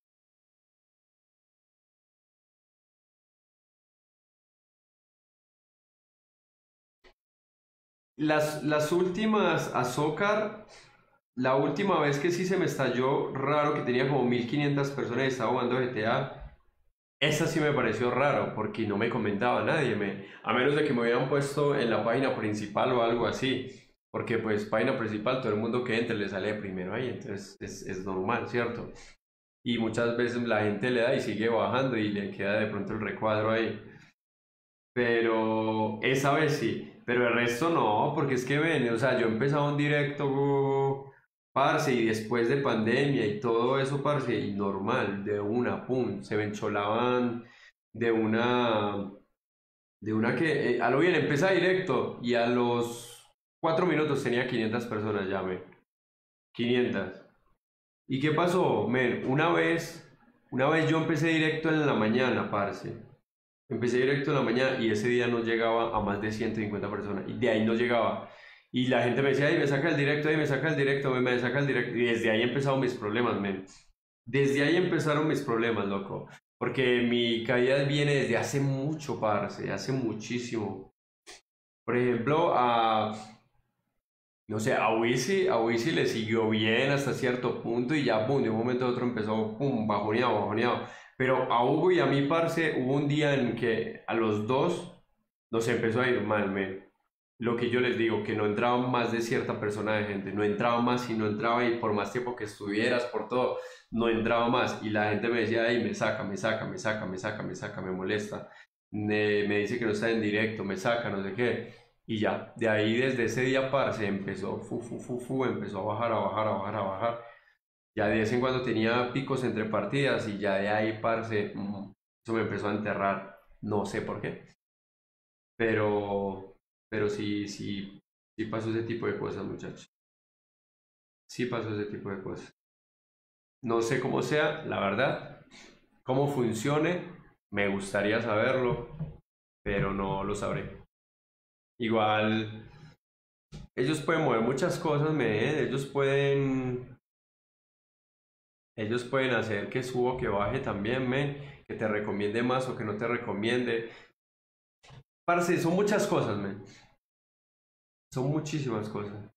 Speaker 1: Las, las últimas Azócar, la última vez que sí se me estalló raro, que tenía como 1500 personas y estaba jugando GTA, esa sí me pareció raro, porque no me comentaba nadie, me, a menos de que me hubieran puesto en la página principal o algo así, porque pues página principal, todo el mundo que entre le sale primero ahí, entonces es, es normal, ¿cierto? Y muchas veces la gente le da y sigue bajando y le queda de pronto el recuadro ahí. Pero esa vez sí. Pero el resto no, porque es que ven, o sea, yo empezaba un directo, parce, y después de pandemia y todo eso, parce, y normal, de una, pum, se vencholaban de una, de una que, eh, a lo bien, empezaba directo y a los cuatro minutos tenía 500 personas ya, men. 500. ¿Y qué pasó, men? Una vez, una vez yo empecé directo en la mañana, parce. Empecé directo en la mañana y ese día no llegaba a más de 150 personas. Y de ahí no llegaba. Y la gente me decía, ay, me saca el directo, ay, me saca el directo, me, saca el directo. Y desde ahí empezaron mis problemas, men. Desde ahí empezaron mis problemas, loco. Porque mi caída viene desde hace mucho, parce, hace muchísimo. Por ejemplo, a... No sé, a Wisi, a Wisi le siguió bien hasta cierto punto y ya, boom, de un momento a otro empezó, pum, bajoneado, bajoneado. Pero a Hugo y a mí, parce, hubo un día en que a los dos nos empezó a ir mal, men. Lo que yo les digo, que no entraba más de cierta persona de gente, no entraba más y no entraba y por más tiempo que estuvieras, por todo, no entraba más. Y la gente me decía, ay, me saca, me saca, me saca, me saca, me saca, me molesta. Me, me dice que no está en directo, me saca, no sé qué. Y ya, de ahí desde ese día, parce, empezó, fu, fu, fu, fu, empezó a bajar, a bajar, a bajar, a bajar. Ya de vez en cuando tenía picos entre partidas y ya de ahí, parce, mm, eso me empezó a enterrar. No sé por qué. Pero, pero sí, sí, sí pasó ese tipo de cosas, muchachos. Sí pasó ese tipo de cosas. No sé cómo sea, la verdad. Cómo funcione, me gustaría saberlo, pero no lo sabré. Igual, ellos pueden mover muchas cosas, me, ellos pueden ellos pueden hacer que suba o que baje también, men, que te recomiende más o que no te recomiende. Parce, son muchas cosas, men. Son muchísimas cosas.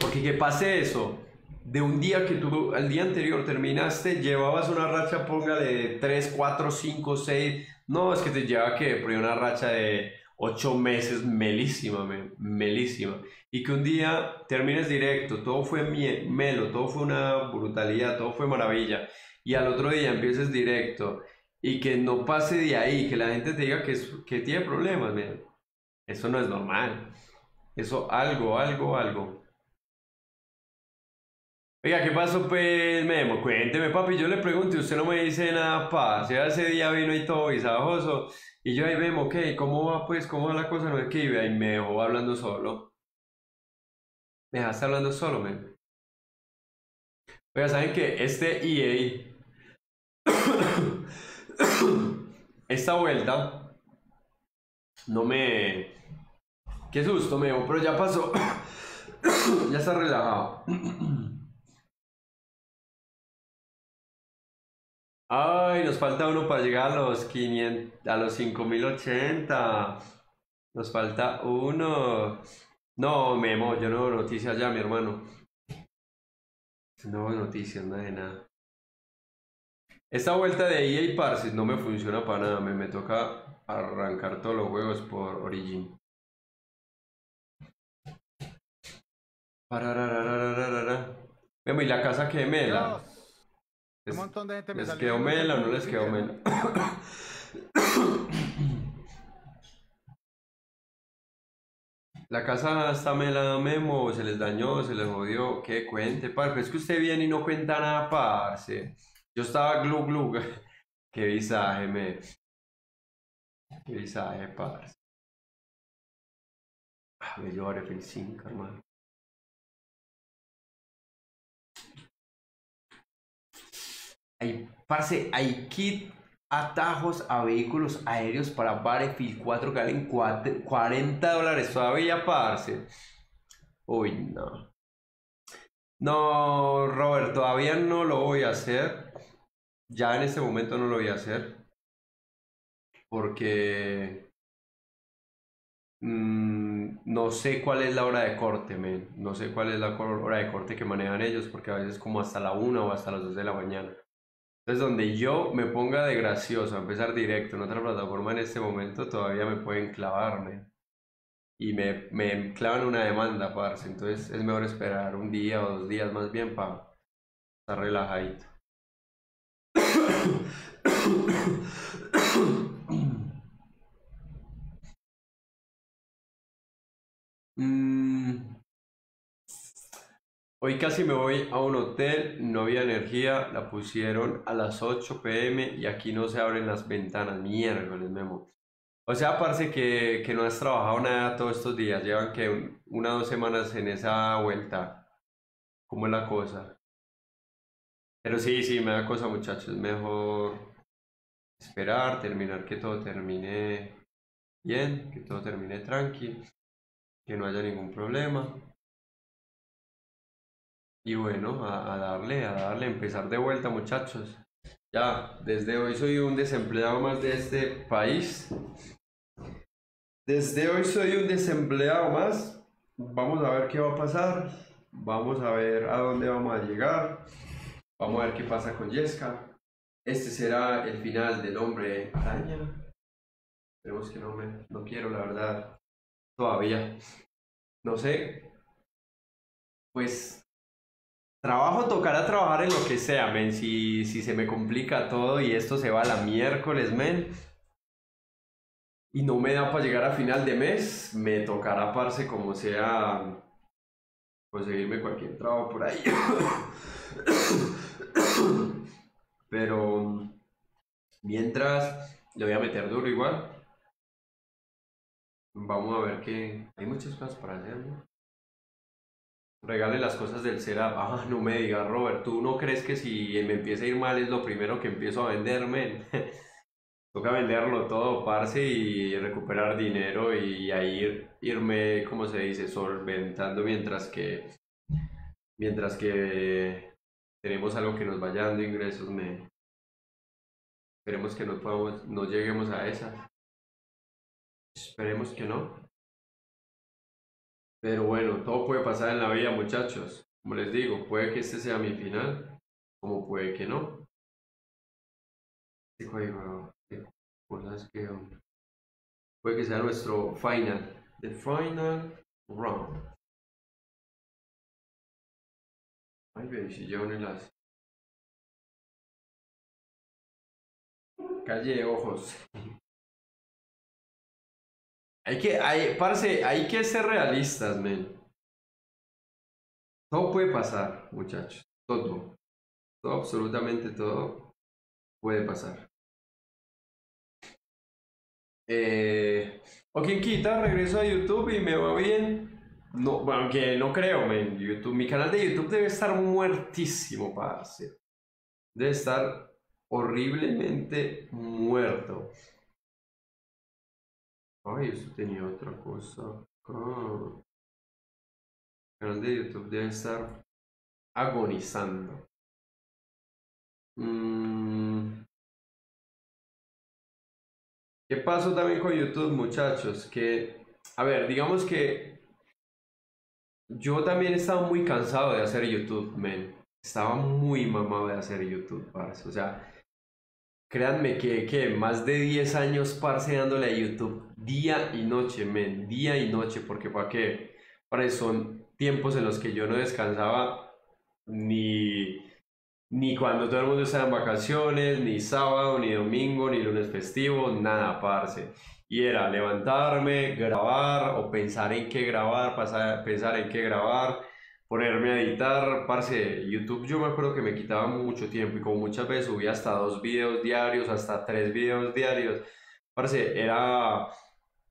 Speaker 1: Porque que pase eso, de un día que tú al día anterior terminaste, llevabas una racha, póngale de 3, 4, 5, 6. No, es que te lleva que una racha de 8 meses melísima, men, melísima. Y que un día termines directo, todo fue melo, todo fue una brutalidad, todo fue maravilla. Y al otro día empieces directo y que no pase de ahí, que la gente te diga que, que tiene problemas, men. Eso no es normal. Eso algo, algo, algo. Oiga, ¿qué pasó, pues, Memo? Cuénteme, papi, yo le pregunto y usted no me dice nada, pa. Sea, ese día vino y todo visajoso. Y yo ahí, Memo, ok, ¿cómo va, pues, cómo va la cosa? No es que iba y me dejó hablando solo. Me dejaste hablando solo, men. Oiga, ¿saben qué? Este EA... Esta vuelta... No me... Qué susto, Memo, pero ya pasó. ya está relajado. Ay, nos falta uno para llegar a los 500, a los 5080. Nos falta uno. No, Memo, yo no noticias ya, mi hermano. No noticias, nada de nada. Esta vuelta de EA Parses no me funciona para nada. Me, me toca arrancar todos los juegos por Origin. Memo, ¿y la casa que mela?
Speaker 2: Dios, un montón de gente me
Speaker 1: ¿Les quedó mela o no les quedó mela? La casa está mela, Memo, se les dañó, se les jodió, ¿qué cuente, parce? Es que usted viene y no cuenta nada, parce. Yo estaba glu glu. Qué visaje, me. Qué visaje, parce. Ah, Me lloré el 5, hermano. Hay, parce, hay kit atajos a vehículos aéreos para Battlefield 4 que valen cuat- 40 dólares todavía, parce. Uy, no. No, Robert, todavía no lo voy a hacer. Ya en este momento no lo voy a hacer. Porque mm, no sé cuál es la hora de corte, men. No sé cuál es la hora de corte que manejan ellos, porque a veces como hasta la 1 o hasta las 2 de la mañana. Entonces, donde yo me ponga de gracioso a empezar directo en otra plataforma en este momento, todavía me pueden clavarme. Y me, me clavan una demanda, parce. Entonces, es mejor esperar un día o dos días más bien para estar relajadito. Mm, Hoy casi me voy a un hotel, no había energía, la pusieron a las 8 pm y aquí no se abren las ventanas, miércoles, Memo. O sea, parece que, que no has trabajado nada todos estos días, llevan que un- una o dos semanas en esa vuelta. ¿Cómo es la cosa? Pero sí, sí, me da cosa, muchachos, es mejor esperar, terminar que todo termine bien, que todo termine tranqui, que no haya ningún problema. Y bueno, a, a darle, a darle, empezar de vuelta, muchachos. Ya, desde hoy soy un desempleado más de este país. Desde hoy soy un desempleado más. Vamos a ver qué va a pasar. Vamos a ver a dónde vamos a llegar. Vamos a ver qué pasa con Yesca. Este será el final del hombre araña. Esperemos que no me, no quiero, la verdad. Todavía. No sé. Pues Trabajo tocará trabajar en lo que sea, men. Si, si se me complica todo y esto se va a la miércoles, men. Y no me da para llegar a final de mes, me tocará, parce, como sea, conseguirme cualquier trabajo por ahí. Pero mientras le voy a meter duro igual. Vamos a ver que hay muchas cosas para hacer, ¿no? Regale las cosas del Sera. Ah, no me digas, Robert, ¿tú no crees que si me empieza a ir mal es lo primero que empiezo a venderme? Toca venderlo todo, parce, y recuperar dinero y ahí ir- irme, como se dice, solventando mientras que mientras que tenemos algo que nos vaya dando ingresos, me esperemos que no podamos, no lleguemos a esa. Esperemos que no. Pero bueno, todo puede pasar en la vida, muchachos. Como les digo, puede que este sea mi final, como puede que no. Puede que sea nuestro final, the final round. Ay, ve, si llevo un enlace. Calle ojos. Hay que, hay, que ser realistas, men. Todo puede pasar, muchachos. Todo. Todo, absolutamente todo puede pasar. Eh, o quien quita, regreso a YouTube y me va bien. No, aunque no creo, men. YouTube, mi canal de YouTube debe estar muertísimo, parce. Debe estar horriblemente muerto. Ay, esto tenía otra cosa. Ah. Canal de YouTube debe estar agonizando. Mm. ¿Qué pasó también con YouTube, muchachos? Que, a ver, digamos que yo también estaba muy cansado de hacer YouTube, men. Estaba muy mamado de hacer YouTube, parce. O sea, Créanme que, que más de 10 años parce dándole a YouTube día y noche, men, día y noche, porque para qué, para son tiempos en los que yo no descansaba ni, ni cuando todo el mundo estaba en vacaciones, ni sábado, ni domingo, ni lunes festivo, nada, parce. Y era levantarme, grabar o pensar en qué grabar, pasar, pensar en qué grabar, ponerme a editar, parce, YouTube yo me acuerdo que me quitaba mucho tiempo y como muchas veces subía hasta dos videos diarios, hasta tres videos diarios, parce, era...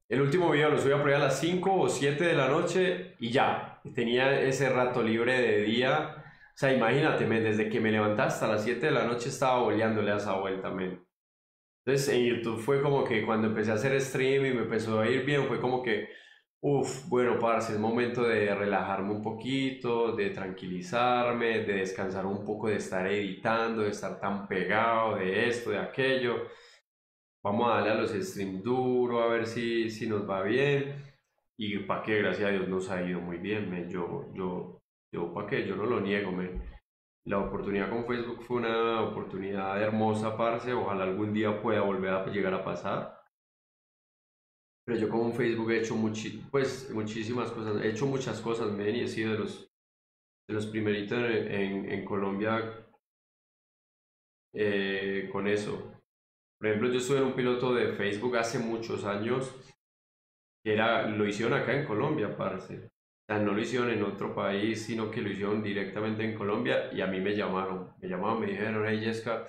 Speaker 1: El último video lo subía por ahí a las 5 o 7 de la noche y ya, tenía ese rato libre de día, o sea, imagínate, men, desde que me levantaba hasta las 7 de la noche estaba boleándole a esa vuelta, men. Entonces en YouTube fue como que cuando empecé a hacer stream y me empezó a ir bien, fue como que, uff, bueno, parce, es momento de relajarme un poquito, de tranquilizarme, de descansar un poco, de estar editando, de estar tan pegado, de esto, de aquello. Vamos a darle a los streams duro, a ver si, si nos va bien. Y para qué, gracias a Dios nos ha ido muy bien, men. Yo, yo, yo, para qué, yo no lo niego, men. La oportunidad con Facebook fue una oportunidad hermosa, parce. Ojalá algún día pueda volver a llegar a pasar. Pero yo con Facebook he hecho muchi pues, muchísimas cosas. He hecho muchas cosas, men, y he sido de los, de los primeritos en, en, Colombia eh, con eso. Por ejemplo, yo estuve en un piloto de Facebook hace muchos años era, lo hicieron acá en Colombia, parce. O sea, no lo hicieron en otro país, sino que lo hicieron directamente en Colombia y a mí me llamaron. Me llamaron, me dijeron, hey Jessica,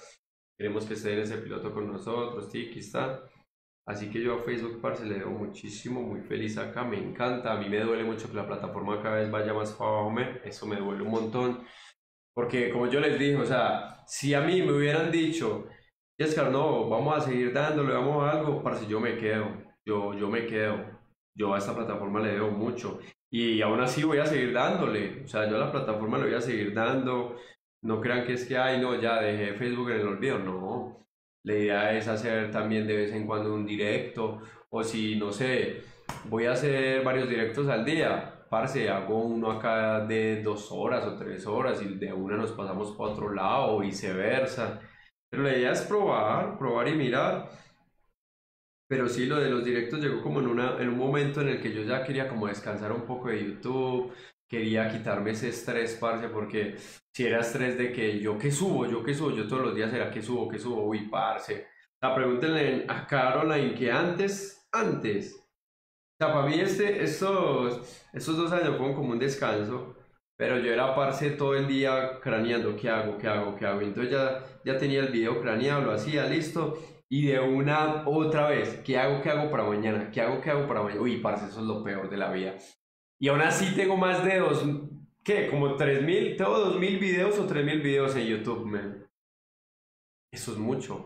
Speaker 1: queremos que esté en ese piloto con nosotros, tiki, está. Así que yo a Facebook, parce, le debo muchísimo, muy feliz acá, me encanta. A mí me duele mucho que la plataforma cada vez vaya más para abajo, eso me duele un montón. Porque como yo les dije, o sea, si a mí me hubieran dicho, Jessica, no, vamos a seguir dándole, vamos a algo, parce, yo me quedo, yo, yo me quedo. Yo a esta plataforma le debo mucho. Y aún así voy a seguir dándole. O sea, yo a la plataforma le voy a seguir dando. No crean que es que, ay, no, ya dejé Facebook en el olvido. No. La idea es hacer también de vez en cuando un directo. O si, no sé, voy a hacer varios directos al día. Parce, hago uno acá de dos horas o tres horas y de una nos pasamos para otro lado o viceversa. Pero la idea es probar, probar y mirar. Pero sí, lo de los directos llegó como en, una, en un momento en el que yo ya quería como descansar un poco de YouTube, quería quitarme ese estrés, parce, porque si era estrés de que yo que subo, yo que subo, yo todos los días era que subo, que subo, uy, parce. La pregúntenle a Caroline que antes, antes, o sea, para mí este, estos, estos dos años fueron como un descanso, pero yo era parce todo el día craneando, ¿qué hago, qué hago, qué hago? Entonces ya, ya tenía el video craneado, lo hacía, listo, y de una otra vez, ¿qué hago, qué hago para mañana? ¿Qué hago, qué hago para mañana? Uy, parce, eso es lo peor de la vida. Y aún así tengo más de dos, ¿qué? Como tres mil, tengo dos mil videos o tres mil videos en YouTube, man. Eso es mucho.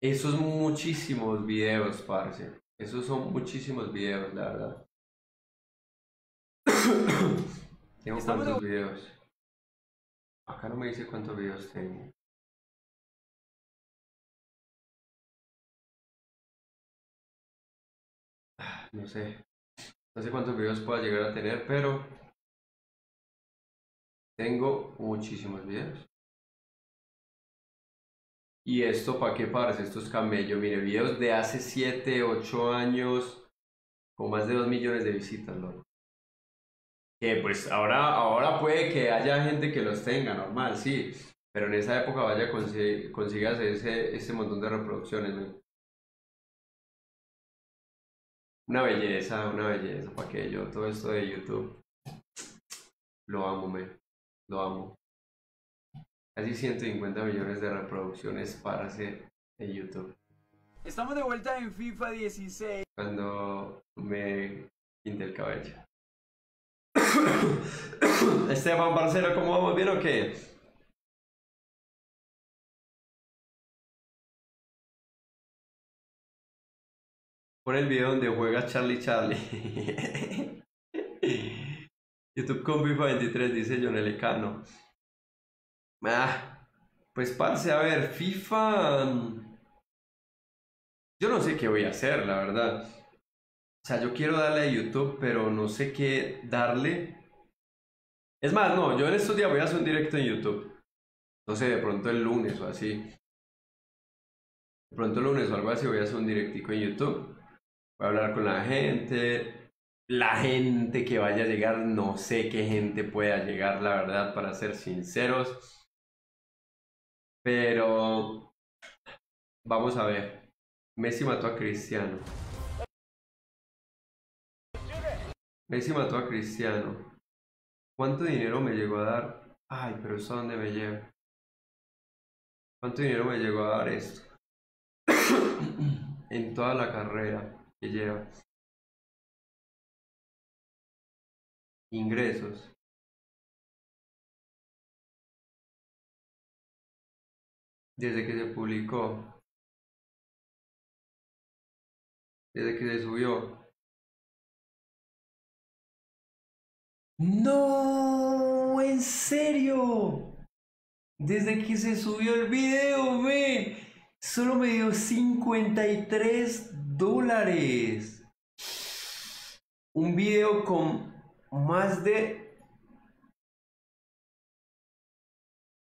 Speaker 1: Esos muchísimos videos, parce. Esos son muchísimos videos, la verdad. tengo cuántos videos. Acá no me dice cuántos videos tengo. no sé, no sé cuántos videos pueda llegar a tener, pero tengo muchísimos videos. Y esto, ¿para qué parece? Esto es. Mire, videos de hace 7, 8 años con más de 2 millones de visitas, ¿no? Que pues ahora, ahora puede que haya gente que los tenga, normal, sí. Pero en esa época vaya, consigas ese, ese montón de reproducciones, ¿no? Una belleza, una belleza, para que yo todo esto de YouTube lo amo, me, lo amo. Casi 150 millones de reproducciones para hacer en YouTube.
Speaker 8: Estamos de vuelta en FIFA 16.
Speaker 1: Cuando me pinte el cabello. Esteban Barcelo, ¿cómo vamos? ¿Bien o qué? Pon el video donde juega Charlie Charlie. YouTube con FIFA 23, dice John Elecano. Ah, pues parce, a ver, FIFA. mm, Yo no sé qué voy a hacer, la verdad. O sea, yo quiero darle a YouTube, pero no sé qué darle. Es más, no, yo en estos días voy a hacer un directo en YouTube. No sé, de pronto el lunes o así. De pronto el lunes o algo así voy a hacer un directico en YouTube. Voy a hablar con la gente. La gente que vaya a llegar, no sé qué gente pueda llegar, la verdad, para ser sinceros. Pero vamos a ver. Messi mató a Cristiano. Messi mató a Cristiano. ¿Cuánto dinero me llegó a dar? Ay, pero ¿eso a dónde me lleva? ¿Cuánto dinero me llegó a dar esto? en toda la carrera ella ingresos. Desde que se publicó desde que se subió. No en serio. Desde que se subió el video ve. Solo me dio 53 dólares. Un video con más de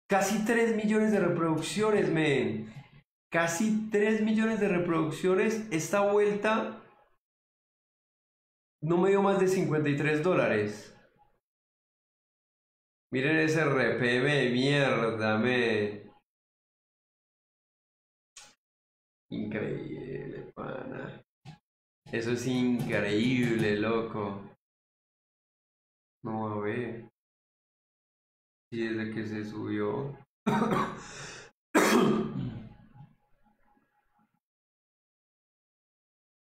Speaker 1: casi 3 millones de reproducciones, men. Casi 3 millones de reproducciones. Esta vuelta no me dio más de 53 dólares. Miren ese RPM de mierda, me. Increíble. Eso es increíble, loco. No, a ver. Sí, desde que se subió.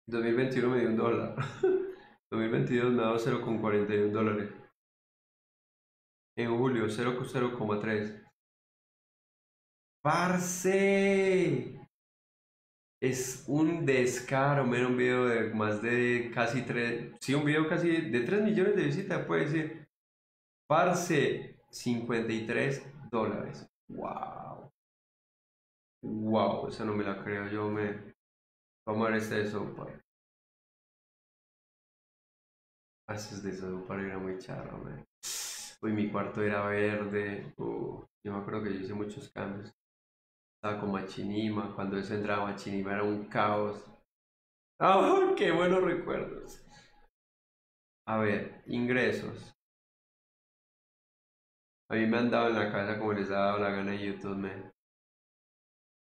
Speaker 1: 2021 me dio un dólar. 2022 me ha dado 0,41 dólares. En julio 0,3. ¡Parce! Es un descaro, menos un video de más de casi 3. Sí, un video casi de 3 millones de visitas, puede decir. Parce, 53 dólares. ¡Wow! ¡Wow! Esa no me la creo yo, me. Vamos a ver este de sopa. Haces de sopa era muy charro, me. Uy, mi cuarto era verde. Yo me acuerdo que yo hice muchos cambios. Estaba con Machinima. Cuando eso entraba Machinima era un caos. ¡Ah! ¡Qué buenos recuerdos! A ver, ingresos. A mí me han dado en la casa como les ha dado la gana en YouTube, me.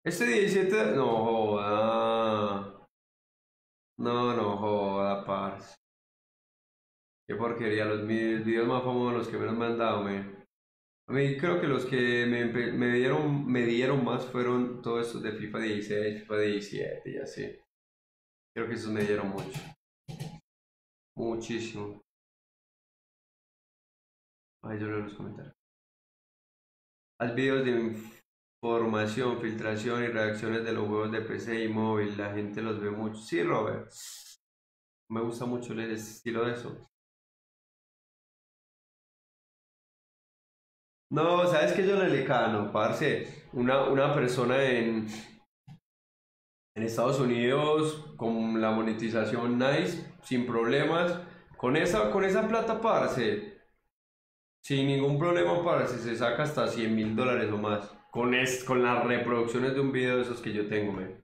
Speaker 1: Este 17. No joda. No, no joda, parce. Qué porquería, los videos más famosos, los que menos me han dado, me. A mí creo que los que me, me dieron, me dieron más fueron todos estos de FIFA 16, FIFA 17 y así. Creo que esos me dieron mucho. Muchísimo. Ay, yo leo los comentarios. Haz videos de información, filtración y reacciones de los juegos de PC y móvil. La gente los ve mucho. Sí, Robert. Me gusta mucho el estilo de eso. No, ¿sabes qué yo le lecano, parce? Una, una persona en, en Estados Unidos con la monetización nice, sin problemas, con esa, con esa plata, parce, sin ningún problema, parce, se saca hasta 100 mil dólares o más. Con, es, con las reproducciones de un video de esos que yo tengo, me.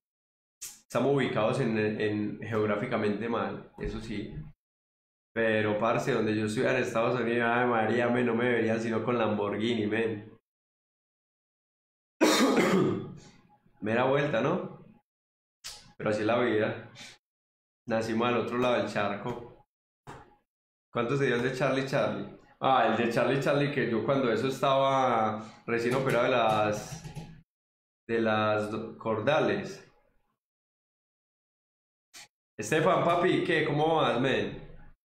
Speaker 1: Estamos ubicados en, en geográficamente mal, eso sí. Pero, parce, donde yo estuviera en Estados Unidos, ay María, me, no me verían sino con Lamborghini, men. Mera vuelta, ¿no? Pero así es la vida. Nacimos al otro lado del charco. ¿Cuántos se dio el de Charlie Charlie? Ah, el de Charlie Charlie, que yo cuando eso estaba recién operado de las. de las cordales. Estefan, papi, ¿qué? ¿Cómo vas, men?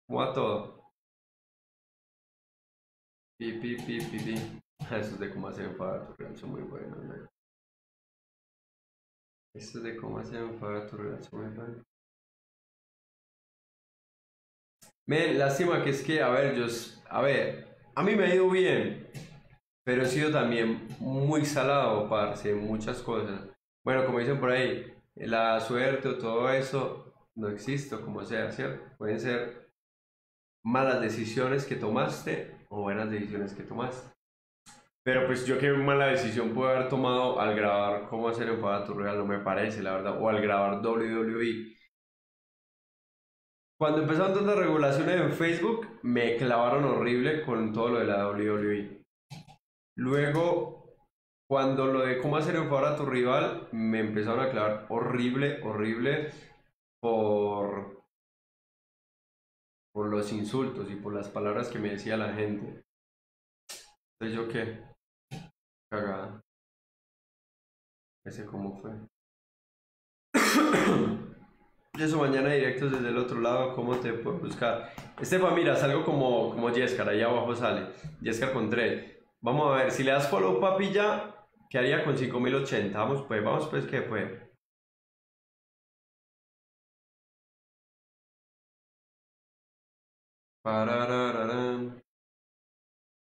Speaker 1: ¿Cómo va todo? Pi, pi, pi, pi, pi. Esos de cómo hacer enfadar tu son muy buenos, man. Estos de cómo hacer enfadar tu real son muy buenos. Men, lástima que es que, a ver, yo, a ver, a mí me ha ido bien, pero he sido también muy salado, parce, muchas cosas. Bueno, como dicen por ahí, la suerte o todo eso no existe, como sea, ¿cierto? Pueden ser malas decisiones que tomaste o buenas decisiones que tomaste. Pero pues yo qué mala decisión puedo haber tomado al grabar cómo hacer enfadar tu real, no me parece, la verdad, o al grabar WWE. Cuando empezaron todas las regulaciones en Facebook, me clavaron horrible con todo lo de la WWE. Luego, cuando lo de cómo hacer enfadar a tu rival, me empezaron a clavar horrible, horrible por, por los insultos y por las palabras que me decía la gente. Entonces, ¿yo qué? Cagada. Ese cómo fue. Eso mañana directos desde el otro lado, ¿cómo te puedo buscar? Estefa, mira, salgo como, como Jessica, ahí abajo sale. Jessica con 3. Vamos a ver, si le das follow papi ya, ¿Qué haría con 5080? Vamos pues, vamos pues que pues. Pararararán.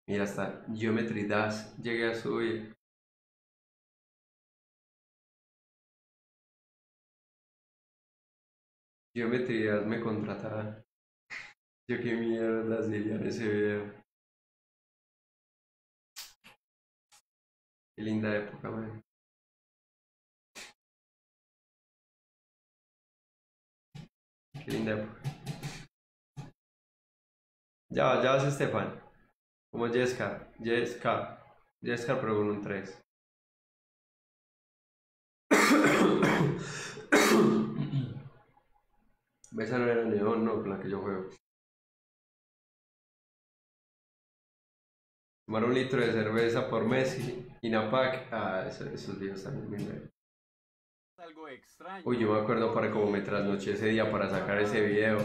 Speaker 1: Mira, hasta Geometry Dash llegué a subir. Geometry Dash me contratará. Yo qué mierda sería en ese video. Qué linda época, man. Qué linda época. Ya, ya vas, Estefan. Como Jessica. Jessica. Jessica, pero con un 3. Esa no era Neón, no, con la que yo juego. Tomar un litro de cerveza por Messi. Inapac. Ah, eso- esos días también me
Speaker 10: algo extraño.
Speaker 1: Uy, yo me acuerdo para cómo me trasnoché ese día para sacar ese video.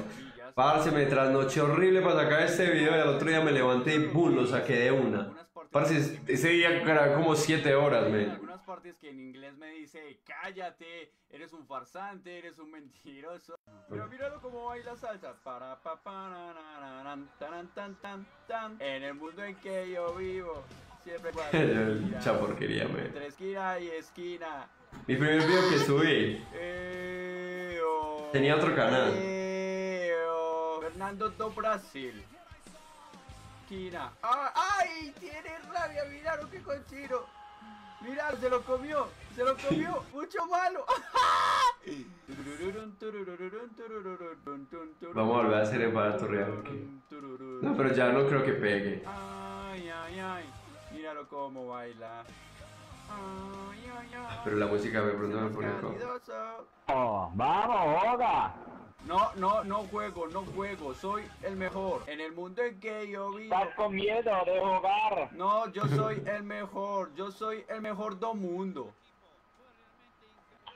Speaker 1: Parce, me trasnoché horrible para sacar este video y al otro día me levanté y ¡boom! lo saqué de una. Parce, es- ese día grabé como 7 horas, men.
Speaker 10: algunas partes que en inglés me dice, cállate, eres un farsante, eres un mentiroso. Pero míralo cómo baila salsa. Para pa pa na, na, na, taran, tan tan tan. En el mundo en que yo vivo, siempre
Speaker 1: Mucha porquería, men.
Speaker 10: Entre esquina y esquina.
Speaker 1: Mi primer video que subí.
Speaker 10: Eh, oh,
Speaker 1: Tenía otro canal.
Speaker 10: Fernando do Brasil. Esquina. Ah, ¡Ay! Tiene rabia, miraron qué cochino. Mira, se lo comió, se lo comió, mucho malo.
Speaker 1: Vamos a volver a hacer el barato real. No, pero ya no creo que pegue.
Speaker 10: Ay, ay, ay. Míralo cómo baila. Ay, ay, ay.
Speaker 1: Pero la música de pronto me pone como.
Speaker 11: Oh, vamos, Oga.
Speaker 10: No, no, no juego, no juego. Soy el mejor. En el mundo en que yo vivo.
Speaker 11: Estás con miedo de jugar.
Speaker 10: No, yo soy el mejor. Yo soy el mejor do mundo.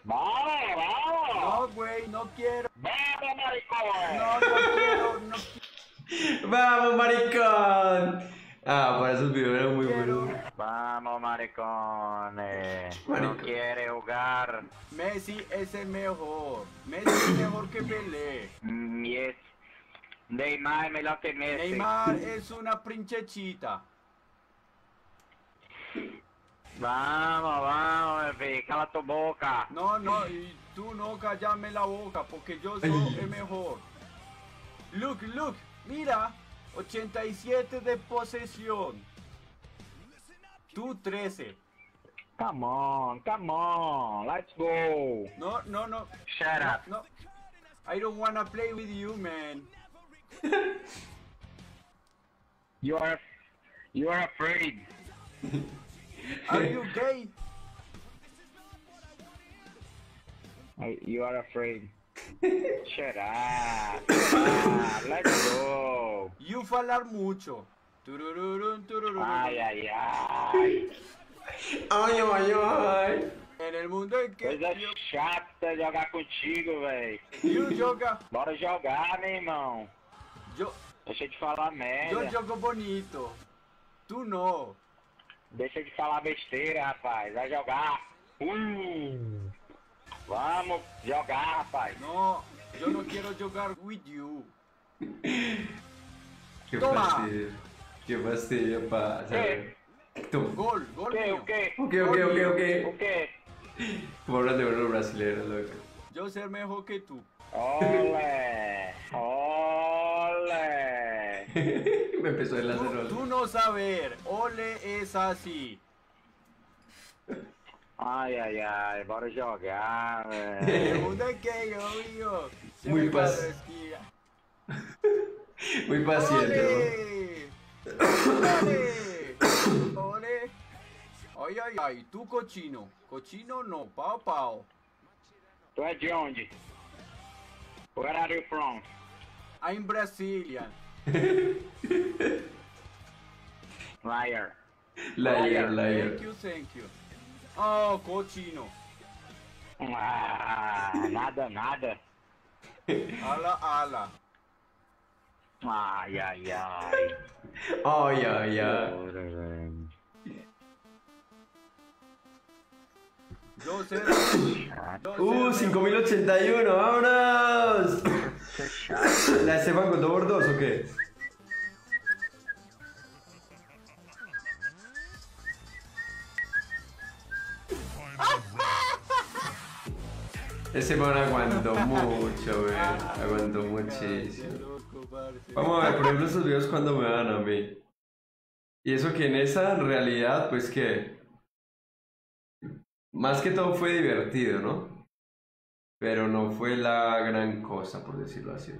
Speaker 11: Vamos, vamos.
Speaker 10: No, güey, no quiero.
Speaker 11: Vamos, maricón.
Speaker 10: No, no quiero. No quiero.
Speaker 1: ¡Vamos, maricón! Ah, para esos videos eran muy buenos.
Speaker 11: Vamos, maricones.
Speaker 1: Maricón.
Speaker 11: No quiere jugar.
Speaker 10: Messi es el mejor. Messi es mejor que Pelé.
Speaker 11: Mm, Yes. Neymar es mejor que Messi.
Speaker 10: Neymar es una princhechita.
Speaker 11: Vamos, vamos, bebé. Cala tu boca.
Speaker 10: No, no, y tú no callame la boca porque yo soy el mejor. Look, look, mira, 87 de posesión. Tú 13.
Speaker 11: Come on, come on. Let's go.
Speaker 10: No, no, no.
Speaker 11: Shut
Speaker 10: no,
Speaker 11: up.
Speaker 10: no. I don't wanna play with you, man.
Speaker 11: You are, you are afraid.
Speaker 10: Are you gay?
Speaker 11: I- You are afraid. Shut up. Shut up. Let's go.
Speaker 10: You falar mucho. Turururun, turururun.
Speaker 11: Ay, ay, ay.
Speaker 1: ¡Ay, ay, ay!
Speaker 10: En el mundo en que
Speaker 11: Coisa
Speaker 10: yo,
Speaker 11: chata jogar contigo, véi.
Speaker 10: you joga,
Speaker 11: Bora jogar, meu irmão.
Speaker 10: yo,
Speaker 11: Deixa de falar
Speaker 10: yo
Speaker 11: merda.
Speaker 10: jogo bonito. Tú no.
Speaker 11: Deixa de falar besteira, rapaz. Vai jogar. Uh. Vamos jogar, rapaz.
Speaker 10: No, yo no quiero jugar with you.
Speaker 1: ¡Qué
Speaker 10: Toma.
Speaker 1: fastidio! ¡Qué fastidio, pa!
Speaker 11: ¿Qué?
Speaker 1: Toma.
Speaker 10: Gol,
Speaker 11: O
Speaker 10: gol
Speaker 11: quê?
Speaker 10: mío.
Speaker 11: O?
Speaker 1: Ok, ok, ok,
Speaker 11: O
Speaker 1: ok.
Speaker 11: quê?
Speaker 1: Como hablan de unos brasileños, loco.
Speaker 10: Yo ser mejor que tú.
Speaker 11: Olé. Olé.
Speaker 1: Me empezó el
Speaker 10: Tú,
Speaker 1: láser.
Speaker 10: tú no saber, ole es así.
Speaker 11: Ai, ai, ai. Bora jogar,
Speaker 10: El
Speaker 11: velho.
Speaker 10: mundo en que yo vivo. se
Speaker 1: Muy
Speaker 10: esquina.
Speaker 1: Muy paciente,
Speaker 10: ¡Ole! ¡Ole! Ay, ay, ay, tú cochino. Cochino no, pao, pao.
Speaker 11: Tu é de onde? Where are you from?
Speaker 10: I'm Brazilian.
Speaker 11: Liar.
Speaker 1: ¿no? Liar,
Speaker 10: Thank
Speaker 1: liar.
Speaker 10: you, thank you. Oh, cochino.
Speaker 11: Ah, nada, nada.
Speaker 10: Ala, ala.
Speaker 11: Ai, ai, ai.
Speaker 1: Ay, ay, ay.
Speaker 11: Ora, velho.
Speaker 10: 2 0
Speaker 1: Uh, 5081, vámonos. ¿La Esteban con 2 por 2 o qué? Ese man aguantó mucho, wey. Aguantó muchísimo. Vamos a ver, por ejemplo, estos videos cuando me dan a mí. Y eso que en esa realidad, pues que. Más que todo fue divertido, ¿no? Pero no fue la gran cosa, por decirlo así.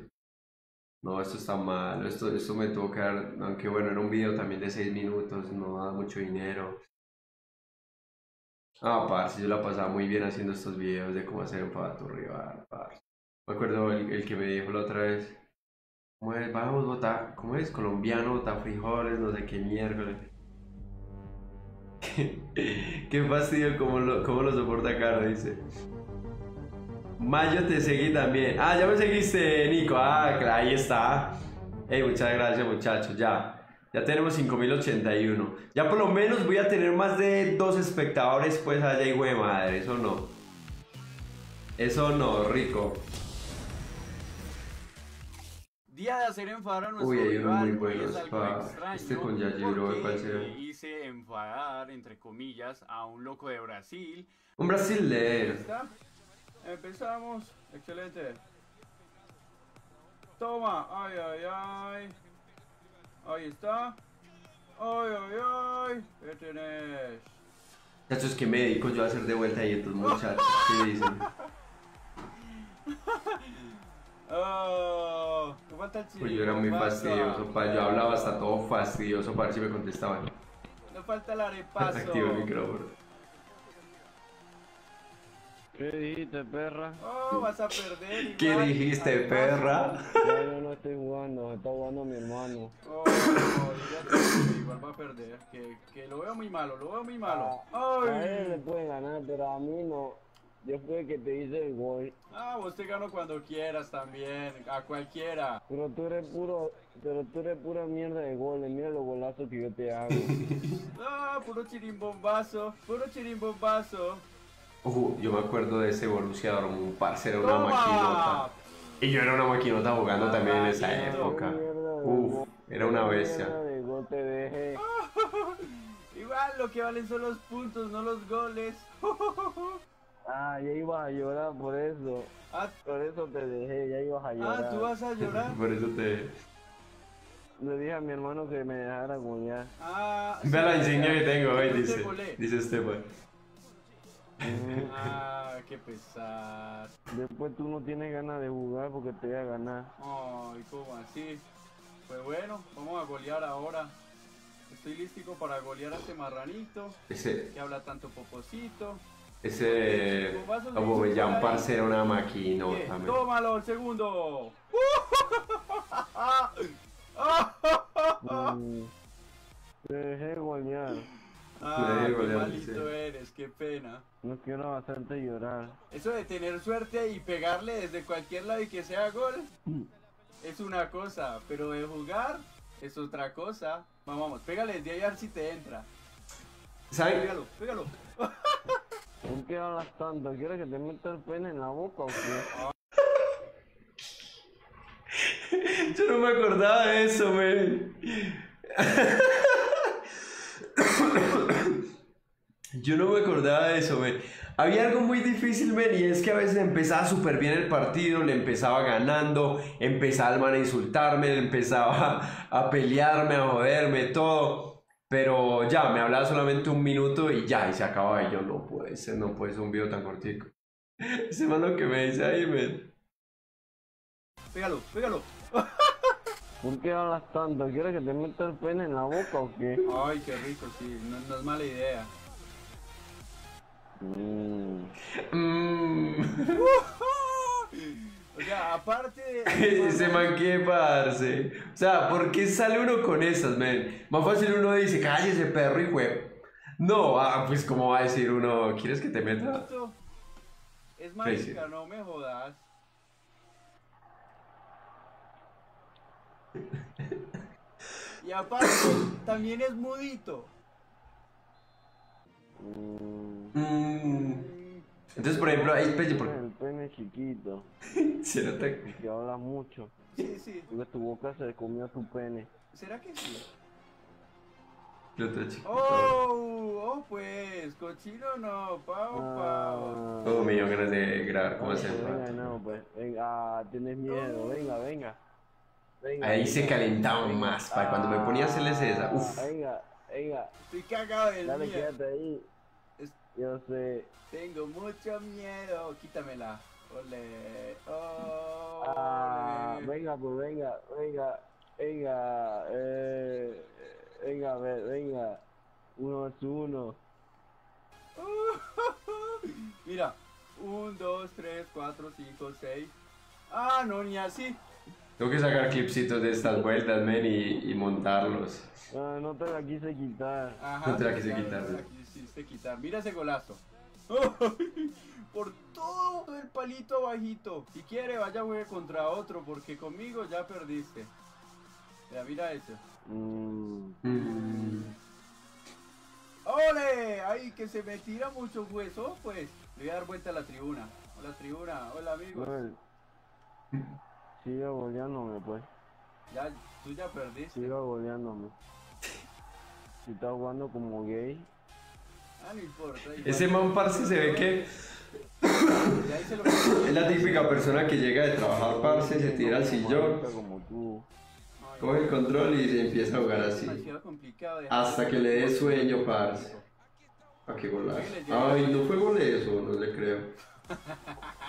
Speaker 1: No, esto está mal, esto, esto me tuvo que dar, aunque bueno, era un video también de 6 minutos, no da mucho dinero. Ah, parce, yo la pasaba muy bien haciendo estos videos de cómo hacer enfadar a tu rival, parce. Me acuerdo el, el que me dijo la otra vez, ¿cómo es? Vamos, ¿cómo es? Colombiano, bota frijoles, no sé qué miércoles. qué fastidio cómo lo, cómo lo soporta Caro, dice. Mayo te seguí también. Ah, ya me seguiste, Nico. Ah, ahí está. Ey, muchas gracias, muchachos. Ya. Ya tenemos 5081. Ya por lo menos voy a tener más de dos espectadores, pues allá, hijo de madre. Eso no. Eso no, rico.
Speaker 10: Día de hacer enfadar a nuestro
Speaker 1: Uy,
Speaker 10: rival,
Speaker 1: muy buenos,
Speaker 10: es algo
Speaker 1: pa.
Speaker 10: extraño,
Speaker 1: Este con Yajiro,
Speaker 10: porque
Speaker 1: ¿cuál será?
Speaker 10: hice enfadar, entre comillas, a un loco de Brasil.
Speaker 1: Un brasileño.
Speaker 10: ¿Está? Empezamos. Excelente. Toma. Ay, ay, ay. Ahí está. Ay, ay, ay. ¿Qué tenés?
Speaker 1: Muchachos, ¿qué me dedico yo a hacer de vuelta ahí estos muchachos? ¿Qué dicen?
Speaker 10: Oh, ¿qué falta el
Speaker 1: Pues yo era muy fastidioso, pa. Yo hablaba hasta todo fastidioso para ver si me contestaban.
Speaker 10: No falta el arepazo.
Speaker 1: Activo el micrófono.
Speaker 6: ¿Qué dijiste, perra?
Speaker 10: Oh, vas a perder.
Speaker 1: ¿Qué dijiste, perra?
Speaker 6: Ya yo no estoy jugando, está jugando mi hermano.
Speaker 10: Oh, dígate que igual va a perder. Que, que lo veo muy malo, lo veo muy malo.
Speaker 6: A él le puede ganar, pero a mí no. Yo fui el que te hice el gol.
Speaker 10: Ah, vos te gano cuando quieras también. A cualquiera.
Speaker 6: Pero tú eres puro, pero tú eres pura mierda de goles. Mira los golazos que yo te hago.
Speaker 10: Ah, puro chirimbombazo. Puro chirimbombazo.
Speaker 1: Uh, yo me acuerdo de ese Borussia Dortmund, parce, era una
Speaker 10: ¡Toma!
Speaker 1: maquinota. Y yo era una maquinota jugando también en esa época. Uf, era una bestia.
Speaker 6: mierda de gol te dejé.
Speaker 10: Igual lo que valen son los puntos, no los goles.
Speaker 6: Ah, ya ibas a llorar por eso.
Speaker 10: Ah,
Speaker 6: Por eso te dejé, ya ibas a llorar.
Speaker 10: ah, tú vas a llorar.
Speaker 1: Por eso te...
Speaker 6: Le dije a mi hermano que me dejara golear.
Speaker 10: Ah,
Speaker 1: Ve la
Speaker 10: sí,
Speaker 1: insignia que tengo hoy, dice. Dice Esteban.
Speaker 10: Ah, qué pesar.
Speaker 6: Después tú no tienes ganas de jugar porque te voy a ganar.
Speaker 10: Ay, ¿cómo así? Pues bueno, vamos a golear ahora. Estoy listico para golear a este marranito
Speaker 1: Ese,
Speaker 10: que habla tanto poposito.
Speaker 1: ese... Aubameyang, parce, era una
Speaker 10: ¿Qué?
Speaker 1: maquinota.
Speaker 10: ¡Tómalo, el segundo!
Speaker 6: Mm. Te dejé golear.
Speaker 10: Ah, qué malito eres, qué pena.
Speaker 6: No quiero hacerte llorar.
Speaker 10: Eso de tener suerte y pegarle desde cualquier lado y que sea gol es una cosa, pero de jugar es otra cosa. Vamos, vamos, pégale desde ahí a ver si te entra.
Speaker 1: ¿Saben?
Speaker 10: Pégalo, pégalo.
Speaker 6: ¿Por qué hablas tanto? ¿Quieres que te meta el pene en la boca o qué?
Speaker 1: Yo no me acordaba de eso, man. Yo no me acordaba de eso, man. Había algo muy difícil, man, y es que a veces empezaba súper bien el partido, le empezaba ganando, empezaba el man a insultarme, le empezaba a pelearme, a joderme, todo. Pero ya, me hablaba solamente un minuto y ya, y se acababa. Y yo, no puede ser, no puede ser un video tan cortico. Ese man lo que me dice ahí, man.
Speaker 10: Pégalo, pégalo.
Speaker 6: ¿Por qué hablas tanto? ¿Quieres que te meta el pene en la boca o qué?
Speaker 10: Ay, qué rico, sí, no, no es mala idea.
Speaker 6: Mm.
Speaker 1: Mm.
Speaker 10: O sea, aparte de...
Speaker 1: Ese man que parce. O sea, ¿por qué sale uno con esas, man? Más fácil uno dice, cállese perro y fue. No, ah, pues como va a decir uno, ¿quieres que te meta?
Speaker 10: Es marica, no me jodas. Y aparte, también es mudito.
Speaker 6: Mm.
Speaker 1: Entonces, por ejemplo, ahí, pues, por-
Speaker 12: El pene chiquito,
Speaker 1: se nota
Speaker 12: que habla mucho.
Speaker 10: Sí, sí.
Speaker 12: Porque tu boca se comió tu pene.
Speaker 10: ¿Será que sí?
Speaker 1: el otro chico.
Speaker 10: Oh, oh, pues, cochino no, pau, pau.
Speaker 1: Oh, me dio ganas de grabar cómo hacer
Speaker 12: venga, no, pues, venga, ah, tienes miedo, venga, venga. Venga,
Speaker 1: Ahí se
Speaker 12: venga.
Speaker 1: calentaban más, para cuando me ponía a hacerles esa. Uf.
Speaker 12: Venga, venga,
Speaker 10: Estoy cagado del
Speaker 12: dale,
Speaker 10: miedo.
Speaker 12: quédate ahí.
Speaker 10: Es-
Speaker 12: Yo sé.
Speaker 10: Tengo mucho miedo. Quítamela. Ole. Oh,
Speaker 12: Ah,
Speaker 10: ole.
Speaker 12: venga, pues venga, venga, venga, eh, venga, a ver, venga. Uno es uno.
Speaker 10: Mira. 1, 2, 3, 4, 5, 6. Ah, no, ni así.
Speaker 1: Tengo que sacar clipsitos de estas vueltas, men, y, y montarlos.
Speaker 12: Ah, no te la quise quitar.
Speaker 10: Ajá.
Speaker 1: No te la quise
Speaker 10: claro,
Speaker 1: quitar,
Speaker 10: no te la quisiste quitar. Mira ese golazo. Por todo el palito bajito. Si quiere, vaya a jugar contra otro, porque conmigo ya perdiste. Mira, mira ese.
Speaker 12: Mm.
Speaker 10: ¡Ole! ¡Ay, que se me tira mucho hueso! Pues le voy a dar vuelta a la tribuna. Hola, tribuna. Hola, amigos.
Speaker 12: Noel, sigue goleándome, pues.
Speaker 10: Ya, tú ya perdiste.
Speaker 12: Siga goleándome. Si estás jugando como gay.
Speaker 10: Ah, no importa.
Speaker 1: Ese man, parce, se ve que es la típica persona que llega de trabajar, parce, se tira al sillón,
Speaker 12: Como tú.
Speaker 1: Coge el control y se empieza a jugar así. Hasta que le dé sueño, parce. ¿A qué golazo? Ay, no fue gol eso, no le creo.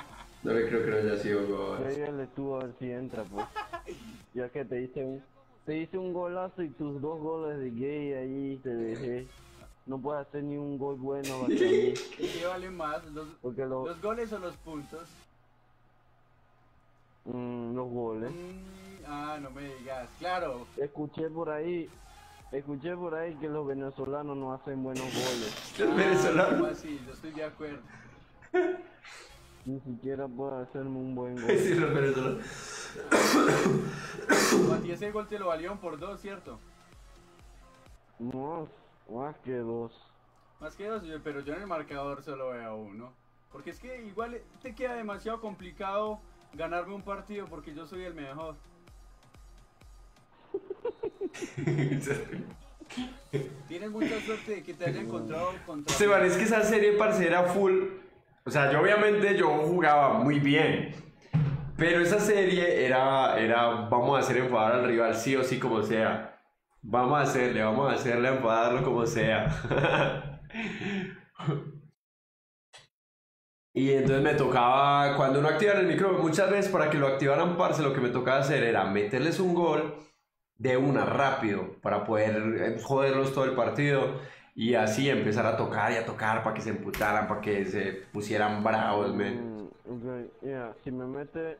Speaker 1: No le creo que no haya sido gol.
Speaker 12: Pégale tú a ver si entra, pues. Ya que te hice un, te hice un golazo y tus dos goles de gay ahí te dejé. No puedes hacer ni un gol bueno para mí.
Speaker 10: ¿Y qué vale más? ¿Los,
Speaker 12: Porque lo-
Speaker 10: los goles o los puntos?
Speaker 12: mm, los goles.
Speaker 10: Mm, ah, no me digas. Claro.
Speaker 12: Escuché por ahí, escuché por ahí que los venezolanos no hacen buenos goles.
Speaker 1: Los
Speaker 10: Ah,
Speaker 1: venezolanos.
Speaker 10: ¿cómo así? Yo estoy de acuerdo.
Speaker 12: Ni siquiera puedo hacerme un buen gol.
Speaker 1: Sí.
Speaker 10: A ti ese gol te lo valieron por dos, ¿cierto?
Speaker 12: Más, más que dos.
Speaker 10: Más que dos, pero yo en el marcador solo veo uno. Porque es que igual te queda demasiado complicado ganarme un partido porque yo soy el mejor. Tienes mucha suerte de que te haya encontrado contra...
Speaker 1: Se parece que esa serie, parce, era full. O sea, yo obviamente yo jugaba muy bien. Pero esa serie era, era, vamos a hacer enfadar al rival sí o sí como sea. Vamos a hacerle, vamos a hacerle enfadarlo como sea. y entonces me tocaba, cuando uno activara el micro, muchas veces para que lo activaran, parce, lo que me tocaba hacer era meterles un gol de una rápido para poder eh, joderlos todo el partido y así empezar a tocar y a tocar para que se emputaran, para que se pusieran bravos, men.
Speaker 12: Mm, si me mete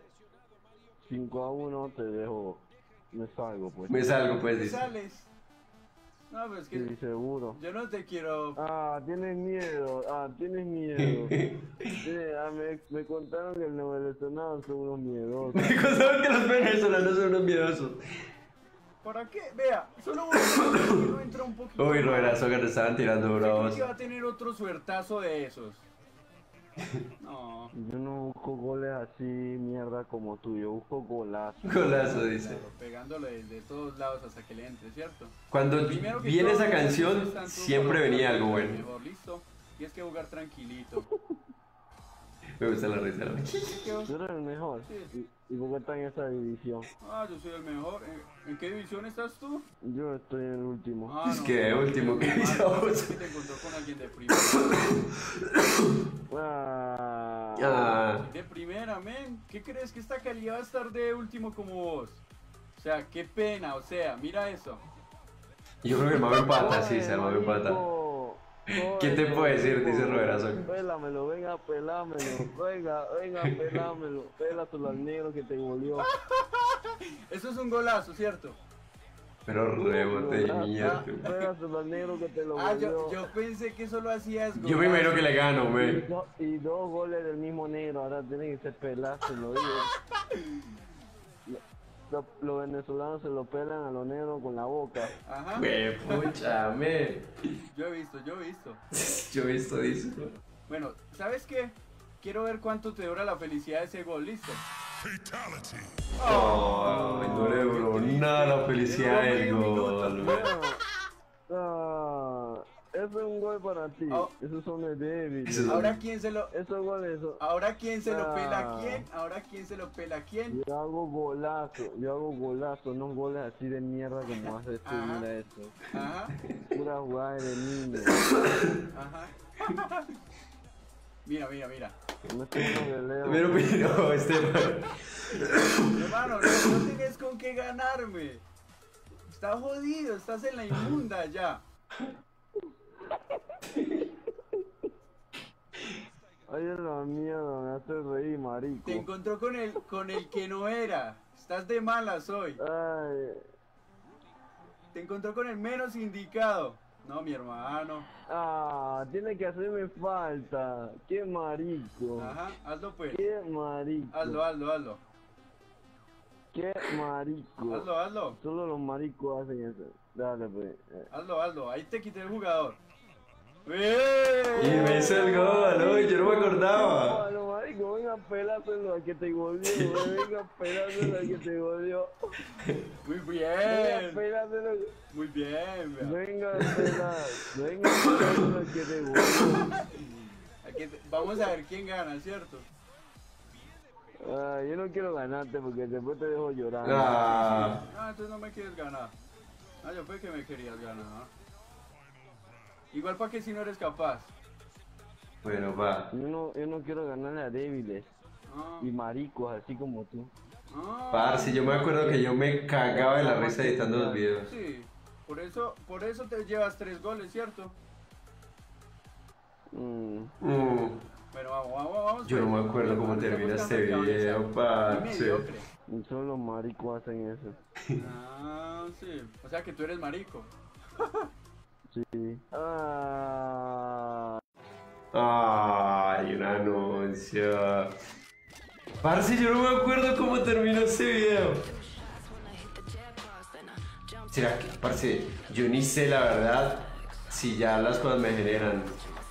Speaker 12: 5 a 1 te dejo, me salgo pues.
Speaker 1: Me salgo, pues,
Speaker 10: ¿Te
Speaker 1: dice.
Speaker 10: sales? No, pero es que
Speaker 12: Sí, seguro.
Speaker 10: yo no te quiero...
Speaker 12: Ah, tienes miedo, ah, tienes miedo. Ah, me, me contaron que los venezolanos son unos miedosos.
Speaker 1: Me contaron que los venezolanos son unos miedosos.
Speaker 10: ¿Para qué? Vea, solo uno entra un poquito...
Speaker 1: Uy,
Speaker 10: más.
Speaker 1: Roberazo que te estaban tirando
Speaker 10: ¿Usted cree
Speaker 1: bravos.
Speaker 10: que va a tener otro suertazo de esos? No.
Speaker 12: Yo no busco goles así, mierda, como tú, yo busco golazos.
Speaker 1: Golazo, dice.
Speaker 10: Claro, pegándole de, de todos lados hasta que le entre, ¿cierto?
Speaker 1: Cuando viene esa canción, siempre venía algo
Speaker 10: mejor,
Speaker 1: bueno.
Speaker 10: listo. Y es que jugar tranquilito.
Speaker 1: Me gusta la risa. ¿no?
Speaker 12: Tú eres el mejor.
Speaker 10: Sí.
Speaker 12: ¿Y, y por qué estás en esa división?
Speaker 10: Ah, yo soy el mejor. ¿En, en qué división estás tú?
Speaker 12: Yo estoy en el último.
Speaker 10: Ah,
Speaker 1: Es que de último que
Speaker 10: Ah, no,
Speaker 1: vos.
Speaker 10: es que te encontró con alguien de primera.
Speaker 12: Ah,
Speaker 1: Ah,
Speaker 10: De primera, men. ¿Qué crees que esta calidad va a estar de último como vos? O sea, qué pena. O sea, mira eso.
Speaker 1: yo creo que el mame empata, sí, se el mame
Speaker 12: Marico,
Speaker 1: empata. ¿Qué te puedo decir? Dice Roberazo.
Speaker 12: Pélamelo, venga, pelámelo. Venga, venga, pelámelo. Pélaselo al negro que te goleó.
Speaker 10: Eso es un golazo, ¿cierto?
Speaker 1: Pero rebote de mierda.
Speaker 12: Pélaselo al negro que te lo
Speaker 10: Ah, yo,
Speaker 12: goleó.
Speaker 10: yo pensé que solo hacías
Speaker 1: Yo me imagino que le gano,
Speaker 12: Y,
Speaker 1: men.
Speaker 12: do- y dos goles del mismo negro, ahora tienen que ser pelárselo. Lo- lo- Los venezolanos se lo pelan a los negros con la boca.
Speaker 10: Ajá.
Speaker 1: Me pucha, men.
Speaker 10: Yo he visto, yo he visto.
Speaker 1: Yo he visto, dice.
Speaker 10: Bueno, ¿sabes qué? quiero ver cuánto te dura la felicidad de ese gol, ¿listo?
Speaker 1: Ay, no le duró nada la felicidad del gol.
Speaker 12: Ah, eso es un gol para ti.
Speaker 10: Oh.
Speaker 12: Esos son de débiles.
Speaker 1: Eso-
Speaker 10: Ahora quién se lo...
Speaker 12: Esos goles son...
Speaker 10: Ahora quién se lo pela a
Speaker 12: Ah.
Speaker 10: quién, ahora quién se lo pela a quién.
Speaker 12: Yo hago golazo, yo hago golazo, no goles así de mierda como haces tú,
Speaker 10: Ajá.
Speaker 12: mira eso.
Speaker 10: Ajá,
Speaker 12: Pura jugada de niño.
Speaker 10: ajá. Mira, mira, mira.
Speaker 12: No estoy con Leo.
Speaker 1: Pero, pero, Esteban.
Speaker 10: Hermano, no, no tenés con qué ganarme. Estás jodido, estás en la inmunda ya.
Speaker 12: Ay, la mierda, me hace reír, marico.
Speaker 10: Te encontró con el, con el que no era. Estás de malas hoy.
Speaker 12: Ay,
Speaker 10: Te encontró con el menos indicado. No, mi hermano.
Speaker 12: ah, tiene que hacerme falta. Qué marico.
Speaker 10: Ajá, hazlo pues.
Speaker 12: Qué marico.
Speaker 10: Hazlo, hazlo, hazlo.
Speaker 12: Qué marico.
Speaker 10: Hazlo, hazlo.
Speaker 12: Solo los maricos hacen eso. Dale, pues.
Speaker 10: Hazlo, hazlo. Ahí te quité el jugador.
Speaker 1: Y me hizo el gol, uy, yo no me acordaba.
Speaker 12: No, marico, venga a pelárselo al que te goleó, güey, venga a pelárselo al que te goleó.
Speaker 10: Muy
Speaker 12: Venga
Speaker 10: bien.
Speaker 12: pelárselo,
Speaker 10: Muy bien. vea.
Speaker 12: venga pelar, venga a pelárselo al que te
Speaker 10: te- Vamos a ver quién gana, ¿cierto?
Speaker 12: Ah, yo no quiero ganarte porque después te dejo llorando.
Speaker 1: Ah,
Speaker 10: Ah, entonces no me quieres ganar. Ah, yo fue que me querías ganar. Igual para que si no eres capaz.
Speaker 1: bueno, va.
Speaker 12: Yo no, yo no quiero ganarle a débiles
Speaker 10: Ah,
Speaker 12: y maricos así como tú.
Speaker 10: ah.
Speaker 1: Parce, yo me acuerdo que yo me cagaba de la risa editando los videos.
Speaker 10: Sí, por eso, por eso te llevas tres goles, ¿cierto?
Speaker 12: Mm.
Speaker 1: Mm,
Speaker 10: Bueno, vamos, vamos, vamos.
Speaker 1: yo no me acuerdo cómo termina este video, parce.
Speaker 12: Solo los maricos hacen eso.
Speaker 10: Ah, sí. O sea que tú eres marico.
Speaker 12: Sí. Ah.
Speaker 1: Ay, un anuncio. Parce, yo no me acuerdo cómo terminó ese video. ¿Será que, parce, yo ni sé la verdad si ya las cosas me generan?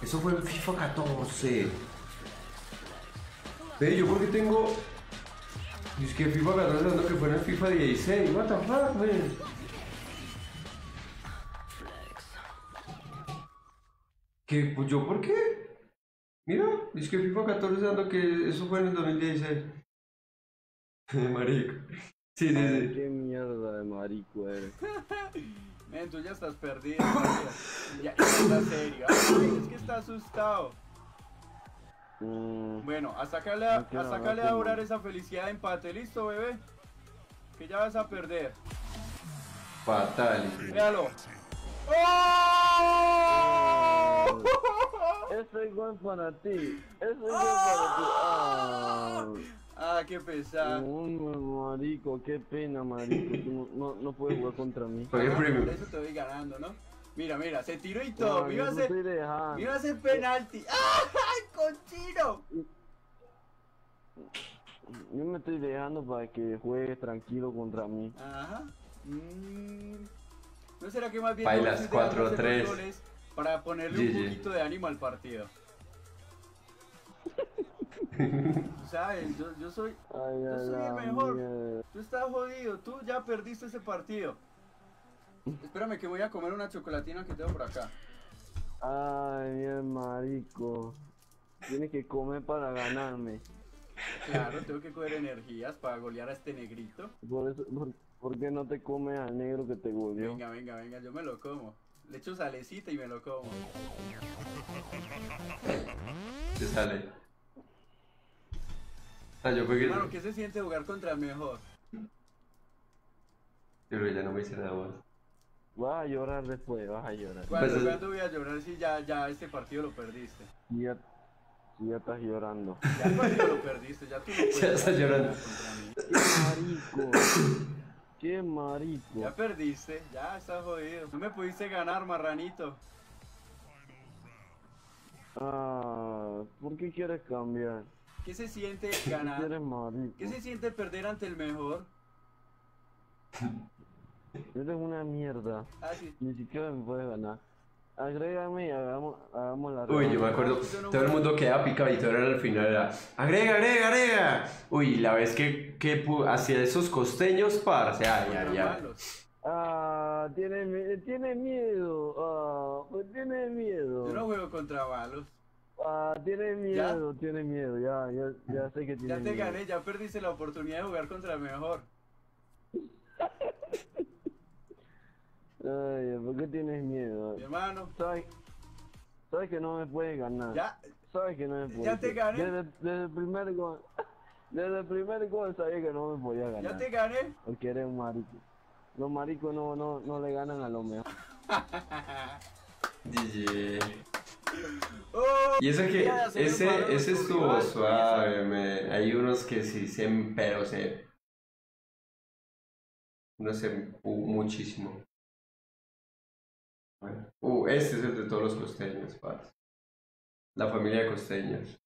Speaker 1: Eso fue en FIFA 14. Ve, yo porque tengo. Es que FIFA 14 hablando que fue en el FIFA 16. What the fuck, man. ¿Qué? Pues yo, ¿por qué? Mira, es que FIFA 14 dando que eso fue en el 2016. Marico. Sí, sí,
Speaker 12: Ay,
Speaker 1: sí.
Speaker 12: qué mierda de marico eres.
Speaker 10: Men, tú ya estás perdido. ya, ya estás serio. Ay, es que está asustado.
Speaker 12: Mm,
Speaker 10: Bueno, a sacarle a,
Speaker 12: No
Speaker 10: a, sacarle a
Speaker 12: hablar
Speaker 10: durar
Speaker 12: conmigo.
Speaker 10: esa felicidad de empate. ¿Listo, bebé? Que ya vas a perder.
Speaker 1: Fatal.
Speaker 10: Véalo. ¡Oh!
Speaker 12: Ese gol para ti. Ese gol para ti. Ah.
Speaker 10: Ah, qué pesado.
Speaker 12: No, marico, qué pena, marico. Tú no, no, no puedes jugar contra mí.
Speaker 10: Por eso te voy ganando, ¿no? Mira, mira, se tiró y todo.
Speaker 12: No,
Speaker 10: me
Speaker 12: yo
Speaker 10: iba a
Speaker 12: no
Speaker 10: hacer,
Speaker 12: estoy dejando.
Speaker 10: me iba a hacer penalti. ¡Ay, cochino!
Speaker 12: Yo me estoy dejando para que juegues tranquilo contra mí.
Speaker 10: Ajá. Mm. ¿No será que más bien
Speaker 1: Bailas
Speaker 10: no estoy dejando hacer
Speaker 1: 4-3.
Speaker 10: Para ponerle un
Speaker 1: GG.
Speaker 10: poquito de ánimo al partido? ¿Sabes? Yo, yo soy,
Speaker 12: Ay,
Speaker 10: yo soy el mejor.
Speaker 12: mierda.
Speaker 10: Tú estás jodido. Tú ya perdiste ese partido. Espérame que voy a comer una chocolatina que tengo por acá.
Speaker 12: Ay, mi marico. Tienes que comer para ganarme.
Speaker 10: Claro, tengo que coger energías para golear a este negrito.
Speaker 12: Por eso, por, ¿por qué no te comes al negro que te goleó?
Speaker 10: Venga, venga, venga, yo me lo como. Le echo salecita y me lo como.
Speaker 1: Se sale. Ah, yo fue que.
Speaker 10: Hermano, ¿qué se siente jugar contra el mejor?
Speaker 1: Que ya no me hice nada más.
Speaker 12: Vas a llorar después, vas a llorar.
Speaker 10: ¿Cuándo,
Speaker 1: Pues,
Speaker 10: cuándo voy a llorar si ya, ya este partido lo perdiste?
Speaker 12: Ya, ya estás llorando.
Speaker 10: Ya el partido lo perdiste, ya tú no
Speaker 1: Ya está
Speaker 10: jugar
Speaker 1: llorando.
Speaker 10: contra mí.
Speaker 12: ¡Qué marico! ¡Qué marico!
Speaker 10: Ya perdiste, ya estás jodido. No me pudiste ganar, marranito.
Speaker 12: Ah, ¿por qué quieres cambiar?
Speaker 10: ¿Qué se siente ganar?
Speaker 12: marico.
Speaker 10: ¿Qué se siente perder ante el mejor?
Speaker 12: Eres una mierda.
Speaker 10: Ah, sí.
Speaker 12: Ni siquiera me puedes ganar. Agrégame y hagamos, hagamos la
Speaker 1: Uy, yo me acuerdo, todo el mundo queda picado y todo era al final era, agrega, agrega, agrega. Uy, la vez que, que pu- hacía esos costeños, parce, ay, ay, ay.
Speaker 12: Ah, tiene, tiene miedo. Ah, pues tiene miedo.
Speaker 10: Yo no juego contra balos.
Speaker 12: Ah, tiene miedo, tiene miedo. Ya, ya, ya sé que tiene
Speaker 10: Ya te
Speaker 12: miedo.
Speaker 10: gané, ya perdiste la oportunidad de jugar contra el mejor.
Speaker 12: Ay, ¿por qué tienes miedo?
Speaker 10: Mi hermano.
Speaker 12: ¿Sabes, sabes que no me puedes ganar.
Speaker 10: Ya.
Speaker 12: Sabes que no me puedes
Speaker 10: Ya te gané.
Speaker 12: Desde, desde el primer gol. Desde el primer gol sabía que no me podía ganar.
Speaker 10: Ya te gané.
Speaker 12: Porque eres un marico. Los maricos no, no, no le ganan a los mejores.
Speaker 1: DJ.
Speaker 10: Oh,
Speaker 1: Y eso que, ese, ese estuvo
Speaker 10: rival,
Speaker 1: suave, me- hay unos que sí se, pero se, se empu- muchísimo. Uh, este es el de todos los costeños, parce. La familia de costeños.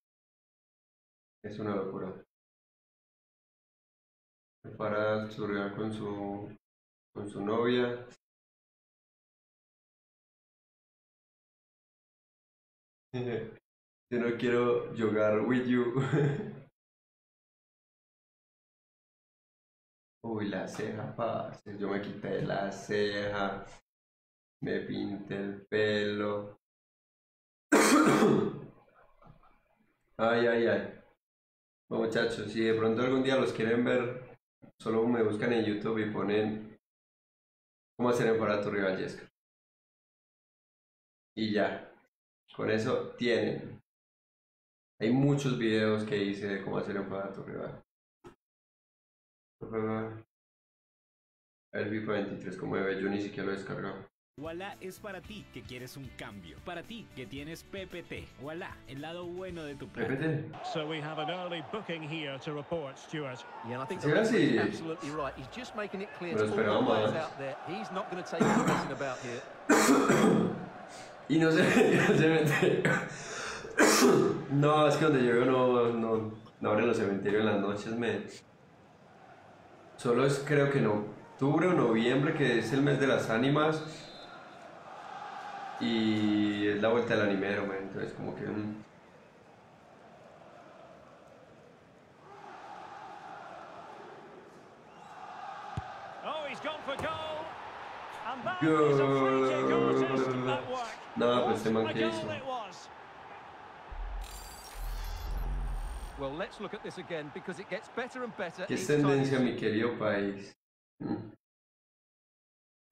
Speaker 1: Es una locura. Para churrear con su, con su novia. Yo no quiero jugar with you. Uy, la ceja, parce. Yo me quité la ceja. Me pinté el pelo. Ay, ay, ay. Bueno, muchachos, si de pronto algún día los quieren ver, solo me buscan en YouTube y ponen cómo hacer para tu rival Jessica. Y ya. Con eso tienen. Hay muchos videos que hice de cómo hacer enfadar a tu rival. El FIFA 23 como ve, yo ni siquiera lo he descargado.
Speaker 13: Walla es para ti que quieres un cambio. Para ti que tienes PPT. Walla, el lado bueno de tu plan.
Speaker 1: PPT.
Speaker 14: So we have an early booking here to report, Stuart.
Speaker 15: Yeah, and I think
Speaker 1: Sí, sí.
Speaker 15: absolutely right. He's just making it clear to
Speaker 1: lo
Speaker 15: all the players out there, he's not going to take any messing about here.
Speaker 1: Y no se, no se mete. No, es que donde yo no, no, no abren los cementerios en las noches, me. Solo es creo que en octubre o noviembre, que es el mes de las ánimas. Y es la vuelta del animero, man. Entonces, como que. mm,
Speaker 14: Oh, he's gone for goal.
Speaker 1: No, pues este man que hizo.
Speaker 14: it was.
Speaker 15: Well, let's look at this again because it gets better and better.
Speaker 1: ¿Qué tendencia, mi querido país? Mm.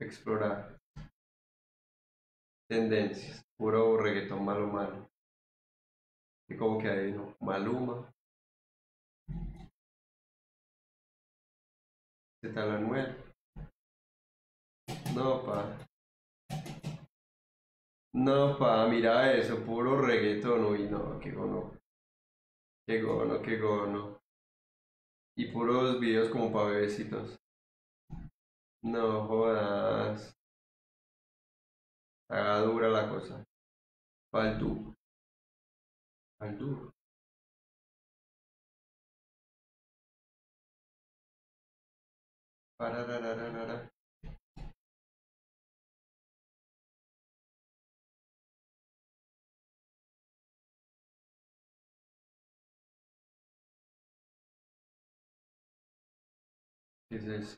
Speaker 1: Explorar. Tendencias. Puro reggaetón malo malo. ¿Y cómo que ahí, no? Maluma. ¿Qué tal Anuel? No, pa. No, pa, mira eso, puro reggaetón. Uy, no, qué gono. Qué gono, qué gono. Y puros videos como para bebecitos. No jodas. Haga dura la cosa. Pa'l duro. Pa'l duro. Pararararara. ¿Qué es eso?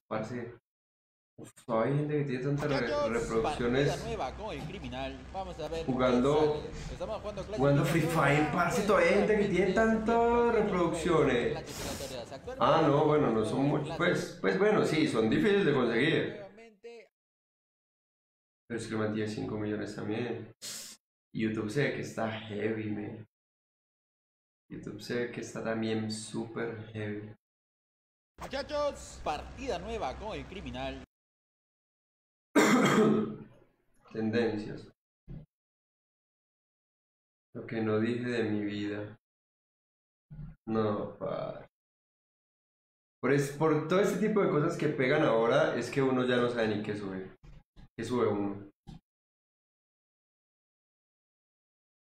Speaker 1: Hay gente que tiene tantas re- reproducciones
Speaker 16: partida nueva con el criminal. Vamos a ver. qué
Speaker 1: jugando.
Speaker 16: Estamos jugando
Speaker 1: jugando Free. Fire, parce, todavía hay gente que tiene tantas reproducciones. Ah, no, bueno, no son muchos. Pues, pues bueno, sí, son difíciles de conseguir. Pero es que man tiene 5 millones también. YouTube se ve que está heavy, man. YouTube se ve que está también súper heavy.
Speaker 16: Muchachos, partida nueva con el criminal.
Speaker 1: Tendencias. Lo que no dije de mi vida. No, pa. Por, es- por todo este tipo de cosas que pegan ahora, es que uno ya no sabe ni qué sube. ¿Qué sube uno?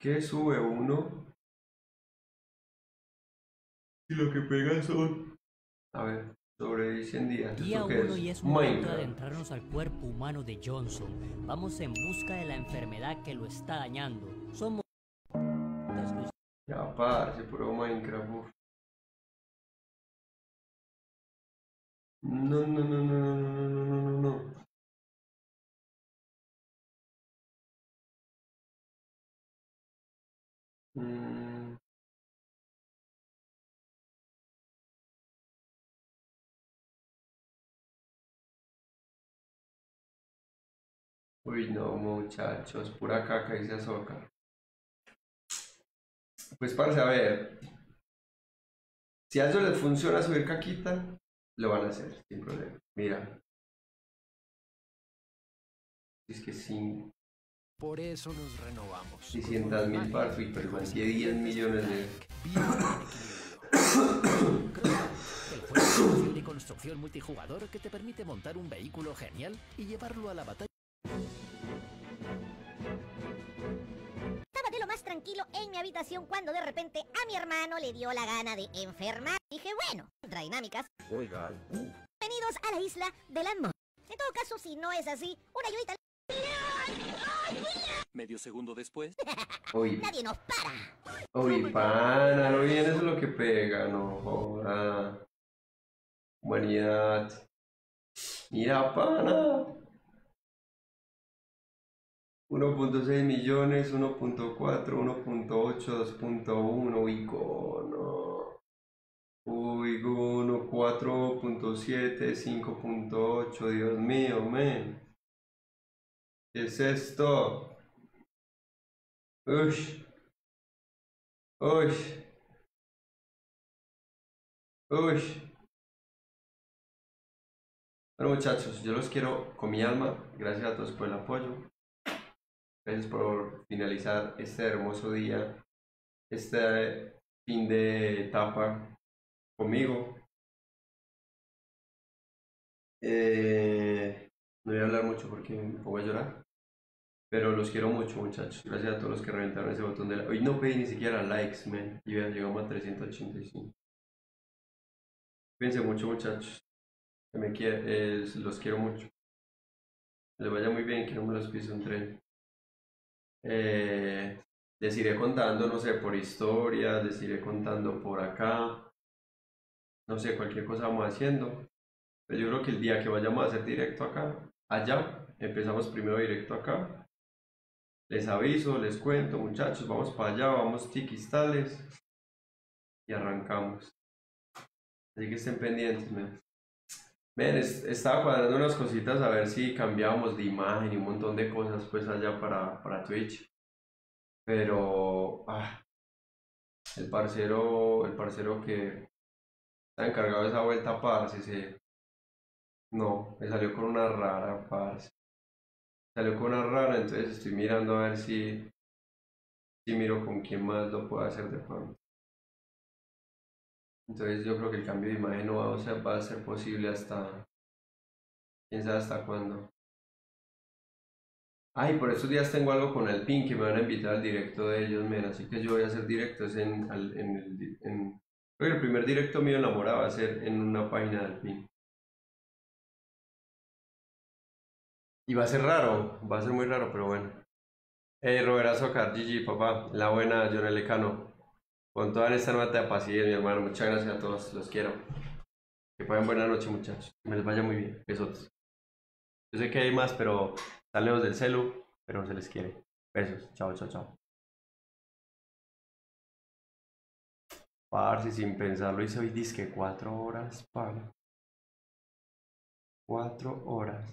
Speaker 1: ¿Qué sube uno? Y lo que pega son. A ver. Sobre 100 días.
Speaker 17: Día
Speaker 1: ¿Esto qué
Speaker 17: 1
Speaker 1: es?
Speaker 17: y es momento de adentrarnos al cuerpo humano de Johnson. Vamos en busca de la enfermedad que lo está dañando. Somos...
Speaker 1: Ya, parce, puro Minecraft. uf. No, no, no, no, no, no, no, no, no, no. Mm. Uy, no, muchachos, pura caca y se azoca. Pues, parce, a ver. Si a ellos les funciona subir caquita, lo van a hacer, sin problema. Mira. Es que sin
Speaker 18: Por eso nos renovamos.
Speaker 1: 600 mil igual que 10 millones de...
Speaker 18: El juego de y construcción multijugador que te permite montar un vehículo genial y llevarlo a la batalla.
Speaker 19: Tranquilo en mi habitación cuando de repente a mi hermano le dio la gana de enfermar. Dije, bueno, contra dinámicas.
Speaker 12: Oiga.
Speaker 19: Bienvenidos a la isla del amor. En todo caso, si no es así, una ayudita.
Speaker 13: Medio segundo después.
Speaker 1: Uy,
Speaker 19: Nadie nos para.
Speaker 1: uy, pana, lo bien eso es lo que pega, no joda. Humanidad. Mira, pana. 1.6 millones, 1.4, 1.8, 2.1, uy, cono. Uy, uno, 4.7, 5.8, Dios mío, men. ¿Qué es esto? Uy. Uy. Uy. Bueno muchachos, yo los quiero con mi alma. Gracias a todos por el apoyo. Gracias por finalizar este hermoso día. Este fin de etapa conmigo. Eh, no voy a hablar mucho porque me pongo a llorar. Pero los quiero mucho, muchachos. Gracias a todos los que reventaron ese botón de like. Hoy no pedí ni siquiera likes, man. Y llegamos a 385. Cuídense mucho, muchachos. Me quiere, eh, los quiero mucho. Les vaya muy bien, que no me los pise un tren. Eh, les iré contando, no sé, por historias, les iré contando por acá. No sé, cualquier cosa vamos haciendo. Pero yo creo que el día que vayamos a hacer directo acá, allá, empezamos primero directo acá. Les aviso, les cuento, muchachos, vamos para allá, vamos tiquistales y arrancamos. Así que estén pendientes, men. Estaba cuadrando unas cositas a ver si cambiábamos de imagen y un montón de cosas pues allá para, para Twitch. Pero ah, el parcero, el parcero que está encargado de esa vuelta, parce, se, no, me salió con una rara, parce. Salió con una rara, entonces estoy mirando a ver si, si miro con quién más lo puedo hacer de pronto. Entonces yo creo que el cambio de imagen no va a ser, va a ser posible hasta, quién sabe hasta cuándo. Ay, por estos días tengo algo con el PIN que me van a invitar al directo de ellos, men, así que yo voy a hacer directos en, al- en el, en, el primer directo mío en la mora va a ser en una página del PIN. Y va a ser raro, va a ser muy raro, pero bueno. Hey, Robert Azócar, GG, papá, la buena, John Lecano. Con toda esta nota de mi hermano. Muchas gracias a todos, los quiero. Que pasen buena noche, muchachos. Que les vaya muy bien. Besos. Yo sé que hay más, pero están lejos del celu, pero se les quiere. Besos. Chao, chao, chao. Parce, sin pensarlo, hice hoy disque cuatro horas, para. Cuatro horas.